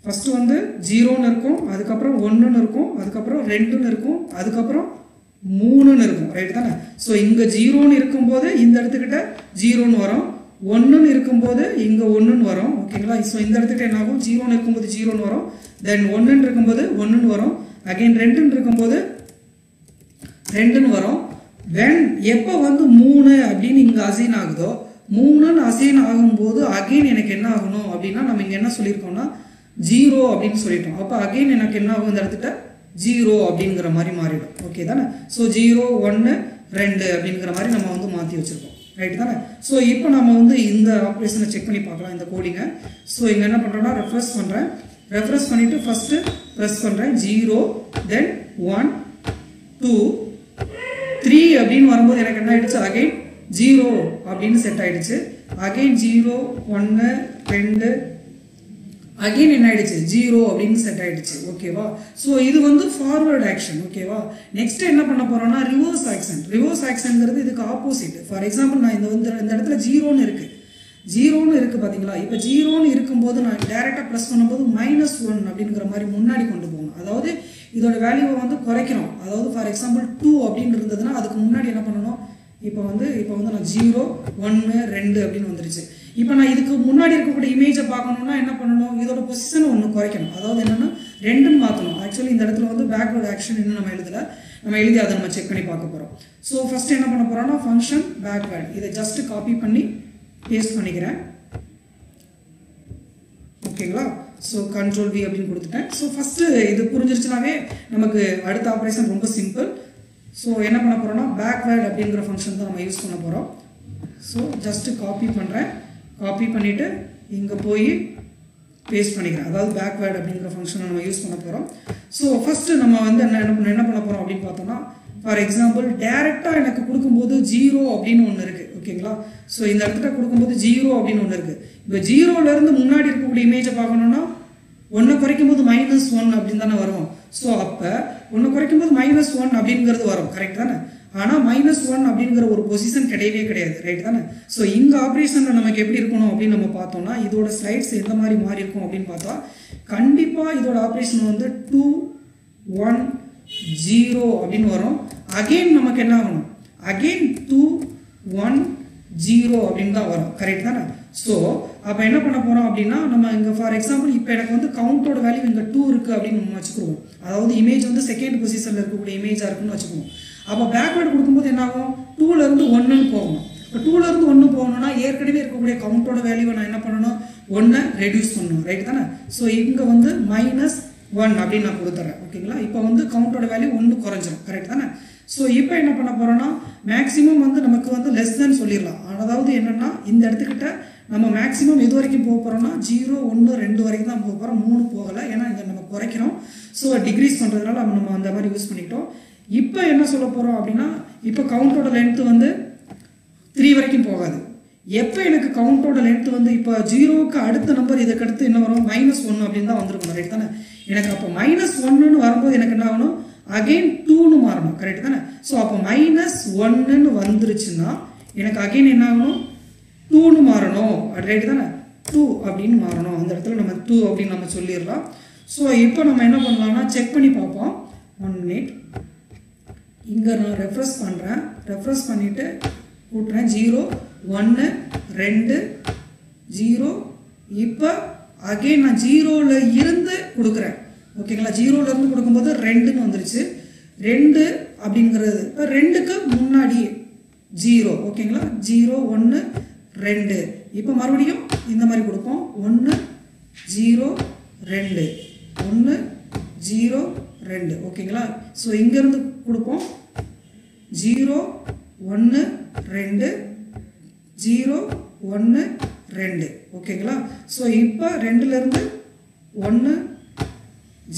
ஃபஸ்ட்டு வந்து ஜீரோன்னு இருக்கும் அதுக்கப்புறம் ஒன்றுன்னு இருக்கும் அதுக்கப்புறம் ரெண்டுன்னு இருக்கும் அதுக்கப்புறம் மூணுன்னு இருக்கும். ரைட் தானே? ஸோ இங்கே ஜீரோன்னு இருக்கும்போது இந்த இடத்துக்கிட்ட ஜீரோன்னு வரும் ஒன்றுன்னு இருக்கும்போது இங்கே ஒன்றுன்னு வரும். ஓகேங்களா? ஸோ இந்த இடத்துக்கிட்ட என்ன ஆகும்? ஜீரோன்னு இருக்கும்போது ஜீரோன்னு வரும் தென் ஒன்றுன்னு இருக்கும்போது ஒன்றுன்னு வரும் அகைன் ரெண்டுன்னு இருக்கும்போது ரெண்டுன்னு வரும். வென் எப்போ வந்து மூணு அப்படின்னு இங்கே அசைன் ஆகுதோ மூணுன்னு அசைன் ஆகும்போது அகைன் எனக்கு என்ன ஆகணும் அப்படின்னா நம்ம இங்கே என்ன சொல்லியிருக்கோம்னா ஜீரோ அப்படின்னு சொல்லிட்டோம். அப்போ அகைன் எனக்கு என்ன ஆகும் இந்த இடத்துல ஜீரோ அப்படிங்கிற மாதிரி மாறிடும். ஓகே தானே? ஸோ ஜீரோ ஒன்று ரெண்டு அப்படிங்கிற மாதிரி நம்ம வந்து மாற்றி வச்சுருக்கோம். ரைட் தானே? ஸோ இப்போ நம்ம வந்து இந்த ஆப்ரேஷனை செக் பண்ணி பார்க்கலாம் இந்த கோடிங்கை ஸோ இங்கே என்ன பண்ணுறோன்னா ரெஃப்ரெஸ் பண்ணுறேன் ரெஃப்ரெஸ் பண்ணிவிட்டு ஃபஸ்ட்டு ப்ரெஸ் பண்ணுறேன் zero then one two three அப்படின்னு வரும்போது எனக்கு என்ன ஆயிடுச்சு? அகைன் ஜீரோ அப்படின்னு செட் ஆயிடுச்சு. அகைன் ஜீரோ ஒன்று ரெண்டு. அகைன் என்ன ஆயிடுச்சு? ஜீரோ அப்படின்னு செட் ஆயிடுச்சு. ஓகேவா ஸோ இது வந்து ஃபார்வர்ட் ஆக்ஷன் ஓகேவா நெக்ஸ்ட் என்ன பண்ண போறோம்னா ரிவர்ஸ் ஆக்ஷன் ரிவர்ஸ் ஆக்ஷன்ங்கிறது இதுக்கு ஆப்போசிட் ஃபார் எக்ஸாம்பிள் நான் இந்த வந்து இந்த இடத்துல ஜீரோன்னு இருக்கு. ஜீரோன்னு இருக்கு பாத்தீங்களா? இப்போ ஜீரோன்னு இருக்கும்போது நான் டேரெக்டாக ப்ரெஸ் பண்ணும்போது மைனஸ் ஒன் அப்படிங்கிற மாதிரி முன்னாடி கொண்டு போகணும். அதாவது இதோட வேல்யூவை வந்து குறைக்கணும் அதாவது ஃபார் எக்ஸாம்பிள் டூ அப்படின்னு இருந்ததுன்னா அதுக்கு முன்னாடி என்ன பண்ணணும்? இப்போ வந்து இப்போ வந்து நான் ஜீரோ ஒன்று ரெண்டு அப்படின்னு வந்துருச்சு. இப்போ நான் இதுக்கு முன்னாடி இருக்கக்கூடிய இமேஜை பார்க்கணும்னா என்ன பண்ணணும்? இதோட பொசிஷனை ஒன்று குறைக்கணும். அதாவது என்னென்னா ரெண்டுன்னு மாற்றணும் ஆக்சுவலி இந்த இடத்துல வந்து பேக்வேர்டு ஆக்ஷன் இன்னும் நம்ம எழுதல. நம்ம எழுதி அதை நம்ம செக் பண்ணி பார்க்க போகிறோம் ஸோ ஃபஸ்ட் என்ன பண்ண போகிறோம்னா ஃபங்க்ஷன் பேக்வேர்டு இதை ஜஸ்ட் காப்பி பண்ணி பேஸ்ட் பண்ணிக்கிறேன். ஓகேங்களா ஸோ கண்ட்ரோல் வி அப்படின்னு கொடுத்துட்டேன். ஸோ ஃபஸ்ட்டு இது புரிஞ்சிருச்சுனாவே நமக்கு அடுத்த ஆப்ரேஷன் ரொம்ப சிம்பிள் ஸோ என்ன பண்ண போகிறோம்னா பேக்வேர்ட் அப்படிங்கிற ஃபங்க்ஷன் தான் நம்ம யூஸ் பண்ண போகிறோம் ஸோ ஜஸ்ட்டு காப்பி பண்ணுறேன் காப்பி பண்ணிவிட்டு இங்கே போய் பேஸ்ட் பண்ணிக்கிறேன். அதாவது பேக்வேர்ட் அப்படிங்கிற ஃபங்க்ஷனை நம்ம யூஸ் பண்ண போகிறோம் ஸோ ஃபஸ்ட்டு நம்ம வந்து என்ன என்ன பண்ண என்ன பண்ண போகிறோம் அப்படின்னு பார்த்தோம்னா ஃபார் எக்ஸாம்பிள் டேரெக்டாக எனக்கு கொடுக்கும்போது ஜீரோ அப்படின்னு ஒன்று இருக்குது ஓகேங்களா ஸோ இந்த இடத்துல கொடுக்கும்போது ஜீரோ அப்படின்னு ஒன்று இருக்குது இப்போ ஜீரோலேருந்து முன்னாடி இருக்கக்கூடிய இமேஜை பார்க்கணுன்னா ஒன்றை குறைக்கும் போது மைனஸ் ஒன் அப்படின்னு தானே வரும். ஸோ அப்போ ஒன்று குறைக்கும் போது மைனஸ் ஒன் அப்படிங்கிறது வரும். கரெக்ட் தானே? ஆனால் மைனஸ் ஒன் அப்படிங்கிற ஒரு பொசிஷன் கிடையவே கிடையாது. ரைட் தானே? ஸோ இந்த ஆப்ரேஷனில் நமக்கு எப்படி இருக்கணும் அப்படின்னு நம்ம பார்த்தோம்னா இதோட ஸ்லைட்ஸ் எந்த மாதிரி மாறி இருக்கும் அப்படின்னு பார்த்தா கண்டிப்பாக இதோட ஆப்ரேஷன் வந்து டூ ஒன் ஜீரோ அப்படின்னு வரும். அகெயின் நமக்கு என்ன ஆகணும்? அகெயின் டூ ஒன் ஜீரோ அப்படின்னு தான் வரும். கரெக்ட் தானே? ஸோ அப்போ என்ன பண்ண போகிறோம் அப்படின்னா நம்ம இங்கே ஃபார் எக்ஸாம்பிள் இப்போ எனக்கு வந்து கவுண்டோட வேல்யூ இங்கே டூ இருக்குது அப்படின்னு நம்ம வச்சுக்குருவோம் அதாவது இமேஜ் வந்து செகண்ட் பொசிஷனில் இருக்கக்கூடிய இமேஜாக இருக்குன்னு வச்சுக்குவோம். அப்போ பேக்வேர்டு கொடுக்கும்போது என்ன ஆகும்? டூலேருந்து ஒன்றுன்னு போகணும். இப்போ டூலேருந்து ஒன்று போகணும்னா ஏற்கனவே இருக்கக்கூடிய கவுண்டோட வேல்யூவை நான் என்ன பண்ணணும்? ஒன்றை ரெடியூஸ் பண்ணணும். ரைட் தானே? ஸோ இங்கே வந்து மைனஸ் ஒன் அப்படின்னு நான் கொடுத்துட்றேன் ஓகேங்களா இப்போ வந்து கவுண்டோட வேல்யூ ஒன்று குறைஞ்சிரும். கரெக்ட் தானே? ஸோ இப்போ என்ன பண்ண போகிறோன்னா மேக்ஸிமம் வந்து நமக்கு வந்து லெஸ் தென் சொல்லிடலாம். அதாவது என்னென்னா இந்த இடத்துக்கிட்ட நம்ம மேக்ஸிமம் எது வரைக்கும் போக போகிறோம்னா ஜீரோ ஒன்று ரெண்டு வரைக்கும் தான் போக போகிறோம் மூணு போகலை ஏன்னா இதை நம்ம குறைக்கிறோம். ஸோ டிகிரீஸ் பண்ணுறதுனால நம்ம அந்த மாதிரி யூஸ் பண்ணிக்கிட்டோம். இப்போ என்ன சொல்ல போகிறோம் அப்படின்னா இப்போ கவுண்டோட லென்த்து வந்து த்ரீ வரைக்கும் போகாது. எப்போ எனக்கு கவுண்டோட லென்த் வந்து இப்போ ஜீரோவுக்கு அடுத்த நம்பர் இதுக்கு அடுத்து என்ன வரும்? மைனஸ் ஒன்று அப்படின்னு தான் வந்திருக்கணும் ரைட் தானே? எனக்கு அப்போ மைனஸ் ஒன்றுன்னு வரும்போது எனக்கு என்ன ஆகணும்? அகெயின் டூன்னு மாறணும் கரெக்ட் தானே? ஸோ அப்போ மைனஸ் ஒன்றுன்னு வந்துருச்சுன்னா எனக்கு அகெயின் என்ன ஆகணும்? டூன்னு மாறணும். ரைட்டு தானே? டூ அப்படின்னு மாறணும். அந்த இடத்துல நம்ம டூ அப்படின்னு நம்ம சொல்லிடலாம். ஸோ இப்போ நம்ம என்ன பண்ணலாம்னா செக் பண்ணி பார்ப்போம். ஒன் மினிட் இங்கே நான் ரெஃப்ரெஷ் பண்ணுறேன் ரெஃப்ரெஷ் பண்ணிவிட்டு கூட்டுறேன். ஜீரோ ஒன்று ரெண்டு ஜீரோ இப்போ அகைன் நான் ஜீரோவில் இருந்து கொடுக்குறேன். ஓகேங்களா ஜீரோலேருந்து கொடுக்கும்போது ரெண்டுன்னு வந்துருச்சு. ரெண்டு அப்படிங்கிறது இப்போ ரெண்டுக்கு முன்னாடி ஜீரோ ஓகேங்களா ஜீரோ ஒன்று ரெண்டு. இப்போ மறுபடியும் இந்த மாதிரி கொடுப்போம். ஒன்று ஜீரோ ரெண்டு. ஒன்று ஜீரோ ரெண்டு. ஓகேங்களா? ஸோ இங்கேருந்து கொடுப்போம். ஜீரோ ஒன்று ரெண்டு. ஜீரோ ஒன்று ரெண்டு. ஓகேங்களா? ஸோ இப்போ ரெண்டுலேருந்து ஒன்று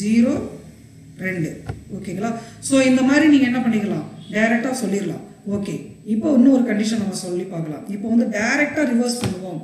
ஜீரோ ரெண்டு. ஓகேங்களா? ஸோ இந்த மாதிரி நீங்கள் என்ன பண்ணிக்கலாம்? டைரெக்டாக சொல்லிடலாம். ஓகே இப்போ இன்னும் ஒரு கண்டிஷன் நம்ம சொல்லி பார்க்கலாம். இப்போ வந்து டைரெக்டாக ரிவர்ஸ் பண்ணுவோம்.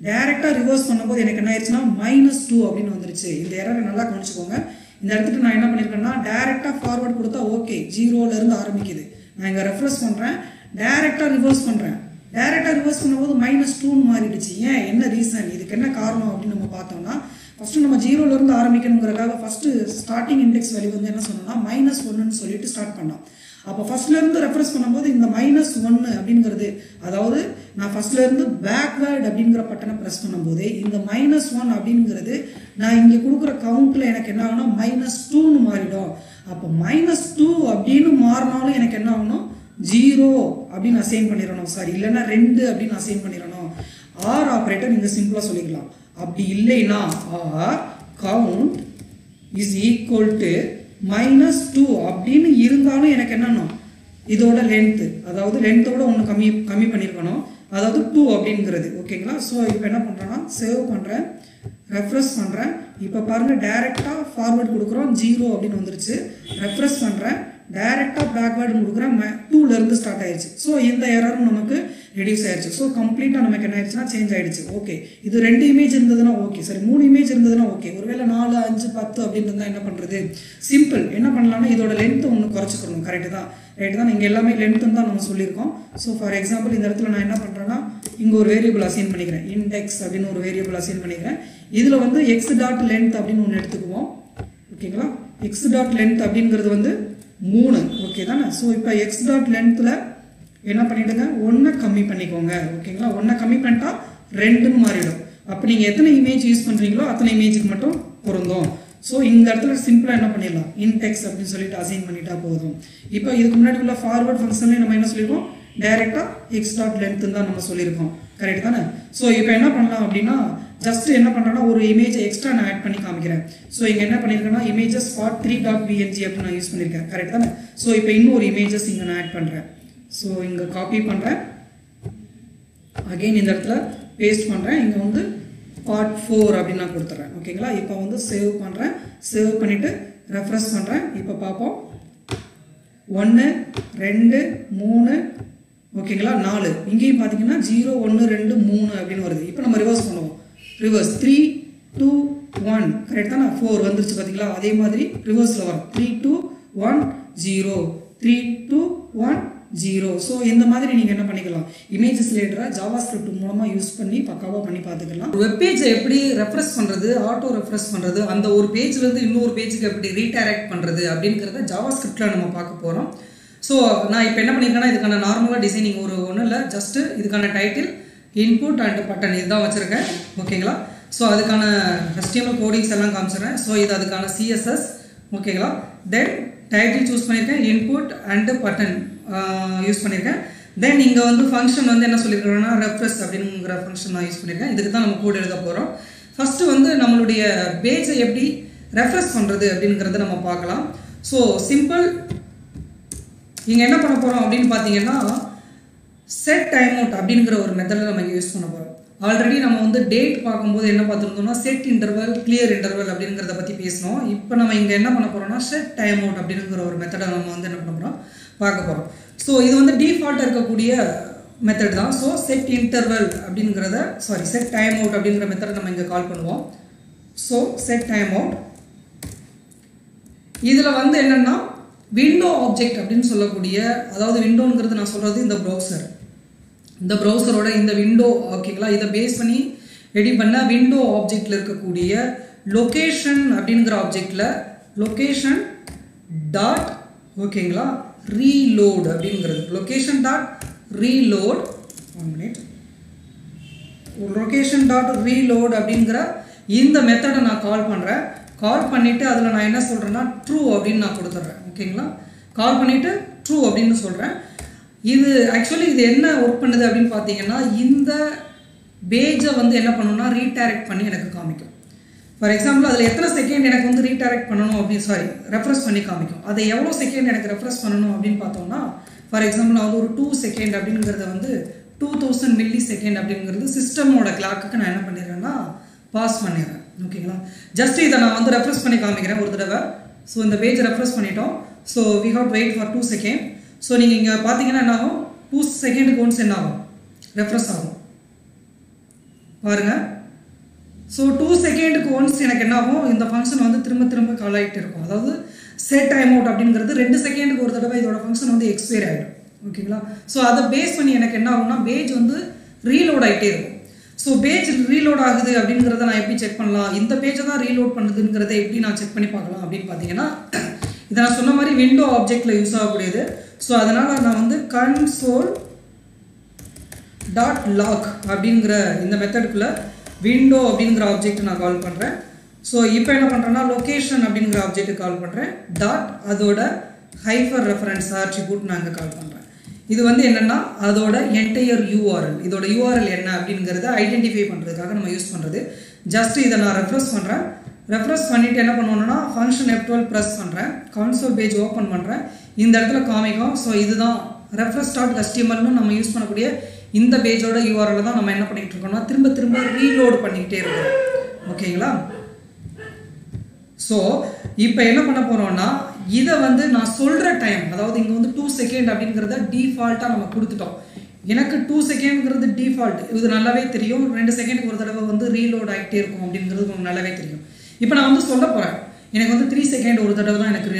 டைரெக்டாக ரிவர்ஸ் பண்ணும்போது எனக்கு என்ன ஆயிடுச்சுன்னா மைனஸ் டூ அப்படின்னு வந்துருச்சு. இந்த எரரை நல்லா கவனிச்சுக்கோங்க. இந்த இடத்துக்கு நான் என்ன பண்ணியிருக்கேன்னா டைரெக்டாக ஃபார்வர்ட் கொடுத்தா ஓகே ஜீரோலேருந்து ஆரம்பிக்குது. நான் இங்கே ரெஃப்ரெஸ் பண்ணுறேன் டைரெக்டாக ரிவர்ஸ் பண்ணுறேன் டைரெக்டாக ரிவர்ஸ் பண்ணும்போது மைனஸ் டூன்னு மாறிடுச்சு. ஏன்? என்ன ரீசன் இதுக்கு என்ன காரணம் அப்படின்னு நம்ம பார்த்தோம்னா ஃபஸ்ட்டு நம்ம ஜீரோலேருந்து ஆரம்பிக்கணுங்கிறக்காக ஃபஸ்ட்டு ஸ்டார்டிங் இண்டெக்ஸ் வேல்யூ வந்து என்ன சொன்னோம்னா மைனஸ் ஒன்றுன்னு சொல்லிட்டு ஸ்டார்ட் பண்ணோம். அப்போ ஃபர்ஸ்ட்லேருந்து ரெஃபரன்ஸ் பண்ணும்போது இந்த மைனஸ் ஒன்று அப்படிங்கிறது அதாவது நான் ஃபர்ஸ்ட்லேருந்து பேக்வேர்டு அப்படிங்கிற பட்டனை ப்ரெஸ் பண்ணும்போது இந்த மைனஸ் ஒன் அப்படிங்கிறது நான் இங்கே கொடுக்குற கவுண்ட்டில் எனக்கு என்ன ஆகணும் மைனஸ் டூன்னு மாறிடும். அப்போ மைனஸ் டூ அப்படின்னு மாறினாலும் எனக்கு என்ன ஆகணும்? ஜீரோ அப்படின்னு அசைன் பண்ணிடணும். சாரி இல்லைன்னா ரெண்டு அப்படின்னு அசைன் பண்ணிடணும். ஆர் ஆப்ரேட்டர் நீங்கள் சிம்பிளாக சொல்லிக்கலாம். அப்படி இல்லைன்னா or count is equal to minus two அப்படின்னு இருந்தாலும் எனக்கு என்னன்னா இதோட லென்த்து அதாவது லென்த்தோட ஒன்று கம்மி கம்மி பண்ணியிருக்கணும் அதாவது டூ அப்படிங்கிறது ஓகேங்களா ஸோ இப்போ என்ன பண்ணுறேன்னா சேவ் பண்ணுறேன் ரெஃப்ரெஷ் பண்ணுறேன் இப்போ பாருங்கள் டேரெக்டாக ஃபார்வேர்ட் கொடுக்குறோம் ஜீரோ அப்படின்னு வந்துருச்சு. ரெஃப்ரெஷ் பண்ணுறேன் டேரெக்டாக பேக்வேர்டு கொடுக்குறேன் டூலேருந்து ஸ்டார்ட் ஆயிடுச்சு ஸோ இந்த எரரும் நமக்கு ரெடியூஸ் ஆயிடுச்சு ஸோ கம்ப்ளீட்டாக நமக்கு என்ன ஆயிடுச்சுன்னா சேஞ்ச் ஆயிடுச்சு. ஓகே இது ரெண்டு இமேஜ் இருந்ததுன்னா ஓகே சரி மூணு இமேஜ் இருந்ததுன்னா ஓகே ஒருவேளை நாலு அஞ்சு பத்து அப்படின்னு இருந்தால் என்ன பண்ணுறது சிம்பிள் என்ன பண்ணலாம்னா இதோட லென்த் ஒன்று குறைச்சிக்கணும். கரெக்டு தான். ரைட்டு தான். நீங்கள் எல்லாமே லென்த்துன்னு தான் நம்ம சொல்லியிருக்கோம். ஸோ ஃபார் எக்ஸாம்பிள் இந்த இடத்துல நான் என்ன பண்ணுறேன்னா இங்கே ஒரு வேரியபிள் அசைன் பண்ணிக்கிறேன். இண்டெக்ஸ் அப்படின்னு ஒரு வேரியபிள் அசைன் பண்ணிக்கிறேன். இதில் வந்து எக்ஸ் டாட் லென்த் அப்படின்னு ஒன்று எடுத்துக்குவோம். ஓகேங்களா எக்ஸ் டாட் லென்த் அப்படிங்கிறது வந்து மூணு. ஓகே தானே? ஸோ இப்போ எக்ஸ் டாட் லென்த்தில் என்ன பண்ணிவிடுங்க ஒன்றை கம்மி பண்ணிக்கோங்க. ஓகேங்களா? ஒன்றை கம்மி பண்ணிட்டா ரெண்டுன்னு மாறிடும். அப்போ நீங்கள் எத்தனை இமேஜ் யூஸ் பண்ணுறீங்களோ அத்தனை இமேஜுக்கு மட்டும் பொருந்தும். ஸோ இந்த இடத்துல சிம்பிளாக என்ன பண்ணிடலாம்? இன்டெக்ஸ் அப்படின்னு சொல்லிட்டு அசைன் பண்ணிட்டா போதும். இப்போ இதுக்கு முன்னாடி உள்ள ஃபார்வர்ட் ஃபங்க்ஷன்லேயே நம்ம என்ன சொல்லியிருக்கோம் டைரெக்டாக எக்ஸ் டாட் லென்த்துன்னு தான் நம்ம சொல்லியிருக்கோம் கரெக்ட் தானே? ஸோ இப்போ என்ன பண்ணலாம் அப்படின்னா ஜஸ்ட் என்ன பண்ணுறேன்னா ஒரு இமேஜை எக்ஸ்ட்ரா நான் ஆட் பண்ணி காமிக்கிறேன். ஸோ இங்கே என்ன பண்ணியிருக்கேன்னா images for three dot PNG அப்படின்னு நான் யூஸ் பண்ணியிருக்கேன் கரெக்ட் தானே? ஸோ இப்போ இன்னும் ஒரு இமேஜஸ் இங்கே நான் ஆட் பண்ணுறேன் ஸோ இங்கே காப்பி பண்ணுறேன் அகெயின் இந்த இடத்துல பேஸ்ட் பண்ணுறேன் இங்கே வந்து பார்ட் ஃபோர் அப்படின்னு நான் கொடுத்துட்றேன் ஓகேங்களா இப்போ வந்து சேவ் பண்ணுறேன் சேவ் பண்ணிவிட்டு ரெஃப்ரெஷ் பண்ணுறேன் இப்போ பார்ப்போம். ஒன்று ரெண்டு மூணு. ஓகேங்களா நாலு. இங்கேயும் பார்த்தீங்கன்னா ஜீரோ ஒன்று ரெண்டு மூணு அப்படின்னு வருது. இப்போ நம்ம ரிவர்ஸ் பண்ணுவோம். ரிவர்ஸ் த்ரீ டூ ஒன் கரெக்டாக நான் ஃபோர் வந்துருச்சு பார்த்தீங்களா? அதே மாதிரி ரிவர்ஸில் வரும். Three two one zero three two one zero so இந்த மாதிரி நீங்கள் என்ன பண்ணிக்கலாம்? இமேஜஸ் லேட்டராக ஜாவா ஸ்கிரிப்ட் மூலமாக யூஸ் பண்ணி பக்காவாக பண்ணி பார்த்துக்கலாம். வெப்பேஜை எப்படி ரெஃப்ரெஷ் பண்ணுறது ஆட்டோ ரெஃப்ரெஷ் பண்ணுறது அந்த ஒரு பேஜ்லேருந்து இன்னொரு பேஜுக்கு எப்படி ரீடைரக்ட் பண்ணுறது அப்படிங்கிறத ஜாவா ஸ்கிரிப்டில் நம்ம பார்க்க போகிறோம் ஸோ நான் இப்போ என்ன பண்ணியிருக்கேன்னா இதுக்கான நார்மலாக டிசைனிங் ஒரு ஒன்றும் இல்லை ஜஸ்ட்டு இதுக்கான டைட்டில் இன்புட் அண்ட் பட்டன் இதுதான் வச்சுருக்கேன். ஓகேங்களா ஸோ அதுக்கான HTML கோடிங்ஸ் எல்லாம் காமிச்சிடுறேன். ஸோ இது அதுக்கான சிஎஸ்எஸ் ஓகேங்களா தென் டைட்டில் சூஸ் பண்ணியிருக்கேன் இன்புட் அண்டு பட்டன் யூஸ் பண்ணியிருக்கேன் தென் இங்கே வந்து ஃபங்க்ஷன் வந்து என்ன சொல்லியிருக்கிறோன்னா ரெஃப்ரெஷ் அப்படிங்கிற ஃபங்க்ஷன் நான் யூஸ் பண்ணியிருக்கேன் இதுக்கு தான் நம்ம கோட் எழுத போகிறோம் ஃபஸ்ட்டு வந்து நம்மளுடைய பேஜை எப்படி ரெஃப்ரெஷ் பண்ணுறது அப்படிங்கிறத நம்ம பார்க்கலாம். ஸோ சிம்பிள் இங்கே என்ன பண்ண போகிறோம் அப்படின்னு பார்த்தீங்கன்னா செட் டைம் அவுட் அப்படிங்கிற ஒரு மெத்தடில் நம்ம யூஸ் பண்ண போகிறோம் ஆல்ரெடி நம்ம வந்து டேட் பார்க்கும்போது என்ன பார்த்துருந்தோம்னா செட் இன்டர்வல் கிளியர் இன்டர்வல் அப்படிங்கிறத பற்றி பேசினோம். இப்போ நம்ம இங்கே என்ன பண்ண போகிறோம்னா செட் டைம் அவுட் அப்படிங்கிற ஒரு மெத்தடை நம்ம வந்து என்ன பண்ண போகிறோம் பார்க்க போகிறோம் ஸோ இது வந்து டிஃபால்ட்டாக இருக்கக்கூடிய மெத்தட் தான். ஸோ செட் இன்டர்வல் அப்படிங்கிறத சாரி செட் டைம் அவுட் அப்படிங்கிற மெத்தடை நம்ம இங்கே கால் பண்ணுவோம். ஸோ செட் டைம் அவுட் இதில் வந்து என்னென்னா விண்டோ ஆப்ஜெக்ட் அப்படின்னு சொல்லக்கூடிய அதாவது விண்டோங்கிறது நான் சொல்கிறது இந்த ப்ரௌசர் இந்த ப்ரௌசரோட இந்த விண்டோ ஓகேங்களா இதை பேஸ் பண்ணி ரெடி பண்ண விண்டோ ஆப்ஜெக்டில் இருக்கக்கூடிய லொக்கேஷன் அப்படிங்கிற ஆப்ஜெக்டில் லொக்கேஷன் டாட் ஓகேங்களா ரீலோட் அப்படிங்கிறது. Location dot reload one minute location dot reload அப்படிங்கிற இந்த மெத்தடை நான் கால் பண்ணுறேன் கால் பண்ணிவிட்டு அதில் நான் என்ன சொல்கிறேன்னா ட்ரூ அப்படின்னு நான் கொடுத்துட்றேன். ஓகேங்களா கால் பண்ணிவிட்டு ட்ரூ அப்படின்னு சொல்கிறேன் இது ஆக்சுவலி இது என்ன ஒர்க் பண்ணுது அப்படின்னு பார்த்தீங்கன்னா இந்த பேஜை வந்து என்ன பண்ணுன்னா ரீடைரக்ட் பண்ணி எனக்கு காமிக்கும். ஃபார் எக்ஸாம்பிள் அதில் எத்தனை செகண்ட் எனக்கு வந்து ரீடைரக்ட் பண்ணணும் அப்படின்னு சாரி ரெஃப்ரெஸ் பண்ணி காமிக்கும். அதை எவ்வளோ செகண்ட் எனக்கு ரெஃப்ரெஸ் பண்ணணும் அப்படின்னு பார்த்தோம்னா ஃபார் எக்ஸாம்பிள் நான் ஒரு டூ செகண்ட் அப்படிங்கிறத வந்து டூ தௌசண்ட் மில்லி செகண்ட் அப்படிங்கிறது சிஸ்டமோட கிளாக்குக்கு நான் என்ன பண்ணிடுறேன்னா பாஸ் பண்ணிடுறேன். ஓகேங்களா ஜஸ்ட் இதை நான் வந்து ரெஃப்ரெஸ் பண்ணி காமிக்கிறேன் ஒரு தடவை. ஸோ இந்த பேஜ் ரெஃப்ரெஸ் பண்ணிட்டோம். So we have wait for two second so நீங்கள் இங்கே பார்த்தீங்கன்னா என்ன ஆகும் டூ செகண்டுக்கு ஒன்ஸ் என்ன ஆகும். ரெஃப்ரெஸ் ஆகும் பாருங்கள் ஸோ டூ செகண்டுக்கு ஒன்ஸ் எனக்கு என்ன ஆகும் இந்த ஃபங்க்ஷன் வந்து திரும்ப திரும்ப கால் ஆகிட்டு இருக்கும். அதாவது செட் டைம் அவுட் அப்படிங்கிறது ரெண்டு செகண்டுக்கு ஒரு தடவை இதோட ஃபங்க்ஷன் வந்து எக்ஸ்பயர் ஆகிடும் ஓகேங்களா ஸோ அதை பேஸ் பண்ணி எனக்கு என்ன ஆகும்னா பேஜ் வந்து ரீலோட் ஆகிட்டே இருக்கும். ஸோ பேஜ் ரீலோட் ஆகுது அப்படிங்கிறத நான் எப்படி செக் பண்ணலாம்? இந்த பேஜை தான் ரீலோட் பண்ணுதுங்கிறத எப்படி நான் செக் பண்ணி பார்க்கலாம் அப்படின்னு பார்த்தீங்கன்னா இதை நான் சொன்ன மாதிரி விண்டோ ஆப்ஜெக்டில் யூஸ் ஆகக்கூடியது. ஸோ அதனால் நான் வந்து கன்சோல் டாட் லாக் அப்படிங்கிற இந்த மெத்தடுக்குள்ளே விண்டோ அப்படிங்கிற ஆப்ஜெக்ட் நான் கால் பண்ணுறேன் ஸோ இப்போ என்ன பண்ணுறேன்னா லொக்கேஷன் அப்படிங்கிற ஆப்ஜெக்ட் கால் பண்ணுறேன் டாட் அதோட ஹைஃபர் ரெஃபரன்ஸ் ஆட்ரிபியூட் நான் இங்கே கால் பண்ணுறேன் இது வந்து என்னென்னா அதோட என்டையர் யூஆர்எல் இதோட யூஆர்எல் என்ன அப்படிங்கிறத ஐடென்டிஃபை பண்ணுறதுக்காக நம்ம யூஸ் பண்ணுறது ஜஸ்ட் இதை நான் ரெஃப்ரெஸ் பண்ணுறேன் ரெஃப்ரெஸ் பண்ணிவிட்டு என்ன பண்ணுவோம்னா ஃபங்க்ஷன் எஃப் டுவெல் ப்ரெஸ் பண்ணுறேன் கான்சோல் பேஜ் ஓப்பன் பண்ணுறேன் இந்த இடத்துல காமிக்கும் ஸோ இதுதான். ரெஃப்ரெஸ் டாட் கஸ்டமர்னு நம்ம யூஸ் பண்ணக்கூடிய இந்த பேஜோட யூஆரில் தான் நம்ம என்ன பண்ணிகிட்டு இருக்கோம்னா திரும்ப திரும்ப ரீலோடு பண்ணிக்கிட்டே இருக்கோம். ஓகேங்களா ஸோ இப்போ என்ன பண்ண போகிறோம்னா இதை வந்து நான் சொல்கிற டைம் அதாவது இங்கே வந்து டூ செகண்ட் அப்படிங்கிறத டிஃபால்ட்டாக நம்ம கொடுத்துட்டோம். எனக்கு டூ செகண்ட்ங்கிறது டிஃபால்ட் இது நல்லாவே தெரியும். ரெண்டு செகண்டுக்கு ஒரு தடவை வந்து ரீலோட் ஆகிட்டே இருக்கும் அப்படிங்கிறது உங்களுக்கு நல்லாவே தெரியும். இப்போ நான் வந்து சொல்ல போகிறேன் எனக்கு வந்து த்ரீ செகண்ட் ஒரு தடவை தான் எனக்கு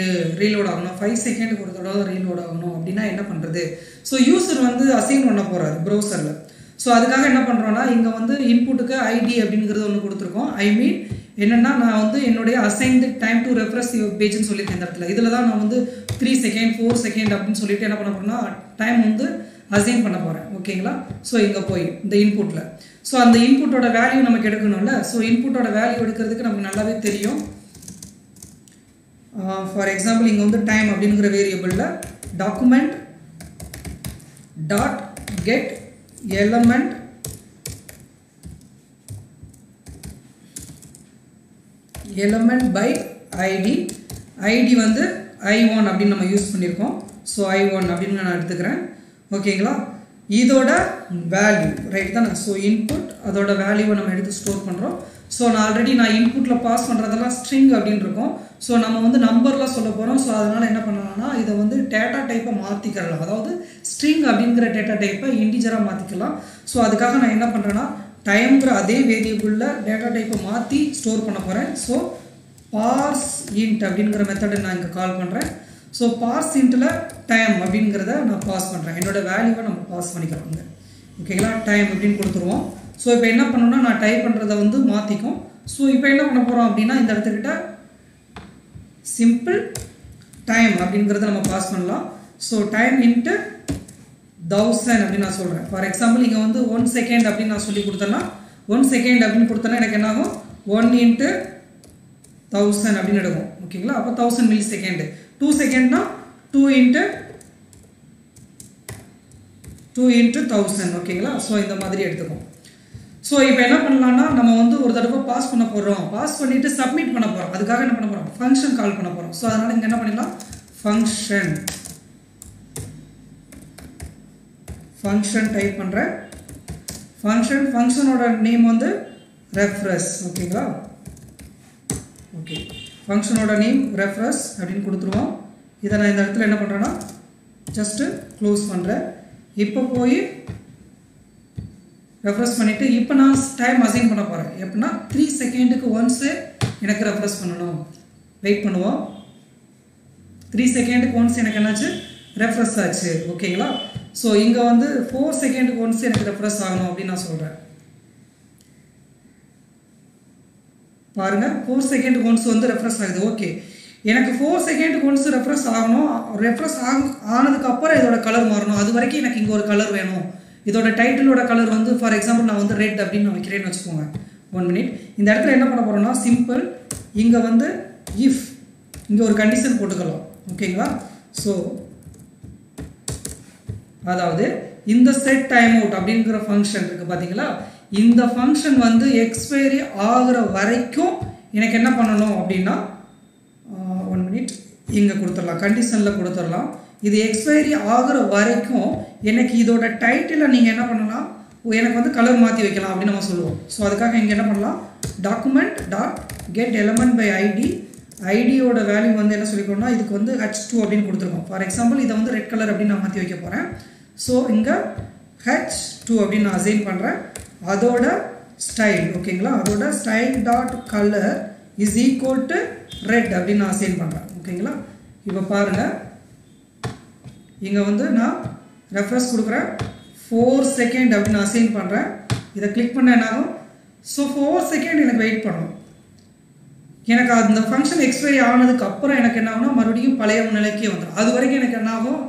ரீலோட் ஆகணும். ஃபைவ் செகண்டுக்கு ஒரு தடவை தான் ரீலோட் ஆகணும். அப்படின்னா என்ன பண்ணுறது ஸோ யூசர் வந்து அசைன் பண்ண போகிறாரு ப்ரௌசரில் ஸோ அதுக்காக என்ன பண்ணுறோன்னா இங்கே வந்து இன்புட்டுக்கு ஐடி அப்படிங்கிறது ஒன்று கொடுத்துருக்கோம். ஐ மீன் என்னென்னா நான் வந்து என்னுடைய அசைன்டு டைம் டு ரெஃப்ரெஸ் பேஜ்னு சொல்லியிருக்கேன் இந்த இடத்துல. இதில் தான் நான் வந்து த்ரீ செகண்ட் ஃபோர் செகண்ட் அப்படின்னு சொல்லிட்டு என்ன பண்ண போகிறேன்னா டைம் வந்து அசைன் பண்ண போகிறேன் ஓகேங்களா ஸோ இங்கே போய் இந்த இன்புட்டில் ஸோ அந்த இன்புட்டோட வேல்யூ நமக்கு எடுக்கணும்ல? ஸோ இன்புட்டோட வேல்யூ எடுக்கிறதுக்கு நமக்கு நல்லாவே தெரியும். ஃபார் எக்ஸாம்பிள் இங்கே வந்து டைம் அப்படிங்கிற வேரியபிளில் document dot get element element by ID ID வந்து ஐ ஒன் அப்படின்னு நம்ம யூஸ் பண்ணியிருக்கோம். ஸோ ஐ ஒன் அப்படின்னு நான் எடுத்துக்கிறேன். ஓகேங்களா இதோட வேல்யூ ரைட் தானே? ஸோ இன்புட் அதோட வேல்யூவை நம்ம எடுத்து ஸ்டோர் பண்ணுறோம் ஸோ நான் ஆல்ரெடி நான் இன்புட்டில் பாஸ் பண்ணுறதெல்லாம் ஸ்ட்ரிங் அப்படின்னு இருக்கும். ஸோ நம்ம வந்து நம்பரில் சொல்ல போகிறோம் ஸோ அதனால் என்ன பண்ணலாம்னா இதை வந்து டேட்டா டைப்பை மாற்றிக்கலாம் அதாவது ஸ்ட்ரிங் அப்படிங்கிற டேட்டா டைப்பை இண்டிஜராக மாற்றிக்கலாம் ஸோ அதுக்காக நான் என்ன பண்ணுறேன்னா டைம்ங்கிற அதே வேரியபிளில் டேட்டா டைப்பை மாற்றி ஸ்டோர் பண்ண போகிறேன் ஸோ பார்ஸ் இன்ட் அப்படிங்கிற மெத்தடை நான் இங்கே கால் பண்ணுறேன் ஸோ பாஸ் இன்ட்டில் டைம் அப்படிங்கிறத நான் பாஸ் பண்ணுறேன் என்னோட வேல்யூவை நம்ம பாஸ் பண்ணிக்கிறோங்க ஓகேங்களா டைம் அப்படின்னு கொடுத்துருவோம். ஸோ இப்போ என்ன பண்ணணும்னா நான் டைப் பண்ணுறத வந்து மாற்றிக்கும் ஸோ இப்போ என்ன பண்ண போகிறோம் அப்படின்னா இந்த இடத்துக்கிட்ட சிம்பிள் டைம் அப்படிங்கிறத நம்ம பாஸ் பண்ணலாம். ஸோ டைம் இன்ட்டு தௌசண்ட் அப்படின்னு நான் சொல்கிறேன் ஃபார் எக்ஸாம்பிள் இங்கே வந்து ஒன் செகண்ட் அப்படின்னு நான் சொல்லி கொடுத்தேன்னா ஒன் செகண்ட் அப்படின்னு கொடுத்தேன்னா எனக்கு என்னாகும்? ஒன் இன்ட்டு தௌசண்ட் அப்படின்னு எடுக்கும். ஓகேங்களா அப்போ thousand milli second two செகண்ட்னா two into two into thousand ஓகேங்களா ஸோ இந்த மாதிரி எடுத்துக்கும் ஸோ இப்போ என்ன பண்ணலாம்னா நம்ம வந்து ஒரு தடவை பாஸ் பண்ண போகிறோம் பாஸ் பண்ணிவிட்டு சப்மிட் பண்ண போகிறோம் அதுக்காக என்ன பண்ண போகிறோம் ஃபங்க்ஷன் கால் பண்ண போகிறோம் ஸோ அதனால் இங்கே என்ன பண்ணிடலாம்? ஃபங்க்ஷன் ஃபங்க்ஷன் டைப் பண்ணுறேன் ஃபங்க்ஷன் ஃபங்க்ஷனோட நேம் வந்து ரெஃப்ரஸ் ஓகேங்களா ஓகே ஃபங்க்ஷனோட நேம் ரெஃப்ரெஸ் அப்படின்னு கொடுத்துருவோம். இதை நான் இந்த இடத்துல என்ன பண்ணுறேன்னா ஜஸ்ட்டு க்ளோஸ் பண்ணுறேன் இப்போ போய் ரெஃப்ரெஸ் பண்ணிவிட்டு இப்போ நான் டைம் அசைன் பண்ண போகிறேன் எப்படின்னா த்ரீ செகண்டுக்கு ஒன்ஸு எனக்கு ரெஃப்ரெஸ் பண்ணணும். வெயிட் பண்ணுவோம். த்ரீ செகண்டுக்கு ஒன்ஸ் எனக்கு என்னாச்சு? ரெஃப்ரெஸ் ஆச்சு. ஓகேங்களா ஸோ இங்கே வந்து ஃபோர் செகண்டுக்கு ஒன்ஸ் எனக்கு ரெஃப்ரெஸ் ஆகணும் அப்படின்னு நான் சொல்கிறேன் பாருங்கள் ஃபோர் செகண்டுக்கு ஒன்ஸ் வந்து ரெஃப்ரெஸ் ஆகுது. ஓகே எனக்கு ஃபோர் செகண்டுக்கு ஒன்ஸ் ரெஃப்ரெஸ் ஆகணும். ரெஃப்ரெஸ் ஆக ஆனதுக்கப்புறம் இதோட கலர் மாறணும். அது வரைக்கும் எனக்கு இங்கே ஒரு கலர் வேணும். இதோட டைட்டிலோட கலர் வந்து ஃபார் எக்ஸாம்பிள் நான் வந்து ரெட் அப்படின்னு நான் வைக்கிறேன்னு வச்சுக்கோங்க. ஒன் மினிட் இந்த இடத்துல என்ன பண்ண போகிறோம்னா சிம்பிள் இங்கே வந்து இஃப் இங்கே ஒரு கண்டிஷன் போட்டுக்கலாம். ஓகேங்களா ஸோ அதாவது இந்த செட் டைம் அவுட் அப்படிங்கிற ஃபங்க்ஷன் இருக்குது பார்த்தீங்களா இந்த ஃபங்க்ஷன் வந்து எக்ஸ்பைரி ஆகிற வரைக்கும் எனக்கு என்ன பண்ணணும் அப்படின்னா ஒன் மினிட் இங்கே கொடுத்துடலாம். கண்டிஷனில் கொடுத்துடலாம். இது எக்ஸ்பைரி ஆகிற வரைக்கும் எனக்கு இதோட டைட்டிலை நீங்கள் என்ன பண்ணலாம்? எனக்கு வந்து கலர் மாற்றி வைக்கலாம் அப்படின்னு நம்ம சொல்லுவோம். ஸோ அதுக்காக இங்கே என்ன பண்ணலாம்? Document dot get element by ID ஐடியோட value வந்து என்ன சொல்லிக்கணும்னா இதுக்கு வந்து ஹச் டூ அப்படின்னு கொடுத்துருக்கோம். ஃபார் எக்ஸாம்பிள் இதை வந்து ரெட் கலர் அப்படின்னு நான் மாற்றி வைக்க போகிறேன் ஸோ இங்கே ஹெச் டூ அப்படின்னு நான் அசைன் பண்ணுறேன் அதோட ஸ்டைல் ஓகேங்களா அதோட style dot colour is equal to red அப்படின்னு நான் அசைன் பண்ணுறேன் ஓகேங்களா இப்போ பாருங்கள் இங்கே வந்து நான் ரெஃபரன்ஸ் கொடுக்குறேன். ஃபோர் செகண்ட் அப்படின்னு அசைன் பண்ணுறேன் இதை கிளிக் பண்ண என்ன ஆகும் ஸோ ஃபோர் செகண்ட் எனக்கு வெயிட் பண்ணணும் எனக்கு அந்த ஃபங்க்ஷன் எக்ஸ்பைரி ஆனதுக்கு அப்புறம் எனக்கு என்ன ஆகும்னா மறுபடியும் பழைய நிலைக்கே வந்துடும் அது வரைக்கும் எனக்கு என்ன ஆகும்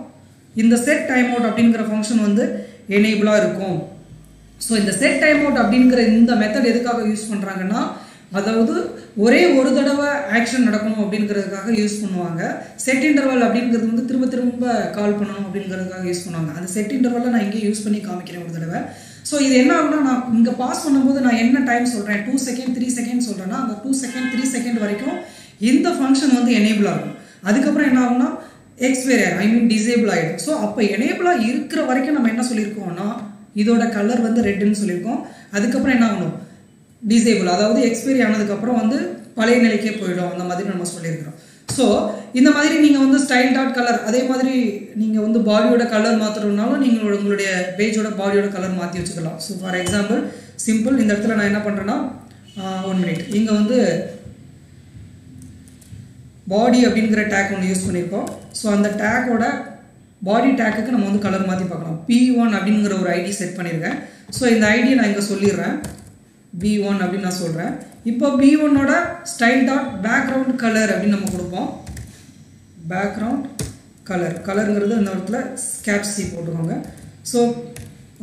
இந்த செட் டைம் அவுட் அப்படிங்கிற ஃபங்க்ஷன் வந்து எனேபிளாக இருக்கும். ஸோ இந்த செட் டைம் அவுட் அப்படிங்கிற இந்த மெத்தட் எதுக்காக யூஸ் பண்ணுறாங்கன்னா அதாவது ஒரே ஒரு தடவை ஆக்ஷன் நடக்கணும் அப்படிங்கிறதுக்காக யூஸ் பண்ணுவாங்க. செட் இன்டர்வல் அப்படிங்கிறது வந்து திரும்ப திரும்ப கால் பண்ணணும் அப்படிங்கிறதுக்காக யூஸ் பண்ணுவாங்க. அந்த செட் இன்டர்வலில் நான் இங்கே யூஸ் பண்ணி காமிக்கிறேன் ஒரு தடவை. ஸோ இது என்ன ஆகுனா நான் இங்கே பாஸ் பண்ணும்போது நான் என்ன டைம் சொல்கிறேன் டூ செகண்ட் த்ரீ செகண்ட் சொல்கிறேன்னா அந்த டூ செகண்ட் த்ரீ செகண்ட் வரைக்கும் இந்த ஃபங்க்ஷன் வந்து எனேபிள் ஆகும். அதுக்கப்புறம் என்ன ஆகும்னா எக்ஸ்பீரியர் ஐ மீன் டிசேபிள் ஆகிடும் ஸோ அப்போ எனேபிளாக இருக்கிற வரைக்கும் நம்ம என்ன சொல்லியிருக்கோம்னா இதோட கலர் வந்து ரெட்டுன்னு சொல்லியிருக்கோம். அதுக்கப்புறம் என்ன ஆகணும்? டிசேபிள் அதாவது எக்ஸ்பைரி ஆனதுக்கப்புறம் வந்து பழைய நிலைக்கே போயிடும். அந்த மாதிரி நம்ம சொல்லியிருக்கிறோம். ஸோ இந்த மாதிரி நீங்கள் வந்து ஸ்டைல் டாட் கலர் அதே மாதிரி நீங்கள் வந்து பாடியோட கலர் மாற்றணும்னாலும் நீங்கள் உங்களுடைய பேஜோட பாடியோட கலர் மாற்றி வச்சுக்கலாம். ஸோ ஃபார் எக்ஸாம்பிள் சிம்பிள் இந்த இடத்துல நான் என்ன பண்ணுறேன்னா ஒன் மினிட் இங்கே வந்து பாடி அப்படிங்கிற டேக் ஒன்று யூஸ் பண்ணியிருக்கோம். ஸோ அந்த டேக்கோட பாடி டேக்குக்கு நம்ம வந்து கலர் மாற்றி பார்க்கலாம் பி ஒன் அப்படிங்கிற ஒரு ஐடி செட் பண்ணியிருக்கேன் ஸோ இந்த ஐடியை நான் இங்கே சொல்லிடுறேன். பி ஒன் அப்படின்னு நான் சொல்கிறேன் இப்போ பி ஒன்னோட ஸ்டைல் டாட் பேக்ரவுண்ட் கலர் அப்படின்னு நம்ம கொடுப்போம். பேக்ரவுண்ட் கலர் கலருங்கிறது இந்த இடத்துல ஸ்கேப் சி போட்டுக்கோங்க. ஸோ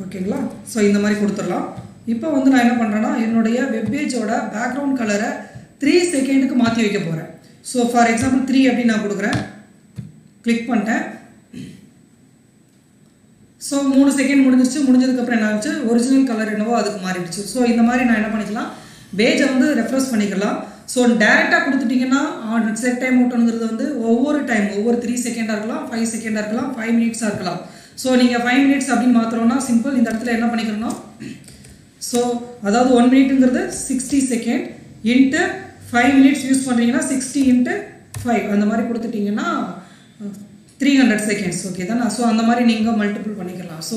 ஓகேங்களா ஸோ இந்த மாதிரி கொடுத்துடலாம். இப்போ வந்து நான் என்ன பண்ணுறேன்னா என்னுடைய வெப்பேஜோட பேக்ரவுண்ட் கலரை த்ரீ செகண்டுக்கு மாற்றி வைக்க போகிறேன் ஸோ ஃபார் எக்ஸாம்பிள் த்ரீ அப்படின்னு நான் கொடுக்குறேன். கிளிக் பண்ணிட்டேன். ஸோ மூணு செகண்ட் முடிஞ்சிருச்சு. முடிஞ்சதுக்கப்புறம் என்ன ஆச்சு ஒரிஜினல் கலர் என்னவோ அதுக்கு மாறிடுச்சு. ஸோ இந்த மாதிரி நான் என்ன பண்ணிக்கலாம்? பேஜை வந்து ரெஃப்ரெஷ் பண்ணிக்கலாம். ஸோ டேரெக்டாக கொடுத்துட்டிங்கன்னா செட் டைம் அவுட்ங்கிறது வந்து ஒவ்வொரு டைம் ஒவ்வொரு த்ரீ செகண்டாக இருக்கலாம் ஃபைவ் செகண்டாக இருக்கலாம் ஃபைவ் மினிட்ஸாக இருக்கலாம். ஸோ நீங்கள் ஃபைவ் மினிட்ஸ் அப்படின்னு மாத்திரம்னா சிம்பிள் இந்த இடத்துல என்ன பண்ணிக்கணும் ஸோ அதாவது one மினிட்டுங்கிறது sixty second into five minutes use பண்ணுறீங்கன்னா சிக்ஸ்டி இன்ட்டு ஃபைவ் அந்த மாதிரி கொடுத்துட்டிங்கன்னா த்ரீ ஹண்ட்ரட் செகண்ட்ஸ் ஓகே தானே? ஸோ அந்த மாதிரி நீங்கள் மல்டிபிள் பண்ணிக்கலாம். ஸோ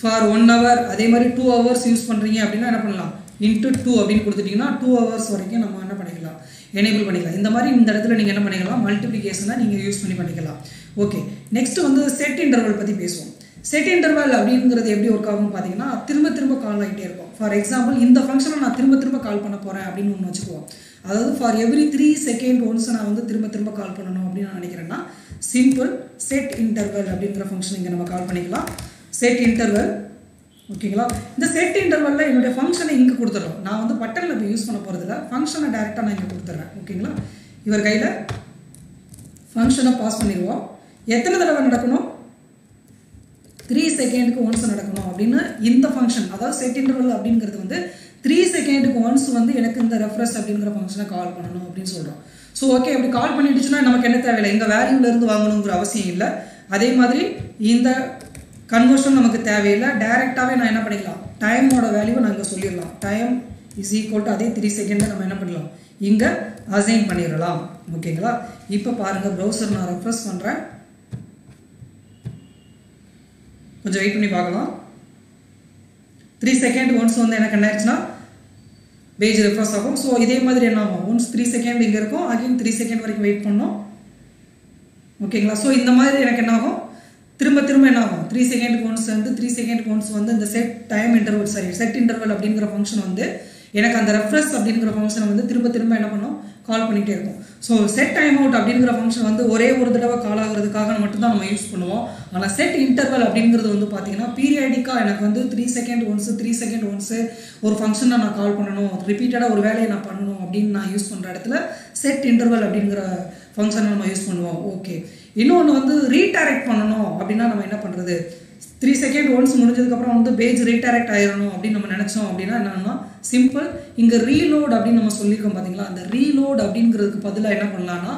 ஃபார் ஒன் ஹவர் அதே மாதிரி டூ ஹவர்ஸ் யூஸ் பண்ணுறீங்க அப்படின்னா என்ன பண்ணலாம்? இன்ட்டு டூ அப்படின்னு கொடுத்துட்டிங்கன்னா டூ ஹவர்ஸ் வரைக்கும் நம்ம என்ன பண்ணிக்கலாம்? எனேபிள் பண்ணிக்கலாம். இந்த மாதிரி இந்த இடத்துல நீங்கள் என்ன பண்ணிக்கலாம்? மல்டிப்ளிகேஷனை நீங்கள் யூஸ் பண்ணி பண்ணிக்கலாம். ஓகே நெக்ஸ்ட் வந்து செட் இன்டர்வல் பற்றி பேசுவோம். செட் இன்டர்வல் அப்படிங்கிறது எப்படி ஒர்க் ஆகும் பார்த்தீங்கன்னா திரும்ப திரும்ப கால் ஆகிட்டே இருக்கும். ஃபார் எக்ஸாம்பிள் இந்த ஃபங்க்ஷனை நான் திரும்ப திரும்ப கால் பண்ண போகிறேன் அப்படின்னு ஒன்று வச்சுக்குவோம். அதாவது for every three second once நான் வந்து திரும்ப திரும்ப கால் பண்ணணும் அப்படின்னு நான் நினைக்கிறேன்னா சிம்பிள் செட் இன்டர்வல் அப்படிங்கிற ஃபங்க்ஷன் இங்கே நம்ம கால் பண்ணிக்கலாம். செட் இன்டர்வல் ஓகேங்களா இந்த செட் இன்டர்வலில் என்னுடைய ஃபங்க்ஷனை இங்கே கொடுத்துட்றோம். நான் வந்து பட்டனில் இப்போ யூஸ் பண்ண போகிறதில்ல ஃபங்க்ஷனை டேரெக்டாக நான் இங்கே கொடுத்துட்றேன். ஓகேங்களா இவர் கையில் ஃபங்க்ஷனை பாஸ் பண்ணிடுவோம். எத்தனை தடவை நடக்கணும்? த்ரீ செகண்டுக்கு ஒன்ஸ் நடக்கணும் அப்படின்னு இந்த ஃபங்க்ஷன் அதாவது செட் இன்டர்வல் அப்படிங்கிறது வந்து த்ரீ செகண்டுக்கு ஒன்ஸ் வந்து எனக்கு இந்த ரெஃப்ரெஸ் அப்படிங்கிற ஃபங்க்ஷனை கால் பண்ணணும் அப்படின்னு சொல்கிறோம் ஸோ ஓகே அப்படி கால் பண்ணிடுச்சுன்னா நமக்கு என்ன தேவையில்லை? இந்த வேல்யூலேருந்து வாங்கணுங்கிற அவசியம் இல்லை. அதே மாதிரி இந்த கன்வர்ஷன் நமக்கு தேவையில்லை. டைரெக்டாகவே நான் என்ன பண்ணிக்கலாம்? டைமோட வேல்யூவை நான் சொல்லிடலாம். டைம் இஸ் ஈக்குவல் டு அதே த்ரீ செகண்டை நம்ம என்ன பண்ணலாம்? இங்கே அசைன் பண்ணிடலாம். ஓகேங்களா இப்போ பாருங்கள் ப்ரௌசர் நான் ரெஃப்ரெஷ் பண்ணுறேன் கொஞ்சம் வெயிட் பண்ணி பார்க்கலாம். த்ரீ செகண்ட் ஒன்ஸ் வந்து எனக்கு என்ன ஆயிடுச்சுன்னா பேஜ் ரெஃப்ரெஷ் ஆகும். ஸோ இதே மாதிரி என்ன ஆகும்? ஒன்ஸ் த்ரீ செகண்ட் இங்கே இருக்கும். அகைன் த்ரீ செகண்ட் வரைக்கும் வெயிட் பண்ணோம். ஓகேங்களா ஸோ இந்த மாதிரி எனக்கு என்ன ஆகும்? திரும்ப திரும்ப என்ன ஆகும்? த்ரீ செகண்ட் ஒன்ஸ் வந்து த்ரீ செகண்ட் ஒன்ஸ் வந்து இந்த set time interval sorry set interval அப்படிங்கிற ஃபங்க்ஷன் வந்து எனக்கு அந்த ரெஃப்ரெஷ் அப்படிங்கிற ஃபங்க்ஷனை வந்து திரும்ப திரும்ப என்ன பண்ணும்? கால் பண்ணிகிட்டே இருக்கும். ஸோ செட் டைம் அவுட் அப்படிங்கிற ஃபங்க்ஷன் வந்து ஒரே ஒரு தடவை கால் ஆகுறதுக்காக மட்டும்தான் நம்ம யூஸ் பண்ணுவோம். ஆனால் செட் இன்டர்வல் அப்படிங்கிறது வந்து பார்த்தீங்கன்னா பீரியாடிக்காக எனக்கு வந்து three second once three second once ஒரு ஃபங்க்ஷனை நான் கால் பண்ணணும். ரிப்பீட்டடாக ஒரு வேலையை நான் பண்ணணும் அப்படின்னு நான் யூஸ் பண்ணுற இடத்துல செட் இன்டர்வல் அப்படிங்கிற ஃபங்க்ஷனை நம்ம யூஸ் பண்ணுவோம். ஓகே இன்னொன்று வந்து ரீடைரக்ட் பண்ணணும் அப்படின்னா நம்ம என்ன பண்ணுறது த்ரீ செகண்ட் ஒன்ஸ் முடிஞ்சதுக்கப்புறம் வந்து பேஜ் ரீடைரக்ட் ஆயிடணும் அப்படின்னு நம்ம நினச்சோம் அப்படின்னா என்னன்னா சிம்பிள் இங்கே ரீலோட் அப்படின்னு நம்ம சொல்லியிருக்கோம் பார்த்தீங்களா அந்த ரீலோட் அப்படிங்கிறதுக்கு பதிலாக என்ன பண்ணலான்னா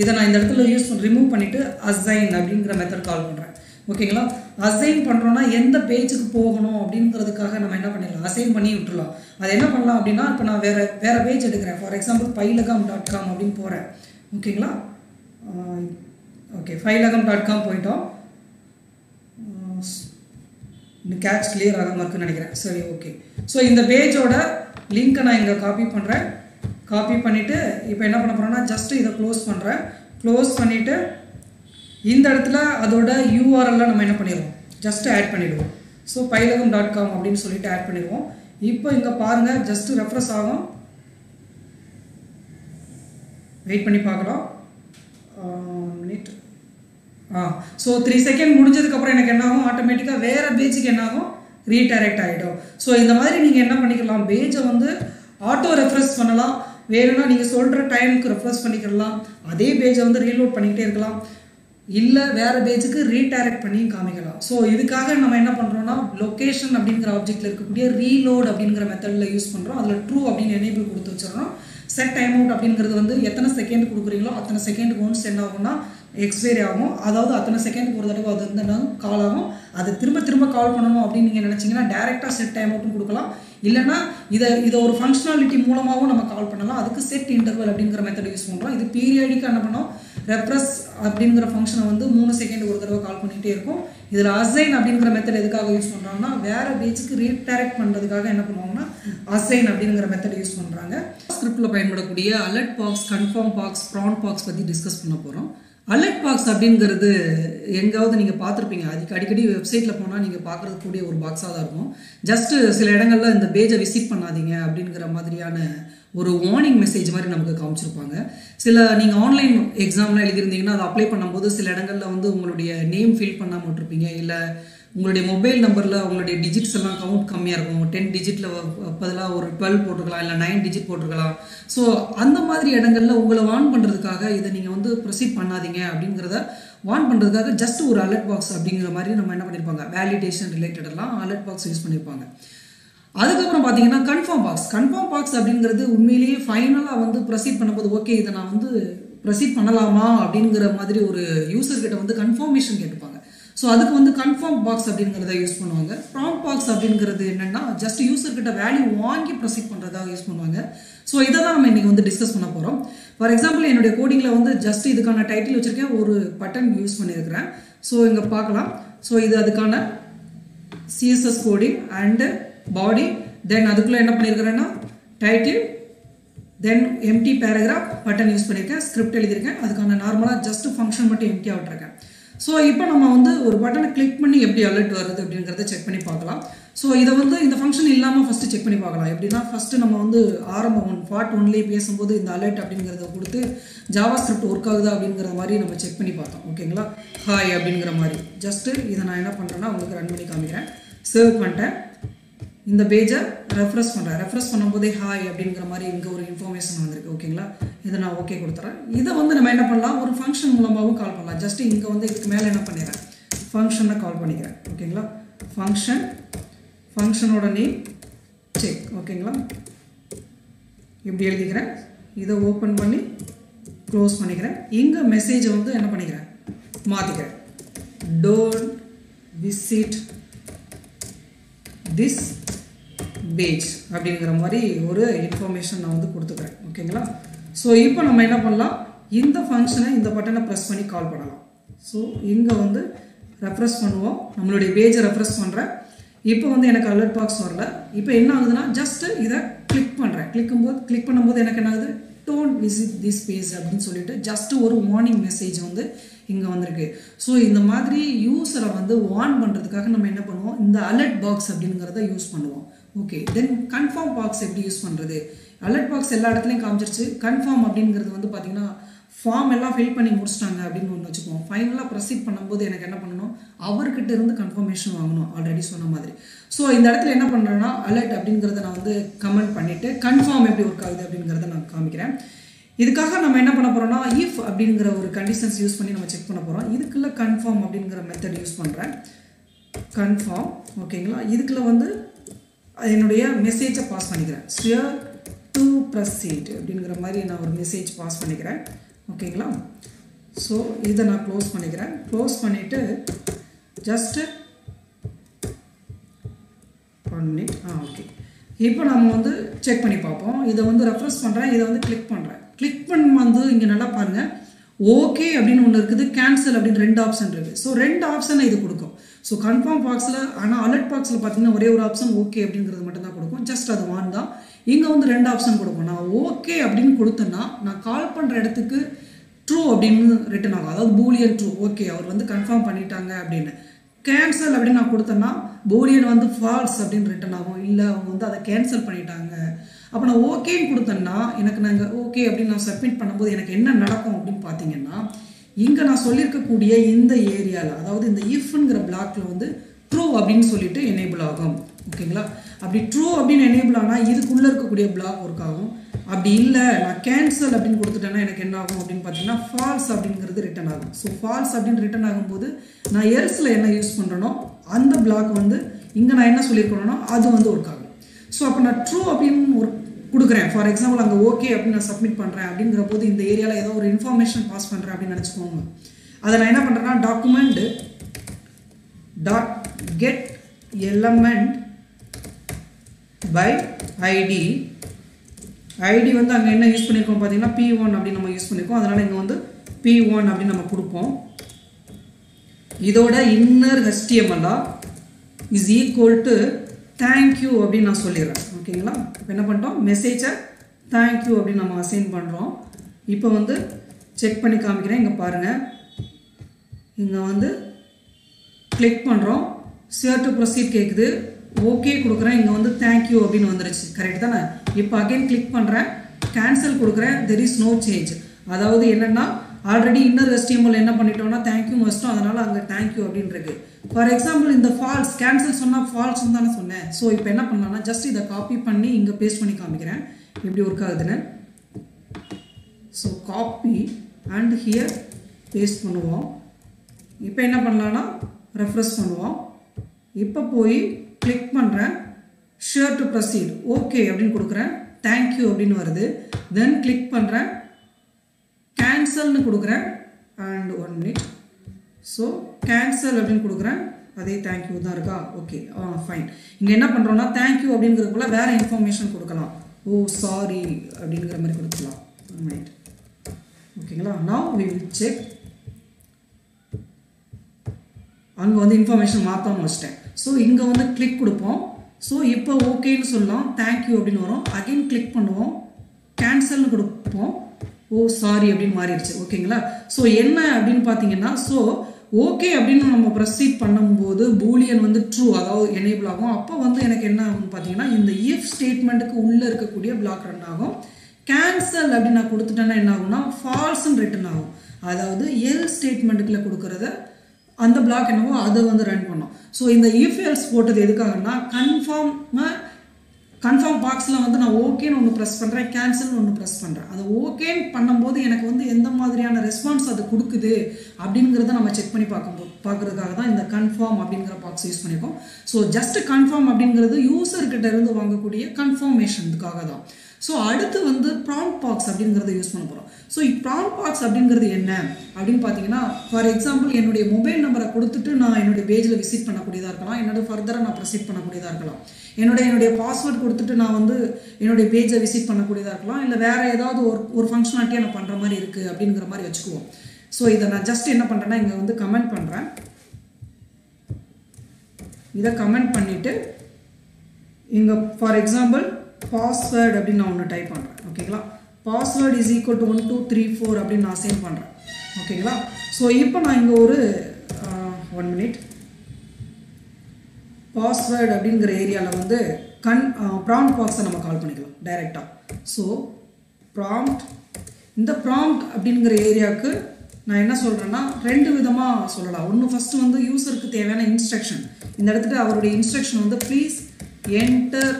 இதை நான் இந்த இடத்துல யூஸ் ரிமூவ் பண்ணிவிட்டு அசைன் அப்படிங்கிற மெத்தட் கால் பண்ணுறேன் ஓகேங்களா அசைன் பண்ணுறோன்னா எந்த பேஜுக்கு போகணும் அப்படிங்கிறதுக்காக நம்ம என்ன பண்ணிடலாம்? அசைன் பண்ணி விட்டுருலாம் அது என்ன பண்ணலாம் அப்படின்னா இப்போ நான் வேறு வேறு பேஜ் எடுக்கிறேன். ஃபார் எக்ஸாம்பிள் பைலகம் டாட் காம் அப்படின்னு போகிறேன் ஓகேங்களா ஓகே ஃபைலகம் டாட் காம் போயிட்டோம். கேட்ச் கிளியர் ஆகாமல் இருக்குன்னு நினைக்கிறேன். சரி ஓகே ஸோ இந்த பேஜோட லிங்க்கை நான் இங்கே காப்பி பண்ணுறேன் காப்பி பண்ணிவிட்டு இப்போ என்ன பண்ண போகிறேன்னா ஜஸ்ட்டு இதை க்ளோஸ் பண்ணுறேன் க்ளோஸ் பண்ணிவிட்டு இந்த இடத்துல அதோட யூஆர்எல்லாம் நம்ம என்ன பண்ணிடுவோம்? ஜஸ்ட்டு ஆட் பண்ணிவிடுவோம் ஸோ பைலகம் டாட் காம் அப்படின்னு சொல்லிட்டு ஆட் பண்ணிடுவோம். இப்போ இங்கே பாருங்கள் ஜஸ்ட்டு ரெஃப்ரெஸ் ஆகும். வெயிட் பண்ணி பார்க்கலாம். மினிட் ஆ. ஸோ த்ரீ செகண்ட் முடிஞ்சதுக்கப்புறம் எனக்கு என்ன ஆகும் ஆட்டோமேட்டிக்காக வேறு பேஜுக்கு என்ன ஆகும் ரீடைரக்ட் ஆகிடும் ஸோ இந்த மாதிரி நீங்கள் என்ன பண்ணிக்கலாம்? பேஜை வந்து ஆட்டோ ரெஃப்ரெஷ் பண்ணலாம். வேணும்னா நீங்கள் சொல்கிற டைமுக்கு ரெஃப்ரெஷ் பண்ணிக்கலாம். அதே பேஜை வந்து ரீலோட் பண்ணிக்கிட்டே இருக்கலாம். இல்லை வேறு பேஜுக்கு ரீடைரக்ட் பண்ணியும் காமிக்கலாம். ஸோ இதுக்காக நம்ம என்ன பண்ணுறோம்னா லொக்கேஷன் அப்படிங்கிற ஆப்ஜெக்டில் இருக்கக்கூடிய ரீலோட் அப்படிங்கிற மெத்தடில் யூஸ் பண்ணுறோம் அதில் ட்ரூ அப்படின்னு எனேபிள் கொடுத்து வச்சிடறோம். செட் டைம் அவுட் அப்படிங்கிறது வந்து எத்தனை செகண்ட் கொடுக்குறீங்களோ அத்தனை செகண்டுக்கு ஒன்ஸ் என்ன ஆகும்னா எக்ஸ்பைரி ஆகும். அதாவது அத்தனை செகண்டுக்கு ஒரு தடவை அது வந்து கால் ஆகும். அதை திரும்ப திரும்ப கால் பண்ணணும் அப்படின்னு நீங்கள் நினச்சிங்கன்னா டேரெக்டாக செட் டைம் அவுட்டும் கொடுக்கலாம். இல்லைனா இதை இதை ஒரு ஃபங்க்ஷனாலிட்டி மூலமாகவும் நம்ம கால் பண்ணலாம். அதுக்கு செட் இன்டர்வல் அப்படிங்கிற மெத்தட் யூஸ் பண்ணுறோம் இது பீரியடிக்கு என்ன பண்ணோம்? ரெப்ரஸ் அப்படிங்கிற ஃபங்க்ஷனை வந்து மூணு செகண்ட் ஒரு தடவை கால் பண்ணிகிட்டே இருக்கும். இதில் அசைன் அப்படிங்கிற மெத்தட் எதுக்காக யூஸ் பண்ணுறாங்கன்னா வேறு பேஜுக்கு ரீடைரக்ட் பண்ணுறதுக்காக என்ன பண்ணுவாங்கன்னா அசைன் அப்படிங்கிற மெத்தட் யூஸ் பண்ணுறாங்க ஸ்கிரிப்டில் பயன்படக்கூடிய alert box confirm box prompt box பற்றி டிஸ்கஸ் பண்ண போகிறோம் அலர்ட் பாக்ஸ் அப்படிங்கிறது எங்காவது நீங்கள் பார்த்துருப்பீங்க. அதுக்கு அடிக்கடி வெப்சைட்டில் போனால் நீங்கள் பார்க்குறதுக்கூடிய ஒரு பாக்ஸாக தான் இருக்கும். ஜஸ்ட்டு சில இடங்களில் இந்த பேஜை விசிட் பண்ணாதீங்க அப்படிங்கிற மாதிரியான ஒரு வார்னிங் மெசேஜ் மாதிரி நமக்கு காமிச்சிருப்பாங்க. சில நீங்கள் ஆன்லைன் எக்ஸாம்லாம் எழுதியிருந்தீங்கன்னா அதை அப்ளை பண்ணும்போது சில இடங்களில் வந்து உங்களுடைய நேம் ஃபில் பண்ணாமல் விட்டுருப்பீங்க. இல்லை உங்களுடைய மொபைல் நம்பரில் உங்களுடைய டிஜிட்ஸ் எல்லாம் கவுண்ட் கம்மியாக இருக்கும் டென் டிஜிட்டில் பதிலாக ஒரு டுவெல் போட்டிருக்கலாம் இல்லை நைன் டிஜிட் போட்டிருக்கலாம் ஸோ அந்த மாதிரி இடங்களில் உங்களை வான் பண்ணுறதுக்காக இதை நீங்கள் வந்து ப்ரொசீட் பண்ணாதீங்க அப்படிங்கிறத வான் பண்ணுறதுக்காக ஜஸ்ட் ஒரு அலர்ட் பாக்ஸ் அப்படிங்கிற மாதிரி நம்ம என்ன பண்ணியிருப்பாங்க வேலிடேஷன் ரிலேட்டடெல்லாம் அலர்ட் பாக்ஸ் யூஸ் பண்ணியிருப்பாங்க அதுக்கப்புறம் பார்த்தீங்கன்னா கன்ஃபார்ம் பாக்ஸ் கன்ஃபார்ம் பாக்ஸ் அப்படிங்கிறது உண்மையிலேயே ஃபைனலாக வந்து ப்ரொசீட் பண்ணும்போது ஓகே இதை நான் வந்து ப்ரொசீட் பண்ணலாமா அப்படிங்கிற மாதிரி ஒரு யூசர்கிட்ட வந்து கன்ஃபர்மேஷன் கேட்டுப்பாங்க. ஸோ அதுக்கு வந்து கன்ஃபார்ம் பாக்ஸ் அப்படிங்கிறத யூஸ் பண்ணுவாங்க. ப்ராம் பாக்ஸ் அப்படிங்கிறது என்னென்னா ஜஸ்ட் யூசர்கிட்ட வேல்யூ வாங்கி ப்ரொசீட் பண்ணுறதாக யூஸ் பண்ணுவாங்க. ஸோ இதை தான் நம்ம இன்றைக்கி வந்து டிஸ்கஸ் பண்ண போகிறோம் ஃபார் எக்ஸாம்பிள் என்னுடைய கோடிங்கில் வந்து ஜஸ்ட் இதுக்கான டைட்டில் வச்சுருக்கேன். ஒரு பட்டன் யூஸ் பண்ணியிருக்கிறேன். ஸோ இங்கே பார்க்கலாம். ஸோ இது அதுக்கான CSS coding and body then அதுக்குள்ளே என்ன பண்ணியிருக்கிறேன்னா title then empty paragraph button use பண்ணியிருக்கேன். ஸ்கிரிப்ட் எழுதியிருக்கேன். அதுக்கான நார்மலாக ஜஸ்ட் ஃபங்க்ஷன் மட்டும் எம்டியாக விட்டுருக்கேன். ஸோ இப்போ நம்ம வந்து ஒரு பட்டனை கிளிக் பண்ணி எப்படி அலர்ட் வருது அப்படிங்கிறத செக் பண்ணி பார்க்கலாம். ஸோ இதை வந்து இந்த ஃபங்க்ஷன் இல்லாமல் ஃபஸ்ட்டு செக் பண்ணி பார்க்கலாம். எப்படின்னா ஃபஸ்ட்டு நம்ம வந்து ஆரம்பம் ஒன் பார்ட் ஒன்லேயே பேசும்போது இந்த அலர்ட் அப்படிங்கிறத கொடுத்து ஜாவா ஸ்கிரிப்ட் ஒர்க் ஆகுதா அப்படிங்கிற மாதிரி நம்ம செக் பண்ணி பார்த்தோம். ஓகேங்களா ஹாய் அப்படிங்கிற மாதிரி. ஜஸ்ட்டு இதை நான் என்ன பண்ணுறேன்னா உங்களுக்கு ரன் பண்ணி காமிக்கிறேன். சேவ் பண்ணிட்டேன். இந்த பேஜை ரெஃப்ரெஷ் பண்ணுறேன் ரெஃப்ரெஷ் பண்ணும்போதே ஹாய் அப்படிங்கிற மாதிரி இங்கே ஒரு இன்ஃபர்மேஷன் வந்திருக்கு ஓகேங்களா இதை நான் ஓகே கொடுத்துறேன். இதை வந்து நம்ம என்ன பண்ணலாம்? ஒரு ஃபங்க்ஷன் மூலமாகவும் கால் பண்ணலாம். ஜஸ்ட் இங்கே வந்து இதுக்கு மேலே என்ன பண்ணிடுறேன்? ஃபங்க்ஷனை கால் பண்ணிக்கிறேன் ஓகேங்களா ஃபங்க்ஷன் ஃபங்க்ஷனோட நேம் செக் ஓகேங்களா இப்படி எழுதிக்கிறேன்? இதை ஓப்பன் பண்ணி க்ளோஸ் பண்ணிக்கிறேன். இங்கே மெசேஜை வந்து என்ன பண்ணிக்கிறேன்? மாற்றிக்கிறேன் டோன்ட் விசிட் திஸ் பேஜ் அப்படிங்கிற மாதிரி ஒரு இன்ஃபர்மேஷன் நான் வந்து கொடுத்துக்கிறேன். ஓகேங்களா ஸோ இப்போ நம்ம என்ன பண்ணலாம்? இந்த ஃபங்க்ஷனை இந்த பட்டனை ப்ரெஸ் பண்ணி கால் பண்ணலாம். ஸோ இங்கே வந்து ரெஃப்ரெஷ் பண்ணுவோம். நம்மளுடைய பேஜை ரெஃப்ரெஷ் பண்ணுறேன் இப்போ வந்து எனக்கு அலர்ட் பாக்ஸ் வரல. இப்போ என்ன ஆகுதுன்னா ஜஸ்ட்டு இதை கிளிக் பண்ணுறேன் கிளிக்கும் போது கிளிக் பண்ணும்போது எனக்கு என்ன ஆகுது? டோன்ட் விசிட் திஸ் பேஜ் அப்படின்னு சொல்லிட்டு ஜஸ்ட்டு ஒரு வார்னிங் மெசேஜ் வந்து இங்கே வந்திருக்கு. ஸோ இந்த மாதிரி யூஸரை வந்து வார்ன் பண்ணுறதுக்காக நம்ம என்ன பண்ணுவோம்? இந்த அலர்ட் பாக்ஸ் அப்படிங்கிறத யூஸ் பண்ணுவோம். ஓகே தென் கன்ஃபார்ம் பாக்ஸ் எப்படி யூஸ் பண்ணுறது அலர்ட் பாக்ஸ் எல்லா இடத்துலையும் காமிச்சிருச்சு. கன்ஃபார்ம் அப்படிங்கிறது வந்து பார்த்தீங்கன்னா ஃபார்ம் எல்லாம் ஃபில் பண்ணி முடிச்சிட்டாங்க அப்படின்னு ஒன்று வச்சுக்குவோம். ஃபைனலாக ப்ரொசீட் பண்ணும்போது எனக்கு என்ன பண்ணணும்? அவர்கிட்ட இருந்து கன்ஃபர்மேஷன் வாங்கணும் ஆல்ரெடி சொன்ன மாதிரி. ஸோ இந்த இடத்துல என்ன பண்ணுறேன்னா அலர்ட் அப்படிங்கிறத நான் வந்து கமெண்ட் பண்ணிவிட்டு கன்ஃபார்ம் எப்படி ஒர்க் ஆகுது அப்படிங்கிறத நான் காமிக்கிறேன். இதுக்காக நம்ம என்ன பண்ண போகிறோம்னா இஃப் அப்படிங்கிற ஒரு கண்டிஷன்ஸ் யூஸ் பண்ணி நம்ம செக் பண்ண போகிறோம் இதுக்குள்ள கன்ஃபார்ம் அப்படிங்கிற மெத்தட் யூஸ் பண்ணுறேன் கன்ஃபார்ம் ஓகேங்களா இதுக்குள்ள வந்து என்னுடைய மெசேஜை பாஸ் பண்ணிக்கிறேன். ஸ்வியர் டு ப்ரசீட் அப்படிங்கிற மாதிரி நான் ஒரு மெசேஜ் பாஸ் பண்ணிக்கிறேன். ஓகேங்களா ஸோ இதை நான் க்ளோஸ் பண்ணிக்கிறேன். க்ளோஸ் பண்ணிவிட்டு ஜஸ்ட்டு பண்ணி ஆ ஓகே இப்போ நம்ம வந்து செக் பண்ணி பார்ப்போம். இதை வந்து ரெஃப்ரெஸ் பண்ணுறேன் இதை வந்து கிளிக் பண்ணுறேன் கிளிக் பண்ண வந்து இங்கே நல்லா பாருங்கள் ஓகே அப்படின்னு ஒன்று இருக்குது. கேன்சல் அப்படின்னு ரெண்டு ஆப்ஷன் இருக்குது ஸோ ரெண்டு ஆப்ஷனை இது கொடுக்கும். ஸோ கன்ஃபார்ம் பாக்ஸில் ஆனால் அலர்ட் பாக்ஸில் பார்த்தீங்கன்னா ஒரே ஒரு ஆப்ஷன் ஓகே அப்படிங்கிறது மட்டும்தான் கொடுக்கும். ஜஸ்ட் அது வான் தான். இங்கே வந்து ரெண்டு ஆப்ஷன் கொடுக்கும். நான் ஓகே அப்படின்னு கொடுத்தேன்னா நான் கால் பண்ணுற இடத்துக்கு ட்ரூ அப்படின்னு ரிட்டன் ஆகும். அதாவது பூலியன் ட்ரூ ஓகே அவர் வந்து கன்ஃபார்ம் பண்ணிட்டாங்க அப்படின்னு. கேன்சல் அப்படின்னு நான் கொடுத்தேன்னா பூலியன் வந்து ஃபால்ஸ் அப்படின்னு ரிட்டன் ஆகும். இல்லை அவங்க வந்து அதை கேன்சல் பண்ணிட்டாங்க. அப்போ நான் ஓகேன்னு கொடுத்தேன்னா எனக்கு நாங்கள் ஓகே அப்படின்னு நான் சப்மிட் பண்ணும்போது எனக்கு என்ன நடக்கும் அப்படின்னு பார்த்தீங்கன்னா இங்கே நான் சொல்லியிருக்கக்கூடிய இந்த ஏரியாவில் அதாவது இந்த இஃப்ங்கிற பிளாக்ல வந்து ட்ரூ அப்படின்னு சொல்லிட்டு எனேபிள் ஆகும். ஓகேங்களா? அப்படி ட்ரூ அப்படின்னு எனேபிள் ஆனால் இதுக்குள்ளே இருக்கக்கூடிய பிளாக் ஒர்க் ஆகும். அப்படி இல்லை நான் கேன்சல் அப்படின்னு கொடுத்துட்டேன்னா எனக்கு என்ன ஆகும் அப்படின்னு பார்த்தீங்கன்னா ஃபால்ஸ் அப்படிங்கிறது ரிட்டன் ஆகும். ஸோ ஃபால்ஸ் அப்படின்னு ரிட்டன் ஆகும்போது நான் எர்ஸில் என்ன யூஸ் பண்ணுறனோ அந்த பிளாக் வந்து இங்கே நான் என்ன சொல்லியிருக்கணும்னா அது வந்து ஒர்க் ஆகும். ஸோ அப்போ நான் ட்ரூ அப்படின்னு ஒர்க் கொடுக்குறேன். ஃபார் எக்ஸாம்பிள் அங்கே ஓகே அப்படின்னு நான் சப்மிட் பண்ணுறேன் அப்படிங்கிற போது இந்த ஏரியாவில் ஏதோ ஒரு இன்ஃபர்மேஷன் பாஸ் பண்ணுறேன் அப்படின்னு நினச்சிக்கோங்க. அதை நான் என்ன பண்ணுறேன்னா document dot get element by ID ID வந்து அங்கே என்ன யூஸ் பண்ணியிருக்கோம் பார்த்தீங்கன்னா பி ஒன் அப்படின்னு நம்ம யூஸ் பண்ணியிருக்கோம் அதனால் இங்கே வந்து பி ஒன் அப்படின்னு நம்ம கொடுப்போம். இதோட inner ஹெச்டிஎம்எல்லா is equal to thank you அப்படின்னு நான் சொல்லிடுறேன். ஓகேங்களா? இப்போ என்ன பண்ணிட்டோம்? மெசேஜை தேங்க்யூ அப்படின்னு நம்ம அசைன் பண்ணுறோம் இப்போ வந்து செக் பண்ணி காமிக்கிறேன். இங்கே பாருங்கள் இங்கே வந்து கிளிக் பண்ணுறோம் ஷேர் டு ப்ரொசீட் கேட்குது ஓகே கொடுக்குறேன். இங்கே வந்து தேங்க்யூ அப்படின்னு வந்துருச்சு. கரெக்ட் தானே? இப்போ அகைன் கிளிக் பண்ணுறேன் கேன்சல் கொடுக்குறேன். தெர் இஸ் நோ சேஞ்ச் அதாவது என்னென்னா ஆல்ரெடி இன்னர் எஸ்டிஎம்எல் என்ன பண்ணிட்டோம்னா தேங்க்யூ வச்சிட்டோம் அதனால் அங்கே தேங்க்யூ அப்படின்னு இருக்கு ஃபார் எக்ஸாம்பிள் இந்த ஃபால்ஸ் கேன்சல் சொன்னால் ஃபால்ஸ் தானே சொன்னேன். ஸோ இப்போ என்ன பண்ணலாம்னா ஜஸ்ட் இதை காப்பி பண்ணி இங்கே பேஸ்ட் பண்ணி காமிக்கிறேன். எப்படி ஒர்க் ஆகுதுன்னு? So copy and here paste பண்ணுவோம். இப்போ என்ன பண்ணலான்னா ரெஃப்ரெஷ் பண்ணுவோம். இப்போ போய் கிளிக் பண்ணுறேன் ஷேர் டு ப்ரொசீட் ஓகே அப்படின்னு கொடுக்குறேன். தேங்க்யூ அப்படின்னு வருது. தென் கிளிக் பண்ணுறேன் கேன்சல்னு கொடுக்குறேன். And one minute so cancel அப்படின்னு கொடுக்குறேன். அதே தேங்க்யூ தான் இருக்கா? ஓகே ஆ ஃபைன் இங்கே என்ன பண்ணுறோன்னா தேங்க்யூ அப்படிங்கிறதுக்குள்ள வேறு இன்ஃபர்மேஷன் கொடுக்கலாம். ஓ சாரி அப்படிங்கிற மாதிரி கொடுக்கலாம் ஒன் மினிட் ஓகேங்களா நான் வி வில் செக் அங்கே வந்து இன்ஃபர்மேஷன் மாற்றாமல் வச்சிட்டேன். ஸோ இங்கே வந்து கிளிக் கொடுப்போம். ஸோ இப்போ ஓகேன்னு சொல்லலாம். தேங்க்யூ அப்படின்னு வரும். அகைன் கிளிக் பண்ணுவோம். கேன்சல்னு கொடுப்போம். ஓ சாரி அப்படின்னு மாறிடுச்சு. ஓகேங்களா? ஸோ என்ன அப்படின்னு பார்த்தீங்கன்னா ஸோ ஓகே அப்படின்னு நம்ம ப்ரொசீட் பண்ணும்போது பூலியன் வந்து ட்ரூ அதாவது எனேபிள் ஆகும். அப்போ வந்து எனக்கு என்ன ஆகும்னு பார்த்தீங்கன்னா இந்த இஃப் ஸ்டேட்மெண்ட்டுக்கு உள்ளே இருக்கக்கூடிய பிளாக் ரன் ஆகும். கேன்சல் அப்படின்னு நான் கொடுத்துட்டேன்னா என்ன ஆகும்னா ஃபால்ஸ்ன்னு ரிட்டன் ஆகும். அதாவது எல் ஸ்டேட்மெண்ட்டுக்குள்ள கொடுக்குறத அந்த பிளாக் என்னவோ அதை வந்து ரன் பண்ணோம். ஸோ இந்த இஃப் எல்ஸ் போட்டது எதுக்காகன்னா கன்ஃபார்மாக கன்ஃபார்ம் பாக்ஸில் வந்து நான் ஓகேன்னு ஒன்று ப்ரெஸ் பண்ணுறேன் கேன்சல்னு ஒன்று ப்ரெஸ் பண்ணுறேன் அது ஓகேன்னு பண்ணும்போது எனக்கு வந்து எந்த மாதிரியான ரெஸ்பான்ஸ் அது கொடுக்குது அப்படிங்கிறத நம்ம செக் பண்ணி பார்க்கும்போது பார்க்குறதுக்காக தான் இந்த கன்ஃபார்ம் அப்படிங்கிற பாக்ஸ் யூஸ் பண்ணியிருக்கோம் ஸோ ஜஸ்ட் கன்ஃபார்ம் அப்படிங்கிறது யூசர்கிட்ட இருந்து வாங்கக்கூடிய கன்ஃபர்மேஷனுக்காக தான். ஸோ அடுத்து வந்து ப்ராம்ப்ட் பாக்ஸ் அப்படிங்கிறத யூஸ் பண்ண போகிறோம் ஸோ ப்ராம்ப்ட் பாக்ஸ் அப்படிங்கிறது என்ன? அப்படின்னு பார்த்தீங்கன்னா ஃபார் எக்ஸாம்பிள் என்னுடைய மொபைல் நம்பரை கொடுத்துட்டு நான் என்னுடைய பேஜில் விசிட் பண்ணக்கூடியதாக இருக்கலாம். என்னோட ஃபர்தராக நான் ப்ரொசீட் பண்ணக்கூடியதாக இருக்கலாம். என்னுடைய என்னுடைய பாஸ்வேர்ட் கொடுத்துட்டு நான் வந்து என்னுடைய பேஜை விசிட் பண்ணக்கூடியதாக இருக்கலாம். இல்லை வேறு ஏதாவது ஒரு ஒரு ஃபங்க்ஷனாலிட்டியாக நான் பண்ணுற மாதிரி இருக்குது அப்படிங்கிற மாதிரி வச்சுக்குவோம். ஸோ இதை நான் ஜஸ்ட் என்ன பண்ணுறேன்னா இங்கே வந்து கமெண்ட் பண்ணுறேன் இதை கமெண்ட் பண்ணிவிட்டு இங்கே ஃபார் எக்ஸாம்பிள் பாஸ்வேர்டு அப்படின்னு நான் ஒன்று டைப் பண்ணுறேன் ஓகேங்களா password is equal to one two three four அப்படின்னு நான் சேவ் பண்ணுறேன் ஓகேங்களா ஸோ இப்போ நான் இங்கே ஒரு ஒன் மினிட் பாஸ்வேர்டு அப்படிங்கிற ஏரியாவில் வந்து கன் ப்ராம்ப்ட் பாக்ஸை நம்ம கால் பண்ணிக்கலாம் டைரெக்டாக ஸோ ப்ராம்ப்ட் இந்த ப்ராம்ப்ட் அப்படிங்கிற ஏரியாவுக்கு நான் என்ன சொல்கிறேன்னா ரெண்டு விதமாக சொல்லலாம். ஒன்று ஃபஸ்ட்டு வந்து யூஸருக்கு தேவையான இன்ஸ்ட்ரக்ஷன் இந்த இடத்துல அவருடைய இன்ஸ்ட்ரக்ஷன் வந்து ப்ளீஸ் என்டர்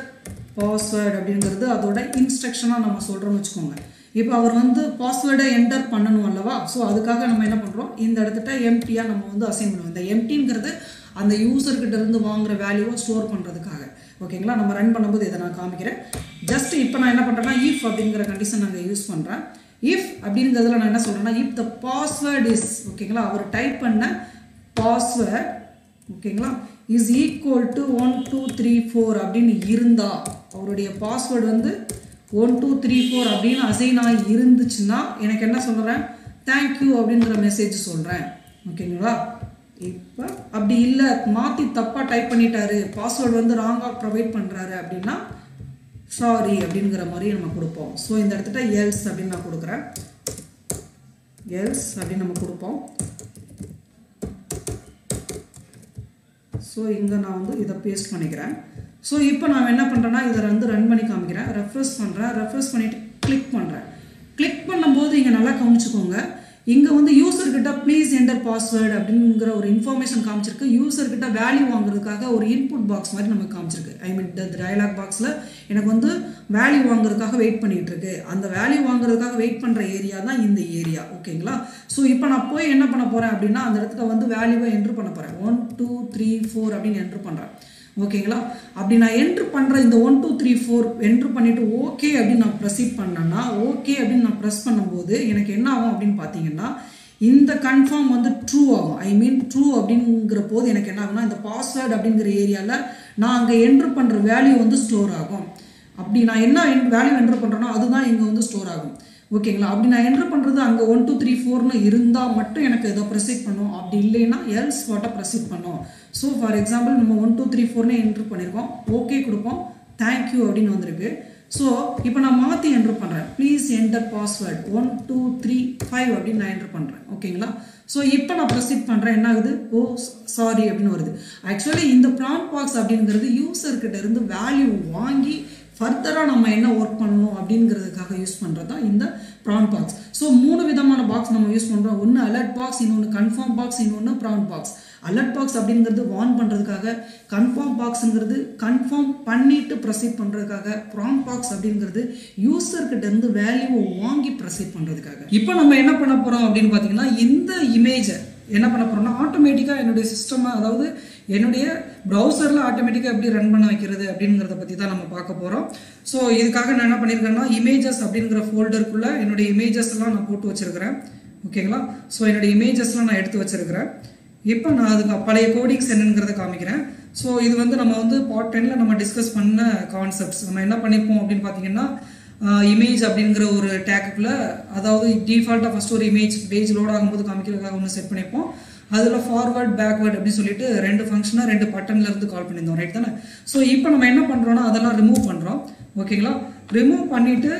பாஸ்வேர்டு அப்படிங்கிறது அதோட இன்ஸ்ட்ரக்ஷனாக நம்ம சொல்கிறோம்னு வச்சுக்கோங்க. இப்போ அவர் வந்து பாஸ்வேர்டை என்டர் பண்ணணும் அல்லவா? ஸோ அதுக்காக நம்ம என்ன பண்ணுறோம் இந்த இடத்துட்ட எம்டியாக நம்ம வந்து அசைன் பண்ணுவோம். இந்த எம்டிங்கிறது அந்த யூசர்கிட்ட இருந்து வாங்குற வேல்யூவை ஸ்டோர் பண்ணுறதுக்காக ஓகேங்களா நம்ம ரன் பண்ணும்போது இதை நான் காமிக்கிறேன். ஜஸ்ட் இப்போ நான் என்ன பண்ணுறேன்னா இஃப் அப்படிங்கிற கண்டிஷன் நாங்கள் யூஸ் பண்ணுறேன் இஃப் அப்படிங்கிறதுல நான் என்ன சொல்கிறேன்னா இஃப் த பாஸ்வேர்ட் இஸ் ஓகேங்களா அவர் டைப் பண்ண பாஸ்வேர்ட் ஓகேங்களா is equal to one two three four அப்படின்னு இருந்தால் அவருடைய பாஸ்வேர்டு வந்து ஒன் டூ த்ரீ ஃபோர் அப்படின்னு அசைன் ஆகி இருந்துச்சுன்னா எனக்கு என்ன சொல்கிறேன் தேங்க்யூ அப்படின்ற மெசேஜ் சொல்கிறேன் ஓகேங்களா இப்போ அப்படி இல்லை மாற்றி தப்பாக டைப் பண்ணிட்டாரு பாஸ்வேர்டு வந்து ராங்காக ப்ரொவைட் பண்ணுறாரு அப்படின்னா சாரி அப்படிங்கிற மாதிரி நம்ம கொடுப்போம். ஸோ இந்த இடத்துல எல்ஸ் அப்படின்னு நான் கொடுக்குறேன். எல்ஸ் அப்படின்னு நம்ம கொடுப்போம். ஸோ இங்கே நான் வந்து இதை பேஸ்ட் பண்ணிக்கிறேன். ஸோ இப்போ நான் என்ன பண்ணுறேன்னா இதை வந்து ரன் பண்ணி காமிக்கிறேன். ரெஃப்ரெஷ் பண்ணுறேன் ரெஃப்ரெஷ் பண்ணிவிட்டு கிளிக் பண்ணுறேன் கிளிக் பண்ணும்போது இங்கே நல்லா கவனிச்சுக்கோங்க. இங்கே வந்து யூசர்கிட்ட ப்ளீஸ் என்டர் பாஸ்வேர்டு அப்படிங்கிற ஒரு இன்ஃபர்மேஷன் காமிச்சிருக்கு. யூசர்கிட்ட வேல்யூ வாங்குறதுக்காக ஒரு இன்புட் பாக்ஸ் மாதிரி நமக்கு காமிச்சிருக்கு. ஐ மீன் த டயலாக் பாக்ஸில் எனக்கு வந்து வேல்யூ வாங்குறதுக்காக வெயிட் பண்ணிகிட்டு இருக்கு அந்த வேல்யூ வாங்குறதுக்காக வெயிட் பண்ணுற ஏரியா தான் இந்த ஏரியா ஓகேங்களா ஸோ இப்போ நான் போய் என்ன பண்ண போகிறேன் அப்படின்னா அந்த இடத்துல வந்து வேல்யூவை என்ட்ரு பண்ண போகிறேன் ஒன் டூ த்ரீ ஃபோர் அப்படின்னு என்ட்ரு பண்ணுறேன் ஓகேங்களா? அப்படி நான் என்ட்ரு பண்ணுற இந்த one two three four entry பண்ணிவிட்டு ஓகே அப்படின்னு நான் ப்ரொசீட் பண்ணேன்னா ஓகே அப்படின்னு நான் ப்ரெஸ் பண்ணும்போது எனக்கு என்ன ஆகும் அப்படின்னு பார்த்தீங்கன்னா இந்த கன்ஃபார்ம் வந்து ட்ரூ ஆகும். ஐ மீன் ட்ரூ அப்படிங்கிற போது எனக்கு என்ன ஆகும்னா இந்த பாஸ்வேர்டு அப்படிங்கிற ஏரியாவில் நான் அங்கே என்ட்ரு பண்ணுற வேல்யூ வந்து ஸ்டோர் ஆகும். அப்படி நான் என்ன வேல்யூ என்ட்ரு பண்ணுறேனோ அதுதான் இங்கே வந்து ஸ்டோர் ஆகும். ஓகேங்களா? அப்படி நான் என்ட்ரு பண்ணுறது அங்கே ஒன் டூ த்ரீ ஃபோர்னு இருந்தால் மட்டும் எனக்கு ஏதோ ப்ரொசீட் பண்ணும். அப்படி இல்லைன்னா எல்ஸ் வாட்டை ப்ரொசீட் பண்ணும். ஸோ ஃபார் எக்ஸாம்பிள் நம்ம ஒன் டூ த்ரீ ஃபோர்னு என்ட்ரு பண்ணியிருக்கோம் ஓகே கொடுப்போம். தேங்க்யூ அப்படின்னு வந்திருக்கு. ஸோ இப்போ நான் மாற்றி என்ட்ரு பண்ணுறேன் please enter password one two three five அப்படின்னு நான் என்ட்ரு பண்ணுறேன் ஓகேங்களா? ஸோ இப்போ நான் ப்ரொசீட் பண்ணுறேன் என்ன ஆகுது? ஓ சாரி அப்படின்னு வருது. ஆக்சுவலி இந்த ப்ராண்ட் பாக்ஸ் அப்படிங்கிறது யூசர்கிட்ட இருந்து வேல்யூ வாங்கி ஃபர்தராக நம்ம என்ன ஒர்க் பண்ணணும் அப்படிங்கிறதுக்காக யூஸ் பண்ணுறது தான் இந்த ப்ரான் பாக்ஸ் ஸோ மூணு விதமான பாக்ஸ் நம்ம யூஸ் பண்ணுறோம் ஒன்று அலர்ட் பாக்ஸ் இன்னொன்று கன்ஃபார்ம் பாக்ஸ் இன்னொன்று ப்ரான் பாக்ஸ் அலர்ட் பாக்ஸ் அப்படிங்கிறது வார்ன் பண்ணுறதுக்காக கன்ஃபார்ம் பாக்ஸுங்கிறது கன்ஃபார்ம் பண்ணிட்டு ப்ரொசீட் பண்ணுறதுக்காக ப்ரான் பாக்ஸ் அப்படிங்கிறது யூசர்கிட்ட இருந்து வேல்யூவை வாங்கி ப்ரொசீட் பண்ணுறதுக்காக இப்போ நம்ம என்ன பண்ண போகிறோம் அப்படின்னு பார்த்தீங்கன்னா இந்த இமேஜை என்ன பண்ண போகிறோம்னா ஆட்டோமேட்டிக்காக என்னுடைய சிஸ்டம் அதாவது என்னுடைய ப்ரௌசரில் ஆட்டோமேட்டிக்காக எப்படி ரன் பண்ண வைக்கிறது அப்படிங்கிறத பற்றி தான் நம்ம பார்க்க போகிறோம் ஸோ இதுக்காக நான் என்ன பண்ணியிருக்கேன்னா இமேஜஸ் அப்படிங்கிற ஃபோல்டருக்குள்ளே என்னுடைய இமேஜஸ் எல்லாம் நான் போட்டு வச்சுருக்கிறேன். ஓகேங்களா ஸோ என்னுடைய இமேஜஸ்லாம் நான் எடுத்து வச்சுருக்கிறேன். இப்போ நான் அதுக்கு பழைய கோடிங்ஸ் என்னங்கிறத காமிக்கிறேன். ஸோ இது வந்து நம்ம வந்து பார்ட் டெனில் நம்ம டிஸ்கஸ் பண்ண கான்செப்ட்ஸ் நம்ம என்ன பண்ணிப்போம் அப்படின்னு பார்த்தீங்கன்னா இமேஜ் அப்படிங்கிற ஒரு டேக்குக்குள்ளே அதாவது டிஃபால்ட்டாக ஃபஸ்ட் ஒரு இமேஜ் பேஜ் லோட் ஆகும்போது காமிக்கிறதுக்காக ஒன்று செட் பண்ணிப்போம் அதில் ஃபார்வர்ட் பேக்வர்ட் அப்படின்னு சொல்லிட்டு ரெண்டு ஃபங்க்ஷனாக ரெண்டு பட்டன்ல இருந்து கால் பண்ணியிருந்தோம். ரைட் தானே? ஸோ இப்போ நம்ம என்ன பண்ணுறோம்னா அதெல்லாம் ரிமூவ் பண்ணுறோம் ஓகேங்களா ரிமூவ் பண்ணிவிட்டு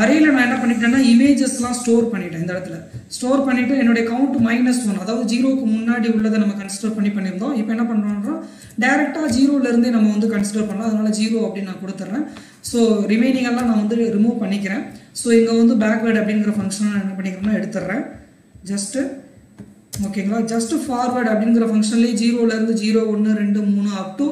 அறையில் நான் என்ன பண்ணிட்டேன்னா இமேஜஸ்லாம் ஸ்டோர் பண்ணிட்டேன் இந்த இடத்துல. ஸ்டோர் பண்ணிவிட்டு என்னுடைய கவுண்ட் மைனஸ் ஒன் அதாவது ஜீரோக்கு முன்னாடி உள்ளதை நம்ம கன்சிடர் பண்ணி பண்ணியிருந்தோம். இப்போ என்ன பண்ணுறோன்றோம் டேரெக்டாக ஜீரோலேருந்தே நம்ம வந்து கன்சிடர் பண்ணலாம். அதனால் ஜீரோ அப்படின்னு நான் கொடுத்துட்றேன் ஸோ ரிமைனிங் எல்லாம் நான் வந்து ரிமூவ் பண்ணிக்கிறேன். ஸோ இங்கே வந்து பேக்வேர்டு அப்படிங்கிற ஃபங்க்ஷன் நான் என்ன பண்ணிக்கிறோம்னா எடுத்துடுறேன் ஜஸ்ட்டு ஓகேங்களா ஜஸ்ட் ஃபார்வர்ட் அப்படிங்கிற ஃபங்க்ஷன்லேயே ஜீரோலேருந்து ஜீரோ ஒன்று ரெண்டு மூணு அப் டு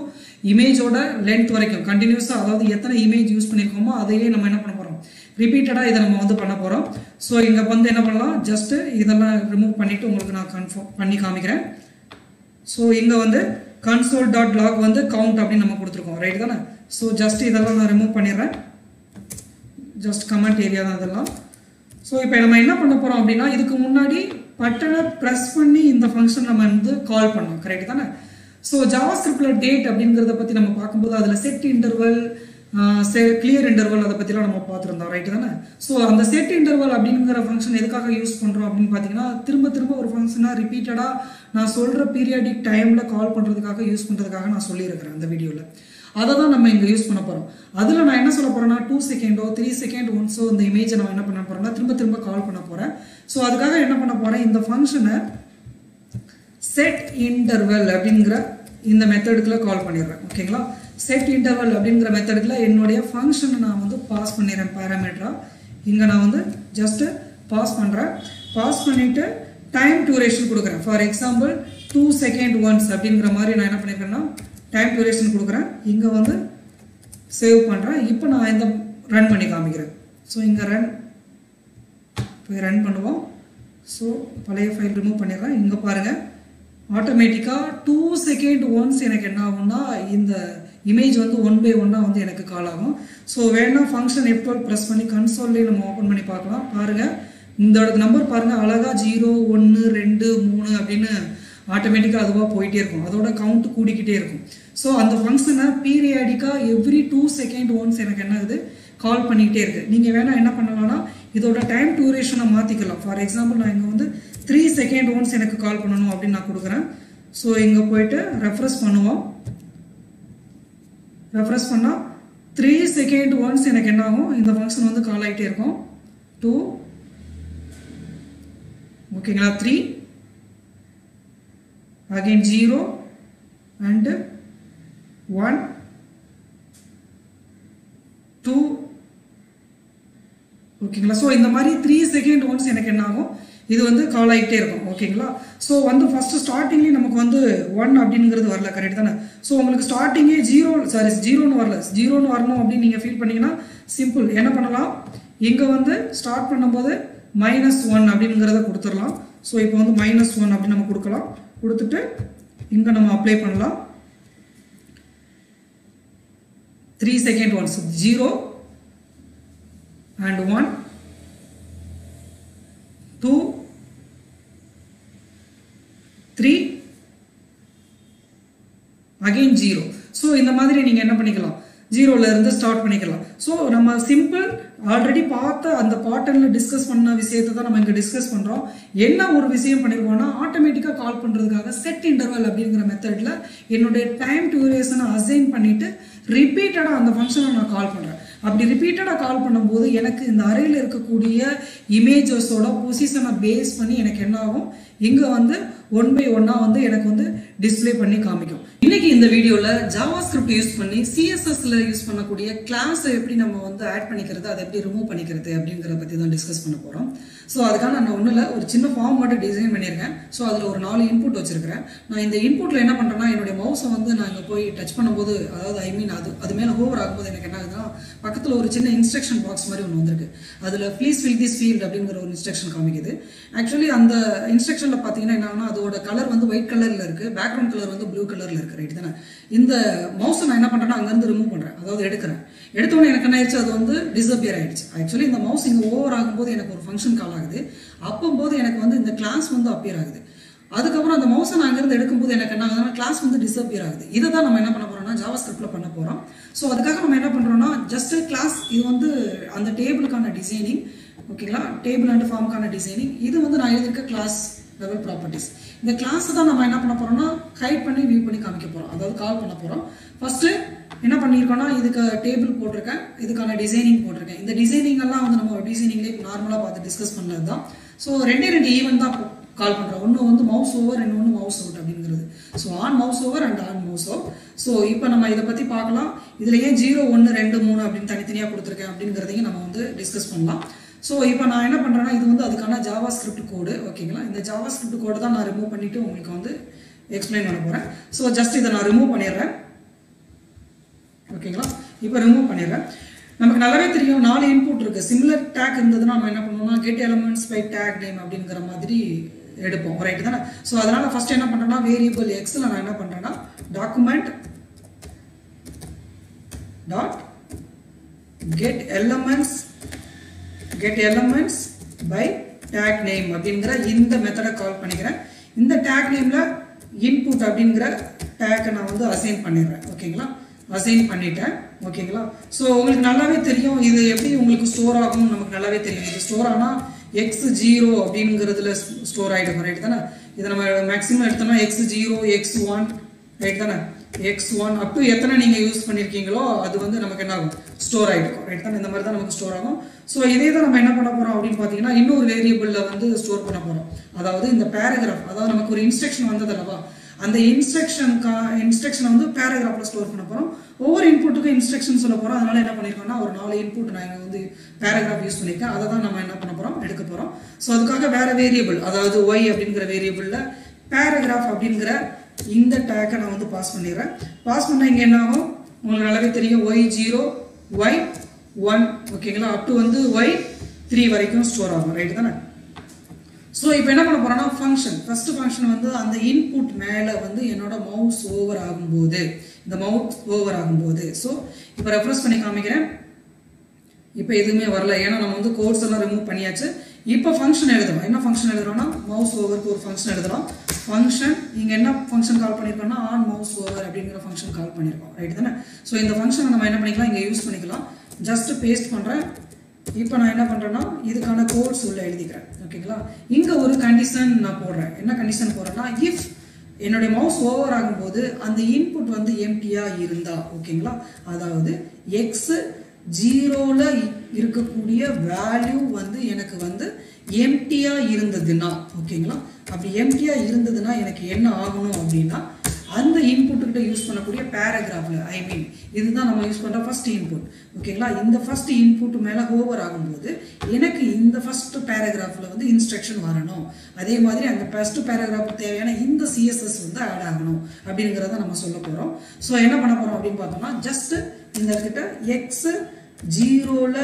இமேஜோட லென்த் வரைக்கும் கண்டினியூஸாக அதாவது எத்தனை இமேஜ் யூஸ் பண்ணியிருக்கோமோ அதையே நம்ம என்ன பண்ண போகிறோம் ரிப்பீட்டடாக இதை நம்ம வந்து பண்ண போகிறோம் ஸோ இங்கே வந்து என்ன பண்ணலாம்? ஜஸ்ட்டு இதெல்லாம் ரிமூவ் பண்ணிவிட்டு உங்களுக்கு நான் கன்ஃபார்ம் பண்ணி காமிக்கிறேன். ஸோ இங்கே வந்து கன்சோல் டாட் லாக் வந்து கவுண்ட் அப்படின்னு நம்ம கொடுத்துருக்கோம். ரைட் தானே? ஸோ ஜஸ்ட் இதெல்லாம் நான் ரிமூவ் பண்ணிடுறேன். ஜஸ்ட் கமெண்ட் ஏரியா தான் இதெல்லாம். ஸோ இப்போ நம்ம என்ன பண்ண போகிறோம் அப்படின்னா இதுக்கு முன்னாடி பட்டனை ப்ரெஸ் பண்ணி இந்த ஃபங்க்ஷன் நம்ம வந்து கால் பண்ணோம் கரெக்ட் தானே? ஸோ ஜாவா ஸ்கிரிப்டில் டேட் அப்படிங்கிறத பற்றி நம்ம பார்க்கும்போது அதில் செட் இன்டர்வல் கிளியர் இன்டர்வல் அதை பற்றிலாம் நம்ம பார்த்துருந்தோம். ரைட்டு தானே? ஸோ அந்த செட் இன்டர்வல் அப்படிங்கிற ஃபங்க்ஷன் எதுக்காக யூஸ் பண்ணுறோம் அப்படின்னு பார்த்தீங்கன்னா திரும்ப திரும்ப ஒரு ஃபங்க்ஷனாக ரிப்பீட்டடாக நான் சொல்கிற பீரியாடிக் டைமில் கால் பண்ணுறதுக்காக யூஸ் பண்ணுறதுக்காக நான் சொல்லியிருக்கிறேன் அந்த வீடியோவில் அதை தான் நம்ம இங்கே யூஸ் பண்ண போகிறோம் அதில் நான் என்ன சொல்ல போகிறேன்னா டூ செகண்டோ த்ரீ செகண்ட் ஒன்ஸோ இந்த இமேஜை நான் என்ன பண்ண போகிறேன்னா திரும்ப திரும்ப கால் பண்ண போகிறேன் ஸோ அதுக்காக என்ன பண்ண போகிறேன் இந்த ஃபங்க்ஷனை செட் இன்டர்வெல் அப்படிங்கிற இந்த மெத்தடுக்குள்ள கால் பண்ணிடுறேன். ஓகேங்களா செட் இன்டர்வல் அப்படிங்கிற மெத்தடுக்குள்ள என்னுடைய ஃபங்க்ஷனை நான் வந்து பாஸ் பண்ணிடுறேன் பேராமீட்டராக இங்கே நான் வந்து ஜஸ்ட்டு பாஸ் பண்ணுறேன் பாஸ் பண்ணிவிட்டு டைம் டியூரேஷன் கொடுக்குறேன். For example two second once அப்படிங்கிற மாதிரி நான் என்ன பண்ணியிருக்கேன்னா டைம் டியூரேஷன் கொடுக்குறேன். இங்கே வந்து சேவ் பண்ணுறேன் இப்போ நான் இந்த ரன் பண்ணி காமிக்கிறேன். ஸோ இங்கே ரன் போய் ரன் பண்ணுவோம். ஸோ பழைய ஃபைல் ரிமூவ் பண்ணிடுறேன். இங்கே பாருங்கள் ஆட்டோமேட்டிக்காக டூ செகண்ட் ஒன்ஸ் எனக்கு என்ன ஆகும்னா இந்த இமேஜ் வந்து ஒன் பை ஒன்னாக வந்து எனக்கு கால் ஆகும். ஸோ வேணா ஃபங்க்ஷன் எப்போ ப்ரெஸ் பண்ணி கன்சோல்லே நம்ம ஓப்பன் பண்ணி பார்க்கலாம். பாருங்கள் இந்த நம்பர் பாருங்கள் அழகாக ஜீரோ ஒன்று ரெண்டு மூணு அப்படின்னு ஆட்டோமேட்டிக்காக அதுவாக போயிட்டே இருக்கும். அதோட கவுண்ட் கூடிக்கிட்டே இருக்கும். ஸோ அந்த ஃபங்க்ஷனை பீரியாடிக்காக எவ்ரி டூ செகண்ட் ஒன்ஸ் எனக்கு என்ன ஆகுது கால் பண்ணிக்கிட்டே இருக்குது நீங்கள் வேணால் என்ன பண்ணலாம்னா இதோட டைம் டூரேஷனை மாற்றிக்கலாம் ஃபார் எக்ஸாம்பிள் நான் இங்கே வந்து த்ரீ செகண்ட் ஒன்ஸ் எனக்கு கால் பண்ணணும் அப்படின்னு நான் கொடுக்குறேன். ஸோ இங்கே போயிட்டு ரெஃப்ரெஸ் பண்ணுவோம். ரெஃப்ரெஸ் பண்ணால் த்ரீ செகண்ட் ஒன்ஸ் எனக்கு என்ன ஆகும்? இந்த ஃபங்க்ஷன் வந்து கால் ஆகிட்டே இருக்கும். டூ ஓகேங்களா three again zero and one two ஓகேங்களா ஸோ இந்த மாதிரி த்ரீ செகண்ட் ஒன்ஸ் எனக்கு என்ன ஆகும் இது வந்து கால் ஆகிட்டே இருக்கும். ஓகேங்களா ஸோ வந்து ஃபர்ஸ்ட் ஸ்டார்டிங்லேயே நமக்கு வந்து ஒன் அப்படிங்கிறது வரல. கரெக்ட் தானே? ஸோ உங்களுக்கு ஸ்டார்டிங்கே ஜீரோ சாரி ஜீரோன்னு வரல. ஜீரோன்னு வரணும் அப்படின்னு நீங்கள் ஃபீல் பண்ணிங்கன்னா சிம்பிள் என்ன பண்ணலாம்? இங்கே வந்து ஸ்டார்ட் பண்ணும்போது மைனஸ் ஒன் அப்படிங்கிறத கொடுத்துடலாம். ஸோ இப்போ வந்து மைனஸ் ஒன் அப்படின்னு நம்ம கொடுக்கலாம். கொடுத்துட்டு இங்கே நம்ம அப்ளை பண்ணலாம். Three second once zero and 1 2 3 again 0 so இந்த மாதிரி நீங்கள் என்ன பண்ணிக்கலாம்? ஜீரோல இருந்து ஸ்டார்ட் பண்ணிக்கலாம். ஸோ நம்ம சிம்பிள் ஆல்ரெடி பார்த்த அந்த பாட்டர்ல டிஸ்கஸ் பண்ண விஷயத்தை தான் நம்ம இங்கே டிஸ்கஸ் பண்ணுறோம் என்ன ஒரு விஷயம் பண்ணிருக்கோம்னா ஆட்டோமேட்டிக்காக கால் பண்ணுறதுக்காக செட் இன்டர்வல் அப்படிங்கிற மெத்தடில் என்னுடைய டைம் டியூரேஷனை அசைன் பண்ணிவிட்டு ரிப்பீட்டடாக அந்த ஃபங்க்ஷனை நான் கால் பண்ணுறேன் அப்படி ரிப்பீட்டடாக கால் பண்ணும்போது எனக்கு இந்த அறையில் இருக்கக்கூடிய இமேஜஸோட பொசிஷனை பேஸ் பண்ணி எனக்கு என்ன ஆகும்? இங்கே வந்து ஒன் பை ஒன்னாக வந்து எனக்கு வந்து டிஸ்ப்ளே பண்ணி காமிக்கும். இன்னைக்கு இந்த வீடியோவில் ஜாவா ஸ்கிரிப்ட் யூஸ் பண்ணி சிஎஸ்எஸ்ல யூஸ் பண்ணக்கூடிய கிளாஸை எப்படி நம்ம வந்து ஆட் பண்ணிக்கிறது அதை எப்படி ரிமூவ் பண்ணிக்கிறது அப்படிங்கிறத பற்றி தான் டிஸ்கஸ் பண்ண போகிறோம் ஸோ அதுக்காக நான் ஒன்றும் இல்லை ஒரு சின்ன ஃபார்ம் மட்டும் டிசைன் பண்ணியிருக்கேன். ஸோ அதில் ஒரு நாலு இன்புட் வச்சிருக்கிறேன். நான் இந்த இன்புட்டில் என்ன பண்ணுறேன்னா என்னுடைய மவுஸை வந்து நான் இங்கே போய் டச் பண்ணும்போது அதாவது ஐ மீன் அது அது மேலே ஓவர் ஆகும்போது எனக்கு என்ன ஆகுதுன்னா பக்கத்தில் ஒரு சின்ன இன்ஸ்ட்ரக்ஷன் பாக்ஸ் மாதிரி ஒன்று வந்திருக்கு. அதில் ப்ளீஸ் ஃபில் திஸ் ஃபீல்ட் அப்படிங்கிற ஒரு இன்ஸ்ட்ரக்ஷன் காமிக்குது. ஆக்சுவலி அந்த இன்ஸ்ட்ரக்ஷனில் பார்த்தீங்கன்னா என்னன்னா அதோட கலர் வந்து ஒயிட் கலரில் இருக்குது பேக்ரவுண்ட் கலர் வந்து ப்ளூ கலரில் இருக்குது ரைட் தானே. இந்த மவுஸை நான் என்ன பண்ணுறேன்னா அங்கேருந்து ரிமூவ் பண்ணுறேன் அதாவது எடுக்கிறேன். எடுத்தோடனே எனக்கு என்ன ஆயிடுச்சு? அது வந்து டிஸப்பியர் ஆயிடுச்சு. ஆக்சுவலி இந்த மவுஸ் இங்கே ஓவர் ஆகும்போது எனக்கு ஒரு ஃபங்க்ஷன் கால் ஆகுது. அப்போம்போது எனக்கு வந்து இந்த கிளாஸ் வந்து அப்பியர் ஆகுது. அதுக்கப்புறம் அந்த மவுஸை நான் அங்கேருந்து எடுக்கும்போது எனக்கு என்ன ஆகுதுன்னா கிளாஸ் வந்து டிஸப்பியர் ஆகுது. இதை தான் நம்ம என்ன பண்ண போறோம்னா ஜாவா ஸ்கிரிப்டில் பண்ண போகிறோம் ஸோ அதுக்காக நம்ம என்ன பண்ணுறோம்னா ஜஸ்ட் கிளாஸ் இது வந்து அந்த டேபிளுக்கான டிசைனிங் ஓகேங்களா டேபிள் அண்ட் ஃபார்முக்கான டிசைனிங் இது வந்து நான் எழுதியிருக்க கிளாஸ் லெவல் ப்ராப்பர்ட்டிஸ் இந்த கிளாஸ் தான் நம்ம என்ன பண்ண போறோம்னா ஹைட் பண்ணி வியூ பண்ணி காமிக்க போகிறோம் அதாவது கால் பண்ண போகிறோம் ஃபர்ஸ்ட் என்ன பண்ணியிருக்கோம்னா இதுக்கு டேபிள் போட்டிருக்கேன். இதுக்கான டிசைனிங் போட்டிருக்கேன். இந்த டிசைனிங் எல்லாம் வந்து நம்ம டிசைனிங்லேயே நார்மலாக பார்த்து டிஸ்கஸ் பண்ணது தான் ஸோ ரெண்டே ரெண்டு ஈவெண்ட் தான் கால் பண்ணுறோம் ஒன்று வந்து மவுஸ் ஓவர் இன்னொன்று மவுஸ் அவுட் அப்படிங்கிறது. So on mouse over and on mouse out so இப்போ நம்ம இதை பற்றி பார்க்கலாம். இதில் ஏன் ஜீரோ ஒன்று ரெண்டு மூணு அப்படின்னு தனித்தனியாக கொடுத்துருக்கேன் அப்படிங்கிறதையும் நம்ம வந்து டிஸ்கஸ் பண்ணலாம். ஸோ இப்போ நான் என்ன பண்ணுறேன்னா இது வந்து அதுக்கான ஜாவா ஸ்கிரிப்ட் கோடு ஓகேங்களா இந்த ஜாவா ஸ்கிரிப்ட் கோடு தான் நான் ரிமூவ் பண்ணிவிட்டு உங்களுக்கு வந்து எக்ஸ்பிளைன் பண்ண போகிறேன் ஸோ ஜஸ்ட் இதை நான் ரிமூவ் பண்ணிடுறேன். ஓகேங்களா இப்போ ரிமூவ் பண்ணிடுறேன். நமக்கு நல்லாவே தெரியும் நாலு இன்புட் இருக்குது சிமிலர் டேக் இருந்ததுன்னா நம்ம என்ன பண்ணுவோம்னா get elements by tag name அப்படிங்கிற மாதிரி எடுப்போம். ரைட் தானே? ஸோ அதனால் ஃபர்ஸ்ட் என்ன பண்ணுறேன்னா வேரியபிள் எக்ஸில் நான் என்ன பண்ணுறேன்னா document dot get elements get elements by tag name அப்படிங்கிற இந்த மெத்தடை கால் பண்ணிக்கிறேன். இந்த டேக் நேமில் இன்புட் அப்படிங்கிற டேக்கை நான் வந்து அசைன் பண்ணிடுறேன். ஓகேங்களா அசைன் பண்ணிட்டேன். ஓகேங்களா ஸோ உங்களுக்கு நல்லாவே தெரியும். இது எப்படி உங்களுக்கு ஸ்டோர் ஆகும் நமக்கு நல்லாவே தெரியும். இது ஸ்டோர் ஆனால் எக்ஸ் ஜீரோ அப்படிங்கிறதுல ஸ்டோர் ஆகிடும் ரைட் தானே? இதை நம்ம மேக்ஸிமம் எடுத்தோம்னா X zero X one right தானே? எக்ஸ் ஒன் அப் டு எத்தனை நீங்கள் யூஸ் பண்ணியிருக்கீங்களோ அது வந்து நமக்கு என்ன ஆகும்? ஸ்டோர் ஆகிருக்கும் ரைட் தானே? இந்த மாதிரி தான் நமக்கு ஸ்டோர் ஆகும். ஸோ இதே தான் நம்ம என்ன பண்ண போகிறோம் அப்படின்னு பார்த்தீங்கன்னா இன்னொரு வேரியபிளில் வந்து ஸ்டோர் பண்ண போகிறோம் அதாவது இந்த பேராகிராஃப் அதாவது நமக்கு ஒரு இன்ஸ்ட்ரக்ஷன் வந்தது அல்லவா? அந்த இன்ஸ்ட்ரக்ஷனுக்கா இன்ஸ்ட்ரக்ஷனை வந்து பேராகிராஃபில் ஸ்டோர் பண்ண போகிறோம் ஒவ்வொரு இன்புட்டுக்கும் இன்ஸ்ட்ரக்ஷன் சொல்ல போகிறோம் அதனால் என்ன பண்ணியிருக்கோம்னா ஒரு நாலு இன்புட் நான் வந்து பேராகிராஃப் யூஸ் பண்ணியிருக்கேன் அதை தான் நம்ம என்ன பண்ண போகிறோம் எடுக்க போகிறோம் ஸோ அதுக்காக வேற வேரியபிள் அதாவது ஒய் அப்படிங்கிற வேரியபிளில் பேராகிராஃப் அப்படிங்கிற இந்த டேக்கை நான் வந்து பாஸ் பண்ணிடுறேன். பாஸ் பண்ண இங்கே என்ன ஆகும்? உங்களுக்கு நல்லாவே தெரியும். ஒய் ஜீரோ ஒய் ஒன் ஓகேங்களா அப் டு வந்து ஒய் த்ரீ வரைக்கும் ஸ்டோர் ஆகும். ரைட் தானே? ஸோ இப்போ என்ன பண்ண போறோம்னா ஃபங்க்ஷன் ஃபர்ஸ்ட் ஃபங்க்ஷன் வந்து அந்த இன்புட் மேலே வந்து என்னோட மவுஸ் ஓவர் ஆகும்போது இந்த மவுத் ஓவர் ஆகும்போது. ஸோ இப்போ ரெஃப்ரெஸ் பண்ணி காமிக்கிறேன். இப்போ எதுவுமே வரல. ஏன்னா நம்ம வந்து கோர்ஸ் எல்லாம் ரிமூவ் பண்ணியாச்சு. இப்போ ஃபங்க்ஷன் எழுதுறோம் என்ன ஃபங்க்ஷன் எழுதுறோம்னா மவுஸ் ஓவருக்கு ஒரு ஃபங்க்ஷன் எழுதுறோம் ஃபங்க்ஷன் இங்கே என்ன ஃபங்க்ஷன் கால் பண்ணியிருக்கோம்னா ஆன் மவுஸ் ஓவர் அப்படிங்கிற ஃபங்க்ஷன் கால் பண்ணியிருக்கோம் ரைட் தானே? ஸோ இந்த ஃபங்க்ஷனை நம்ம என்ன பண்ணிக்கலாம்? இங்கே யூஸ் பண்ணிக்கலாம். ஜஸ்ட் பேஸ்ட் பண்ணுறேன் இப்போ நான் என்ன பண்ணுறேன்னா இதுக்கான கோட்ஸ் உள்ள எழுதிக்கிறேன். ஓகேங்களா இங்கே ஒரு கண்டிஷன் நான் போடுறேன். என்ன கண்டிஷன் போடுறேன்னா இஃப் என்னுடைய மவுஸ் ஓவர் ஆகும்போது அந்த இன்புட் வந்து எம்டியாக இருந்தா ஓகேங்களா அதாவது எக்ஸ் ஜீரோவில் இருக்கக்கூடிய வேல்யூ வந்து எனக்கு வந்து எம்டியாக இருந்ததுன்னா ஓகேங்களா அப்படி எம்டியாக இருந்ததுன்னா எனக்கு என்ன ஆகணும் அப்படின்னா அந்த இன்புட்டுக்கிட்ட யூஸ் பண்ணக்கூடிய பேராகிராஃபில் ஐ மீன் இதுதான் நம்ம யூஸ் பண்ணுற ஃபர்ஸ்ட் இன்புட் ஓகேங்களா இந்த ஃபர்ஸ்ட் இன்புட் மேலே ஓவர் ஆகும்போது எனக்கு இந்த ஃபர்ஸ்ட் பேராகிராஃபில் வந்து இன்ஸ்ட்ரக்ஷன் வரணும். அதே மாதிரி அந்த ஃபர்ஸ்ட் பேராகிராஃபுக்கு தேவையான இந்த சிஎஸ்எஸ் வந்து ஆட் ஆகணும் அப்படிங்கிறத நம்ம சொல்ல போகிறோம் ஸோ என்ன பண்ண போகிறோம் அப்படின்னு பார்த்தோம்னா ஜஸ்ட் இந்த கிட்ட எக்ஸ் ஜீரோவில்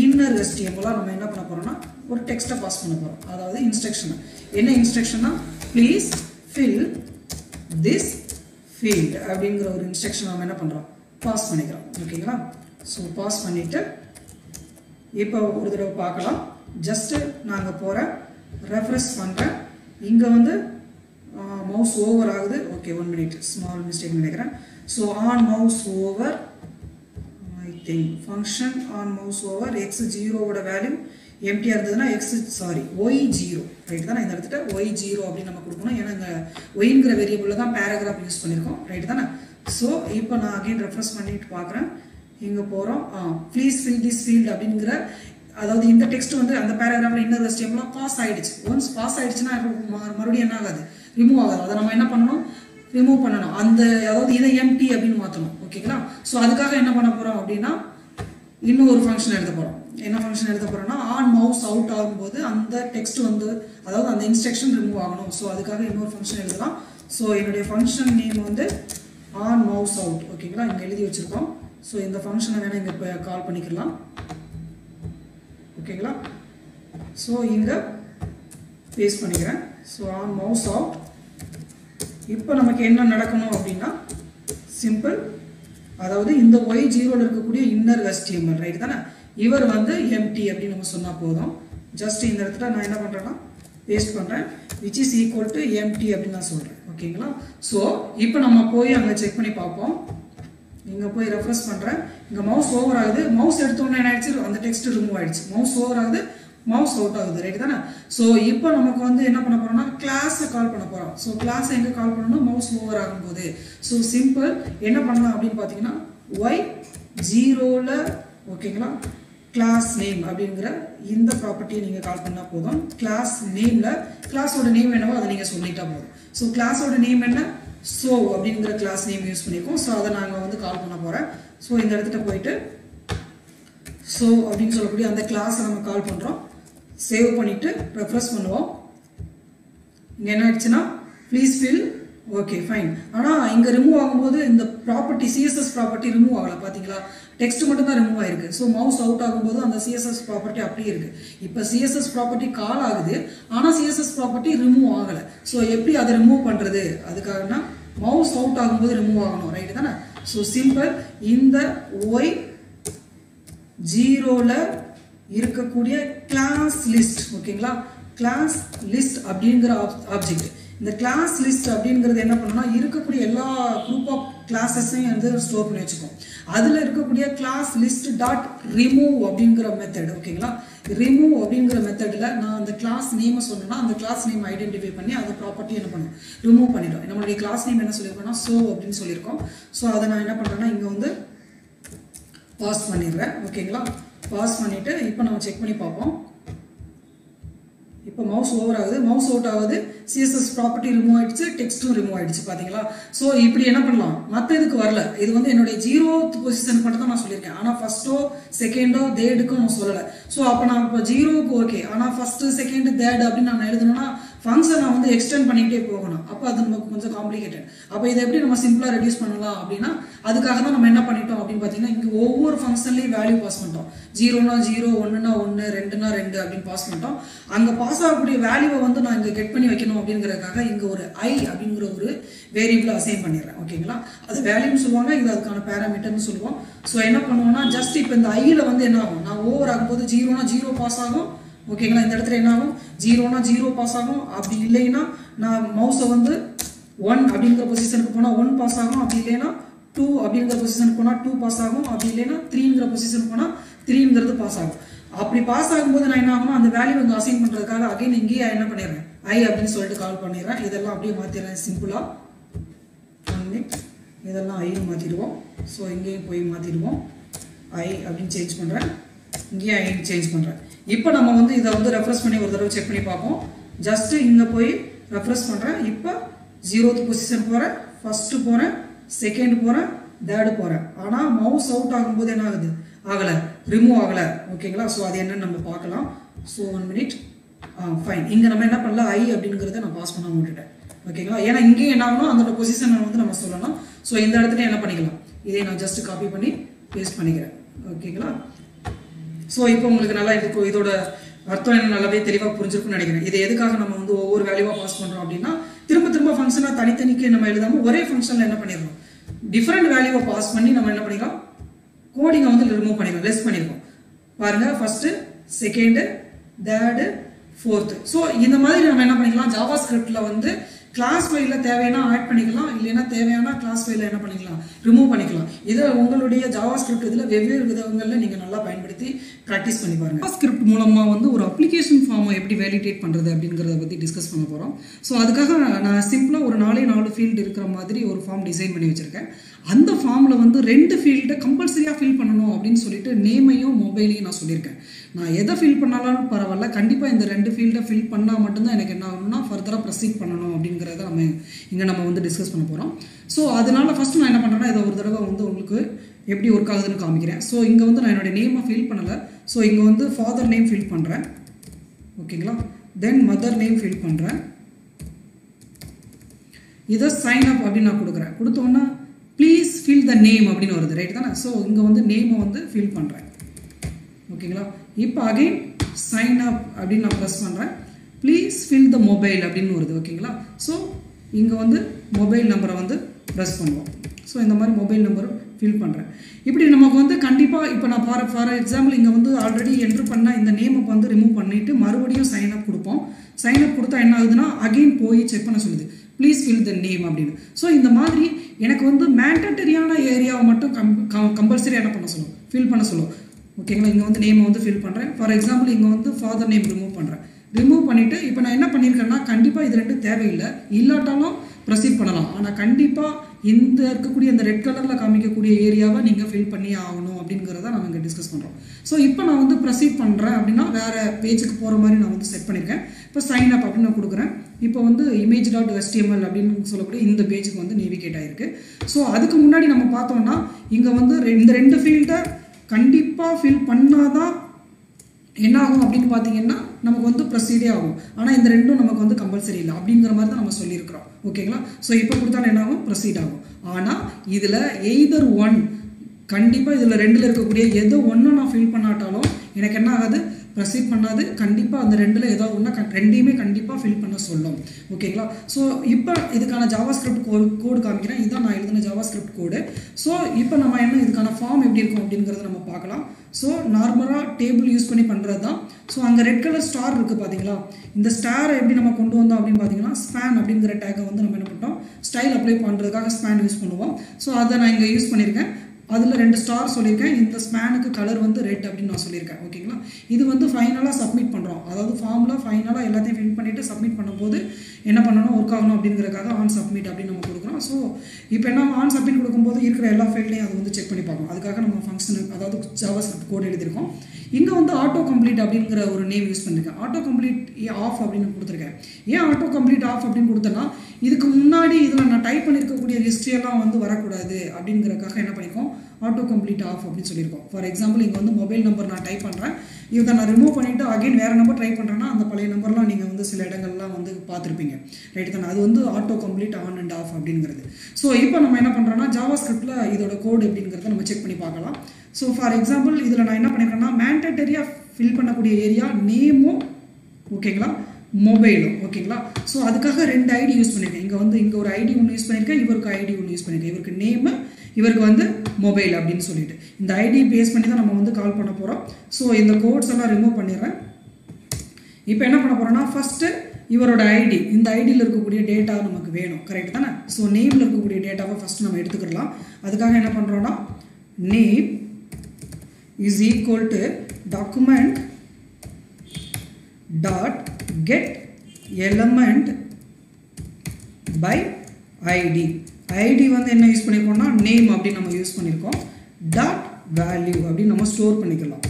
இன்னர் எஸ்டிஎம்லாம் நம்ம என்ன பண்ண போகிறோம்னா ஒரு டெக்ஸ்ட்டை பாஸ் பண்ண போகிறோம் அதாவது இன்ஸ்ட்ரக்ஷன் என்ன இன்ஸ்ட்ரக்ஷனா ப்ளீஸ் ஃபில் திஸ் ஃபீல்டு அப்படிங்கிற ஒரு இன்ஸ்ட்ரக்ஷன் நம்ம என்ன பண்ணுறோம் பாஸ் பண்ணிக்கிறோம். ஓகேங்களா? ஸோ பாஸ் பண்ணிவிட்டு இப்போ ஒரு தடவை பார்க்கலாம். ஜஸ்ட்டு நாங்கள் போகிறேன் ரெஃப்ரெஷ் பண்ணுறேன் இங்கே வந்து மவுஸ் ஓவர் ஆகுது. Okay one minute small mistake நினைக்கிறேன். So on mouse over I think function on mouse over X ஜீரோவோட value எம்டியாக இருந்ததுன்னா X sorry Y zero right தானே இந்த இடத்துல ஒய் ஜீரோ அப்படின்னு நம்ம கொடுக்கணும். ஏன்னா இந்த ஒய்ங்கிற வேரியபிளில் தான் பேராகிராஃப் யூஸ் பண்ணியிருக்கோம் ரைட் தானே? ஸோ இப்போ நான் அகைன் ரெஃப்ரெஷ் பண்ணிட்டு பார்க்குறேன். இங்கே போகிறோம் ஆ ப்ளீஸ் ஃபில் திஸ் ஃபீல்டு அப்படிங்கிற அதாவது இந்த டெக்ஸ்ட் வந்து அந்த பேராகிராஃபில் இன்னர் ரெஸ்டியம்லாம் பாஸ் ஆகிடுச்சு ஒன்ஸ் பாஸ் ஆகிடுச்சுன்னா மறுபடியும் என்ன ஆகாது? ரிமூவ் ஆகாது. அதை நம்ம என்ன பண்ணணும்? ரிமூவ் பண்ணணும். அந்த அதாவது இதை எம்டி அப்படின்னு மாற்றணும். ஓகேங்களா ஸோ அதுக்காக என்ன பண்ண போகிறோம் அப்படின்னா இன்னும் ஒரு ஃபங்க்ஷன் எழுத போகிறோம் என்ன ஃபங்க்ஷன் எழுத போகிறோம்னா ஆன் மவுஸ் அவுட் ஆகும்போது அந்த டெக்ஸ்ட் வந்து அதாவது அந்த இன்ஸ்ட்ரக்ஷன் ரிமூவ் ஆகணும். ஸோ அதுக்காக இன்னொரு ஃபங்க்ஷன் எழுதலாம். ஸோ என்னுடைய ஃபங்க்ஷன் நேம் வந்து ஆன் மவுஸ் அவுட் ஓகேங்களா இங்கே எழுதி வச்சுருக்கோம். ஸோ இந்த ஃபங்க்ஷனை வேணால் இங்கே இப்போ கால் பண்ணிக்கலாம். ஓகேங்களா ஸோ இங்கே பேஸ்ட் பண்ணிக்கிறேன். ஸோ ஆன் மவுஸ் அவுட் இப்போ நமக்கு என்ன நடக்கணும் அப்படின்னா சிம்பிள் அதாவது இந்த ஒய் ஜீரோவில் இருக்கக்கூடிய இன்னர் HTML ரைட் தானே? இவர் வந்து எம்டி அப்படின்னு நம்ம சொன்னால் போதும். ஜஸ்ட் இந்த இடத்துல நான் என்ன பண்ணுறேன்னா பேஸ்ட் பண்ணுறேன் which is equal to empty அப்படின்னு நான் சொல்கிறேன் ஓகேங்களா? ஸோ இப்போ நம்ம போய் அங்கே செக் பண்ணி பார்ப்போம். இங்கே போய் ரெஃப்ரெஷ் பண்ணுறேன் இங்கே மவுஸ் ஓவர் ஆகுது. மவுஸ் எடுத்தோன்னே என்ன ஆயிடுச்சு? அந்த டெக்ஸ்ட் ரிமூவ் ஆயிடுச்சு. மவுஸ் ஓவர் ஆகுது. மவுஸ் அவுட் ஆகுது. ரைட் தானே? ஸோ இப்போ நமக்கு வந்து என்ன பண்ண போறோம்னா கிளாஸை கால் பண்ண போகிறோம் ஸோ கிளாஸை எங்கே கால் பண்ணணும்னா மவுஸ் ஓவர் ஆகும்போது. ஸோ சிம்பிள் என்ன பண்ணலாம் அப்படின்னு பார்த்தீங்கன்னா ஒய் ஜீரோவில் ஓகேங்களா? கிளாஸ் நேம் அப்படிங்கிற இந்த ப்ராப்பர்ட்டியை நீங்கள் கால் பண்ணால் போதும். கிளாஸ் நேமில் கிளாஸோட நேம் என்னவோ அதை நீங்கள் சொல்லிட்டா போதும். ஸோ கிளாஸோட நேம் என்ன? ஸோ அப்படிங்கிற கிளாஸ் நேம் யூஸ் பண்ணியிருக்கோம் ஸோ அதை நாங்கள் வந்து கால் பண்ண போகிறேன் ஸோ இந்த இடத்துல போயிட்டு ஸோ அப்படின்னு சொல்லக்கூடிய அந்த கிளாஸை நம்ம கால் பண்ணுறோம் சேவ் பண்ணிவிட்டு ரெஃப்ரெஷ் பண்ணுவோம். இங்கே என்ன ஆயிடுச்சுன்னா ப்ளீஸ் ஃபில் ஓகே ஃபைன் ஆனால் இங்கே ரிமூவ் ஆகும்போது இந்த ப்ராப்பர்ட்டி சிஎஸ்எஸ் ப்ராப்பர்ட்டி ரிமூவ் ஆகலை பார்த்தீங்களா டெக்ஸ்ட் மட்டும் தான் ரிமூவ் ஆயிருக்கு. ஸோ மவுஸ் அவுட் ஆகும்போது அந்த சிஎஸ்எஸ் ப்ராப்பர்ட்டி அப்படியே இருக்கு. இப்போ சிஎஸ்எஸ் ப்ராப்பர்ட்டி கால் ஆகுது. ஆனால் சிஎஸ்எஸ் ப்ராப்பர்ட்டி ரிமூவ் ஆகலை. ஸோ எப்படி அதை ரிமூவ் பண்ணுறது அதுக்காகனா மவுஸ் அவுட் ஆகும்போது ரிமூவ் ஆகணும். ரைட்டு தானே? ஸோ சிம்பிள் இந்த ஒய் ஜீரோவில் இருக்கக்கூடிய கிளாஸ் லிஸ்ட் ஓகேங்களா? கிளாஸ் லிஸ்ட் அப்படிங்கிற ஆப்ஜெக்ட் இந்த கிளாஸ் லிஸ்ட் அப்படிங்கிறது என்ன பண்ணோம்னா இருக்கக்கூடிய எல்லா குரூப் ஆஃப் கிளாஸஸையும் வந்து ஸ்டோர் பண்ணி வச்சுக்கோம். அதில் இருக்கக்கூடிய கிளாஸ் லிஸ்ட் டாட் ரிமூவ் அப்படிங்கிற மெத்தட் ஓகேங்களா ரிமூவ் அப்படிங்கிற மெத்தடில் நான் அந்த கிளாஸ் நேமை சொன்னேன்னா அந்த கிளாஸ் நேம் ஐடென்டிஃபை பண்ணி அந்த ப்ராப்பர்ட்டி என்ன பண்ணும்? ரிமூவ் பண்ணிடும். நம்மளுடைய கிளாஸ் நேம் என்ன சொல்லியிருக்கோம்னா ஸோ அப்படின்னு சொல்லியிருக்கோம். ஸோ அதை நான் என்ன பண்ணுறேன்னா இங்கே வந்து பாஸ் பண்ணிடுறேன் ஓகேங்களா பாஸ் பண்ணிவிட்டு இப்போ நம்ம செக் பண்ணி பார்ப்போம். இப்போ மவுஸ் ஓவர் ஆகுது. மவுஸ் அவுட் ஆகுது. சிஎஸ்எஸ் ப்ராப்பர்ட்டி ரிமூவ் ஆயிடுச்சு. டெக்ஸ்ட்டும் ரிமூவ் ஆயிடுச்சு பார்த்தீங்களா ஸோ இப்படி என்ன பண்ணலாம்? மற்ற இதுக்கு வரல. இது வந்து என்னுடைய ஜீரோ பொசிஷன் மட்டும் தான் நான் சொல்லியிருக்கேன். ஆனால் ஃபர்ஸ்ட்டோ செகண்டோ தேர்டுக்கும் நான் சொல்லலை. ஸோ அப்போ நான் இப்போ ஜீரோவுக்கு ஓகே ஆனால் ஃபர்ஸ்ட் செகண்ட் தேர்ட் அப்படின்னு நான் எழுதணும்னா ஃபங்க்ஷனை வந்து எக்ஸ்டெண்ட் பண்ணிக்கிட்டே போகணும். அப்போ அது நமக்கு கொஞ்சம் காம்ப்ளிகேட்டட் அப்போ இதை எப்படி நம்ம சிம்பிளாக ரெடியூஸ் பண்ணலாம் அப்படின்னா அதுக்காக தான் நம்ம என்ன பண்ணிட்டோம் அப்படின்னு பார்த்தீங்கன்னா இங்கே ஒவ்வொரு ஃபங்க்ஷன்லேயும் வேல்யூ பாஸ் பண்ணிட்டோம். ஜீரோனா ஜீரோ ஒன்றுனா ஒன்று ரெண்டுனா ரெண்டு அப்படின்னு பாஸ் பண்ணிட்டோம். அங்கே பாஸ் ஆகக்கூடிய வேல்யூவை வந்து நான் இங்கே கெட் பண்ணி வைக்கணும் அப்படிங்கிறதுக்காக இங்கே ஒரு ஐ அப்படிங்கிற ஒரு வேரியபிளை அசைன் பண்ணிடுறேன். ஓகேங்களா அது வேல்யூன்னு சொல்லுவாங்க இது அதுக்கான பேராமீட்டர்னு சொல்லுவோம். ஸோ என்ன பண்ணுவோம்னா ஜஸ்ட் இப்போ இந்த ஐயில் வந்து என்ன ஆகும்? நான் ஓவர் ஆகும்போது ஜீரோனா ஜீரோ பாஸ் ஆகும். ஓகேங்களா இந்த இடத்துல என்ன ஆகும்? ஜீரோனா ஜீரோ பாஸ் ஆகும். அப்படி இல்லைன்னா நான் மவுஸை வந்து ஒன் அப்படிங்கிற பொசிஷனுக்கு போனால் ஒன் பாஸ் ஆகும். அப்படி இல்லைன்னா டூ அப்படிங்கிற பொசிஷனுக்கு போனால் டூ பாஸ் ஆகும். அப்படி இல்லைன்னா த்ரீங்கிற பொசிஷனுக்கு போனால் த்ரீங்கிறது பாஸ் ஆகும். அப்படி பாஸ் ஆகும்போது நான் என்ன ஆகும் அந்த வேல்யூ வந்து அசைன் பண்ணுறதுக்காக அகைன் இங்கேயே என்ன பண்ணிடுறேன்? ஐ அப்படின்னு சொல்லிட்டு கால் பண்ணிடுறேன். இதெல்லாம் அப்படியே மாற்றிடுறேன் சிம்பிளாக ஒன் மினிட் இதெல்லாம் ஐன்னு மாற்றிடுவோம் ஸோ இங்கேயும் போய் மாற்றிடுவோம் ஐ அப்படின்னு சேஞ்ச் பண்ணுறேன் இங்கேயும் ஐன்னு சேஞ்ச் பண்ணுறேன் இப்போ நம்ம வந்து இதை வந்து ரெஃப்ரெஷ் பண்ணி ஒரு தடவை செக் பண்ணி பார்ப்போம். ஜஸ்ட்டு இங்கே போய் ரெஃப்ரெஷ் பண்ணுறேன் இப்போ ஜீரோத்து பொசிஷன் போகிறேன் ஃபஸ்ட்டு போகிறேன் செகண்ட் போகிறேன் தேர்டு போகிறேன் ஆனால் மவுஸ் அவுட் ஆகும்போது என்ன ஆகுது? ஆகலை. ரிமூவ் ஆகலை. ஓகேங்களா ஸோ அது என்னன்னு நம்ம பார்க்கலாம். ஸோ ஒன் மினிட் ஃபைன் இங்கே நம்ம என்ன பண்ணல? ஐ அப்படிங்கிறத நான் பாஸ் பண்ண விட்டுட்டேன். ஓகேங்களா ஏன்னா இங்கேயும் என்ன ஆகணும்? அதோட பொசிஷனை வந்து நம்ம சொல்லணும். ஸோ இந்த இடத்துல என்ன பண்ணிக்கலாம்? இதை நான் ஜஸ்ட் காப்பி பண்ணி பேஸ்ட் பண்ணிக்கிறேன். ஓகேங்களா ஸோ இப்போ உங்களுக்கு நல்லா இதுக்கு இதோட அர்த்தம் என்ன நல்லாவே தெளிவாக புரிஞ்சிருக்கும்னு நினைக்கிறேன். இது எதுக்காக நம்ம வந்து ஒவ்வொரு வேல்யூவாக பாஸ் பண்ணுறோம் அப்படின்னா திரும்ப திரும்ப ஃபங்க்ஷனாக தனித்தனிக்கு நம்ம எழுதாமல் ஒரே ஃபங்க்ஷனில் என்ன பண்ணிடுறோம்? டிஃப்ரெண்ட் வேல்யூவை பாஸ் பண்ணி நம்ம என்ன பண்ணிக்கலாம் கோடிங்கை வந்து ரிமூவ் பண்ணிடுவோம் லெஸ் பண்ணிடுவோம். பாருங்கள் first second third fourth so இந்த மாதிரி நம்ம என்ன பண்ணிக்கலாம்? ஜாவா ஸ்கிரிப்டில் வந்து கிளாஸ் ஃபைலில் தேவையான ஆட் பண்ணிக்கலாம் இல்லைன்னா தேவையான கிளாஸ் ஃபைலில் என்ன பண்ணிக்கலாம் ரிமூவ் பண்ணிக்கலாம். இதை உங்களுடைய ஜாவா ஸ்கிரிப்ட் இதில் வெவ்வேறு விதங்களில் நீங்கள் நல்லா பயன்படுத்தி ப்ராக்டிஸ் பண்ணி பாருங்கள் ஸ்கிரிப்ட் மூலமாக வந்து ஒரு அப்ளிகேஷன் ஃபார்மை எப்படி வேலிடேட் பண்ணுறது அப்படிங்கிறத பற்றி டிஸ்கஸ் பண்ண போகிறோம் ஸோ அதுக்காக நான் சிம்பிளாக ஒரு நாலே நாலு ஃபீல்டு இருக்கிற மாதிரி ஒரு ஃபார்ம் டிசைன் பண்ணி வச்சுருக்கேன். அந்த ஃபார்மில் வந்து ரெண்டு ஃபீல்டை கம்பல்சரியாக ஃபில் பண்ணணும் அப்படின்னு சொல்லிட்டு நேமையும் மொபைலையும் நான் சொல்லியிருக்கேன். நான் எதை ஃபில் பண்ணாலும் பரவாயில்ல. கண்டிப்பாக இந்த ரெண்டு ஃபீல்டை ஃபில் பண்ணால் மட்டும்தான் எனக்கு என்ன ஆகணும்னா ஃபர்தராக ப்ரொசீட் பண்ணணும் அப்படிங்கிறத நம்ம இங்கே நம்ம வந்து டிஸ்கஸ் பண்ண போகிறோம் ஸோ அதனால் ஃபஸ்ட்டு நான் என்ன பண்ணுறேன்னா இதை ஒரு தடவை வந்து உங்களுக்கு எப்படி ஒர்க் ஆகுதுன்னு காமிக்கிறேன். ஸோ இங்கே வந்து நான் என்னுடைய நேமை ஃபில் பண்ணலை. ஸோ இங்கே வந்து ஃபாதர் நேம் ஃபில் பண்ணுறேன் ஓகேங்களா தென் மதர் நேம் ஃபில் பண்ணுறேன் இதை சைன் அப் அப்படின்னு நான் கொடுக்குறேன். கொடுத்தோன்னா ப்ளீஸ் ஃபில் த நேம் அப்படின்னு வருது. ரைட் தானே? ஸோ இங்கே வந்து நேமை வந்து ஃபில் பண்ணுறேன் ஓகேங்களா? இப்போ அகைன் சைன் அப் அப்படின்னு நான் ப்ரெஸ் பண்ணுறேன் ப்ளீஸ் ஃபில் த மொபைல் அப்படின்னு வருது ஓகேங்களா? ஸோ இங்கே வந்து மொபைல் நம்பரை வந்து ப்ரெஸ் பண்ணுவோம். ஸோ இந்த மாதிரி மொபைல் நம்பரும் ஃபில் பண்ணுறேன் இப்படி நமக்கு வந்து கண்டிப்பாக இப்போ நான் ஃபார் ஃபார் எக்ஸாம்பிள் இங்கே வந்து ஆல்ரெடி என்ட்ரு பண்ணால் இந்த நேமை வந்து ரிமூவ் பண்ணிவிட்டு மறுபடியும் சைன் அப் கொடுப்போம். சைன் அப் கொடுத்தா என்ன ஆகுதுன்னா அகைன் போய் செக் பண்ண சொல்லுது. ப்ளீஸ் ஃபில் த நேம் அப்படின்னு. ஸோ இந்த மாதிரி எனக்கு வந்து மேண்டட்டரியான ஏரியாவை மட்டும் கம் கம்பல்சரி என்ன பண்ண சொல்லும்? ஃபில் பண்ண சொல்லும். ஓகேங்களா இங்கே வந்து நேமை வந்து ஃபில் பண்ணுறேன் ஃபார் எக்ஸாம்பிள் இங்கே வந்து ஃபாதர் நேம் ரிமூவ் பண்ணுறேன் ரிமூவ் பண்ணிவிட்டு இப்போ நான் என்ன பண்ணியிருக்கேன்னா கண்டிப்பாக இது ரெண்டும் தேவையில்லை. இல்லாட்டாலும் ப்ரொசீட் பண்ணலாம். ஆனால் கண்டிப்பாக இந்த இருக்கக்கூடிய அந்த ரெட் கலரில் காமிக்கக்கூடிய ஏரியாவை நீங்கள் ஃபில் பண்ணி ஆகணும் அப்படிங்கிறத நம்ம இங்கே டிஸ்கஸ் பண்ணுறோம் ஸோ இப்போ நான் வந்து ப்ரொசீட் பண்ணுறேன் அப்படின்னா வேறு பேஜுக்கு போகிற மாதிரி நான் வந்து செட் பண்ணியிருக்கேன். இப்போ சைன் அப் அப்படின்னு நான் கொடுக்குறேன். இப்போ வந்து இமேஜ் டாட் எஸ்டிஎம்எல் அப்படின்னு சொல்லக்கூடிய இந்த பேஜுக்கு வந்து நேவிகேட் ஆகிருக்கு ஸோ அதுக்கு முன்னாடி நம்ம பார்த்தோம்னா இங்கே வந்து இந்த ரெண்டு ஃபீல்டை கண்டிப்பாக ஃபில் பண்ணாதான் என்ன ஆகும் அப்படின்னு பார்த்தீங்கன்னா நமக்கு வந்து ப்ரொசீடே ஆகும். ஆனால் இந்த ரெண்டும் நமக்கு வந்து கம்பல்சரி இல்லை. அப்படிங்கிற மாதிரி தான் நம்ம சொல்லியிருக்கிறோம். ஓகேங்களா ஸோ இப்போ கொடுத்தாலும் என்ன ஆகும் ப்ரொசீட் ஆகும். ஆனால் இதில் எய்தர் ஒன் கண்டிப்பாக இதில் ரெண்டில் இருக்கக்கூடிய எதோ ஒன்று நான் ஃபில் பண்ணாட்டாலும் எனக்கு என்ன ஆகாது? ப்ரொசீட் பண்ணாது. கண்டிப்பாக அந்த ரெண்டில் ஏதாவது ஒன்றா ரெண்டையுமே கண்டிப்பாக ஃபில் பண்ண சொல்லும். ஓகேங்களா ஸோ இப்போ இதுக்கான ஜாவா ஸ்கிரிப்ட் கோடு கோடு காமிக்கிறேன். இதுதான் நான் எழுதின ஜாவா ஸ்கிரிப்ட் கோடு ஸோ இப்போ நம்ம என்ன இதுக்கான ஃபார்ம் எப்படி இருக்கும் அப்படிங்கிறத நம்ம பார்க்கலாம். ஸோ நார்மலாக டேபிள் யூஸ் பண்ணி பண்ணுறது தான் ஸோ அங்கே ரெட் கலர் ஸ்டார் இருக்குது பார்த்தீங்களா இந்த ஸ்டாரை எப்படி நம்ம கொண்டு வந்தோம் அப்படின்னு பார்த்தீங்கன்னா ஸ்பேன் அப்படிங்கிற டேக்கை வந்து நம்ம என்ன பண்ணிட்டோம் ஸ்டைல் அப்ளை பண்ணுறதுக்காக ஸ்பேன் யூஸ் பண்ணுவோம். ஸோ அதை நான் இங்கே யூஸ் பண்ணியிருக்கேன். அதில் ரெண்டு ஸ்டார் சொல்லியிருக்கேன். இந்த ஸ்பேனுக்கு கலர் வந்து ரெட் அப்படின்னு நான் சொல்லியிருக்கேன். ஓகேங்களா இது வந்து ஃபைனலாக சப்மிட் பண்ணுறோம் அதாவது ஃபார்மில் ஃபைனலாக எல்லாத்தையும் ஃபில் பண்ணிவிட்டு சப்மிட் பண்ணும்போது என்ன பண்ணணும் ஒர்க் ஆகணும் அப்படிங்கிறக்காக ஆன் சப்மிட் அப்படின்னு நம்ம கொடுக்குறோம். ஸோ இப்போ என்ன ஆன் சப்மிட் கொடுக்கும்போது இருக்கிற எல்லா ஃபீல்டையும் அது வந்து செக் பண்ணி பார்க்கணும். அதுக்காக நம்ம ஃபங்க்ஷன் அதாவது ஜாவா ஸ்கிரிப்ட் கோட் எழுதியிருக்கோம். இங்கே வந்து ஆட்டோ கம்ப்ளீட் அப்படிங்கிற ஒரு நேம் யூஸ் பண்ணியிருக்கேன் ஆட்டோ கம்ப்ளீட் ஆஃப் அப்படின்னு கொடுத்துருக்கேன். ஏன் ஆட்டோ கம்ப்ளீட் ஆஃப் அப்படின்னு கொடுத்தேன்னா இதுக்கு முன்னாடி இதில் நான் டைப் பண்ணியிருக்கக்கூடிய ஹிஸ்ட்ரியெல்லாம் எல்லாம் வந்து வரக்கூடாது அப்படிங்கிறதுக்காக என்ன பண்ணியிருக்கோம் ஆட்டோ கம்ப்ளீட் ஆஃப் அப்படின்னு சொல்லியிருக்கோம். ஃபார் எக்ஸாம்பிள் இங்கே வந்து மொபைல் நம்பர் நான் டைப் பண்ணுறேன் இவங்க நான் ரிமூவ் பண்ணிவிட்டு அகைன் வேறு நம்பர் ட்ரை பண்ணுறேன்னா அந்த பழைய நம்பர்லாம் நீங்கள் வந்து சில இடங்கள்லாம் வந்து பார்த்துருப்பீங்க. ரைட் தானே அது வந்து auto complete on and off அப்படிங்கிறது. ஸோ இப்போ நம்ம என்ன பண்ணுறோன்னா ஜாவா ஸ்கிரிப்டில் இதோட கோடு அப்படிங்கிறத நம்ம செக் பண்ணி பார்க்கலாம். ஸோ ஃபார் எக்ஸாம்பிள் இதில் நான் என்ன பண்ணிக்கிறேன்னா மேண்டேட்டரியாக ஃபில் பண்ணக்கூடிய ஏரியா நேமும் ஓகேங்களா மொபைலும் ஓகேங்களா ஸோ அதுக்காக ரெண்டு ஐடி யூஸ் பண்ணியிருக்கேன். இங்கே வந்து இங்கே ஒரு ஐடி ஒன்று யூஸ் பண்ணியிருக்கேன் இவருக்கு ஐடி ஒன்று யூஸ் பண்ணியிருக்கேன். இவருக்கு நேமு இவருக்கு வந்து மொபைல் அப்படின்னு சொல்லிட்டு. இந்த ஐடி பேஸ் பண்ணி தான் நம்ம வந்து கால் பண்ண போகிறோம் ஸோ இந்த கோட்ஸ் எல்லாம் ரிமூவ் பண்ணிடுறேன். இப்போ என்ன பண்ண போகிறோம்னா ஃபஸ்ட்டு இவரோட ஐடி இந்த ஐடியில் இருக்கக்கூடிய டேட்டா நமக்கு வேணும். கரெக்ட் தானே? ஸோ நேமில் இருக்கக்கூடிய டேட்டாவை ஃபஸ்ட்டு நம்ம எடுத்துக்கலாம் அதுக்காக என்ன பண்ணுறோன்னா name is equal to document dot get element by ID ID வந்து என்ன யூஸ் பண்ணியிருக்கோம்னா நேம் அப்படின்னு நம்ம யூஸ் பண்ணியிருக்கோம் டாட் வேல்யூ அப்படின்னு நம்ம ஸ்டோர் பண்ணிக்கலாம்.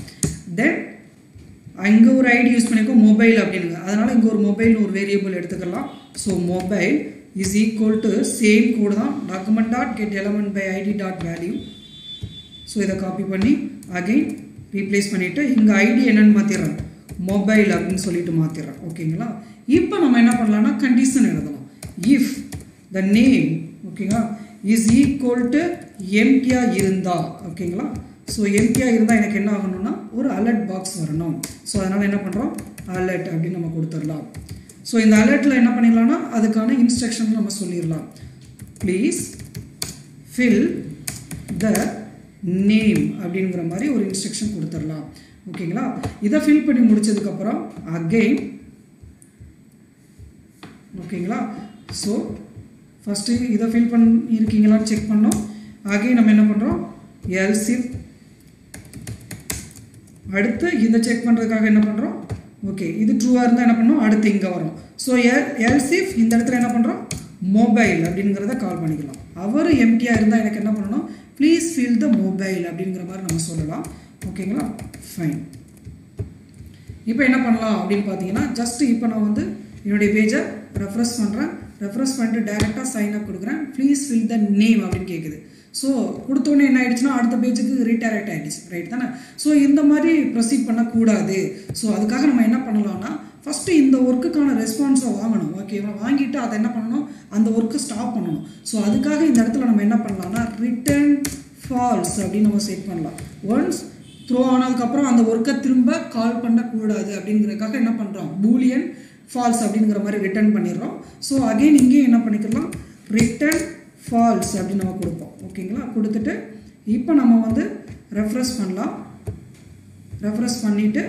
தென் அங்கே ஒரு ஐடி யூஸ் பண்ணியிருக்கோம் மொபைல் அப்படின்னுங்க. அதனால் இங்கே ஒரு மொபைல்னு ஒரு வேரியபிள் எடுத்துக்கலாம். So mobile is equal to same code தான். Document dot get element by ID dot value so இதை காப்பி பண்ணி அகைன் ரீப்ளேஸ் பண்ணிவிட்டு இங்கே ஐடி என்னென்னு மாற்றிடுறேன் மொபைல் அப்படின்னு சொல்லிட்டு மாற்றிடுறேன் ஓகேங்களா இப்போ நம்ம என்ன பண்ணலாம்னா கண்டிஷன் எழுதலாம். இஃப் த நேம் ஓகேங்களா? இஸ் ஈக்குவல் டு எம்டியாக இருந்தா ஓகேங்களா? ஸோ எம்டியாக இருந்தால் எனக்கு என்ன ஆகணும்னா ஒரு அலர்ட் பாக்ஸ் வரணும். ஸோ அதனால் என்ன பண்ணுறோம் அலர்ட் அப்படின்னு நம்ம கொடுத்துடலாம். ஸோ இந்த அலர்ட்டில் என்ன பண்ணிடலாம்னா அதுக்கான இன்ஸ்ட்ரக்ஷன் நம்ம சொல்லிடலாம். ப்ளீஸ் ஃபில் த நேம் அப்படிங்கிற மாதிரி ஒரு இன்ஸ்ட்ரக்ஷன் கொடுத்துடலாம். ஓகேங்களா? இதை ஃபில் பண்ணி முடிச்சதுக்கப்புறம் அகெயின் ஓகேங்களா? ஸோ ஃபஸ்ட்டு இதை ஃபில் பண்ணியிருக்கீங்களான்னு செக் பண்ணோம். அகெயின் நம்ம என்ன பண்ணுறோம் எல்சிப் அடுத்து இதை செக் பண்ணுறதுக்காக என்ன பண்ணுறோம் ஓகே இது ட்ரூவாக இருந்தால் என்ன பண்ணோம்? அடுத்து இங்கே வரும். ஸோ எல் எல்சிஃப் இந்த இடத்துல என்ன பண்ணுறோம் மொபைல் அப்படிங்கிறத கால் பண்ணிக்கலாம். அவர் எம்டியாக இருந்தால் எனக்கு என்ன பண்ணணும்? ப்ளீஸ் ஃபில் த மொபைல் அப்படிங்கிற மாதிரி நம்ம சொல்லலாம். ஓகேங்களா ஃபைன் இப்போ என்ன பண்ணலாம் அப்படின்னு பார்த்தீங்கன்னா ஜஸ்ட் இப்போ நான் வந்து என்னுடைய பேஜை ரெஃப்ரெஷ் பண்ணுறேன் ரெஃபரன்ஸ் பண்ணிட்டு டேரெக்டாக சைன் அப் கொடுக்குறேன். ப்ளீஸ் ஃபில் த நேம் அப்படின்னு கேட்குது ஸோ கொடுத்தோன்னே என்ன ஆயிடுச்சுன்னா அடுத்த பேஜுக்கு ரீடைரக்ட் ஆகிடுச்சு ரைட் தானே? ஸோ இந்த மாதிரி ப்ரொசீட் பண்ணக்கூடாது. ஸோ அதுக்காக நம்ம என்ன பண்ணலாம்னா ஃபஸ்ட்டு இந்த ஒர்க்குக்கான ரெஸ்பான்ஸை வாங்கணும். ஓகேவா வாங்கிட்டு அதை என்ன பண்ணணும்? அந்த ஒர்க்கை ஸ்டாப் பண்ணணும். ஸோ அதுக்காக இந்த இடத்துல நம்ம என்ன பண்ணலாம்னா ரிட்டர்ன் ஃபால்ஸ் அப்படின்னு நம்ம செட் பண்ணலாம். ஒன்ஸ் த்ரோ ஆனதுக்கப்புறம் அந்த ஒர்க்கை திரும்ப கால் பண்ணக்கூடாது அப்படிங்கிறதுக்காக என்ன பண்ணுறோம் பூலியன் ஃபால்ஸ் அப்படிங்கிற மாதிரி ரிட்டர்ன் பண்ணிடுறோம். ஸோ அகெயின் இங்கேயும் என்ன பண்ணிக்கலாம்? ரிட்டர்ன் ஃபால்ஸ் அப்படின்னு நம்ம கொடுப்போம். ஓகேங்களா கொடுத்துட்டு இப்போ நம்ம வந்து ரெஃப்ரெஷ் பண்ணலாம். ரெஃப்ரெஷ் பண்ணிவிட்டு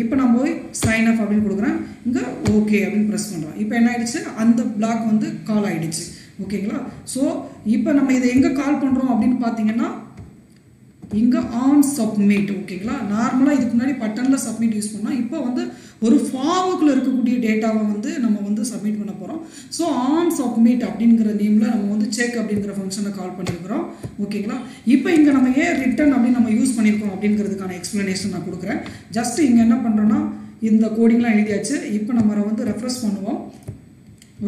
இப்போ நான் போய் சைன் அப் அப்படின்னு கொடுக்குறேன். இங்கே ஓகே அப்படின்னு ப்ரெஸ் பண்ணுறோம் இப்போ என்ன ஆகிடுச்சு அந்த பிளாக் வந்து கால் ஆயிடுச்சு. ஓகேங்களா ஸோ இப்போ நம்ம இதை எங்கே கால் பண்ணுறோம் அப்படின்னு பார்த்தீங்கன்னா இங்கே ஆன் சப்மிட் ஓகேங்களா நார்மலாக இதுக்கு முன்னாடி பட்டனில் சப்மிட் யூஸ் பண்ணோம். இப்போ வந்து ஒரு ஃபார்முக்குள்ளே இருக்கக்கூடிய டேட்டாவை வந்து நம்ம வந்து சப்மிட் பண்ண போகிறோம் ஸோ ஆன் சப்மிட் அப்படிங்கிற நேமில் நம்ம வந்து செக் அப்படிங்கிற ஃபங்க்ஷனை கால் பண்ணியிருக்கிறோம் ஓகேங்களா இப்போ இங்கே நம்ம ஏன் ரிட்டன் அப்படின்னு நம்ம யூஸ் பண்ணியிருக்கோம் அப்படிங்கிறதுக்கான எக்ஸ்ப்ளனேஷன் நான் கொடுக்குறேன். ஜஸ்ட் இங்கே என்ன பண்ணுறோன்னா இந்த கோடிங்லாம் எழுதியாச்சு. இப்போ நம்ம வந்து ரெஃப்ரெஷ் பண்ணுவோம்.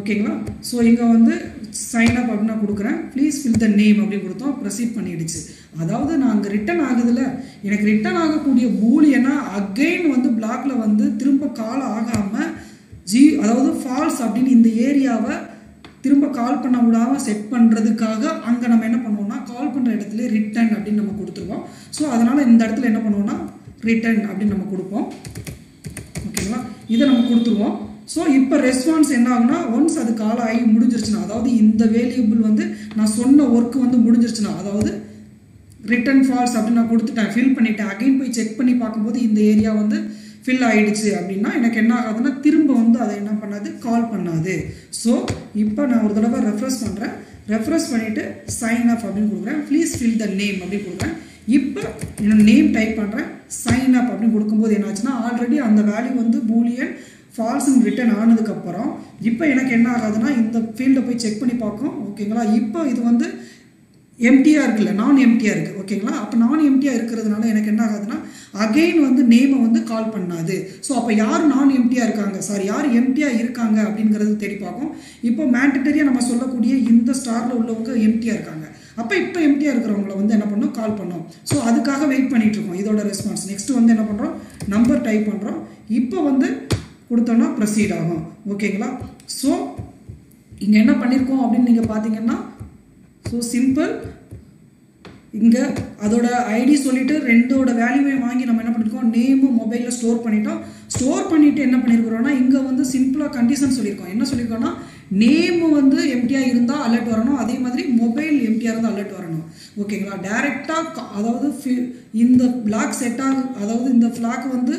ஓகேங்களா ஸோ இங்கே வந்து சைன் அப் அப்படின்னா கொடுக்குறேன். ப்ளீஸ் ஃபில் த நேம் அப்படின்னு கொடுத்தோம். ப்ரொசீட் பண்ணிடுச்சு. அதாவது நான் அங்கே ரிட்டன் ஆகுதுல்ல எனக்கு ரிட்டன் ஆகக்கூடிய பூலியனா அகெயின் வந்து பிளாக்ல வந்து திரும்ப கால் ஆகாமல் ஜி அதாவது ஃபால்ஸ் அப்படின்னு இந்த ஏரியாவை திரும்ப கால் பண்ண விடாமல் செட் பண்ணுறதுக்காக அங்கே நம்ம என்ன பண்ணுவோம்னா கால் பண்ணுற இடத்துல ரிட்டன் அப்படின்னு நம்ம கொடுத்துருவோம். ஸோ அதனால் இந்த இடத்துல என்ன பண்ணுவோம்னா ரிட்டன் அப்படின்னு நம்ம கொடுப்போம். ஓகேங்களா இதை நம்ம கொடுத்துருவோம். ஸோ இப்போ ரெஸ்பான்ஸ் என்ன ஆகுனா ஒன்ஸ் அது கால் ஆகி முடிஞ்சிருச்சுன்னா அதாவது இந்த வேல்யூபிள் வந்து நான் சொன்ன ஒர்க் வந்து முடிஞ்சிருச்சுன்னா அதாவது ரிட்டன் ஃபால்ஸ் அப்படின்னு நான் கொடுத்துட்டேன். ஃபில் பண்ணிட்டேன். அகைன் போய் செக் பண்ணி பார்க்கும்போது இந்த ஏரியா வந்து ஃபில் ஆகிடுச்சு அப்படின்னா எனக்கு என்ன ஆகாதுன்னா திரும்ப வந்து அதை என்ன பண்ணாது? கால் பண்ணாது. ஸோ இப்போ நான் ஒரு தடவை ரெஃப்ரெஷ் பண்ணுறேன் ரெஃப்ரெஷ் பண்ணிவிட்டு சைன் அப் அப்படின்னு கொடுக்குறேன். ப்ளீஸ் ஃபில் த நேம் அப்படின்னு கொடுக்குறேன். இப்போ என்னோடய நேம் டைப் பண்ணுறேன் சைன் அப் அப்படின்னு கொடுக்கும்போது என்னாச்சுன்னா ஆல்ரெடி அந்த வேல்யூ வந்து பூலியன் ஃபால்ஸ்னு ரிட்டன் ஆனதுக்கப்புறம் இப்போ எனக்கு என்ன ஆகாதுன்னா இந்த ஃபீல்டை போய் செக் பண்ணி பார்க்கும். ஓகேங்களா இப்போ இது வந்து எம்டியாக இருக்குல்ல நான் எம்டியாக இருக்குது ஓகேங்களா அப்போ நான் எம்டியாக இருக்கிறதுனால எனக்கு என்ன ஆகுதுன்னா அகெயின் வந்து நேமை வந்து கால் பண்ணாது. ஸோ அப்போ யார் நான் எம்டியாக இருக்காங்க? சார் யார் எம்டியாக இருக்காங்க அப்படிங்கிறது தேடி பார்க்கும் இப்போ மேண்டட்டரியாக நம்ம சொல்லக்கூடிய இந்த ஸ்டாரில் உள்ளவங்க எம்டியாக இருக்காங்க. அப்போ இப்போ எம்டியாக இருக்கிறவங்கள வந்து என்ன பண்ணோம்? கால் பண்ணோம். ஸோ அதுக்காக வெயிட் பண்ணிகிட்ருக்கோம் இருக்கோம். இதோட ரெஸ்பான்ஸ் நெக்ஸ்ட்டு வந்து என்ன பண்ணுறோம் நம்பர் டைப் பண்ணுறோம் இப்போ வந்து கொடுத்தோன்னா ப்ரொசீட் ஆகும். ஓகேங்களா ஸோ இங்கே என்ன பண்ணியிருக்கோம் அப்படின்னு நீங்கள் பார்த்தீங்கன்னா ஸோ சிம்பிள் இங்கே அதோட ஐடி சொல்லிவிட்டு ரெண்டோட வேல்யூவை வாங்கி நம்ம என்ன பண்ணியிருக்கோம் நேமு மொபைலில் ஸ்டோர் பண்ணிட்டோம். ஸ்டோர் பண்ணிவிட்டு என்ன பண்ணியிருக்கிறோம்னா இங்கே வந்து சிம்பிளாக கண்டிஷன் சொல்லியிருக்கோம். என்ன சொல்லியிருக்கோம்னா நேமு வந்து எம்டியாக இருந்தால் அலர்ட் வரணும். அதே மாதிரி மொபைல் எம்டியாக இருந்தால் அலர்ட் வரணும். ஓகேங்களா டைரெக்டாக அதாவது இந்த பிளாக் செட் ஆகு அதாவது இந்த ஃப்ளாக் வந்து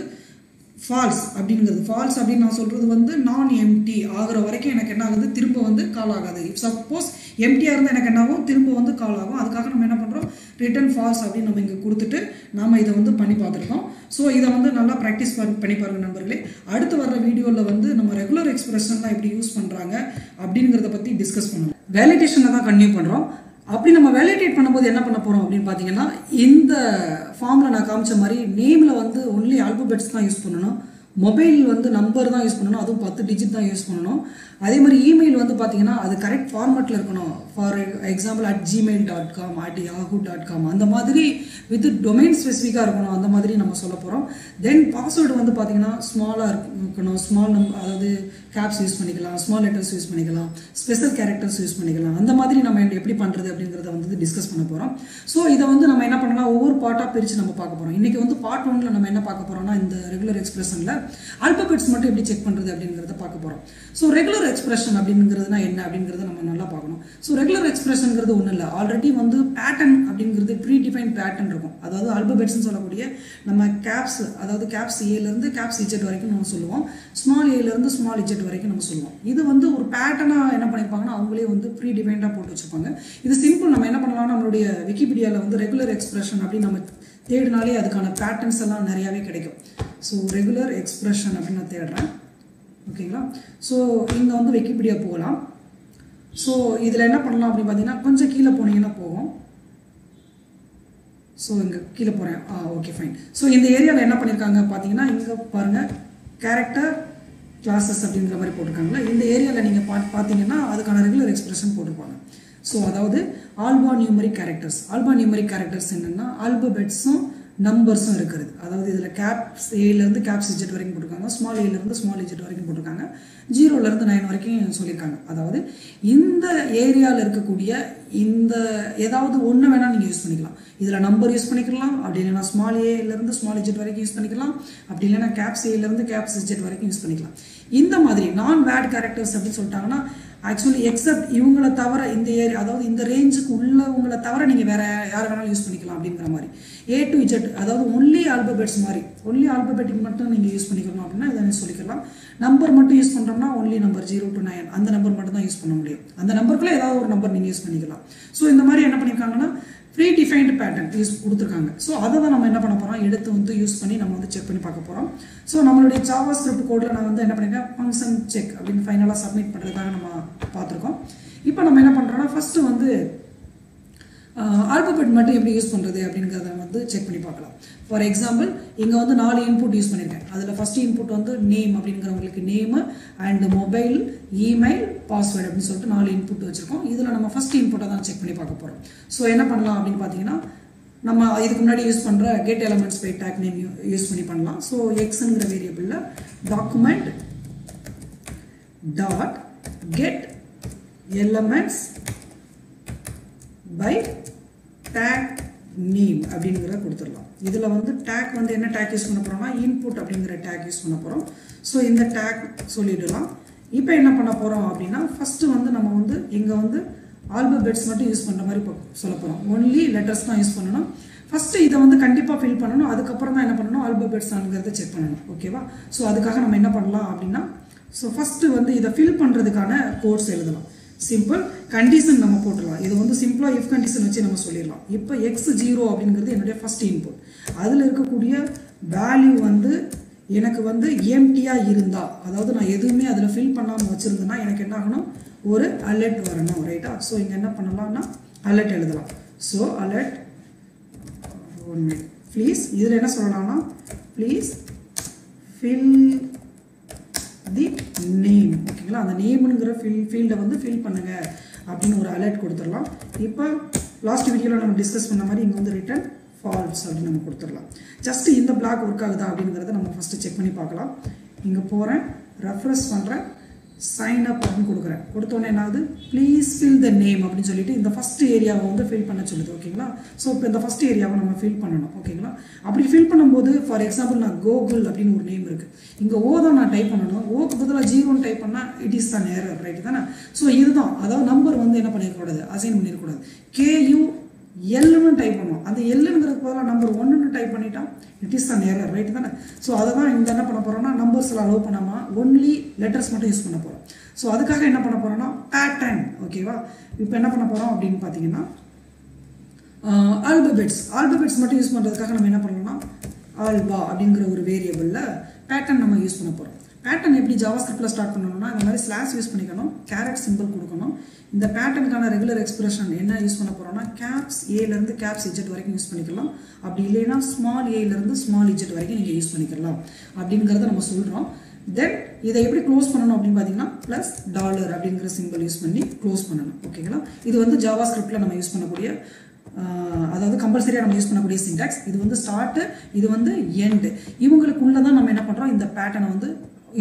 ஃபால்ஸ் அப்படிங்கிறது. ஃபால்ஸ் அப்படின்னு நான் சொல்கிறது வந்து நான் எம்டி ஆகிற வரைக்கும் எனக்கு என்ன ஆகுது? திரும்ப வந்து கால் ஆகாது. இப் சப்போஸ் எம்டியாக இருந்தால் எனக்கு என்ன ஆகும் திரும்ப வந்து கால் ஆகும். அதுக்காக நம்ம என்ன பண்ணுறோம் ரிட்டன் ஃபால்ஸ் அப்படின்னு நம்ம இங்கே கொடுத்துட்டு நாம் இதை வந்து பண்ணி பார்த்துருக்கோம். ஸோ இதை வந்து நல்லா ப்ராக்டிஸ் பண்ணி பாருங்கள் நண்பர்களே. அடுத்து வர்ற வீடியோவில் வந்து நம்ம ரெகுலர் எக்ஸ்பிரஷன்லாம் எப்படி யூஸ் பண்ணுறாங்க அப்படிங்கிறத பற்றி டிஸ்கஸ் பண்ணுவோம். வேலிடேஷனை தான் கன்டினியூ பண்ணுறோம் அப்படி நம்ம வேலிடேட் பண்ணும்போது என்ன பண்ண போகிறோம் அப்படின்னு பார்த்தீங்கன்னா இந்த ஃபார்மில் நான் காமிச்ச மாதிரி நேமில் வந்து ஒன்லி ஆல்பபெட்ஸ் தான் யூஸ் பண்ணணும். மொபைல் வந்து நம்பர் தான் யூஸ் பண்ணணும். அதுவும் பத்து டிஜிட் தான் யூஸ் பண்ணணும். அதே மாதிரி இமெயில் வந்து பார்த்தீங்கன்னா அது கரெக்ட் ஃபார்மேட்டில் இருக்கணும். For example at Gmail dot com at Yahoo dot com அந்த மாதிரி வித் டொமைன் ஸ்பெசிஃபிக்காக இருக்கணும். அந்த மாதிரி நம்ம சொல்ல போகிறோம் தென் பாஸ்வேர்டு வந்து பார்த்தீங்கன்னா ஸ்மாலாக இருக்கணும். ஸ்மால் நம் அதாவது கேப்ஸ் யூஸ் பண்ணிக்கலாம். ஸ்மால் லெட்டர்ஸ் யூஸ் பண்ணிக்கலாம். ஸ்பெஷல் கேரக்டர்ஸ் யூஸ் பண்ணிக்கலாம். அந்த மாதிரி நம்ம எப்படி பண்ணுறது அப்படிங்கிறத வந்து டிஸ்கஸ் பண்ண போகிறோம் ஸோ இதை வந்து நம்ம என்ன பண்ணலாம்? ஒவ்வொரு பார்ட்டாக பிரித்து நம்ம பார்க்க போகிறோம் இன்றைக்கி வந்து பார்ட் ஒன்ல நம்ம என்ன பார்க்க போகிறோம்னா இந்த ரெகுலர் எக்ஸ்பிரஷனில் அல்பபெட்ஸ் மட்டும் எப்படி செக் பண்ணுறது அப்படிங்கிறத பார்க்க போகிறோம் ஸோ ரெகுலர் எக்ஸ்பிரஷன் அப்படிங்கிறதுனா என்ன அப்படிங்கிறத நம்ம நல்லா பார்க்கணும். ஸோ ரெகுலர் எக்ஸ்பிரஷனுங்கிறது ஒன்றும் இல்லை. ஆல்ரெடி வந்து பேட்டர்ன் அப்படிங்கிறது ப்ரீ டிஃபைன் பேட்டர்ன் இருக்கும். அதாவது ஆல்பபெட்ஸ்னு சொல்லக்கூடிய நம்ம கேப்ஸ் அதாவது கேப்ஸ் ஏலேருந்து கேப்ஸ் இஜெட் வரைக்கும் நம்ம சொல்லுவோம். ஸ்மால் ஏலேருந்து ஸ்மால் இஜெட் வரைக்கும் நம்ம சொல்லுவோம். இது வந்து ஒரு பேட்டர்னாக என்ன பண்ணியிருப்பாங்கன்னா அவங்களே வந்து ப்ரீ டிஃபைன்டாக போட்டு வச்சுருப்பாங்க. இது சிம்பிள் நம்ம என்ன பண்ணலாம்? நம்மளுடைய விக்கிபீடியாவில் வந்து ரெகுலர் எக்ஸ்பிரஷன் அப்படின்னு நம்ம தேடினாலே அதுக்கான பேட்டர்ன்ஸ் எல்லாம் நிறையாவே கிடைக்கும். ஸோ ரெகுலர் எக்ஸ்பிரஷன் அப்படின்னு நான் தேடுறேன். ஓகேங்களா? ஸோ இங்கே வந்து விக்கிபீடியா போகலாம் ஸோ இதில் என்ன பண்ணலாம் அப்படின்னு பார்த்தீங்கன்னா கொஞ்சம் கீழே போனீங்கன்னா போகும். ஸோ இங்கே கீழே போகிறேன் ஆ ஓகே ஃபைன் ஸோ இந்த ஏரியாவில் என்ன பண்ணியிருக்காங்க பார்த்தீங்கன்னா இங்கே பாருங்கள் கேரக்டர் கிளாஸஸ் அப்படிங்கிற மாதிரி போட்டிருக்காங்களா இந்த ஏரியாவில் நீங்கள் பா பார்த்தீங்கன்னா அதுக்கான ரெகுலர் எக்ஸ்பிரஷன் போட்டிருப்பாங்க. ஸோ அதாவது alphanumeric characters alphanumeric characters என்னென்னா ஆல்பபெட்ஸும் நம்பர்ஸும் இருக்கிறது. அதாவது இதில் கேப்ஸ் ஏலேருந்து கேப்ஸ் இஜெட் வரைக்கும் போட்டிருக்காங்க. ஸ்மால் ஏலேருந்து ஸ்மால் இஜெட் வரைக்கும் போட்டிருக்காங்க. ஜீரோலேருந்து நைன் வரைக்கும் சொல்லியிருக்காங்க. அதாவது இந்த ஏரியாவில் இருக்கக்கூடிய இந்த ஏதாவது ஒன்று வேணால் நீங்கள் யூஸ் பண்ணிக்கலாம். இதில் நம்பர் யூஸ் பண்ணிக்கலாம். அப்படி இல்லைன்னா ஸ்மால் ஏலேருந்து ஸ்மால் இஜெட் வரைக்கும் யூஸ் பண்ணிக்கலாம். அப்படி இல்லைன்னா கேப்ஸ் ஏலேருந்து கேப்ஸ் இஜெட் வரைக்கும் யூஸ் பண்ணிக்கலாம். இந்த மாதிரி நான் வேட் கேரக்டர்ஸ் அப்படின்னு சொல்லிட்டாங்கன்னா ஆக்சுவலி எக்ஸப்ட் இவங்களை தவிர இந்த ஏரியா அதாவது இந்த ரேஞ்சுக்கு உள்ளவங்கள தவிர நீங்கள் வேற யார் வேணாலும் யூஸ் பண்ணிக்கலாம் அப்படிங்கிற மாதிரி. ஏ டு இஜெட் அதாவது ஒன்லி ஆல்பபெட்ஸ் மாதிரி. ஒன்லி ஆல்பபெட்டுக்கு மட்டும் நீங்கள் யூஸ் பண்ணிக்கணும் அப்படின்னா இதை சொல்லிக்கலாம். நம்பர் மட்டும் யூஸ் பண்ணுறோம்னா only number zero to nine அந்த நம்பர் மட்டும் தான் யூஸ் பண்ண முடியும். அந்த நம்பருக்குள்ளே ஏதாவது ஒரு நம்பர் நீங்கள் யூஸ் பண்ணிக்கலாம். ஸோ இந்த மாதிரி என்ன பண்ணியிருக்காங்கன்னா ப்ரீ டிஃபைன்டு பேட்டர்ன் யூஸ் கொடுத்துருக்காங்க. ஸோ அதை தான் நம்ம என்ன பண்ண போகிறோம் எடுத்து வந்து யூஸ் பண்ணி நம்ம வந்து செக் பண்ணி பார்க்க போகிறோம் ஸோ நம்மளுடைய ஜாவா ஸ்கிரிப்ட் கோடில் நான் வந்து என்ன பண்ணியிருக்கேன் ஃபங்க்ஷன் செக் அப்படின்னு ஃபைனலாக சப்மிட் பண்ணுறதுக்காக நம்ம பார்த்துருக்கோம். இப்போ நம்ம என்ன பண்ணுறோம்னா ஃபஸ்ட்டு வந்து ஆல்பபெட் மட்டும் எப்படி யூஸ் பண்ணுறது அப்படிங்கிறத வந்து செக் பண்ணி பார்க்கலாம். ஃபார் எக்ஸாம்பிள் இங்கே வந்து நாலு இன்புட் யூஸ் பண்ணியிருக்கேன் அதில் ஃபஸ்ட் இன்புட் வந்து நேம் அப்படிங்கிறவங்களுக்கு name and mobile email password அப்படின்னு சொல்லிட்டு நாலு இன்புட் வச்சுருக்கோம். இதில் நம்ம ஃபஸ்ட் இன்புட்டை தான் செக் பண்ணி பார்க்க போகிறோம் ஸோ என்ன பண்ணலாம் அப்படின்னு பார்த்தீங்கன்னா நம்ம இதுக்கு முன்னாடி யூஸ் பண்ணுற get elements by tag name use பண்ணி பண்ணலாம். ஸோ எக்ஸுங்கிற வேரியபிளில் document dot get elements by tag name அப்படிங்கிறத கொடுத்துடலாம். இதில் வந்து டேக் வந்து என்ன டேக் யூஸ் பண்ண போகிறோம்னா இன்புட் அப்படிங்கிற டேக் யூஸ் பண்ண போகிறோம் ஸோ இந்த டேக் சொல்லிடலாம். இப்போ என்ன பண்ண போகிறோம் அப்படின்னா ஃபஸ்ட்டு வந்து நம்ம வந்து இங்கே வந்து ஆல்பபெட்ஸ் மட்டும் யூஸ் பண்ணுற மாதிரி சொல்ல போகிறோம் ஒன்லி லெட்டர்ஸ் தான் யூஸ் பண்ணணும். ஃபஸ்ட்டு இதை வந்து கண்டிப்பாக ஃபில் பண்ணணும். அதுக்கப்புறம் தான் என்ன பண்ணணும்? ஆல்பபெட்ஸ் ஆனுங்கிறத செக் பண்ணணும். ஓகேவா ஸோ அதுக்காக நம்ம என்ன பண்ணலாம் அப்படின்னா ஸோ ஃபஸ்ட்டு வந்து இதை ஃபில் பண்ணுறதுக்கான கோர்ஸ் எழுதலாம். சிம்பிள் கண்டிஷன் நம்ம போட்டுடலாம். இது வந்து சிம்பிளாக இஃப் கண்டிஷன் வச்சு நம்ம சொல்லிடலாம். இப்போ எக்ஸ் ஜீரோ அப்படிங்கிறது என்னுடைய ஃபஸ்ட் இன்புட் அதில் இருக்கக்கூடிய வேல்யூ வந்து எனக்கு வந்து எம்டியாக இருந்தால் அதாவது நான் எதுவுமே அதில் ஃபில் பண்ணாமல் வச்சுருந்தேன்னா எனக்கு என்ன ஆகணும்? ஒரு அலர்ட் வரணும் ரைட்டா ஸோ இங்கே என்ன பண்ணலாம்னா அலர்ட் எழுதலாம். So alert one minute please இதில் என்ன சொல்லலாம்னா ப்ளீஸ் ஃபில் தி நேம் ஓகேங்களா அந்த நேம்ங்கிற ஃபில் ஃபீல்டை வந்து ஃபில் பண்ணுங்கள் அப்படின்னு ஒரு அலர்ட் கொடுத்துடலாம். இப்போ லாஸ்ட் வீடியோவில் நம்ம டிஸ்கஸ் பண்ண மாதிரி இங்கே வந்து ரிட்டன் ஃபால்ஸ் அப்படின்னு நம்ம கொடுத்துடலாம். ஜஸ்ட் இந்த பிளாக் ஒர்க் ஆகுதா அப்படிங்கிறத நம்ம ஃபஸ்ட்டு செக் பண்ணி பார்க்கலாம். இங்கே போகிறேன் ரெஃப்ரெஷ் பண்ணுறேன் சைன் அப் அப்படின்னு கொடுக்குறேன். கொடுத்தோன்னே என்னாவது ப்ளீஸ் ஃபில் த நேம் அப்படின்னு சொல்லிட்டு இந்த ஃபஸ்ட் ஏரியாவை வந்து ஃபில் பண்ண சொல்லுது ஓகேங்களா ஸோ இப்போ இந்த ஃபஸ்ட் ஏரியாவை நம்ம ஃபில் பண்ணணும் ஓகேங்களா அப்படி ஃபில் பண்ணும்போது ஃபார் எக்ஸாம்பிள் நான் கோகுல் அப்படின்னு ஒரு நேம் இருக்குது இங்கே ஓ தான் நான் டைப் பண்ணணும். ஓக்கு பதிலாக ஜீரோன்னு டைப் பண்ணால் இட் இஸ் தான் நேர் ரைட்டு தானே? ஸோ இதுதான். அதாவது நம்பர் வந்து என்ன பண்ணிடக்கூடாது அசைன் பண்ணிடக்கூடாது கேயூ எல்லுன்னு டைப் பண்ணுவோம் அந்த எல்லுங்கிறதுக்கு பதிலாக நம்பர் ஒன்றுன்னு டைப் பண்ணிட்டோம் இட் இஸ் தான் நேரர் ரைட் தானே? ஸோ அதை தான் இந்த என்ன பண்ண போகிறோம்னா நம்பர்ஸில் அலோவ் பண்ணாமல் ஒன்லி லெட்டர்ஸ் மட்டும் யூஸ் பண்ண போகிறோம் ஸோ அதுக்காக என்ன பண்ண போகிறோம்னா பேட்டர்ன் ஓகேவா இப்போ என்ன பண்ண போகிறோம் அப்படின்னு பார்த்தீங்கன்னா ஆல்பபெட்ஸ் ஆல்பபெட்ஸ் மட்டும் யூஸ் பண்ணுறதுக்காக நம்ம என்ன பண்ணலாம்னா ஆல்பா அப்படிங்கிற ஒரு வேரியபிளில் பேட்டர்ன் நம்ம யூஸ் பண்ண போகிறோம் பேட்டர்ன் எப்படி ஜாவா ஸ்கிரிப்டில் ஸ்டார்ட் பண்ணணும்னா அந்த மாதிரி ஸ்லாஷ் யூஸ் பண்ணிக்கணும் கேரட் சிம்பிள் கொடுக்கணும். இந்த பேட்டர்னுக்கான ரெகுலர் எக்ஸ்பிரஷன் என்ன யூஸ் பண்ண போகிறோம்னா கேப்ஸ் ஏலேருந்து கேப்ஸ் இஜெட் வரைக்கும் யூஸ் பண்ணிக்கலாம். அப்படி இல்லைன்னா ஸ்மால் ஏலேருந்து ஸ்மால் இஜெட் வரைக்கும் நீங்கள் யூஸ் பண்ணிக்கலாம். அப்படிங்கிறத நம்ம சொல்கிறோம் தென் இதை எப்படி க்ளோஸ் பண்ணணும் அப்படின்னு பார்த்தீங்கன்னா ப்ளஸ் டாலர் அப்படிங்கிற சிம்பிள் யூஸ் பண்ணி க்ளோஸ் பண்ணணும். ஓகேங்களா இது வந்து ஜாவா ஸ்கிரிப்டில் நம்ம யூஸ் பண்ணக்கூடிய அதாவது கம்பல்சரியாக நம்ம யூஸ் பண்ணக்கூடிய சின்டாக்ஸ் இது வந்து ஸ்டார்ட்டு இது வந்து எண்டு இவங்களுக்குள்ளே தான் நம்ம என்ன பண்ணுறோம் இந்த பேட்டர்னை வந்து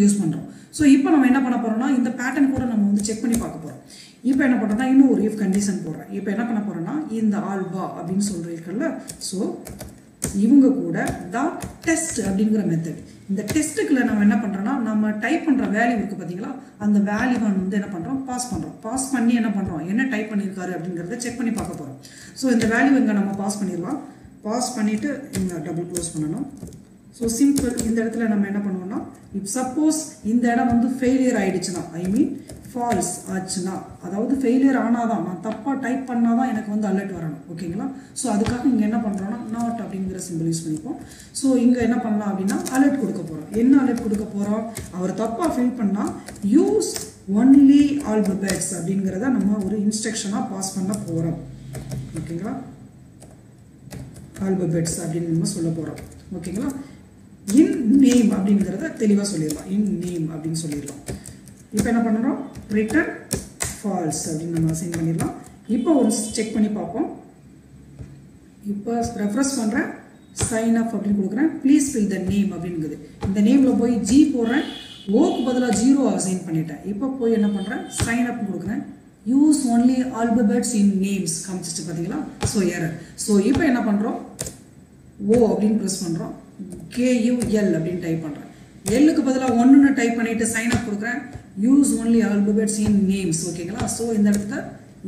யூஸ் பண்ணுறோம் ஸோ இப்போ நம்ம என்ன பண்ண போகிறோம்னா இந்த பேட்டர்ன் கூட நம்ம வந்து செக் பண்ணி பார்க்க போகிறோம் இப்போ என்ன பண்ணுறோம்னா இன்னும் ஒரு இஃப் கண்டிஷன் போடுறேன் இப்போ என்ன பண்ண போகிறோம்னா இந்த ஆல்பா அப்படின்னு சொல்கிறீர்கள்ல ஸோ இவங்க கூட தான் டெஸ்ட் அப்படிங்கிற மெத்தட் இந்த டெஸ்ட்டுக்குள்ள நம்ம என்ன பண்ணுறோம்னா நம்ம டைப் பண்ணுற வேல்யூ இருக்குது பார்த்தீங்களா அந்த வேல்யூவை வந்து என்ன பண்ணுறோம் பாஸ் பண்ணுறோம் பாஸ் பண்ணி என்ன பண்ணுறோம் என்ன டைப் பண்ணியிருக்காரு அப்படிங்கிறத செக் பண்ணி பார்க்க போகிறோம் ஸோ இந்த வேல்யூ இங்கே நம்ம பாஸ் பண்ணிடலாம். பாஸ் பண்ணிவிட்டு இங்கே டபுள் க்ளோஸ் பண்ணணும். ஸோ சிம்பிள் இந்த இடத்துல நம்ம என்ன பண்ணுவோம்னா இப் சப்போஸ் இந்த இடம் வந்து ஃபெயிலியர் ஆயிடுச்சுன்னா ஐ மீன் ஃபால்ஸ் ஆச்சுன்னா அதாவது ஃபெயிலியர் ஆனாதான் நான் தப்பாக டைப் பண்ணால் தான் எனக்கு வந்து அலர்ட் வரணும் ஓகேங்களா ஸோ அதுக்காக இங்கே என்ன பண்ணுறோம்னா நாட் அப்படிங்கிற சிம்பிள் யூஸ் பண்ணிப்போம். ஸோ இங்கே என்ன பண்ணலாம் அப்படின்னா அலர்ட் கொடுக்க போகிறோம் என்ன அலர்ட் கொடுக்க போகிறோம் அவர் தப்பாக ஃபில் பண்ணால் யூஸ் ஒன்லி ஆல்பபெட்ஸ் அப்படிங்கிறத நம்ம ஒரு இன்ஸ்ட்ரக்ஷனாக பாஸ் பண்ண போகிறோம் ஓகேங்களா ஆல்பபெட்ஸ் அப்படின்னு நம்ம சொல்ல போகிறோம் ஓகேங்களா இன் நேம் அப்படிங்கிறத தெளிவாக சொல்லிடலாம். இன் நேம் அப்படின்னு சொல்லிடலாம். இப்போ என்ன பண்ணுறோம்? ரிட்டன் ஃபால்ஸ் அப்படின்னு நம்ம அசைன் பண்ணிடலாம். இப்போ ஒரு செக் பண்ணி பார்ப்போம். இப்போ ரெஃப்ரெஷ் பண்ணுறேன் சைன் அப் அப்படின்னு கொடுக்குறேன். ப்ளீஸ் ஃபில் த நேம் அப்படிங்குது. இந்த நேமில் போய் ஜி போடுறேன். ஓக்கு பதிலாக ஜீரோ அசைன் பண்ணிட்டேன். இப்போ போய் என்ன பண்ணுறேன் சைன் அப் கொடுக்குறேன். Use only alphabets in names காமிச்சிச்சு பார்த்தீங்களா ஸோ எரர் ஸோ இப்போ என்ன பண்ணுறோம் ஓ அப்படின்னு ப்ரெஸ் பண்ணுறோம் கேயூஎல் அப்படின்னு டைப் பண்ணுறேன் எல்லுக்கு பதிலாக ஒன்றுன்னு டைப் பண்ணிவிட்டு சைன் அப் கொடுக்குறேன். Use only alphabets in names ஓகேங்களா ஸோ இந்த இடத்துல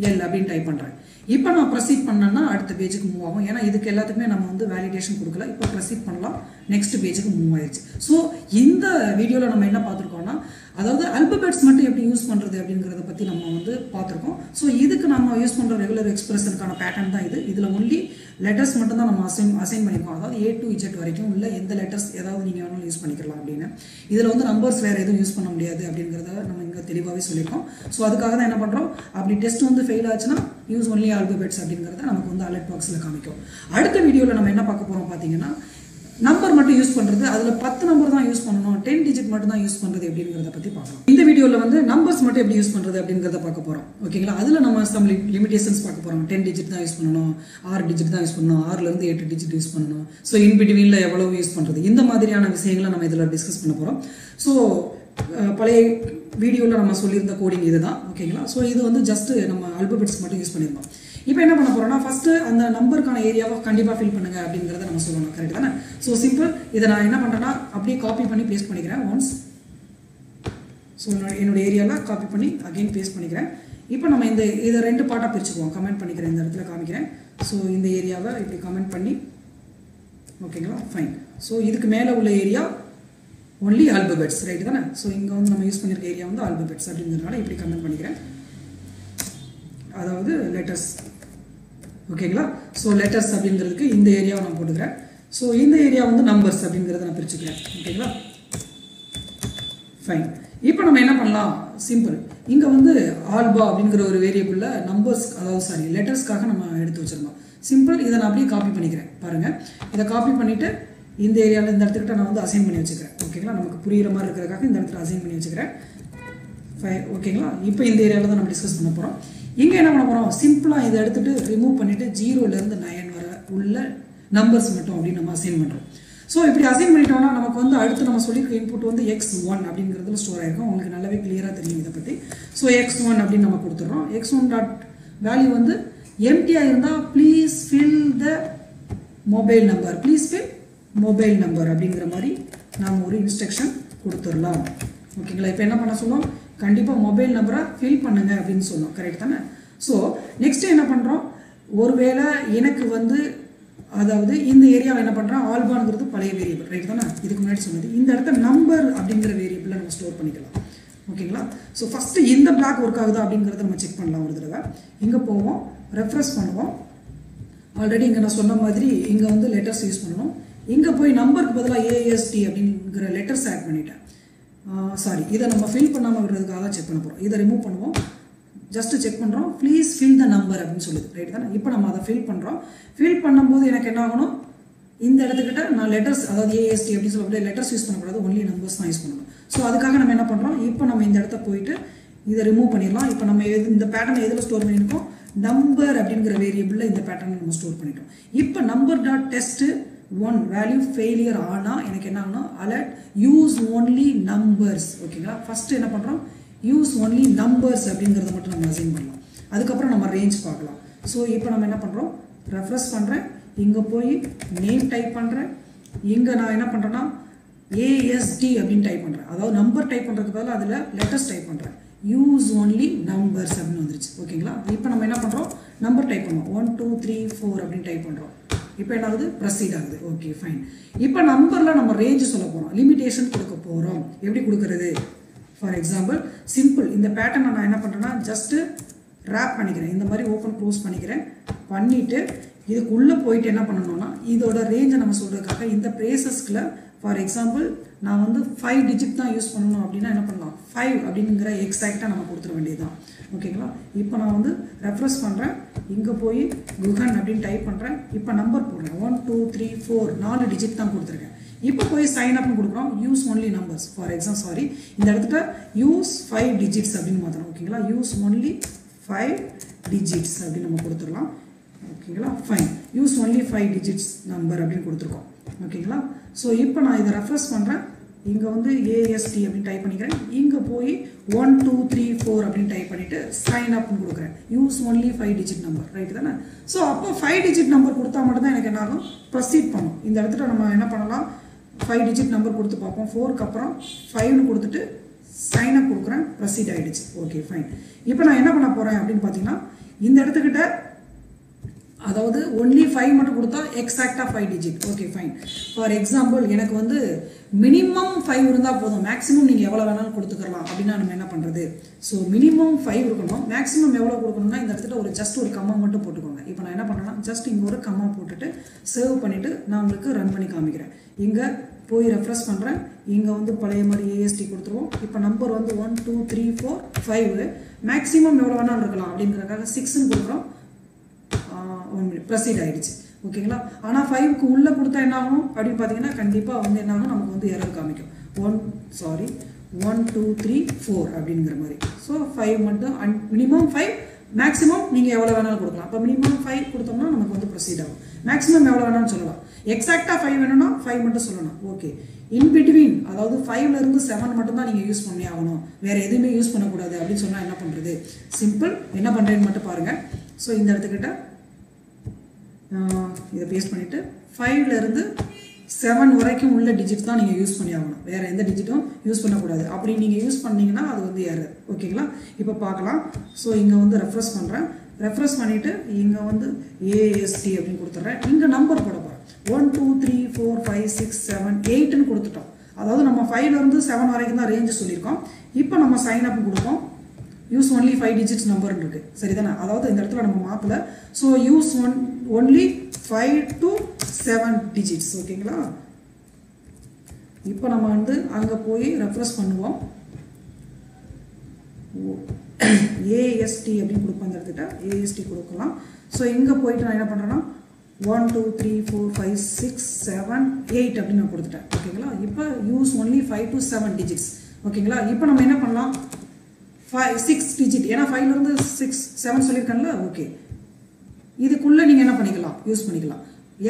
எல் அப்படின்னு டைப் பண்ணுறேன் இப்போ நான் ப்ரொசீட் பண்ணேன்னா அடுத்த பேஜுக்கு மூவ் ஆகும். ஏன்னா இதுக்கு எல்லாத்துக்குமே நம்ம வந்து வேலிடேஷன் கொடுக்கல. இப்போ ப்ரொசீட் பண்ணலாம். நெக்ஸ்ட் பேஜுக்கு மூவ் ஆயிடுச்சு ஸோ இந்த வீடியோவில் நம்ம என்ன பார்த்துருக்கோம்னா அதாவது அல்பபெட்ஸ் மட்டும் எப்படி யூஸ் பண்ணுறது அப்படிங்கிறத பற்றி நம்ம வந்து பார்த்துருக்கோம். ஸோ இதுக்கு நம்ம யூஸ் பண்ணுற ரெகுலர் எக்ஸ்பிரஷனுக்கான பேட்டர்ன் தான் இது. இதில் ஒன்லி லெட்டர்ஸ் மட்டும் தான் நம்ம அசைன் அசைன் பண்ணியிருக்கோம் அதாவது ஏ டு இஜெட் வரைக்கும் இல்லை எந்த லெட்டர்ஸ் ஏதாவது நீங்கள் வேணாலும் யூஸ் பண்ணிக்கலாம் அப்படின்னு. இதில் வந்து நம்பர்ஸ் வேறு எதுவும் யூஸ் பண்ண முடியாது அப்படிங்கிறத நம்ம இங்கே தெளிவாகவே சொல்லியிருக்கோம். ஸோ அதுக்காக தான் என்ன பண்ணுறோம் அப்படி டெஸ்ட் வந்து ஃபெயில் ஆச்சுன்னா யூஸ் ஒன்லி ஆல்பபெட்ஸ் அப்படிங்கிறத நமக்கு வந்து அலர்ட் பாக்ஸில் காமிக்கும். அடுத்த வீடியோவில் நம்ம என்ன பார்க்க போகிறோம் பார்த்தீங்கன்னா நம்பர் மட்டும் யூஸ் பண்ணுறது அதில் பத்து நம்பர் தான் யூஸ் பண்ணணும். டென் டிஜிட் மட்டும் தான் யூஸ் பண்ணுறது அப்படிங்கிறத பற்றி பார்க்கலாம். இந்த வீடியோவில் வந்து நம்பர்ஸ் மட்டும் எப்படி யூஸ் பண்ணுறது அப்படிங்கிறத பார்க்க போகிறோம் ஓகேங்களா அதில் நம்ம சம் லிமிடேஷன்ஸ் பார்க்க போகிறோம் டென் டிஜிட் தான் யூஸ் பண்ணணும். ஆறு டிஜிட் தான் யூஸ் பண்ணணும். ஆறுலேருந்து எட்டு டிஜிட் யூஸ் பண்ணணும். ஸோ இன் பிட்வீனில் எவ்வளவு யூஸ் பண்ணுறது இந்த மாதிரியான விஷயங்களை நம்ம இதில் டிஸ்கஸ் பண்ண போகிறோம் ஸோ பழைய வீடியோவில் நம்ம சொல்லியிருந்த கோடிங் இதுதான். ஓகேங்களா ஸோ இது வந்து ஜஸ்ட் நம்ம அல்பபெட்ஸ் மட்டும் யூஸ் பண்ணியிருந்தோம். இப்போ என்ன பண்ண போறோம்னா ஃபர்ஸ்ட் அந்த நம்பருக்கான ஏரியாவை கண்டிப்பாக ஃபில் பண்ணுங்க அப்படிங்கிறத நம்ம சொல்லணும். கரெக்ட் தானே? ஸோ சிம்பிள் இதை நான் என்ன பண்ணுறேன்னா அப்படியே காப்பி பண்ணி பேஸ்ட் பண்ணிக்கிறேன். ஒன்ஸ் ஸோ என்னோட ஏரியாவில் காப்பி பண்ணி அகைன் பேஸ்ட் பண்ணிக்கிறேன். இப்போ நம்ம இந்த இதை ரெண்டு பார்ட்டாக பிரிச்சுக்குவோம். கமெண்ட் பண்ணிக்கிறேன். இந்த இடத்துல காமிக்கிறேன். ஸோ இந்த ஏரியாவை இப்படி கமெண்ட் பண்ணி ஓகேங்களா ஃபைன் ஸோ இதுக்கு மேலே உள்ள ஏரியா ஒன்லி ஆல்பபெட்ஸ் ரைட் தானே? ஸோ இங்கே வந்து நம்ம யூஸ் பண்ணியிருக்க ஏரியா வந்து ஆல்பபெட்ஸ் அப்படிங்கிறதுனால இப்படி கமெண்ட் பண்ணிக்கிறேன். அதாவது லெட்டர்ஸ் ஓகேங்களா ஸோ லெட்டர்ஸ் அப்படிங்கிறதுக்கு இந்த ஏரியாவை நான் போட்டுக்கிறேன். ஸோ இந்த ஏரியா வந்து நம்பர்ஸ் அப்படிங்கிறத நான் பிரிச்சுக்கிறேன். ஓகேங்களா ஃபைன் இப்போ நம்ம என்ன பண்ணலாம்? சிம்பிள் இங்கே வந்து ஆல்பா அப்படிங்கிற ஒரு வேரியபிளில் நம்பர்ஸ் அதாவது சாரி லெட்டர்ஸ்க்காக நம்ம எடுத்து வச்சிருந்தோம் சிம்பிள் இதை நான் அப்படியே காப்பி பண்ணிக்கிறேன். பாருங்கள் இதை காப்பி பண்ணிவிட்டு இந்த ஏரியாவில் இந்த இடத்துக்கிட்ட நான் வந்து அசைன் பண்ணி வச்சுக்கிறேன். ஓகேங்களா நமக்கு புரியுற மாதிரி இருக்கிறதுக்காக இந்த இடத்துல அசைன் பண்ணி வச்சுக்கிறேன். ஃபை ஓகேங்களா இப்போ இந்த ஏரியாவில் தான் நம்ம டிஸ்கஸ் பண்ண போகிறோம் இங்கே என்ன பண்ண போகிறோம் சிம்பிளாக இதை எடுத்துகிட்டு ரிமூவ் பண்ணிவிட்டு ஜீரோலேருந்து நயன் வர உள்ள நம்பர்ஸ் மட்டும் அப்படின்னு நம்ம அசைன் பண்ணுறோம் ஸோ இப்படி அசைன் பண்ணிட்டோம்னா நமக்கு வந்து அடுத்து நம்ம சொல்லியிருக்க இன்புட் வந்து எக்ஸ் ஒன் அப்படிங்கிறதுல ஸ்டோர் ஆயிருக்கும். உங்களுக்கு நல்லாவே கிளியராக தெரியும் இதை பற்றி ஸோ எக்ஸ் ஒன் அப்படின்னு நம்ம கொடுத்துட்றோம். எக்ஸ் ஒன் டாட் வேல்யூ வந்து எம்டியாக இருந்தால் please fill the mobile number please fill mobile number அப்படிங்கிற மாதிரி நாம் ஒரு இன்ஸ்ட்ரக்ஷன் கொடுத்துடலாம். ஓகேங்களா இப்போ என்ன பண்ண சொல்லுவோம்? கண்டிப்பாக மொபைல் நம்பரை ஃபில் பண்ணுங்க அப்படின்னு சொன்னோம் கரெக்ட் தானே? ஸோ நெக்ஸ்ட் என்ன பண்ணுறோம் ஒருவேளை எனக்கு வந்து அதாவது இந்த ஏரியாவை என்ன பண்ணுறோம் ஆல்பான்ங்கிறது பழைய வேரியபிள் ரைட் தானே? இதுக்கு முன்னாடி சொன்னது. இந்த இடத்த நம்பர் அப்படிங்கிற வேரியபிளில் நம்ம ஸ்டோர் பண்ணிக்கலாம். ஓகேங்களா ஸோ ஃபஸ்ட்டு இந்த பிளாக் ஒர்க் ஆகுதா அப்படிங்கிறத நம்ம செக் பண்ணலாம் ஒரு தடவை. இங்கே போவோம். ரெஃப்ரெஷ் பண்ணுவோம். ஆல்ரெடி இங்கே நான் சொன்ன மாதிரி இங்கே வந்து லெட்டர்ஸ் யூஸ் பண்ணணும். இங்கே போய் நம்பருக்கு பதிலாக ஏஎஸ்டி அப்படிங்கிற லெட்டர்ஸ் ஆட் பண்ணிட்டேன். சாரி இதை நம்ம ஃபில் பண்ணாமல் விடுறதுக்காக தான் செக் பண்ண போகிறோம் இதை ரிமூவ் பண்ணுவோம். ஜஸ்ட்டு செக் பண்ணுறோம் ப்ளீஸ் ஃபில் த நம்பர் அப்படின்னு சொல்லுது. ரைட் தானே? இப்போ நம்ம அதை ஃபில் பண்ணுறோம் ஃபில் பண்ணும்போது எனக்கு என்ன ஆகணும்? இந்த இடத்துக்கிட்ட நான் லெட்டர்ஸ் அதாவது ஏஎஸ்டி அப்படின்னு சொல்லக்கூடிய லெட்டர்ஸ் யூஸ் பண்ணக்கூடாது. ஒன்லி நம்பர்ஸ் தான் யூஸ் பண்ணணும். ஸோ அதுக்காக நம்ம என்ன பண்ணுறோம் இப்போ நம்ம இந்த இடத்த போயிட்டு இதை ரிமூவ் பண்ணிடலாம். இப்போ நம்ம எது இந்த பேட்டர்ன் எதில் ஸ்டோர் பண்ணியிருக்கோம்? நம்பர் அப்படிங்கிற வேரியபிளில் இந்த பேட்டர்னை நம்ம ஸ்டோர் பண்ணிட்டோம். இப்போ number dot test one value failure ஆனால் எனக்கு என்ன ஆகணும் அலர்ட் யூஸ் ஓன்லி நம்பர்ஸ் ஓகேங்களா ஃபஸ்ட்டு என்ன பண்ணுறோம் யூஸ் ஒன்லி நம்பர்ஸ் அப்படிங்கிறத மட்டும் நம்ம அசைன் பண்ணலாம். அதுக்கப்புறம் நம்ம ரேஞ்ச் பார்க்கலாம். ஸோ இப்போ நம்ம என்ன பண்ணுறோம் ரெஃப்ரெஸ் பண்ணுறேன் இங்கே போய் நேம் டைப் பண்ணுறேன் இங்கே நான் என்ன பண்ணுறேன்னா ஏஎஸ்டி அப்படின்னு டைப் பண்ணுறேன் அதாவது நம்பர் டைப் பண்ணுறதுக்கு பதில் அதில் லெட்டர்ஸ் டைப் பண்ணுறேன் யூஸ் ஒன்லி நம்பர்ஸ் அப்படின்னு வந்துருச்சு. ஓகேங்களா இப்போ நம்ம என்ன பண்ணுறோம் நம்பர் டைப் பண்ணுவோம் ஒன் டூ த்ரீ ஃபோர் அப்படின்னு டைப் பண்ணுறோம் இப்போ என்னாவது ப்ரொசீட் ஆகுது. ஓகே ஃபைன் இப்போ நம்பரில் நம்ம ரேஞ்சு சொல்ல போகிறோம் லிமிடேஷன் கொடுக்க போகிறோம் எப்படி கொடுக்கறது? ஃபார் எக்ஸாம்பிள் சிம்பிள் இந்த பேட்டர்னை நான் என்ன பண்ணுறேன்னா ஜஸ்ட்டு ரேப் பண்ணிக்கிறேன். இந்த மாதிரி ஓப்பன் க்ளோஸ் பண்ணிக்கிறேன். பண்ணிவிட்டு இதுக்குள்ளே போயிட்டு என்ன பண்ணணும்னா இதோட ரேஞ்சை நம்ம சொல்கிறதுக்காக இந்த ப்ரேசஸ்கில் ஃபார் எக்ஸாம்பிள் நான் வந்து ஃபைவ் டிஜிட் தான் யூஸ் பண்ணணும் அப்படின்னா என்ன பண்ணலாம்? ஃபைவ் அப்படிங்கிற எக்ஸாக்டாக நம்ம கொடுத்துட வேண்டியதுதான். ஓகேங்களா? இப்போ நான் வந்து ரெஃப்ரெஷ் பண்ணுறேன் இங்கே போய் குஹன் அப்படின்னு டைப் பண்ணுறேன் இப்போ நம்பர் போடுறேன். ஒன் டூ த்ரீ ஃபோர் நாலு டிஜிட் தான் கொடுத்துருக்கேன். இப்போ போய் சைன் அப்னு கொடுக்குறோம். Use only numbers for exam sorry இந்த இடத்துல யூஸ் ஃபைவ் டிஜிட்ஸ் அப்படின்னு மாற்றணும் ஓகேங்களா? யூஸ் ஒன்லி ஃபைவ் டிஜிட்ஸ் அப்படின்னு நம்ம கொடுத்துடலாம். ஓகேங்களா? Fine use only five digits number அப்படின்னு கொடுத்துருக்கோம். ஓகேங்களா? ஸோ இப்போ நான் இதை ரெஃப்ரெஸ் பண்ணுறேன் இங்கே வந்து ஏஎஸ்டி அப்படின்னு டைப் பண்ணிக்கிறேன். இங்கே போய் ஒன் டூ த்ரீ ஃபோர் அப்படின்னு டைப் பண்ணிவிட்டு சைன் அப்னு கொடுக்குறேன். Use only five digit number right தானே? ஸோ அப்போ ஃபைவ் டிஜிட் நம்பர் கொடுத்தா மட்டும்தான் எனக்கு என்ன ஆகும்? ப்ரொசீட் பண்ணும். இந்த இடத்துல நம்ம என்ன பண்ணலாம்? ஃபைவ் டிஜிட் நம்பர் கொடுத்து பார்ப்போம். ஃபோருக்கு அப்புறம் ஃபைவ்னு கொடுத்துட்டு சைன் அப் கொடுக்குறேன். ப்ரொசீட் ஆகிடுச்சு ஓகே ஃபைன் இப்போ நான் என்ன பண்ண போகிறேன் அப்படின்னு பார்த்தீங்கன்னா இந்த இடத்துக்கிட்ட அதாவது ஒன்லி ஃபைவ் மட்டும் கொடுத்தா எக்ஸாக்டாக five digit okay fine for example எனக்கு வந்து மினிமம் ஃபைவ் இருந்தால் போதும். மேக்ஸிமம் நீங்கள் எவ்வளோ வேணாலும் கொடுத்துக்கலாம். அப்படின்னா நம்ம என்ன பண்ணுறது ஸோ மினிமம் ஃபைவ் இருக்கணும். மேக்ஸிமம் எவ்வளோ கொடுக்கணும்னா இந்த இடத்துல ஒரு ஜஸ்ட் ஒரு கம்மா மட்டும் போட்டுக்கோங்க. இப்போ நான் என்ன பண்ணுறேன்னா ஜஸ்ட் இங்கே ஒரு கம்மா போட்டுட்டு சேவ் பண்ணிவிட்டு நான் உங்களுக்கு ரன் பண்ணி காமிக்கிறேன். இங்கே போய் ரெஃப்ரெஷ் பண்ணுறேன் இங்கே வந்து பழைய மாதிரி ஏஎஸ்டி கொடுத்துருவோம். இப்போ நம்பர் வந்து one two three four five maximum எவ்வளோ வேணாலும் இருக்கலாம். அப்படிங்கிறக்காக சிக்ஸ்ன்னு கொடுக்குறோம். ஒன் மினிட் ப்ரொசீட் ஆகிடுச்சு ஓகேங்களா ஆனால் ஃபைவ்க்கு உள்ளே கொடுத்தா என்ன ஆகும் அப்படின்னு பார்த்தீங்கன்னா கண்டிப்பாக வந்து என்ன ஆகும் நமக்கு வந்து எரர் காமிக்கும். One sorry one two three four அப்படிங்கிற மாதிரி. ஸோ ஃபைவ் மட்டும் அன் மினிமம் ஃபைவ் மேக்ஸிமம் நீங்கள் எவ்வளோ வேணாலும் கொடுக்கலாம். அப்போ மினிமம் ஃபைவ் கொடுத்தோம்னா நமக்கு வந்து ப்ரொசீட் ஆகும். மேக்ஸிமம் எவ்வளோ வேணாலும் சொல்லலாம். எக்ஸாக்டாக ஃபைவ் வேணும்னா ஃபைவ் மட்டும் சொல்லணும். ஓகே இன் பிட்வீன் அதாவது ஃபைவ்ல இருந்து செவன் மட்டும்தான் நீங்கள் யூஸ் பண்ணி ஆகணும். வேற எதுவுமே யூஸ் பண்ணக்கூடாது அப்படின்னு சொன்னால் என்ன பண்ணுறது சிம்பிள் என்ன பண்ணுறேன்னு மட்டும் பாருங்கள் ஸோ இந்த இடத்துக்கிட்ட இதை பேஸ்ட் பண்ணிவிட்டு ஃபைவ்ல இருந்து செவன் வரைக்கும் உள்ள டிஜிட் தான் நீங்கள் யூஸ் பண்ணி ஆகணும். வேறு எந்த டிஜிட்டும் யூஸ் பண்ணக்கூடாது. அப்படி நீங்கள் யூஸ் பண்ணிங்கன்னா அது வந்து ஏறு ஓகேங்களா இப்போ பார்க்கலாம். ஸோ இங்கே வந்து ரெஃப்ரெஸ் பண்ணுறேன் ரெஃப்ரெஸ் பண்ணிவிட்டு இங்கே வந்து ஏஎஸ்டி அப்படின்னு கொடுத்துட்றேன். இங்கே நம்பர் போட போகிறேன் one two three four five six seven எயிட்னு கொடுத்துட்டோம். அதாவது நம்ம ஃபைவ்லேருந்து செவன் வரைக்கும் தான் ரேஞ்சு சொல்லியிருக்கோம். இப்போ நம்ம சைன் அப் கொடுப்போம். யூஸ் ஒன்லி ஃபைவ் டிஜிட்ஸ் நம்பர்னு இருக்குது சரிதானே? அதாவது இந்த இடத்துல நம்ம மாற்றல so use one only five to seven digits ஓகேங்களா இப்போ நம்ம வந்து அங்கே போய் ரெஃப்ரெஸ் பண்ணுவோம். ஏஎஸ்டி அப்படின்னு கொடுப்போம் அந்த இடத்துட்ட ஏஎஸ்டி கொடுக்கலாம். ஸோ இங்கே போயிட்டு நான் என்ன பண்ணுறேன்னா one two three four five six seven eight அப்படின்னு நான் கொடுத்துட்டேன். ஓகேங்களா? இப்போ use only five to seven digits ஓகேங்களா? இப்போ நம்ம என்ன பண்ணலாம்? ஃபைவ் சிக்ஸ் டிஜிட் ஏன்னா ஃபைவ்லேருந்து சிக்ஸ் செவன் சொல்லியிருக்கேன்ல? ஓகே இதுக்குள்ளே நீங்கள் என்ன பண்ணிக்கலாம்? யூஸ் பண்ணிக்கலாம்.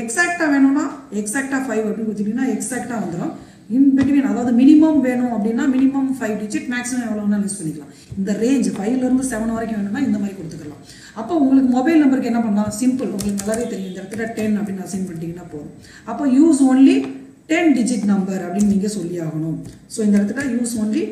எக்ஸாக்டாக வேணும்னா எக்ஸாக்டாக ஃபைவ் அப்படின்னு கொடுத்துட்டீங்கன்னா எக்ஸாக்டாக வந்துடும் இன் பிட்வீன் அதாவது மினிமம் வேணும் அப்படின்னா மினிமம் ஃபைவ் டிஜிட் மேக்ஸிமம் எவ்வளோ வேணாலும் யூஸ் பண்ணிக்கலாம். இந்த ரேஞ்ச் ஃபைவ்லேருந்து செவன் வரைக்கும் வேணும்னா இந்த மாதிரி கொடுத்துக்கலாம். அப்போ உங்களுக்கு மொபைல் நம்பருக்கு என்ன பண்ணலாம்? சிம்பிள் உங்களுக்கு நல்லாவே தெரியும். இந்த இடத்துல டென் அப்படின்னு அசைன் பண்ணிட்டீங்கன்னா போதும். அப்போ use only ten digit number அப்படின்னு நீங்கள் சொல்லி ஆகணும். ஸோ இந்த இடத்துல use only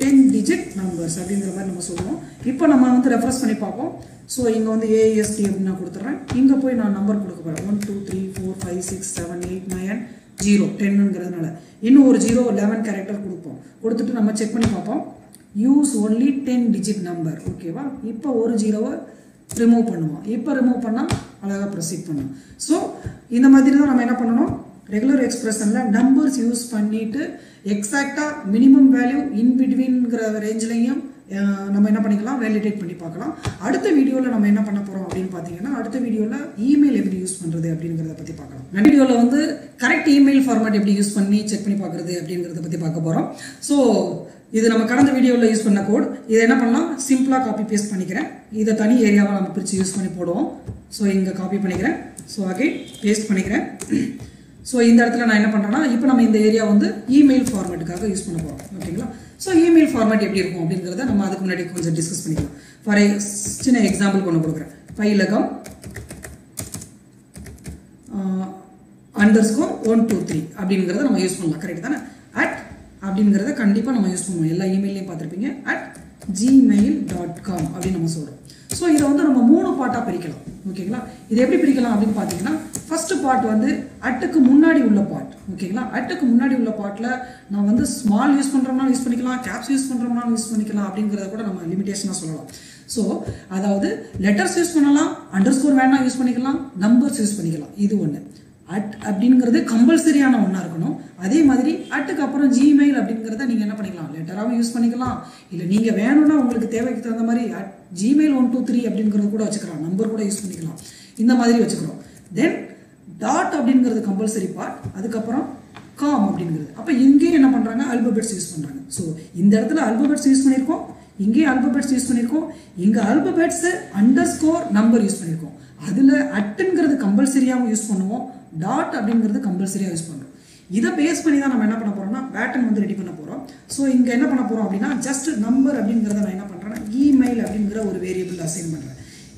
ten digit numbers அப்படிங்கிற மாதிரி நம்ம சொல்லுவோம் இப்போ நம்ம வந்து ரெஃபரன்ஸ் பண்ணி பார்ப்போம். ஸோ இங்கே வந்து ஏஎஸ்டி அப்படின்னு நான் கொடுத்துட்றேன் இங்கே போய் நான் நம்பர் கொடுக்க போகிறேன் one two three four five six seven eight nine zero டென்னுங்கிறதுனால இன்னும் ஒரு ஜீரோ லெவன் கேரக்டர் கொடுப்போம். கொடுத்துட்டு நம்ம செக் பண்ணி பார்ப்போம். Use only ten digit number ஓகேவா இப்போ ஒரு ஜீரோவை ரிமூவ் பண்ணுவோம். இப்போ ரிமூவ் பண்ணால் அழகாக ப்ரொசீட் பண்ணும். ஸோ இந்த மாதிரி தான் நம்ம என்ன பண்ணணும்? ரெகுலர் எக்ஸ்பிரஷனில் நம்பர்ஸ் யூஸ் பண்ணிவிட்டு எக்ஸாக்டாக மினிமம் வேல்யூ இன் பிட்வீன்கிற ரேஞ்சிலையும் நம்ம என்ன பண்ணிக்கலாம் வேலிடேட் பண்ணி பார்க்கலாம். அடுத்த வீடியோவில் நம்ம என்ன பண்ண போகிறோம் அப்படின்னு பார்த்தீங்கன்னா அடுத்த வீடியோவில் இமெயில் எப்படி யூஸ் பண்ணுறது அப்படிங்கிறத பற்றி பார்க்கலாம். வீடியோவில் வந்து கரெக்ட் இமெயில் ஃபார்மேட் எப்படி யூஸ் பண்ணி செக் பண்ணி பார்க்குறது அப்படிங்கிறத பற்றி பார்க்க போகிறோம் ஸோ இது நம்ம கடந்த வீடியோவில் யூஸ் பண்ண கோட் இதை என்ன பண்ணலாம்? சிம்பிளாக காப்பி பேஸ்ட் பண்ணிக்கிறேன். இதை தனி ஏரியாவை நம்ம பிரித்து யூஸ் பண்ணி போடுவோம். ஸோ இங்கே காப்பி பண்ணிக்கிறேன். ஸோ அகை பேஸ்ட் பண்ணிக்கிறேன். ஸோ இந்த இடத்துல நான் என்ன பண்ணுறேன்னா இப்போ நம்ம இந்த ஏரியா வந்து இமெயில் ஃபார்மேட்டுக்காக யூஸ் பண்ண போகிறோம் ஓகேங்களா ஸோ இமெயில் ஃபார்மேட் எப்படி இருக்கும் அப்படிங்கிறத நம்ம அதுக்கு முன்னாடி கொஞ்சம் டிஸ்கஸ் பண்ணிக்கலாம். ஃபார் சின்ன எக்ஸாம்பிள் கொண்டு கொடுக்குறேன். Payilagam underscore one two three அப்படிங்கிறத நம்ம யூஸ் பண்ணலாம். கரெக்ட் தானே? அட் அப்படிங்கிறத கண்டிப்பாக நம்ம யூஸ் பண்ணுவோம் எல்லா இமெயிலையும் பார்த்துருப்பீங்க. அட் ஜிமெயில் டாட் காம் அப்படின்னு நம்ம சொல்கிறோம் ஸோ இதை வந்து நம்ம மூணு பார்ட்டாக பிரிக்கலாம். ஓகேங்களா? இது எப்படி பிரிக்கலாம் அப்படின்னு பார்த்தீங்கன்னா ஃபஸ்ட்டு பார்ட் வந்து அட்டுக்கு முன்னாடி உள்ள பார்ட் ஓகேங்களா? அட்டுக்கு முன்னாடி உள்ள பார்ட்டில் நான் வந்து ஸ்மால் யூஸ் பண்ணுறோம்னா யூஸ் பண்ணிக்கலாம் கேப்ஸ் யூஸ் பண்ணுறோம்னா யூஸ் பண்ணிக்கலாம் அப்படிங்கிறத கூட நம்ம லிமிடேஷனாக சொல்லலாம். ஸோ அதாவது லெட்டர்ஸ் யூஸ் பண்ணலாம் அண்டர் ஸ்கோர் வேணால் யூஸ் பண்ணிக்கலாம் நம்பர்ஸ் யூஸ் பண்ணிக்கலாம். இது ஒன்று அட் அப்படிங்கிறது கம்பல்சரியான ஒன்றா இருக்கணும். அதே மாதிரி அட்டுக்கு அப்புறம் ஜிமெயில் அப்படிங்கிறத நீங்கள் என்ன பண்ணிக்கலாம்? லெட்டராகவும் யூஸ் பண்ணிக்கலாம். இல்லை நீங்கள் வேணும்னா உங்களுக்கு தேவைக்கு தகுந்த மாதிரி at Gmail one two three அப்படிங்கிறது கூட வச்சுக்கலாம். நம்பர் கூட யூஸ் பண்ணிக்கலாம். இந்த மாதிரி வச்சுக்கிறோம். தென் டாட் அப்படிங்கிறது கம்பல்சரி பார்ட் அதுக்கப்புறம் காம் அப்படிங்கிறது. அப்போ இங்கேயும் என்ன பண்ணுறாங்க அல்பபெட்ஸ் யூஸ் பண்ணுறாங்க ஸோ இந்த இடத்துல அல்பபெட்ஸ் யூஸ் பண்ணியிருக்கோம். இங்கேயும் அல்பபெட்ஸ் யூஸ் பண்ணியிருக்கோம். இங்கே alphabets underscore number use பண்ணியிருக்கோம். அதில் அட்டுங்கிறது கம்பல்சரியாகவும் யூஸ் பண்ணுவோம். டாட் அப்படிங்கிறது கம்பல்சரியாக யூஸ் பண்ணுறோம் இதை பேஸ் பண்ணி தான் நம்ம என்ன பண்ண போகிறோம்னா பேட்டர்ன் வந்து ரெடி பண்ண போகிறோம் ஸோ இங்கே என்ன பண்ண போகிறோம் அப்படின்னா ஜஸ்ட் நம்பர் அப்படிங்கிறத நான் என்ன பண்ணுறேன்னா இமெயில் அப்படிங்கிற ஒரு வேரியபிள் அசைன் பண்ணுறேன்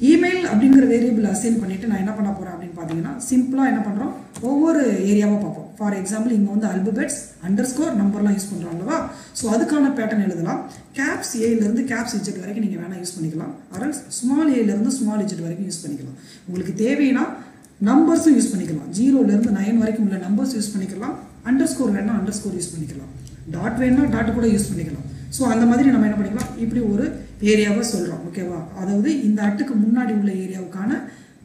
இமெயில் அப்படிங்கிற வேரியபிள் அசைன் பண்ணிவிட்டு நான் என்ன பண்ண போகிறேன் அப்படின்னு பார்த்தீங்கன்னா சிம்பிளாக என்ன பண்ணுறோம் ஒவ்வொரு ஏரியாவாக பார்ப்போம். ஃபார் எக்ஸாம்பிள் இங்கே வந்து அல்பபெட்ஸ் அண்டர் ஸ்கோர் நம்பர்லாம் யூஸ் பண்ணுறோம் அல்லவா? ஸோ அதுக்கான பேட்டர்ன் எழுதலாம். கேப்ஸ் ஏலேருந்து கேப்ஸ் இஜெட் வரைக்கும் நீங்கள் வேணால் யூஸ் பண்ணிக்கலாம். அரல்ஸ் ஸ்மால் ஏலேருந்து ஸ்மால் இஜெட் வரைக்கும் யூஸ் பண்ணிக்கலாம். உங்களுக்கு தேவைன்னா நம்பர்ஸும் யூஸ் பண்ணிக்கலாம். ஜீரோலேருந்து நைன் வரைக்கும் உள்ள நம்பர்ஸ் யூஸ் பண்ணிக்கலாம். அண்டர் ஸ்கோர் வேணால் அண்டர் ஸ்கோர் யூஸ் பண்ணிக்கலாம். டாட் வேணால் டாட் கூட யூஸ் பண்ணிக்கலாம். ஸோ அந்த மாதிரி நம்ம என்ன பண்ணிக்கலாம்? இப்படி ஒரு ஏரியாவை சொல்கிறோம் ஓகேவா அதாவது இந்த அட்டுக்கு முன்னாடி உள்ள ஏரியாவுக்கான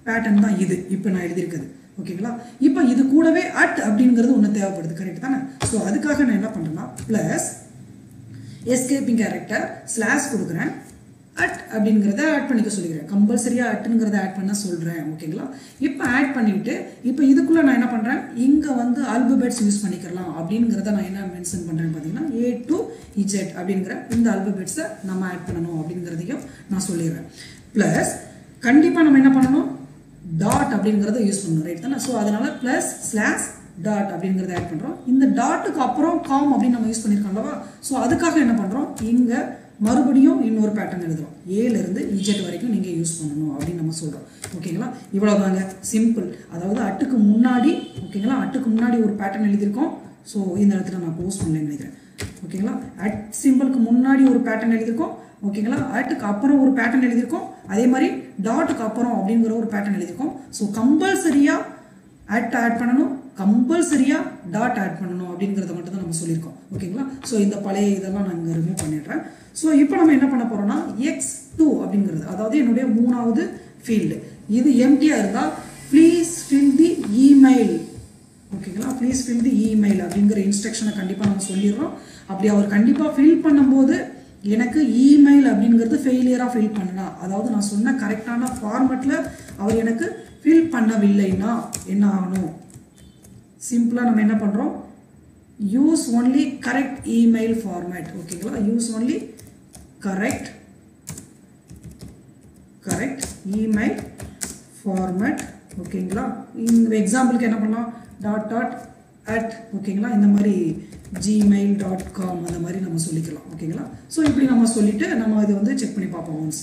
பேட்டர்ன் தான் இது. இப்போ நான் எழுதியிருக்குது ஓகேங்களா இப்போ இது கூடவே அட் அப்படிங்கிறது ஒன்று தேவைப்படுது. கரெக்ட் தானே? ஸோ அதுக்காக நான் என்ன பண்ணுறேன்னா ப்ளஸ் எஸ்கேப்பிங் கேரக்டர் ஸ்லாஷ் கொடுக்குறேன். அட் அப்படிங்கிறத ஆட் பண்ணிக்க சொல்லிக்கிறேன். கம்பல்சரியாக அட்டுங்கிறத ஆட் பண்ண சொல்கிறேன் ஓகேங்களா இப்போ ஆட் பண்ணிவிட்டு இப்போ இதுக்குள்ளே நான் என்ன பண்ணுறேன் இங்கே வந்து அல்பபெட்ஸ் யூஸ் பண்ணிக்கலாம் அப்படிங்கிறத நான் என்ன மென்ஷன் பண்ணுறேன்னு பார்த்தீங்கன்னா ஏ டு இஜெட் அப்படிங்கிற இந்த அல்பபெட்ஸை நம்ம ஆட் பண்ணணும் அப்படிங்கிறதையும் நான் சொல்லிடுறேன். ப்ளஸ் கண்டிப்பாக நம்ம என்ன பண்ணணும்? டாட் அப்படிங்கிறத யூஸ் பண்ணணும். ரைட் தானே? ஸோ அதனால் ப்ளஸ் ஸ்லாஷ் டாட் அப்படிங்கிறத ஆட் பண்ணுறோம் இந்த டாட்டுக்கு அப்புறம் காம் அப்படின்னு நம்ம யூஸ் பண்ணியிருக்கோம் அல்லவா? ஸோ அதுக்காக என்ன பண்ணுறோம் இங்கே மறுபடியும் இன்னொரு பேட்டர்ன் எழுதுறோம். ஏலேருந்து இஜெட் வரைக்கும் நீங்கள் யூஸ் பண்ணணும் அப்படின்னு நம்ம சொல்கிறோம் ஓகேங்களா இவ்வளோ தாங்க. சிம்பிள் அதாவது அட்டுக்கு முன்னாடி ஓகேங்களா அட்டுக்கு முன்னாடி ஒரு பேட்டர்ன் எழுதியிருக்கோம். ஸோ இந்த இடத்துல நான் க்ளோஸ் பண்ணலன்னு நினைக்கிறேன். ஓகேங்களா அட் சிம்பிளுக்கு முன்னாடி ஒரு பேட்டர்ன் எழுதியிருக்கோம். ஓகேங்களா அட்டுக்கு அப்புறம் ஒரு பேட்டர்ன் எழுதியிருக்கோம். அதே மாதிரி டாட்டுக்கு அப்புறம் அப்படிங்கிற ஒரு பேட்டர்ன் எழுதியிருக்கோம். ஸோ கம்பல்சரியாக அட் ஆட் பண்ணணும். கம்பல்சரியாக டாட் ஆட் பண்ணணும் அப்படிங்கிறத மட்டும் தான் நம்ம சொல்லியிருக்கோம். ஓகேங்களா ஸோ இந்த பழைய இதெல்லாம் நான் இங்கே ரிமூவ் பண்ணிடுறேன். ஸோ இப்போ நம்ம என்ன பண்ண போகிறோம்னா எக்ஸ் டூ அப்படிங்கிறது அதாவது என்னுடைய மூணாவது ஃபீல்டு இது எம்டியாக இருந்தால் ப்ளீஸ் ஃபில் தி இமெயில் ஓகேங்களா? ப்ளீஸ் ஃபில் தி இமெயில் அப்படிங்கிற இன்ஸ்ட்ரக்ஷனை கண்டிப்பாக நம்ம சொல்லிடுறோம். அப்படி அவர் கண்டிப்பாக ஃபில் பண்ணும்போது எனக்கு இமெயில் அப்படிங்கிறது ஃபெயிலியராக ஃபில் பண்ணனா அதாவது நான் சொன்ன கரெக்டான ஃபார்மெட்டில் அவர் எனக்கு ஃபில் பண்ணவில்லைன்னா என்ன ஆகணும்? சிம்பிளாக நம்ம என்ன பண்ணுறோம் use only correct email format ஓகேங்களா? Use only correct correct email format ஓகேங்களா இந்த எக்ஸாம்பிளுக்கு என்ன பண்ணலாம்? டாட் டாட் அட் ஓகேங்களா இந்த மாதிரி ஜிமெயில் டாட் காம் அந்த மாதிரி நம்ம சொல்லிக்கலாம். ஓகேங்களா ஸோ இப்படி நம்ம சொல்லிவிட்டு நம்ம இது வந்து செக் பண்ணி பார்ப்போம் ஒன்ஸ்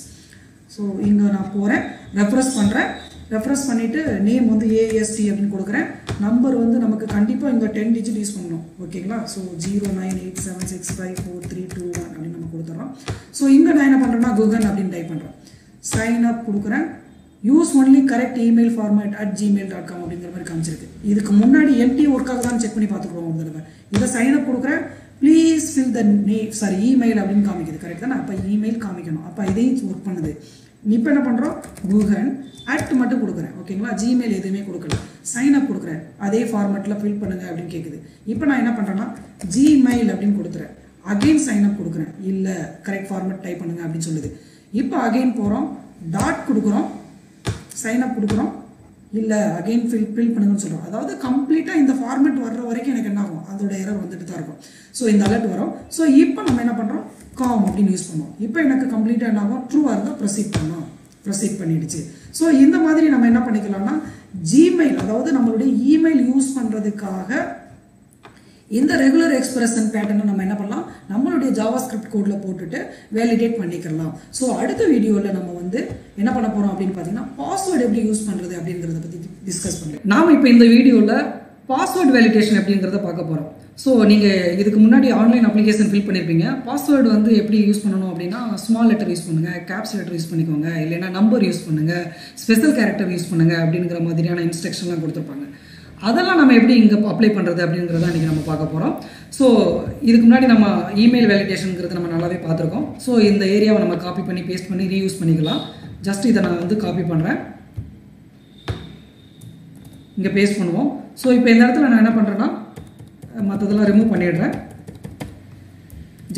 ஸோ இங்கே நான் போகிறேன் ரெஃப்ரெஸ் பண்ணுறேன் ரெஃப்ரெஸ் பண்ணிவிட்டு நேம் வந்து ஏஎஸ்டி அப்படின்னு கொடுக்குறேன். நம்பர் வந்து நமக்கு கண்டிப்பாக இங்கே டென் டிஜிட் யூஸ் பண்ணணும். ஓகேங்களா? So zero nine eight seven six five four three two one அப்படின்னு நம்ம கொடுத்துட்றோம் ஸோ இங்கே நான் என்ன பண்ணுறேன்னா குகன் அப்படின்னு டைப் பண்ணுறேன் சைன் அப் கொடுக்குறேன். Use only correct email format at Gmail dot com அப்படிங்கிற மாதிரி காமிச்சிருக்கு. இதுக்கு முன்னாடி எம்டி ஒர்க்காக தான் செக் பண்ணி பார்த்துக்குறோம் ஒரு தடவை. இதை சைன் அப் கொடுக்குறேன். ப்ளீஸ் ஃபில் த நே சாரி இமெயில் அப்படின்னு காமிக்குது. கரெக்ட் தானே? அப்போ இமெயில் காமிக்கணும். அப்போ இதையும் ஒர்க் பண்ணுது. இப்போ என்ன பண்ணுறோம் கூகன் அட் மட்டும் கொடுக்குறேன் ஓகேங்களா ஜிமெயில் எதுவுமே கொடுக்கல. சைன் அப் கொடுக்குறேன். அதே ஃபார்மேட்டில் ஃபில் பண்ணுங்க அப்படின்னு கேட்குது இப்போ நான் என்ன பண்ணுறேன்னா ஜிமெயில் அப்படின்னு கொடுக்குறேன் அகெயின் சைன் அப் கொடுக்குறேன். இல்லை கரெக்ட் ஃபார்மேட் டைப் பண்ணுங்க அப்படின்னு சொல்லுது. இப்போ அகெயின் போகிறோம் டாட் கொடுக்குறோம் சைன் அப் கொடுக்குறோம். இல்லை அகெயின் ஃபில் ஃபில் பண்ணுங்கன்னு சொல்கிறோம் அதாவது கம்ப்ளீட்டாக இந்த ஃபார்மேட் வர்ற வரைக்கும் எனக்கு என்ன ஆகும்? அதோட எரர் வந்துட்டு தான் இருக்கும். ஸோ இந்த அலர்ட் வரும். ஸோ இப்போ நம்ம என்ன பண்ணுறோம் காம் அப்படின்னு யூஸ் பண்ணுவோம். இப்போ எனக்கு கம்ப்ளீட்டாக என்ன ஆகும்? ட்ரூவாக இருந்தால் ப்ரொசீட் பண்ணோம் ப்ரொசீட் பண்ணிடுச்சு. ஸோ இந்த மாதிரி நம்ம என்ன பண்ணிக்கலாம்னா ஜிமெயில் அதாவது நம்மளுடைய இமெயில் யூஸ் பண்ணுறதுக்காக இந்த ரெகுலர் எக்ஸ்பிரஷன் பேட்டர்னை நம்ம என்ன பண்ணலாம்? நம்மளுடைய ஜாவா ஸ்கிரிப்ட் கோடில் போட்டுட்டு வேலிடேட் பண்ணிக்கலாம். ஸோ அடுத்த வீடியோவில் நம்ம வந்து என்ன பண்ண போகிறோம் அப்படின்னு பார்த்தீங்கன்னா பாஸ்வேர்டு எப்படி யூஸ் பண்ணுறது அப்படிங்கிறத பற்றி டிஸ்கஸ் பண்ணுறோம் நாம் இப்போ இந்த வீடியோவில் பாஸ்வேர்டு வேலிடேஷன் எப்படிங்கிறத பார்க்க போகிறோம் ஸோ நீங்கள் இதுக்கு முன்னாடி ஆன்லைன் அப்ளிகேஷன் ஃபில் பண்ணியிருப்பீங்க பாஸ்வேர்டு வந்து எப்படி யூஸ் பண்ணணும் அப்படின்னா ஸ்மால் லெட்டர் யூஸ் பண்ணுங்கள் கேப்ஸ் லெட்டர் யூஸ் பண்ணிக்கோங்க இல்லைன்னா நம்பர் யூஸ் பண்ணுங்கள் ஸ்பெஷல் கேரக்டர் யூஸ் பண்ணுங்கள் அப்படிங்கிற மாதிரியான இன்ஸ்ட்ரக்ஷன்லாம் கொடுத்துருப்பாங்க. அதெல்லாம் நம்ம எப்படி இங்கே அப்ளை பண்ணுறது அப்படிங்கிறத இன்றைக்கி நம்ம பார்க்க போகிறோம் ஸோ இதுக்கு முன்னாடி நம்ம இமெயில் வேலிடேஷனுங்கிறது நம்ம நல்லாவே பார்த்துருக்கோம். ஸோ இந்த ஏரியாவை நம்ம காப்பி பண்ணி பேஸ்ட் பண்ணி ரீயூஸ் பண்ணிக்கலாம். ஜஸ்ட் இதை நான் வந்து காப்பி பண்ணுறேன் இங்கே பேஸ்ட் பண்ணுவோம். ஸோ இப்போ இந்த இடத்துல நான் என்ன பண்ணுறேன்னா மற்றதெல்லாம் ரிமூவ் பண்ணிடுறேன்.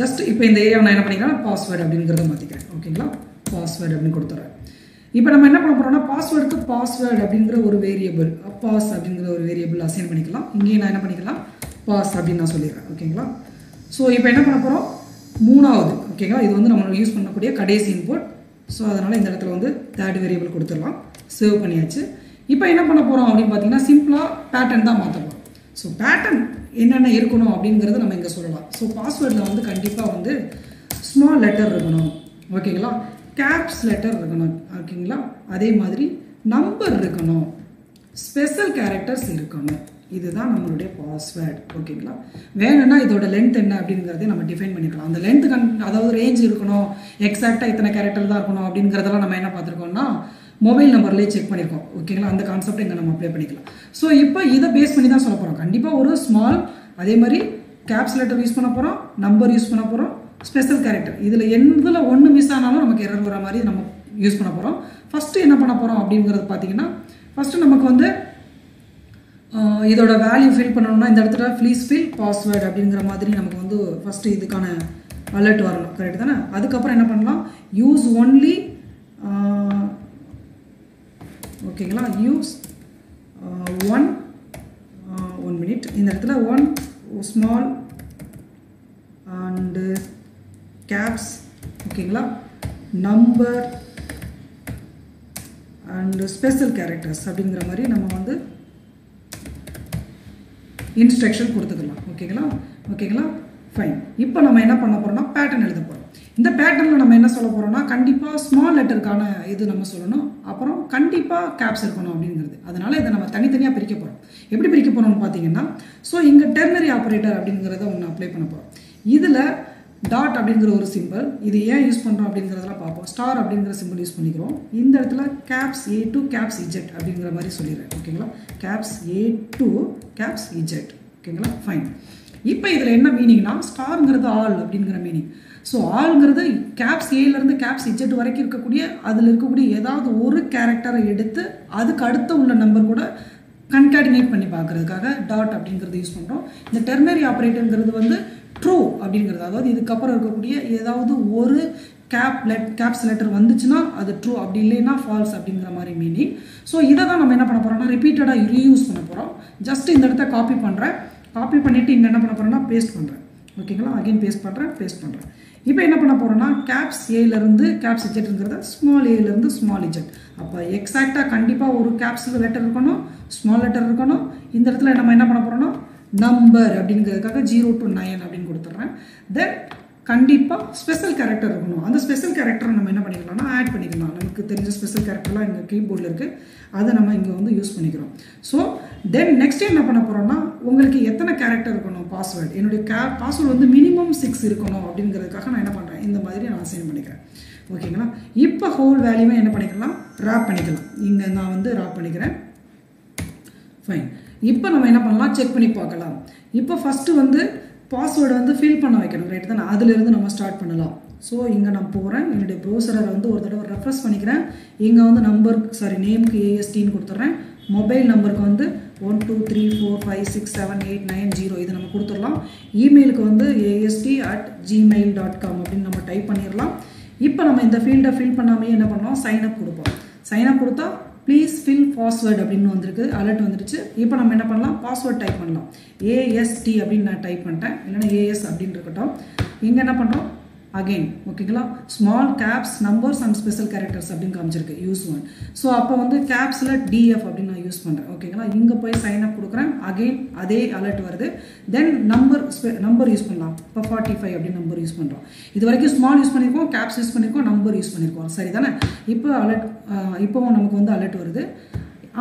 ஜஸ்ட் இப்போ இந்த ஏரியாவை நான் என்ன பண்ணிக்கிறேன் பாஸ்வேர்டு அப்படிங்கிறத மாற்றிக்கிறேன் ஓகேங்களா பாஸ்வேர்டு அப்படின்னு கொடுத்துட்றேன் இப்போ நம்ம என்ன பண்ண போகிறோம்னா பாஸ்வேர்டுக்கு பாஸ்வேர்டு அப்படிங்கிற ஒரு வேரியபிள் பாஸ் அப்படிங்கிற ஒரு வேரியபிள் அசைன் பண்ணிக்கலாம். இங்கேயே நான் என்ன பண்ணிக்கலாம்? பாஸ் அப்படின்னு நான் சொல்லிடுறேன். ஓகேங்களா ஸோ இப்போ என்ன பண்ண போகிறோம் மூணாவது ஓகேங்களா இது வந்து நம்ம யூஸ் பண்ணக்கூடிய கடைசி இன்புட் ஸோ அதனால் இந்த இடத்துல வந்து தேர்ட் வேரியபிள் கொடுத்துடலாம். சேவ் பண்ணியாச்சு. இப்போ என்ன பண்ண போகிறோம் அப்படின்னு பார்த்தீங்கன்னா சிம்பிளாக பேட்டர்ன் தான் மாற்றலாம் ஸோ பேட்டர்ன் என்னென்ன இருக்கணும் அப்படிங்கிறத நம்ம இங்கே சொல்லலாம். ஸோ பாஸ்வேர்டில் வந்து கண்டிப்பாக வந்து ஸ்மால் லெட்டர் இருக்கணும். ஓகேங்களா? கேப்ஸ் லெட்டர் இருக்கணும். ஓகேங்களா? அதே மாதிரி நம்பர் இருக்கணும். ஸ்பெஷல் கேரக்டர்ஸ் இருக்கணும். இதுதான் நம்மளுடைய பாஸ்வேர்டு ஓகேங்களா? வேணும்னா இதோட லென்த் என்ன அப்படிங்கிறதே நம்ம டிஃபைன் பண்ணிக்கலாம். அந்த லென்த் கன் அதாவது ரேஞ்ச் இருக்கணும். எக்ஸாக்டாக இத்தனை கேரக்டர் தான் இருக்கணும் அப்படிங்கிறதெல்லாம் நம்ம என்ன பார்த்துருக்கோம்னா மொபைல் நம்பர்லேயே செக் பண்ணியிருக்கோம். ஓகேங்களா? அந்த கான்செப்ட் இங்கே நம்ம அப்ளை பண்ணிக்கலாம். ஸோ இப்போ இதை பேஸ் பண்ணி தான் சொல்ல போகிறோம் கண்டிப்பாக ஒரு ஸ்மால் அதே மாதிரி கேப்ஸ் லெட்டர் யூஸ் பண்ண போகிறோம் நம்பர் யூஸ் பண்ண போகிறோம் ஸ்பெஷல் கேரக்டர் இதில் எதில் ஒன்று மிஸ் ஆனாலும் நமக்கு எரர் வர மாதிரி நம்ம யூஸ் பண்ண போகிறோம் ஃபஸ்ட்டு என்ன பண்ண போகிறோம் அப்படிங்கிறது பார்த்தீங்கன்னா ஃபஸ்ட்டு நமக்கு வந்து இதோட வேல்யூ ஃபில் பண்ணணும்னா இந்த இடத்துல ப்ளீஸ் ஃபில் பாஸ்வேர்டு அப்படிங்கிற மாதிரி நமக்கு வந்து ஃபஸ்ட்டு இதுக்கான அலர்ட் வரணும். கரெக்ட் தானே? அதுக்கப்புறம் என்ன பண்ணலாம்? யூஸ் ஒன்லி ஓகேங்களா யூஸ் ஒன் ஒன் மினிட் இந்த இடத்துல ஒன் ஸ்மால் அண்டு கேப்ஸ் ஓகேங்களா நம்பர் அண்டு ஸ்பெஷல் கேரக்டர்ஸ் அப்படிங்கிற மாதிரி நம்ம வந்து இன்ஸ்ட்ரக்ஷன் கொடுத்துக்கலாம். ஓகேங்களா ஓகேங்களா ஃபைன் இப்போ நம்ம என்ன பண்ண போகிறோம்னா பேட்டர்ன் எழுத போகிறோம் இந்த பேட்டர்னில் நம்ம என்ன சொல்ல போகிறோம்னா கண்டிப்பாக ஸ்மால் லெட்டருக்கான இது நம்ம சொல்லணும். அப்புறம் கண்டிப்பாக கேப்ஸ் இருக்கணும் அப்படிங்கிறது. அதனால் இதை நம்ம தனித்தனியாக பிரிக்க போகிறோம் எப்படி பிரிக்க போகிறோம்னு பார்த்தீங்கன்னா ஸோ இங்கே டெர்னரி ஆப்ரேட்டர் அப்படிங்கிறத ஒன்று அப்ளை பண்ண போகிறோம் இதில் டாட் அப்படிங்கிற ஒரு சிம்பிள் இது ஏன் யூஸ் பண்ணுறோம் அப்படிங்கிறதெல்லாம் பார்ப்போம். ஸ்டார் அப்படிங்கிற சிம்பிள் யூஸ் பண்ணிக்கிறோம். இந்த இடத்துல caps A to caps Z அப்படிங்கிற மாதிரி சொல்லிடுறேன். ஓகேங்களா caps A to caps Z ஓகேங்களா ஃபைன் இப்போ இதில் என்ன மீனிங்னா ஸ்டாருங்கிறது ஆல் அப்படிங்கிற மீனிங் ஸோ ஆல்ங்கிறது கேப்ஸ் ஏலேருந்து கேப்ஸ் இஜெட் வரைக்கும் இருக்கக்கூடிய அதில் இருக்கக்கூடிய ஏதாவது ஒரு கேரக்டரை எடுத்து அதுக்கு அடுத்த உள்ள நம்பர் கூட கன்காடினேட் பண்ணி பார்க்கறதுக்காக டாட் அப்படிங்கிறது யூஸ் பண்ணுறோம் இந்த டெர்னரி ஆப்ரேட்டருங்கிறது வந்து ட்ரூ அப்படிங்கிறது அதாவது இதுக்கப்புறம் இருக்கக்கூடிய ஏதாவது ஒரு கேப் லெட் கேப்ஸ் லெட்டர் வந்துச்சுன்னா அது ட்ரூ அப்படி இல்லைன்னா ஃபால்ஸ் அப்படிங்கிற மாதிரி மீனிங் ஸோ இதை தான் நம்ம என்ன பண்ண போகிறோம்னா ரிப்பீட்டடாக ரீயூஸ் பண்ண போகிறோம் ஜஸ்ட் இந்த இடத்த காப்பி பண்ணுறேன் காப்பி பண்ணிவிட்டு இங்கே என்ன பண்ண போகிறோன்னா பேஸ்ட் பண்ணுறேன் ஓகேங்களா அகைன் பேஸ்ட் பண்ணுறேன் பேஸ்ட் பண்ணுறேன் இப்போ என்ன பண்ண போகிறோம்னா கேப்ஸ் ஏலேருந்து கேப்ஸ் இஜெட்ங்கிறத ஸ்மால் ஏலேருந்து ஸ்மால் இஜெட் அப்போ எக்ஸாக்டாக கண்டிப்பாக ஒரு கேப்ஸ் லெட்டர் இருக்கணும் ஸ்மால் லெட்டர் இருக்கணும். இந்த இடத்துல நம்ம என்ன பண்ண போகிறோம்னா நம்பர் அப்படிங்கிறதுக்காக ஜீரோ டு நைன் அப்படின்னு கொடுத்துட்றேன். தென் கண்டிப்பாக ஸ்பெஷல் கேரக்டர் இருக்கணும். அந்த ஸ்பெஷல் கேரக்டரை நம்ம என்ன பண்ணிக்கலாம்னா ஆட் பண்ணிக்கலாம். நமக்கு தெரிஞ்ச ஸ்பெஷல் கேரக்டர்லாம் இங்கே கீபோர்டில் இருக்குது அதை நம்ம இங்கே வந்து யூஸ் பண்ணிக்கிறோம். ஸோ தென் நெக்ஸ்ட் என்ன பண்ண போகிறோம்னா உங்களுக்கு எத்தனை கேரக்டர் இருக்கணும் பாஸ்வேர்டு என்னுடைய கே பாஸ்வேர்டு வந்து மினிமம் சிக்ஸ் இருக்கணும் அப்படிங்கிறதுக்காக நான் என்ன பண்ணுறேன் இந்த மாதிரி நான் அசைன் பண்ணிக்கிறேன். ஓகேங்களா இப்போ ஹோல் வேல்யூவை என்ன பண்ணிக்கலாம்? ரேப் பண்ணிக்கலாம். இங்கே நான் வந்து ரேப் பண்ணிக்கிறேன். ஃபைன் இப்போ நம்ம என்ன பண்ணலாம்? செக் பண்ணி பார்க்கலாம். இப்போ ஃபஸ்ட்டு வந்து பாஸ்வேர்டை வந்து ஃபில் பண்ண வைக்கணும் ரைட் தானே? அதுலேருந்து நம்ம ஸ்டார்ட் பண்ணலாம். ஸோ இங்கே நான் போகிறேன் என்னுடைய ப்ரௌசரை வந்து ஒரு தடவை ரெஃப்ரெஷ் பண்ணிக்கிறேன். இங்கே வந்து நம்பர் சாரி நேமுக்கு ஏஎஸ்டின்னு கொடுத்துட்றேன். மொபைல் நம்பருக்கு வந்து one two three four five six seven eight nine zero இது நம்ம கொடுத்துடலாம். இமெயிலுக்கு வந்து ASD at gmail dot com அப்படின்னு நம்ம டைப் பண்ணிடலாம். இப்போ நம்ம இந்த ஃபீல்டை ஃபில் பண்ணாமே என்ன பண்ணோம் சைனப் கொடுப்போம். சைனப் கொடுத்தா ப்ளீஸ் ஃபில் பாஸ்வேர்டு அப்படின்னு வந்திருக்கு. அலர்ட் வந்துடுச்சு இப்போ நம்ம என்ன பண்ணலாம்? பாஸ்வேர்ட் டைப் பண்ணலாம். ஏஎஸ்டி அப்படின்னு நான் டைப் பண்ணிட்டேன். இல்லைன்னா ஏஎஸ் அப்படின்னு இருக்கட்டும். இங்கே என்ன பண்ணுறோம் அகெயின் ஓகேங்களா small caps numbers and special characters அப்படின்னு காமிச்சிருக்கு யூஸ் ஒன் ஸோ அப்போ வந்து கேப்ஸில் டிஎஃப் அப்படின்னு நான் யூஸ் பண்ணுறேன் ஓகேங்களா இங்கே போய் சைன் அப் கொடுக்குறேன். அகெயின் அதே அலர்ட் வருது. தென் நம்பர் நம்பர் யூஸ் பண்ணலாம். இப்போ ஃபார்ட்டி ஃபைவ் அப்படின்னு நம்பர் யூஸ் பண்ணுறோம் இது வரைக்கும் ஸ்மால் யூஸ் பண்ணியிருக்கோம் கேப்ஸ் யூஸ் பண்ணியிருக்கோம் நம்பர் யூஸ் பண்ணியிருக்கோம் சரி தானே இப்போ அலர்ட் இப்போவும் நமக்கு வந்து அலர்ட் வருது.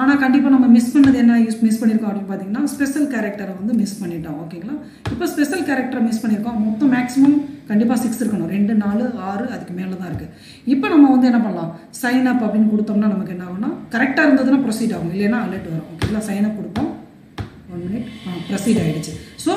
ஆனால் கண்டிப்பாக நம்ம மிஸ் பண்ணது என்ன யூஸ் மிஸ் பண்ணியிருக்கோம் அப்படின்னு பார்த்தீங்கன்னா ஸ்பெஷல் கேரக்டரை வந்து மிஸ் பண்ணிட்டோம். ஓகேங்களா இப்போ ஸ்பெஷல் கேரக்டரை மிஸ் பண்ணியிருக்கோம் மொத்தம் மேக்ஸிமம் கண்டிப்பாக சிக்ஸ் இருக்கணும். ரெண்டு நாலு ஆறு அதுக்கு மேலே தான் இருக்குது இப்போ நம்ம வந்து என்ன பண்ணலாம்? சைன் அப் அப்படின்னு கொடுத்தோம்னா நமக்கு என்ன ஆகும்னா கரெக்டாக இருந்ததுன்னா ப்ரொசீட் ஆகும். இல்லைன்னா அலர்ட் வரும். ஓகேங்களா சைன் அப் கொடுப்போம் ஒன் மினிட் ப்ரொசீட் ஆகிடுச்சு ஸோ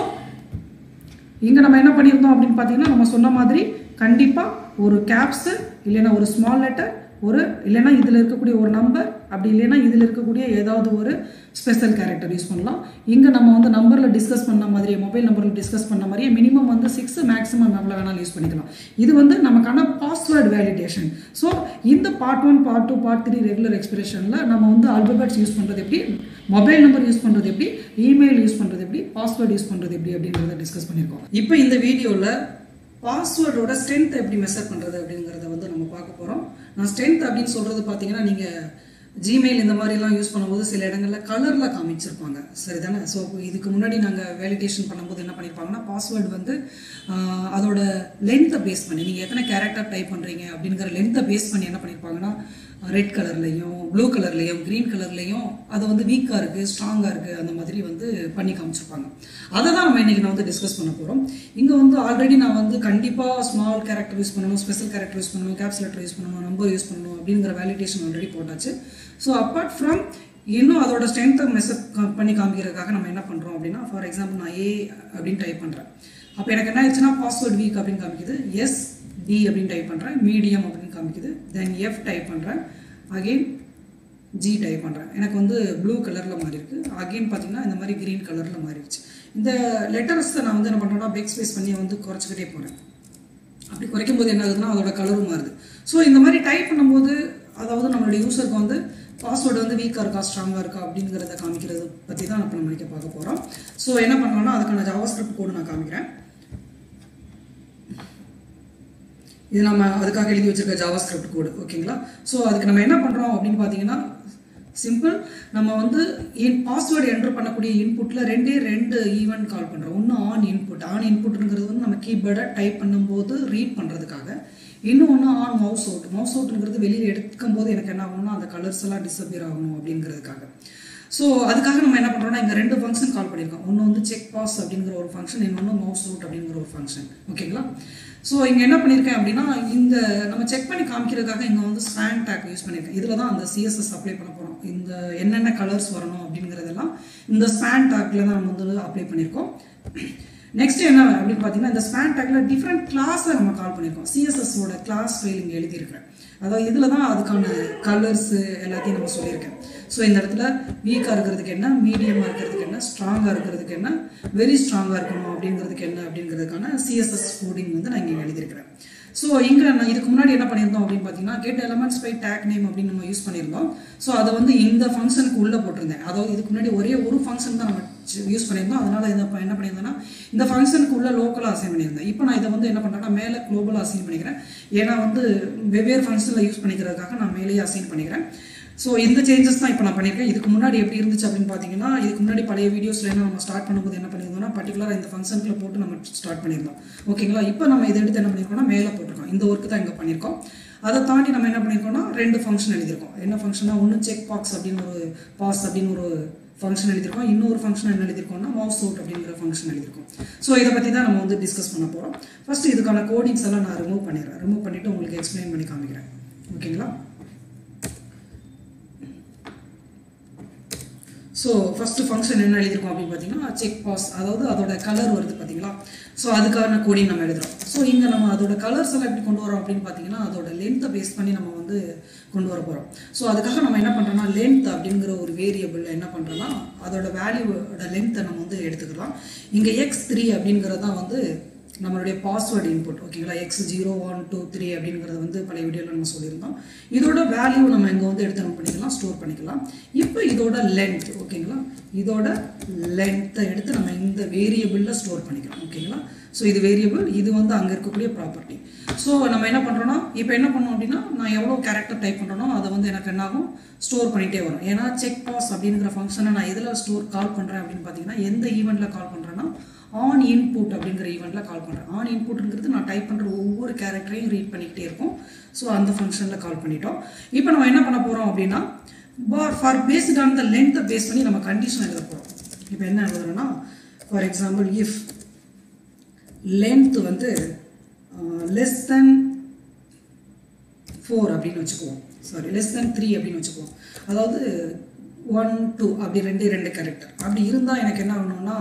இங்கே நம்ம என்ன பண்ணியிருந்தோம் அப்படின்னு பார்த்தீங்கன்னா நம்ம சொன்ன மாதிரி கண்டிப்பாக ஒரு கேப்ஸு இல்லைன்னா ஒரு ஸ்மால் லெட்டர் ஒரு இல்லைன்னா இதில் இருக்கக்கூடிய ஒரு நம்பர் அப்படி இல்லைன்னா இதில் இருக்கக்கூடிய ஏதாவது ஒரு ஸ்பெஷல் கேரக்டர் யூஸ் பண்ணலாம். இங்கே நம்ம வந்து நம்பரில் டிஸ்கஸ் பண்ண மாதிரியே மொபைல் நம்பரில் டிஸ்கஸ் பண்ண மாதிரியே மினிமம் வந்து சிக்ஸ் மேக்ஸிமம் நம்மள வேணாலும் யூஸ் பண்ணிக்கலாம். இது வந்து நமக்கான பாஸ்வேர்டு வேலிடேஷன் ஸோ இந்த part one part two part three regular எக்ஸ்பிரஷனில் நம்ம வந்து அல்பபெட்ஸ் யூஸ் பண்ணுறது எப்படி? மொபைல் நம்பர் யூஸ் பண்ணுறது எப்படி? இமெயில் யூஸ் பண்ணுறது எப்படி? பாஸ்வேர்டு யூஸ் பண்ணுறது எப்படி அப்படின்றத டிஸ்கஸ் பண்ணியிருக்கோம் இப்போ இந்த வீடியோவில் பாஸ்வேர்டோட ஸ்ட்ரென்த் எப்படி மெஷர் பண்ணுறது அப்படிங்கிறத வந்து நம்ம பார்க்க போகிறோம் நான் ஸ்ட்ரென்த் அப்படின்னு சொல்கிறது பார்த்தீங்கன்னா நீங்கள் ஜிமெயில் இந்த மாதிரிலாம் யூஸ் பண்ணும்போது சில இடங்களில் கலரில் காமிச்சிருப்பாங்க. சரி தானே ஸோ இதுக்கு முன்னாடி நாங்கள் வேலிடேஷன் பண்ணும்போது என்ன பண்ணியிருப்பாங்கன்னா பாஸ்வேர்டு வந்து அதோட லென்த்தை பேஸ் பண்ணி நீங்கள் எத்தனை கேரக்டர் டைப் பண்ணுறீங்க அப்படிங்கிற லென்த்தை பேஸ் பண்ணி என்ன பண்ணியிருப்பாங்கன்னா ரெட் கலர்லையும் ப்ளூ கலர்லையும் க்ரீன் கலர்லையும் அது வந்து வீக்காக இருக்குது ஸ்ட்ராங்காக இருக்குது அந்த மாதிரி வந்து பண்ணி காமிச்சிருப்பாங்க. அதை தான் நம்ம இன்றைக்கி நான் வந்து டிஸ்கஸ் பண்ண போகிறோம் இங்கே வந்து ஆல்ரெடி நான் வந்து கண்டிப்பாக ஸ்மால் கேரக்டர் யூஸ் பண்ணணும் ஸ்பெஷல் கேரக்டர் யூஸ் பண்ணணும் கேப்ஸ் லெட்டர் யூஸ் பண்ணணும் நம்பர் யூஸ் பண்ணணும் அப்படிங்கிற வேலிடேஷன் ஆல்ரெடி போட்டாச்சு. ஸோ அப்பார்ட் ஃப்ரம் இன்னும் அதோட ஸ்ட்ரென்த்தை மெசப் பண்ணி காமிக்கிறதுக்காக நம்ம என்ன பண்ணுறோம் அப்படின்னா ஃபார் எக்ஸாம்பிள் நான் ஏ அப்படின்னு டைப் பண்ணுறேன் அப்போ எனக்கு என்ன ஆயிடுச்சுன்னா பாஸ்வேர்ட் வீக் அப்படின்னு காமிக்குது. எஸ் டி அப்படின்னு டைப் பண்ணுறேன் மீடியம் அப்படின்னு காமிக்குது. தென் எஃப் டைப் பண்ணுறேன் அகெயின் ஜி டைப் பண்ணுறேன் எனக்கு வந்து ப்ளூ கலரில் மாறி இருக்கு. அகெயின் பார்த்தீங்கன்னா இந்த மாதிரி க்ரீன் கலரில் மாறிடுச்சு. இந்த லெட்டர்ஸை நான் வந்து என்ன பண்ணுறேன்னா பேக் ஸ்பேஸ் பண்ணி வந்து குறைச்சிக்கிட்டே போகிறேன் அப்படி குறைக்கும் போது என்ன ஆகுதுன்னா அதோட கலரும் மாறுது. ஸோ இந்த மாதிரி டைப் பண்ணும்போது அதாவது நம்மளுடைய யூசருக்கு வந்து பாஸ்வேர்டு வந்து வீக்காக இருக்கா ஸ்ட்ராங்காக இருக்கா அப்படிங்கிறத காமிக்கிறது பற்றி தான் இப்போ நம்ம நினைக்க பார்க்க போகிறோம் ஸோ என்ன பண்ணலாம்னா அதுக்கான ஜாவாஸ்கிரிப்ட் கோடு நான் காமிக்கிறேன். இது நம்ம அதுக்காக எழுதி வச்சிருக்க ஜாவாஸ்கிரிப்ட் கோடு ஓகேங்களா ஸோ அதுக்கு நம்ம என்ன பண்ணுறோம் அப்படின்னு பார்த்தீங்கன்னா சிம்பிள் நம்ம வந்து இன் பாஸ்வேர்டு என்டர் பண்ணக்கூடிய இன்புட்டில் ரெண்டே ரெண்டு ஈவெண்ட் கால் பண்ணுறோம் ஒன்று ஆன் இன்புட் ஆன் இன்புட்ங்கிறது வந்து நம்ம கீபேர்டை டைப் பண்ணும்போது ரீட் பண்ணுறதுக்காக இன்னொன்று ஆன் மவுஸ் அவுட் மவுஸ் அவுட்டுங்கிறது வெளியில் எடுக்கும் போது எனக்கு என்ன ஆகணும்னா அந்த கலர்ஸ் எல்லாம் டிஸப்பியர் ஆகணும் அப்படிங்கிறதுக்காக. ஸோ அதுக்காக நம்ம என்ன பண்ணுறோம்னா இங்கே ரெண்டு ஃபங்க்ஷன் கால் பண்ணியிருக்கோம். ஒன்று வந்து செக் பாஸ் அப்படிங்கிற ஒரு ஃபங்க்ஷன் இன்னொன்று மவுஸ் அவுட் அப்படிங்கிற ஒரு ஃபங்க்ஷன் ஓகேங்களா ஸோ இங்கே என்ன பண்ணியிருக்கேன் அப்படின்னா இந்த நம்ம செக் பண்ணி காமிக்கிறதுக்காக இங்கே வந்து ஸ்பேன் டேக் யூஸ் பண்ணியிருக்கேன். இதில் தான் அந்த சிஎஸ்எஸ் அப்ளை பண்ண போகிறோம் இந்த என்னென்ன கலர்ஸ் வரணும் அப்படிங்கிறதெல்லாம் இந்த ஸ்பேன் டேக்கில் தான் நம்ம வந்து அப்ளை பண்ணியிருக்கோம். நெக்ஸ்ட் என்ன அப்படின்னு பார்த்தீங்கன்னா இந்த ஸ்பேன் டேக்ல டிஃப்ரெண்ட் கிளாஸை நம்ம கால் பண்ணியிருக்கோம் சிஎஸ்எஸோட கிளாஸ் ஃபைல் இங்கே எழுதியிருக்கிறேன். அதாவது இதில் தான் அதுக்கான கலர்ஸ் எல்லாத்தையும் நம்ம சொல்லியிருக்கேன். ஸோ இந்த இடத்துல வீக்காக இருக்கிறதுக்கு என்ன மீடியமாக இருக்கிறதுக்கு என்ன ஸ்ட்ராங்காக இருக்கிறதுக்கு என்ன வெரி ஸ்ட்ராங்காக இருக்கணும் அப்படிங்கிறதுக்கு என்ன அப்படிங்கிறதுக்கான சிஎஸ்எஸ் கோடிங் வந்து நான் இங்கே எழுதியிருக்கிறேன். ஸோ இங்கே நான் இதுக்கு முன்னாடி என்ன பண்ணியிருந்தோம் அப்படின்னு பார்த்தீங்கன்னா get elements by tag name அப்படின்னு நம்ம யூஸ் பண்ணியிருந்தோம். ஸோ அதை வந்து இந்த ஃபங்க்ஷனுக்கு உள்ளே போட்டிருந்தேன். அதாவது இதுக்கு முன்னாடி ஒரே ஒரு ஃபங்க்ஷன் தான் நம்ம யூஸ் பண்ணியிருந்தோம். அதனால் இதை இப்போ என்ன பண்ணியிருந்தேன்னா இந்த ஃபங்க்ஷனுக்கு உள்ள லோக்கலாக அசைன் பண்ணியிருந்தேன். இப்போ நான் இதை வந்து என்ன பண்ணுறேன்னா மேலே குளோபலாக அசைன் பண்ணிக்கிறேன். ஏன்னா வந்து வெவ்வேறு ஃபங்க்ஷனில் யூஸ் பண்ணிக்கிறதுக்காக நான் மேலேயே அசைன் பண்ணிக்கிறேன். ஸோ இந்த சேஞ்சஸ் தான் இப்போ நான் பண்ணியிருக்கேன் இதுக்கு முன்னாடி எப்படி இருந்துச்சு அப்படின்னு பார்த்தீங்கன்னா இதுக்கு முன்னாடி பழைய வீடியோஸில் என்ன நம்ம ஸ்டார்ட் பண்ணும்போது என்ன பண்ணியிருந்தோம்னா பர்டிகுலராக இந்த ஃபங்க்ஷனுக்குள்ள போட்டு நம்ம ஸ்டார்ட் பண்ணியிருந்தோம். ஓகேங்களா இப்போ நம்ம இதை எடுத்து என்ன பண்ணியிருக்கோம்னா மேலே போட்டிருக்கோம். இந்த ஒர்க்கு தான் இங்கே பண்ணியிருக்கோம். அதை தாண்டி நம்ம என்ன பண்ணியிருக்கோம்னா ரெண்டு ஃபங்க்ஷன் எழுதியிருக்கோம். என்ன ஃபங்க்ஷனா ஒன்று செக் பாக்ஸ் அப்படின்னு ஒரு பாஸ் அப்படின்னு ஒரு ஃபங்க்ஷன் எழுதியிருக்கோம். இன்னொரு ஃபங்க்ஷன் என்ன எழுதியிருக்கோம்னா மவுஸ் அவுட் அப்படிங்கிற ஃபங்க்ஷன் எழுதியிருக்கோம். ஸோ இதை பற்றி தான் நம்ம வந்து டிஸ்கஸ் பண்ண போகிறோம் ஃபஸ்ட்டு இதுக்கான கோடிங்ஸ் எல்லாம் நான் ரிமூவ் பண்ணிடுறேன். ரிமூவ் பண்ணிவிட்டு உங்களுக்கு எக்ஸ்பிளைன் பண்ணி காமிக்கிறேன். ஓகேங்களா ஸோ ஃபஸ்ட்டு ஃபங்க்ஷன் என்ன எழுதியிருக்கோம் அப்படின்னு பார்த்தீங்கன்னா செக் பாஸ் அதாவது அதோட கலர் வருது பார்த்தீங்களா? ஸோ அதுக்கான கோடிங் நம்ம எழுதுறோம். ஸோ இங்கே நம்ம அதோட கலர்ஸ் எல்லாம் எப்படி கொண்டு வரோம் அப்படின்னு பார்த்தீங்கன்னா அதோட லென்த்தை பேஸ் பண்ணி நம்ம வந்து கொண்டு வர போகிறோம் ஸோ அதுக்காக நம்ம என்ன பண்ணுறோம்னா லென்த் அப்படிங்கிற ஒரு வேரியபிள் என்ன பண்ணுறோம்னா அதோட வேல்யூவோட லென்த்தை நம்ம வந்து எடுத்துக்கலாம். இங்கே எக்ஸ் த்ரீ அப்படிங்கிறது தான் வந்து நம்மளுடைய பாஸ்வேர்டு இன்புட் ஓகேங்களா X zero one two three அப்படிங்கிறது வந்து பழைய வீடியோவில் நம்ம சொல்லியிருந்தோம். இதோட வேல்யூ நம்ம இங்கே வந்து எடுத்து நம்ம பண்ணிக்கலாம் ஸ்டோர் பண்ணிக்கலாம். இப்போ இதோட லென்த் ஓகேங்களா இதோட லென்த்தை எடுத்து நம்ம இந்த வேரியபிளில் ஸ்டோர் பண்ணிக்கலாம் ஓகேங்களா ஸோ இது வேரியபிள் இது வந்து அங்கே இருக்கக்கூடிய ப்ராப்பர்ட்டி ஸோ நம்ம என்ன பண்ணுறோன்னா இப்போ என்ன பண்ணோம் அப்படின்னா நான் எவ்வளோ கேரக்டர் டைப் பண்ணுறனோ அதை வந்து எனக்கு என்னாகும் ஸ்டோர் பண்ணிகிட்டே வரும். ஏன்னா செக் பாஸ் அப்படிங்கிற ஃபங்க்ஷனை நான் எதில் ஸ்டோர் கால் பண்ணுறேன் அப்படின்னு பார்த்தீங்கன்னா எந்த ஈவெண்ட்டில் கால் பண்ணுறேன்னா ஆன் இன்புட் அப்படிங்கிற ஈவெண்ட்டில் கால் பண்ணுறேன் ஆன் இன்புட்ங்கிறது நான் டைப் பண்ணுற ஒவ்வொரு கேரக்டரையும் ரீட் பண்ணிக்கிட்டே இருக்கும். ஸோ அந்த ஃபங்க்ஷனில் கால் பண்ணிட்டோம். இப்போ நம்ம என்ன பண்ண போகிறோம் அப்படின்னா ஃபார் பேஸ்ட் ஆன் த லென்த்தை பேஸ் பண்ணி நம்ம கண்டிஷன் எழுத போகிறோம் இப்போ என்ன எழுதுறோம்னா ஃபார் எக்ஸாம்பிள் இஃப் லென்த் வந்து லெஸ் தென் ஃபோர் அப்படின்னு வச்சுக்குவோம். சாரி லெஸ் தென் த்ரீ அப்படின்னு வச்சுக்குவோம். அதாவது ஒன் டூ அப்படி ரெண்டு ரெண்டு கேரக்டர் அப்படி இருந்தால் எனக்கு என்ன ஆகணும்னா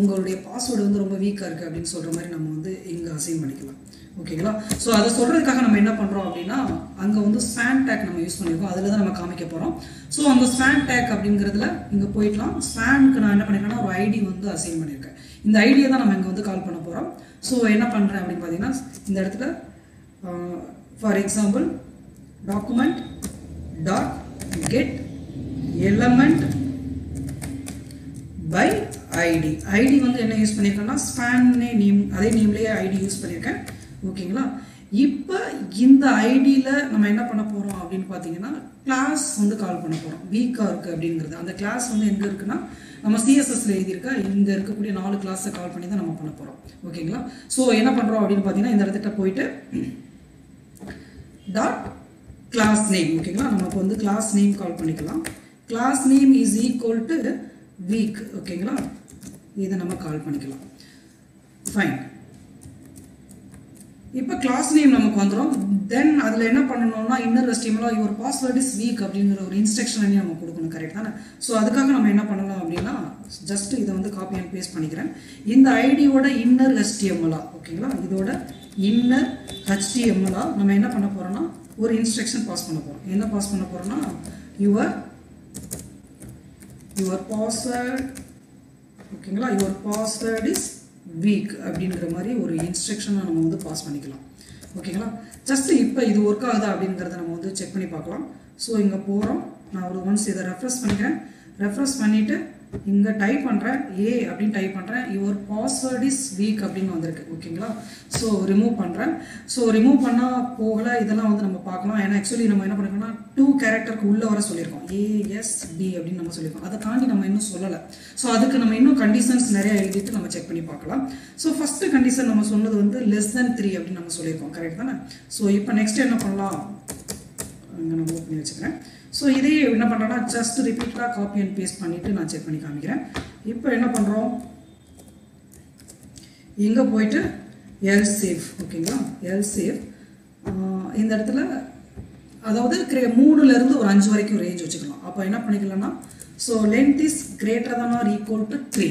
உங்களுடைய பாஸ்வேர்டு வந்து ரொம்ப வீக்காக இருக்குது அப்படின்னு சொல்கிற மாதிரி நம்ம வந்து இங்கே அசைன் பண்ணிக்கலாம். ஓகேங்களா ஸோ அதை சொல்கிறதுக்காக நம்ம என்ன பண்ணுறோம் அப்படின்னா அங்கே வந்து ஸ்பேன் டேக் நம்ம யூஸ் பண்ணியிருக்கோம் அதில் தான் நம்ம காமிக்க போகிறோம் ஸோ அந்த ஸ்பேன் டேக் அப்படிங்கிறதுல இங்கே போயிடலாம். ஸ்பேனுக்கு நான் என்ன பண்ணியிருக்கேன்னா ஒரு ஐடி வந்து அசைன் பண்ணியிருக்கேன் இந்த ஐடியை தான் நம்ம இங்கே வந்து கால் பண்ண போகிறோம் ஸோ என்ன பண்ணுறேன் அப்படின்னு பார்த்தீங்கன்னா இந்த இடத்துல for example document dot get element by ID ID வந்து என்ன யூஸ் பண்ணியிருக்கேன்னா ஸ்பேன்னே நேம் அதே நேம்லேயே ஐடி யூஸ் பண்ணியிருக்கேன் ஓகேங்களா இப்போ இந்த ஐடியில் நம்ம என்ன பண்ண போகிறோம் அப்படின்னு பார்த்தீங்கன்னா கிளாஸ் வந்து கால் பண்ண போகிறோம் வீக்காக இருக்குது அப்படிங்கிறது. அந்த கிளாஸ் வந்து எங்கே இருக்குன்னா நம்ம சிஎஸ்எஸ்ல எழுதியிருக்க இங்கே இருக்கக்கூடிய நாலு கிளாஸை கால் பண்ணி தான் நம்ம பண்ண போகிறோம் ஓகேங்களா ஸோ என்ன பண்ணுறோம் அப்படின்னு பார்த்தீங்கன்னா இந்த இடத்துக்கிட்ட போயிட்டு டாட் கிளாஸ் நேம் ஓகேங்களா நமக்கு வந்து கிளாஸ் நேம் கால் பண்ணிக்கலாம். Class name is equal to weak ஓகேங்களா இதை நம்ம கால் பண்ணிக்கலாம். ஃபைன் இப்போ கிளாஸ் நேம் நமக்கு வந்துடும் தென் அதில் என்ன பண்ணணும்னா இன்னர் ரெஸ்டிமலாக யுவர் பாஸ்வேர்ட் இஸ் வீக் அப்படிங்கிற ஒரு இன்ஸ்ட்ரக்ஷன் நம்ம கொடுக்கணும். கரெக்ட் தானே? ஸோ அதுக்காக நம்ம என்ன பண்ணலாம் அப்படின்னா ஜஸ்ட் இதை வந்து காப்பி அண்ட் பேஸ்ட் பண்ணிக்கிறேன். இந்த ஐடியோட இன்னர் ஹெச்டிஎம்எலா ஓகேங்களா இதோட இன்னர் ஹெச்டிஎம்எலா நம்ம என்ன பண்ண போகிறோம்னா ஒரு இன்ஸ்ட்ரக்ஷன் பாஸ் பண்ண போகிறோம் என்ன பாஸ் பண்ண போகிறோம்னா யுவர் யுவர் பாஸ்வேர்ட் ஓகேங்களா? யுவர் பாஸ்வேர்ட் இஸ் வீக் அப்படிங்கிற மாதிரி ஒரு இன்ஸ்ட்ரக்ஷனை நம்ம வந்து பாஸ் பண்ணிக்கலாம். ஓகேங்களா? ஜஸ்ட் இப்போ இது ஒர்க் ஆகுதா அப்படிங்கிறத நம்ம வந்து செக் பண்ணி பார்க்கலாம். ஸோ இங்கே போகிறோம் நான் ஒரு ஒன்ஸ் இதை ரெஃப்ரெஷ் பண்ணிக்கிறேன். ரெஃப்ரெஷ் பண்ணிவிட்டு இங்கே டைப் பண்ணுறேன் ஏ அப்படின்னு டைப் பண்ணுறேன் யுவர் பாஸ்வேர்ட் இஸ் வீக் அப்படின்னு வந்திருக்கு ஓகேங்களா ஸோ ரிமூவ் பண்ணுறேன் ஸோ ரிமூவ் பண்ணால் போகல இதெல்லாம் வந்து நம்ம பார்க்கலாம். ஏன்னா ஆக்சுவலி நம்ம என்ன பண்ணிருக்கோம்னா டூ கேரக்டருக்கு உள்ளே வர சொல்லியிருக்கோம். ஏஎஸ்டி அப்படின்னு நம்ம சொல்லியிருக்கோம். அதை தாண்டி நம்ம இன்னும் சொல்லலை. ஸோ அதுக்கு நம்ம இன்னும் கண்டிஷன்ஸ் நிறைய எழுதிட்டு நம்ம செக் பண்ணி பார்க்கலாம். ஸோ ஃபஸ்ட்டு கண்டிஷன் நம்ம சொன்னது வந்து லெஸ் தென் த்ரீ அப்படின்னு நம்ம சொல்லியிருக்கோம். கரெக்ட் தானே? ஸோ இப்போ நெக்ஸ்ட் என்ன பண்ணலாம்? அங்கே நான் மூவ் பண்ணி வச்சுக்கிறேன். ஸோ இதையே என்ன பண்ணுறேன்னா ஜஸ்ட் ரிப்பீட்டாக காப்பி அண்ட் பேஸ்ட் பண்ணிவிட்டு நான் செக் பண்ணி காமிக்கிறேன். இப்போ என்ன பண்ணுறோம் எங்கே போயிட்டு? எல் சேஃப் ஓகேங்களா? எல் சேஃப் இந்த இடத்துல அதாவது கிரே மூணுலேருந்து ஒரு அஞ்சு வரைக்கும் ரேஞ்ச் வச்சுக்கலாம். அப்போ என்ன பண்ணிக்கலாம்னா so length is greater than or equal to three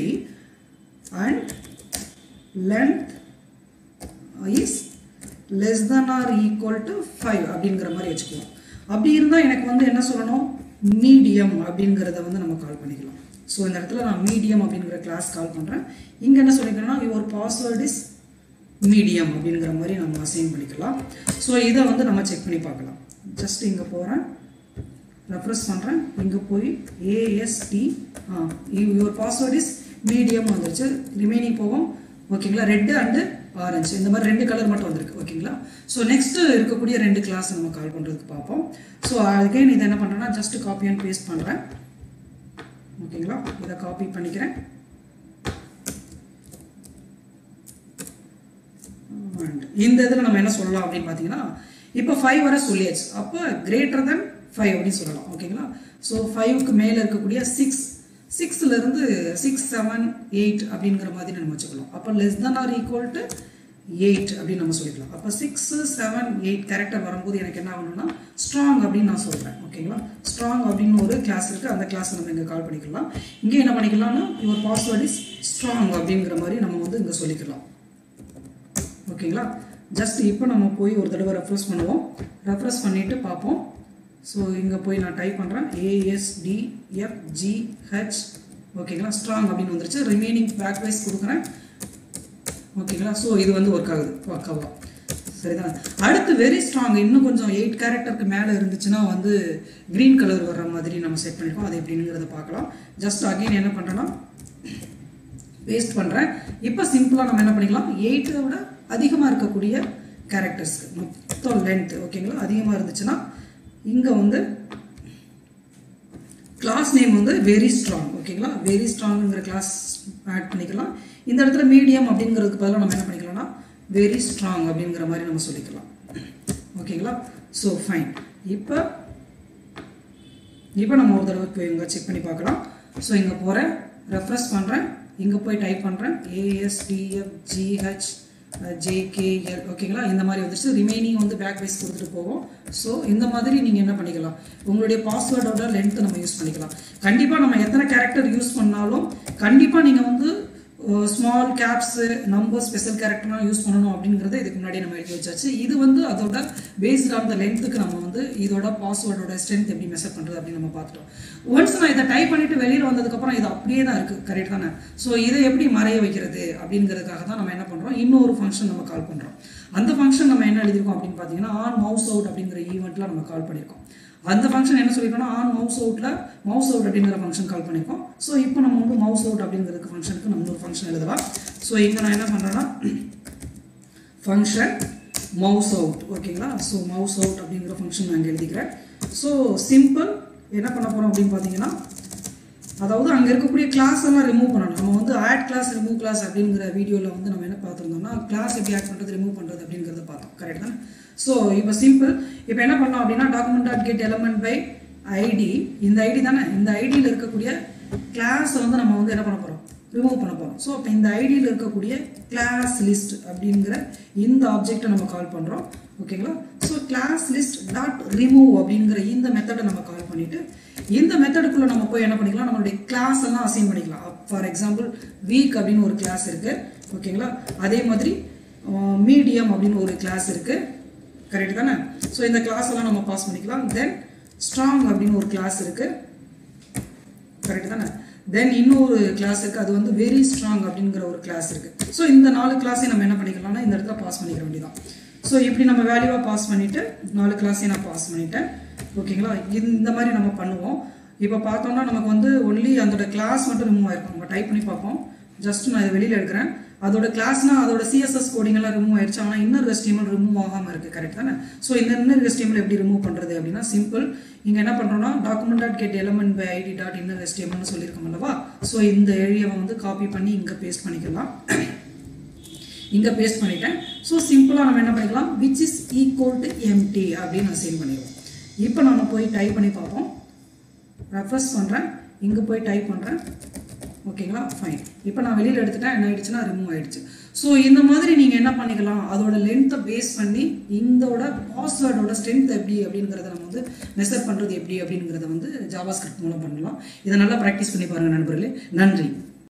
and length is less than or equal to five அப்படிங்கிற மாதிரி வச்சுக்கலாம். அப்படி இருந்தால் எனக்கு வந்து என்ன சொல்லணும்? மீடியம் அப்படிங்கிறத வந்து நம்ம கால் பண்ணிக்கலாம். ஸோ இந்த இடத்துல நான் மீடியம் அப்படிங்கிற கிளாஸ் கால் பண்ணுறேன் இங்கே என்ன சொல்லிக்கிறேன்னா யுவர் பாஸ்வேர்ட் இஸ் மீடியம் அப்படிங்கிற மாதிரி நம்ம அசைன் பண்ணிக்கலாம். ஸோ இதை வந்து நம்ம செக் பண்ணி பார்க்கலாம். ஜஸ்ட் இங்கே போகிறேன் ரெஃப்ரெஷ் பண்ணுறேன் இங்கே போய் ASD ah your password is medium வந்துருச்சு. ரிமைனிங் போகும். ஓகேங்களா ரெட்டு அண்டு ஆரஞ்சு. இந்த மாதிரி ரெண்டு கலர் மட்டும் வந்திருக்கு. ஓகேங்களா ஸோ நெக்ஸ்ட்டு இருக்கக்கூடிய ரெண்டு கிளாஸ் நம்ம கால் பண்ணுறதுக்கு பார்ப்போம். ஸோ அகைன் இதை என்ன பண்ணுறேன்னா ஜஸ்ட் காப்பி அண்ட் பேஸ்ட் பண்ணுறேன் ஓகேங்களா இதை காப்பி பண்ணிக்கிறேன். இந்த இதில் நம்ம என்ன சொல்லலாம் அப்படின்னு பார்த்தீங்கன்னா இப்போ ஃபைவ் வர சொல்லியாச்சு. அப்போ கிரேட்டர் தென் ஃபைவ் அப்படின்னு சொல்லலாம். ஓகேங்களா ஸோ ஃபைவ்க்கு மேலே இருக்கக்கூடிய சிக்ஸ் சிக்ஸ்லேருந்து சிக்ஸ் செவன் எயிட் அப்படிங்கிற மாதிரி நம்ம வச்சுக்கலாம். அப்போ less than or equal to eight அப்படின்னு நம்ம சொல்லிக்கலாம். அப்போ சிக்ஸ் செவன் எயிட் கேரக்டர் வரும்போது எனக்கு என்ன ஆகணும்னா ஸ்ட்ராங் அப்படின்னு நான் சொல்கிறேன் ஓகேங்களா ஸ்ட்ராங் அப்படின்னு ஒரு கிளாஸ் இருக்குது அந்த கிளாஸை நம்ம இங்கே கால் பண்ணிக்கலாம். இங்கே என்ன பண்ணிக்கலாம்னா யுவர் பாஸ்வேர்ட் இஸ் ஸ்ட்ராங் அப்படிங்கிற மாதிரி நம்ம வந்து இங்கே சொல்லிக்கலாம். ஓகேங்களா ஜஸ்ட் இப்போ நம்ம போய் ஒரு தடவை ரெஃப்ரெஸ் பண்ணுவோம். ரெஃப்ரெஸ் பண்ணிவிட்டு பார்ப்போம். ஸோ இங்கே போய் நான் டைப் பண்ணுறேன் ஏஎஸ்டிஎஃப்ஜிஹெச் ஓகேங்களா ஸ்ட்ராங் அப்படின்னு வந்துருச்சு. ரிமைனிங் பேக்வைஸ் கொடுக்குறேன். ஓகேங்களா ஸோ இது வந்து ஒர்க் ஆகுது. பக்காவா சரிதானே? அடுத்து வெரி ஸ்ட்ராங் இன்னும் கொஞ்சம் எயிட் கேரக்டருக்கு மேலே இருந்துச்சுன்னா வந்து க்ரீன் கலர் வர்ற மாதிரி நம்ம செட் பண்ணிருக்கோம். அது எப்படிங்கிறத பார்க்கலாம். ஜஸ்ட் அகைன் என்ன பண்ணுறேன்னா வேஸ்ட் பண்ணுறேன் இப்போ சிம்பிளாக நம்ம என்ன பண்ணிக்கலாம்? எயிட்டை விட அதிகமாக இருக்கக்கூடிய கேரக்டர்ஸ்க்கு மொத்தம் லென்த் ஓகேங்களா அதிகமாக இருந்துச்சுன்னா இங்கே வந்து கிளாஸ் நேம் வந்து வெரி ஸ்ட்ராங் ஓகேங்களா வெரி ஸ்ட்ராங்குங்கிற கிளாஸ் ஆட் பண்ணிக்கலாம். இந்த இடத்துல மீடியம் அப்படிங்கிறதுக்கு பதிலாக நம்ம என்ன பண்ணிக்கலாம்னா வெரி ஸ்ட்ராங் அப்படிங்கிற மாதிரி நம்ம சொல்லிக்கலாம். ஓகேங்களா ஸோ ஃபைன் இப்போ இப்போ நம்ம ஒரு தடவை போய் இங்கே செக் பண்ணி பார்க்கலாம். ஸோ இங்கே போகிறேன் ரெஃப்ரெஷ் பண்ணுறேன் இங்கே போய் டைப் பண்ணுறேன் ஏஎஸ்டிஎஃப் ஜிஹெச் ஜேகேஎல் ஓகேங்களா இந்த மாதிரி வந்துச்சு ரிமைனிங் வந்து பேக் வைஸ் கொடுத்துட்டு போவோம். ஸோ இந்த மாதிரி நீங்கள் என்ன பண்ணிக்கலாம்? உங்களுடைய பாஸ்வேர்டோட லென்த்து நம்ம யூஸ் பண்ணிக்கலாம். கண்டிப்பாக நம்ம எத்தனை கேரக்டர் யூஸ் பண்ணாலும் கண்டிப்பாக நீங்கள் வந்து ஸ்மால் கேப்ஸு நம்பர் ஸ்பெஷல் கேரக்டர்லாம் யூஸ் பண்ணணும் அப்படிங்கிறத இதுக்கு முன்னாடி நம்ம எழுதி வச்சாச்சு. இது வந்து அதோட பேஸ்ட் ஆன் த லென்த்துக்கு நம்ம வந்து இதோட பாஸ்வேர்டோட ஸ்ட்ரென்த் எப்படி மெஷர் பண்ணுறது அப்படின்னு நம்ம பார்த்துட்டோம். ஒன்ஸ் நான் இதை டைப் பண்ணிட்டு வெளியில் வந்ததுக்கப்புறம் இது அப்படியே தான் இருக்குது கரெக்ட் தானே? ஸோ இதை எப்படி மறைய வைக்கிறது அப்படிங்கிறதுக்காக தான் நம்ம என்ன பண்ணுறோம் இன்னொரு ஃபங்க்ஷன் நம்ம கால் பண்ணுறோம் அந்த ஃபங்க்ஷன் நம்ம என்ன எழுதியிருக்கோம் அப்படின்னு பார்த்தீங்கன்னா ஆன் மவுஸ் அவுட் அப்படிங்கிற ஈவெண்ட்டில் நம்ம கால் பண்ணியிருக்கோம். அந்த ஃபங்க்ஷன் என்ன சொல்லியிருக்கோம்னா ஆன் மவுஸ் அவுட்டில் மவுஸ் அவுட் அப்படிங்கிற ஃபங்க்ஷன் கால் பண்ணியிருக்கோம் ஸோ இப்போ நம்ம வந்து மவுஸ் அவுட் அப்படிங்கிறதுக்கு ஃபங்க்ஷனுக்கு நம்ம ஒரு ஃபங்க்ஷன் எழுதலாம். ஸோ இங்கே நான் என்ன பண்ணுறேன்னா ஃபங்க்ஷன் மவுஸ் அவுட் ஓகேங்களா ஸோ மவுஸ் அவுட் அப்படிங்கிற ஃபங்க்ஷன் நான் இங்கே எழுதிக்கிறேன். ஸோ சிம்பிள் என்ன பண்ண போகிறோம் அப்படின்னு பார்த்தீங்கன்னா அதாவது அங்கே இருக்கக்கூடிய கிளாஸ் எல்லாம் ரிமூவ் பண்ணணும். நம்ம வந்து ஆட் கிளாஸ் ரிமூவ் கிளாஸ் அப்படிங்கிற வீடியோவில் வந்து நம்ம என்ன பார்த்துருந்தோம்னா கிளாஸ் எப்படி ஆட் பண்ணுறது ரிமூவ் பண்ணுறது அப்படிங்கிறத பார்த்தோம். கரெக்ட் தான்? ஸோ இப்போ சிம்பிள் இப்போ என்ன பண்ணோம் அப்படின்னா document dot get element by ID இந்த ஐடி தானே? இந்த ஐடியில் இருக்கக்கூடிய கிளாஸை வந்து நம்ம வந்து என்ன பண்ண போகிறோம் ரிமூவ் பண்ண போகிறோம் ஸோ இப்போ இந்த ஐடியில் இருக்கக்கூடிய கிளாஸ் லிஸ்ட் அப்படிங்கிற இந்த ஆப்ஜெக்டை நம்ம கால் பண்ணுறோம் ஓகேங்களா so class list dot remove அப்படிங்கிற இந்த மெத்தடை நம்ம கால் பண்ணிவிட்டு இந்த மெத்தடுக்குள்ளே நம்ம போய் என்ன பண்ணிக்கலாம்? நம்மளுடைய கிளாஸ் எல்லாம் அசைன் பண்ணிக்கலாம். ஃபார் எக்ஸாம்பிள் வீக் அப்படின்னு ஒரு கிளாஸ் இருக்குது ஓகேங்களா அதே மாதிரி மீடியம் அப்படின்னு ஒரு கிளாஸ் இருக்குது கரெக்ட் தானே? ஸோ இந்த கிளாஸ் எல்லாம் நம்ம பாஸ் பண்ணிக்கலாம். தென் ஸ்ட்ராங் அப்படின்னு ஒரு கிளாஸ் இருக்குது கரெக்ட் தானே? தென் இன்னொரு கிளாஸ் இருக்குது அது வந்து வெரி ஸ்ட்ராங் அப்படிங்கிற ஒரு கிளாஸ் இருக்குது ஸோ இந்த நாலு கிளாஸையும் நம்ம என்ன பண்ணிக்கலாம்னா இந்த இடத்துல பாஸ் பண்ணிக்க வேண்டியதான் ஸோ இப்படி நம்ம வேல்யூவாக பாஸ் பண்ணிவிட்டு நாலு கிளாஸையும் நான் பாஸ் பண்ணிட்டேன். ஓகேங்களா இந்த மாதிரி நம்ம பண்ணுவோம். இப்போ பார்த்தோம்னா நமக்கு வந்து ஒன்லி அதோட கிளாஸ் மட்டும் ரிமூவ் ஆயிருக்கும். நம்ம டைப் பண்ணி பார்ப்போம். ஜஸ்ட் நான் இதை வெளியில் எடுக்கிறேன். அதோட கிளாஸ்னா அதோட சிஎஸ்எஸ் கோடிங் எல்லாம் ரிமூவ் ஆயிடுச்சு. ஆனால் இன்னர் HTML ரிமூவ் ஆகாமல் இருக்குது கரெக்ட் தானே? ஸோ இந்த இன்னர் HTML எப்படி ரிமூவ் பண்ணுறது அப்படின்னா சிம்பிள் இங்கே என்ன பண்ணுறோம்னா document dot get element by ID dot inner HTML சொல்லியிருக்கோம் அல்லவா? ஸோ இந்த ஏரியாவை வந்து காப்பி பண்ணி இங்கே பேஸ்ட் பண்ணிக்கலாம். இங்கே பேஸ்ட் பண்ணிட்டேன். ஸோ சிம்பிளாக நம்ம என்ன பண்ணிக்கலாம்? Which is equal to empty அப்படின்னு நான் சேவ் பண்ணிடுவோம். இப்போ நம்ம போய் டைப் பண்ணி பார்ப்போம். ரெஃப்ரெஸ் பண்ணுறேன் இங்கே போய் டைப் பண்ணுறேன் ஓகேங்களா ஃபைன் இப்போ நான் வெளியில் எடுத்துட்டேன் என்ன ஆயிடுச்சுன்னா ரிமூவ் ஆயிடுச்சு. ஸோ இந்த மாதிரி நீங்கள் என்ன பண்ணிக்கலாம்? அதோட லென்த்தை பேஸ் பண்ணி இந்தோட பாஸ்வேர்டோட ஸ்ட்ரென்த் எப்படி அப்படிங்கிறத நம்ம வந்து மெசர் பண்ணுறது எப்படி அப்படிங்கிறத வந்து ஜாவா ஸ்கிரிப்ட் மூலம் பண்ணலாம். இதை நல்லா ப்ராக்டிஸ் பண்ணி பாருங்கள் நண்பர்களே. நன்றி.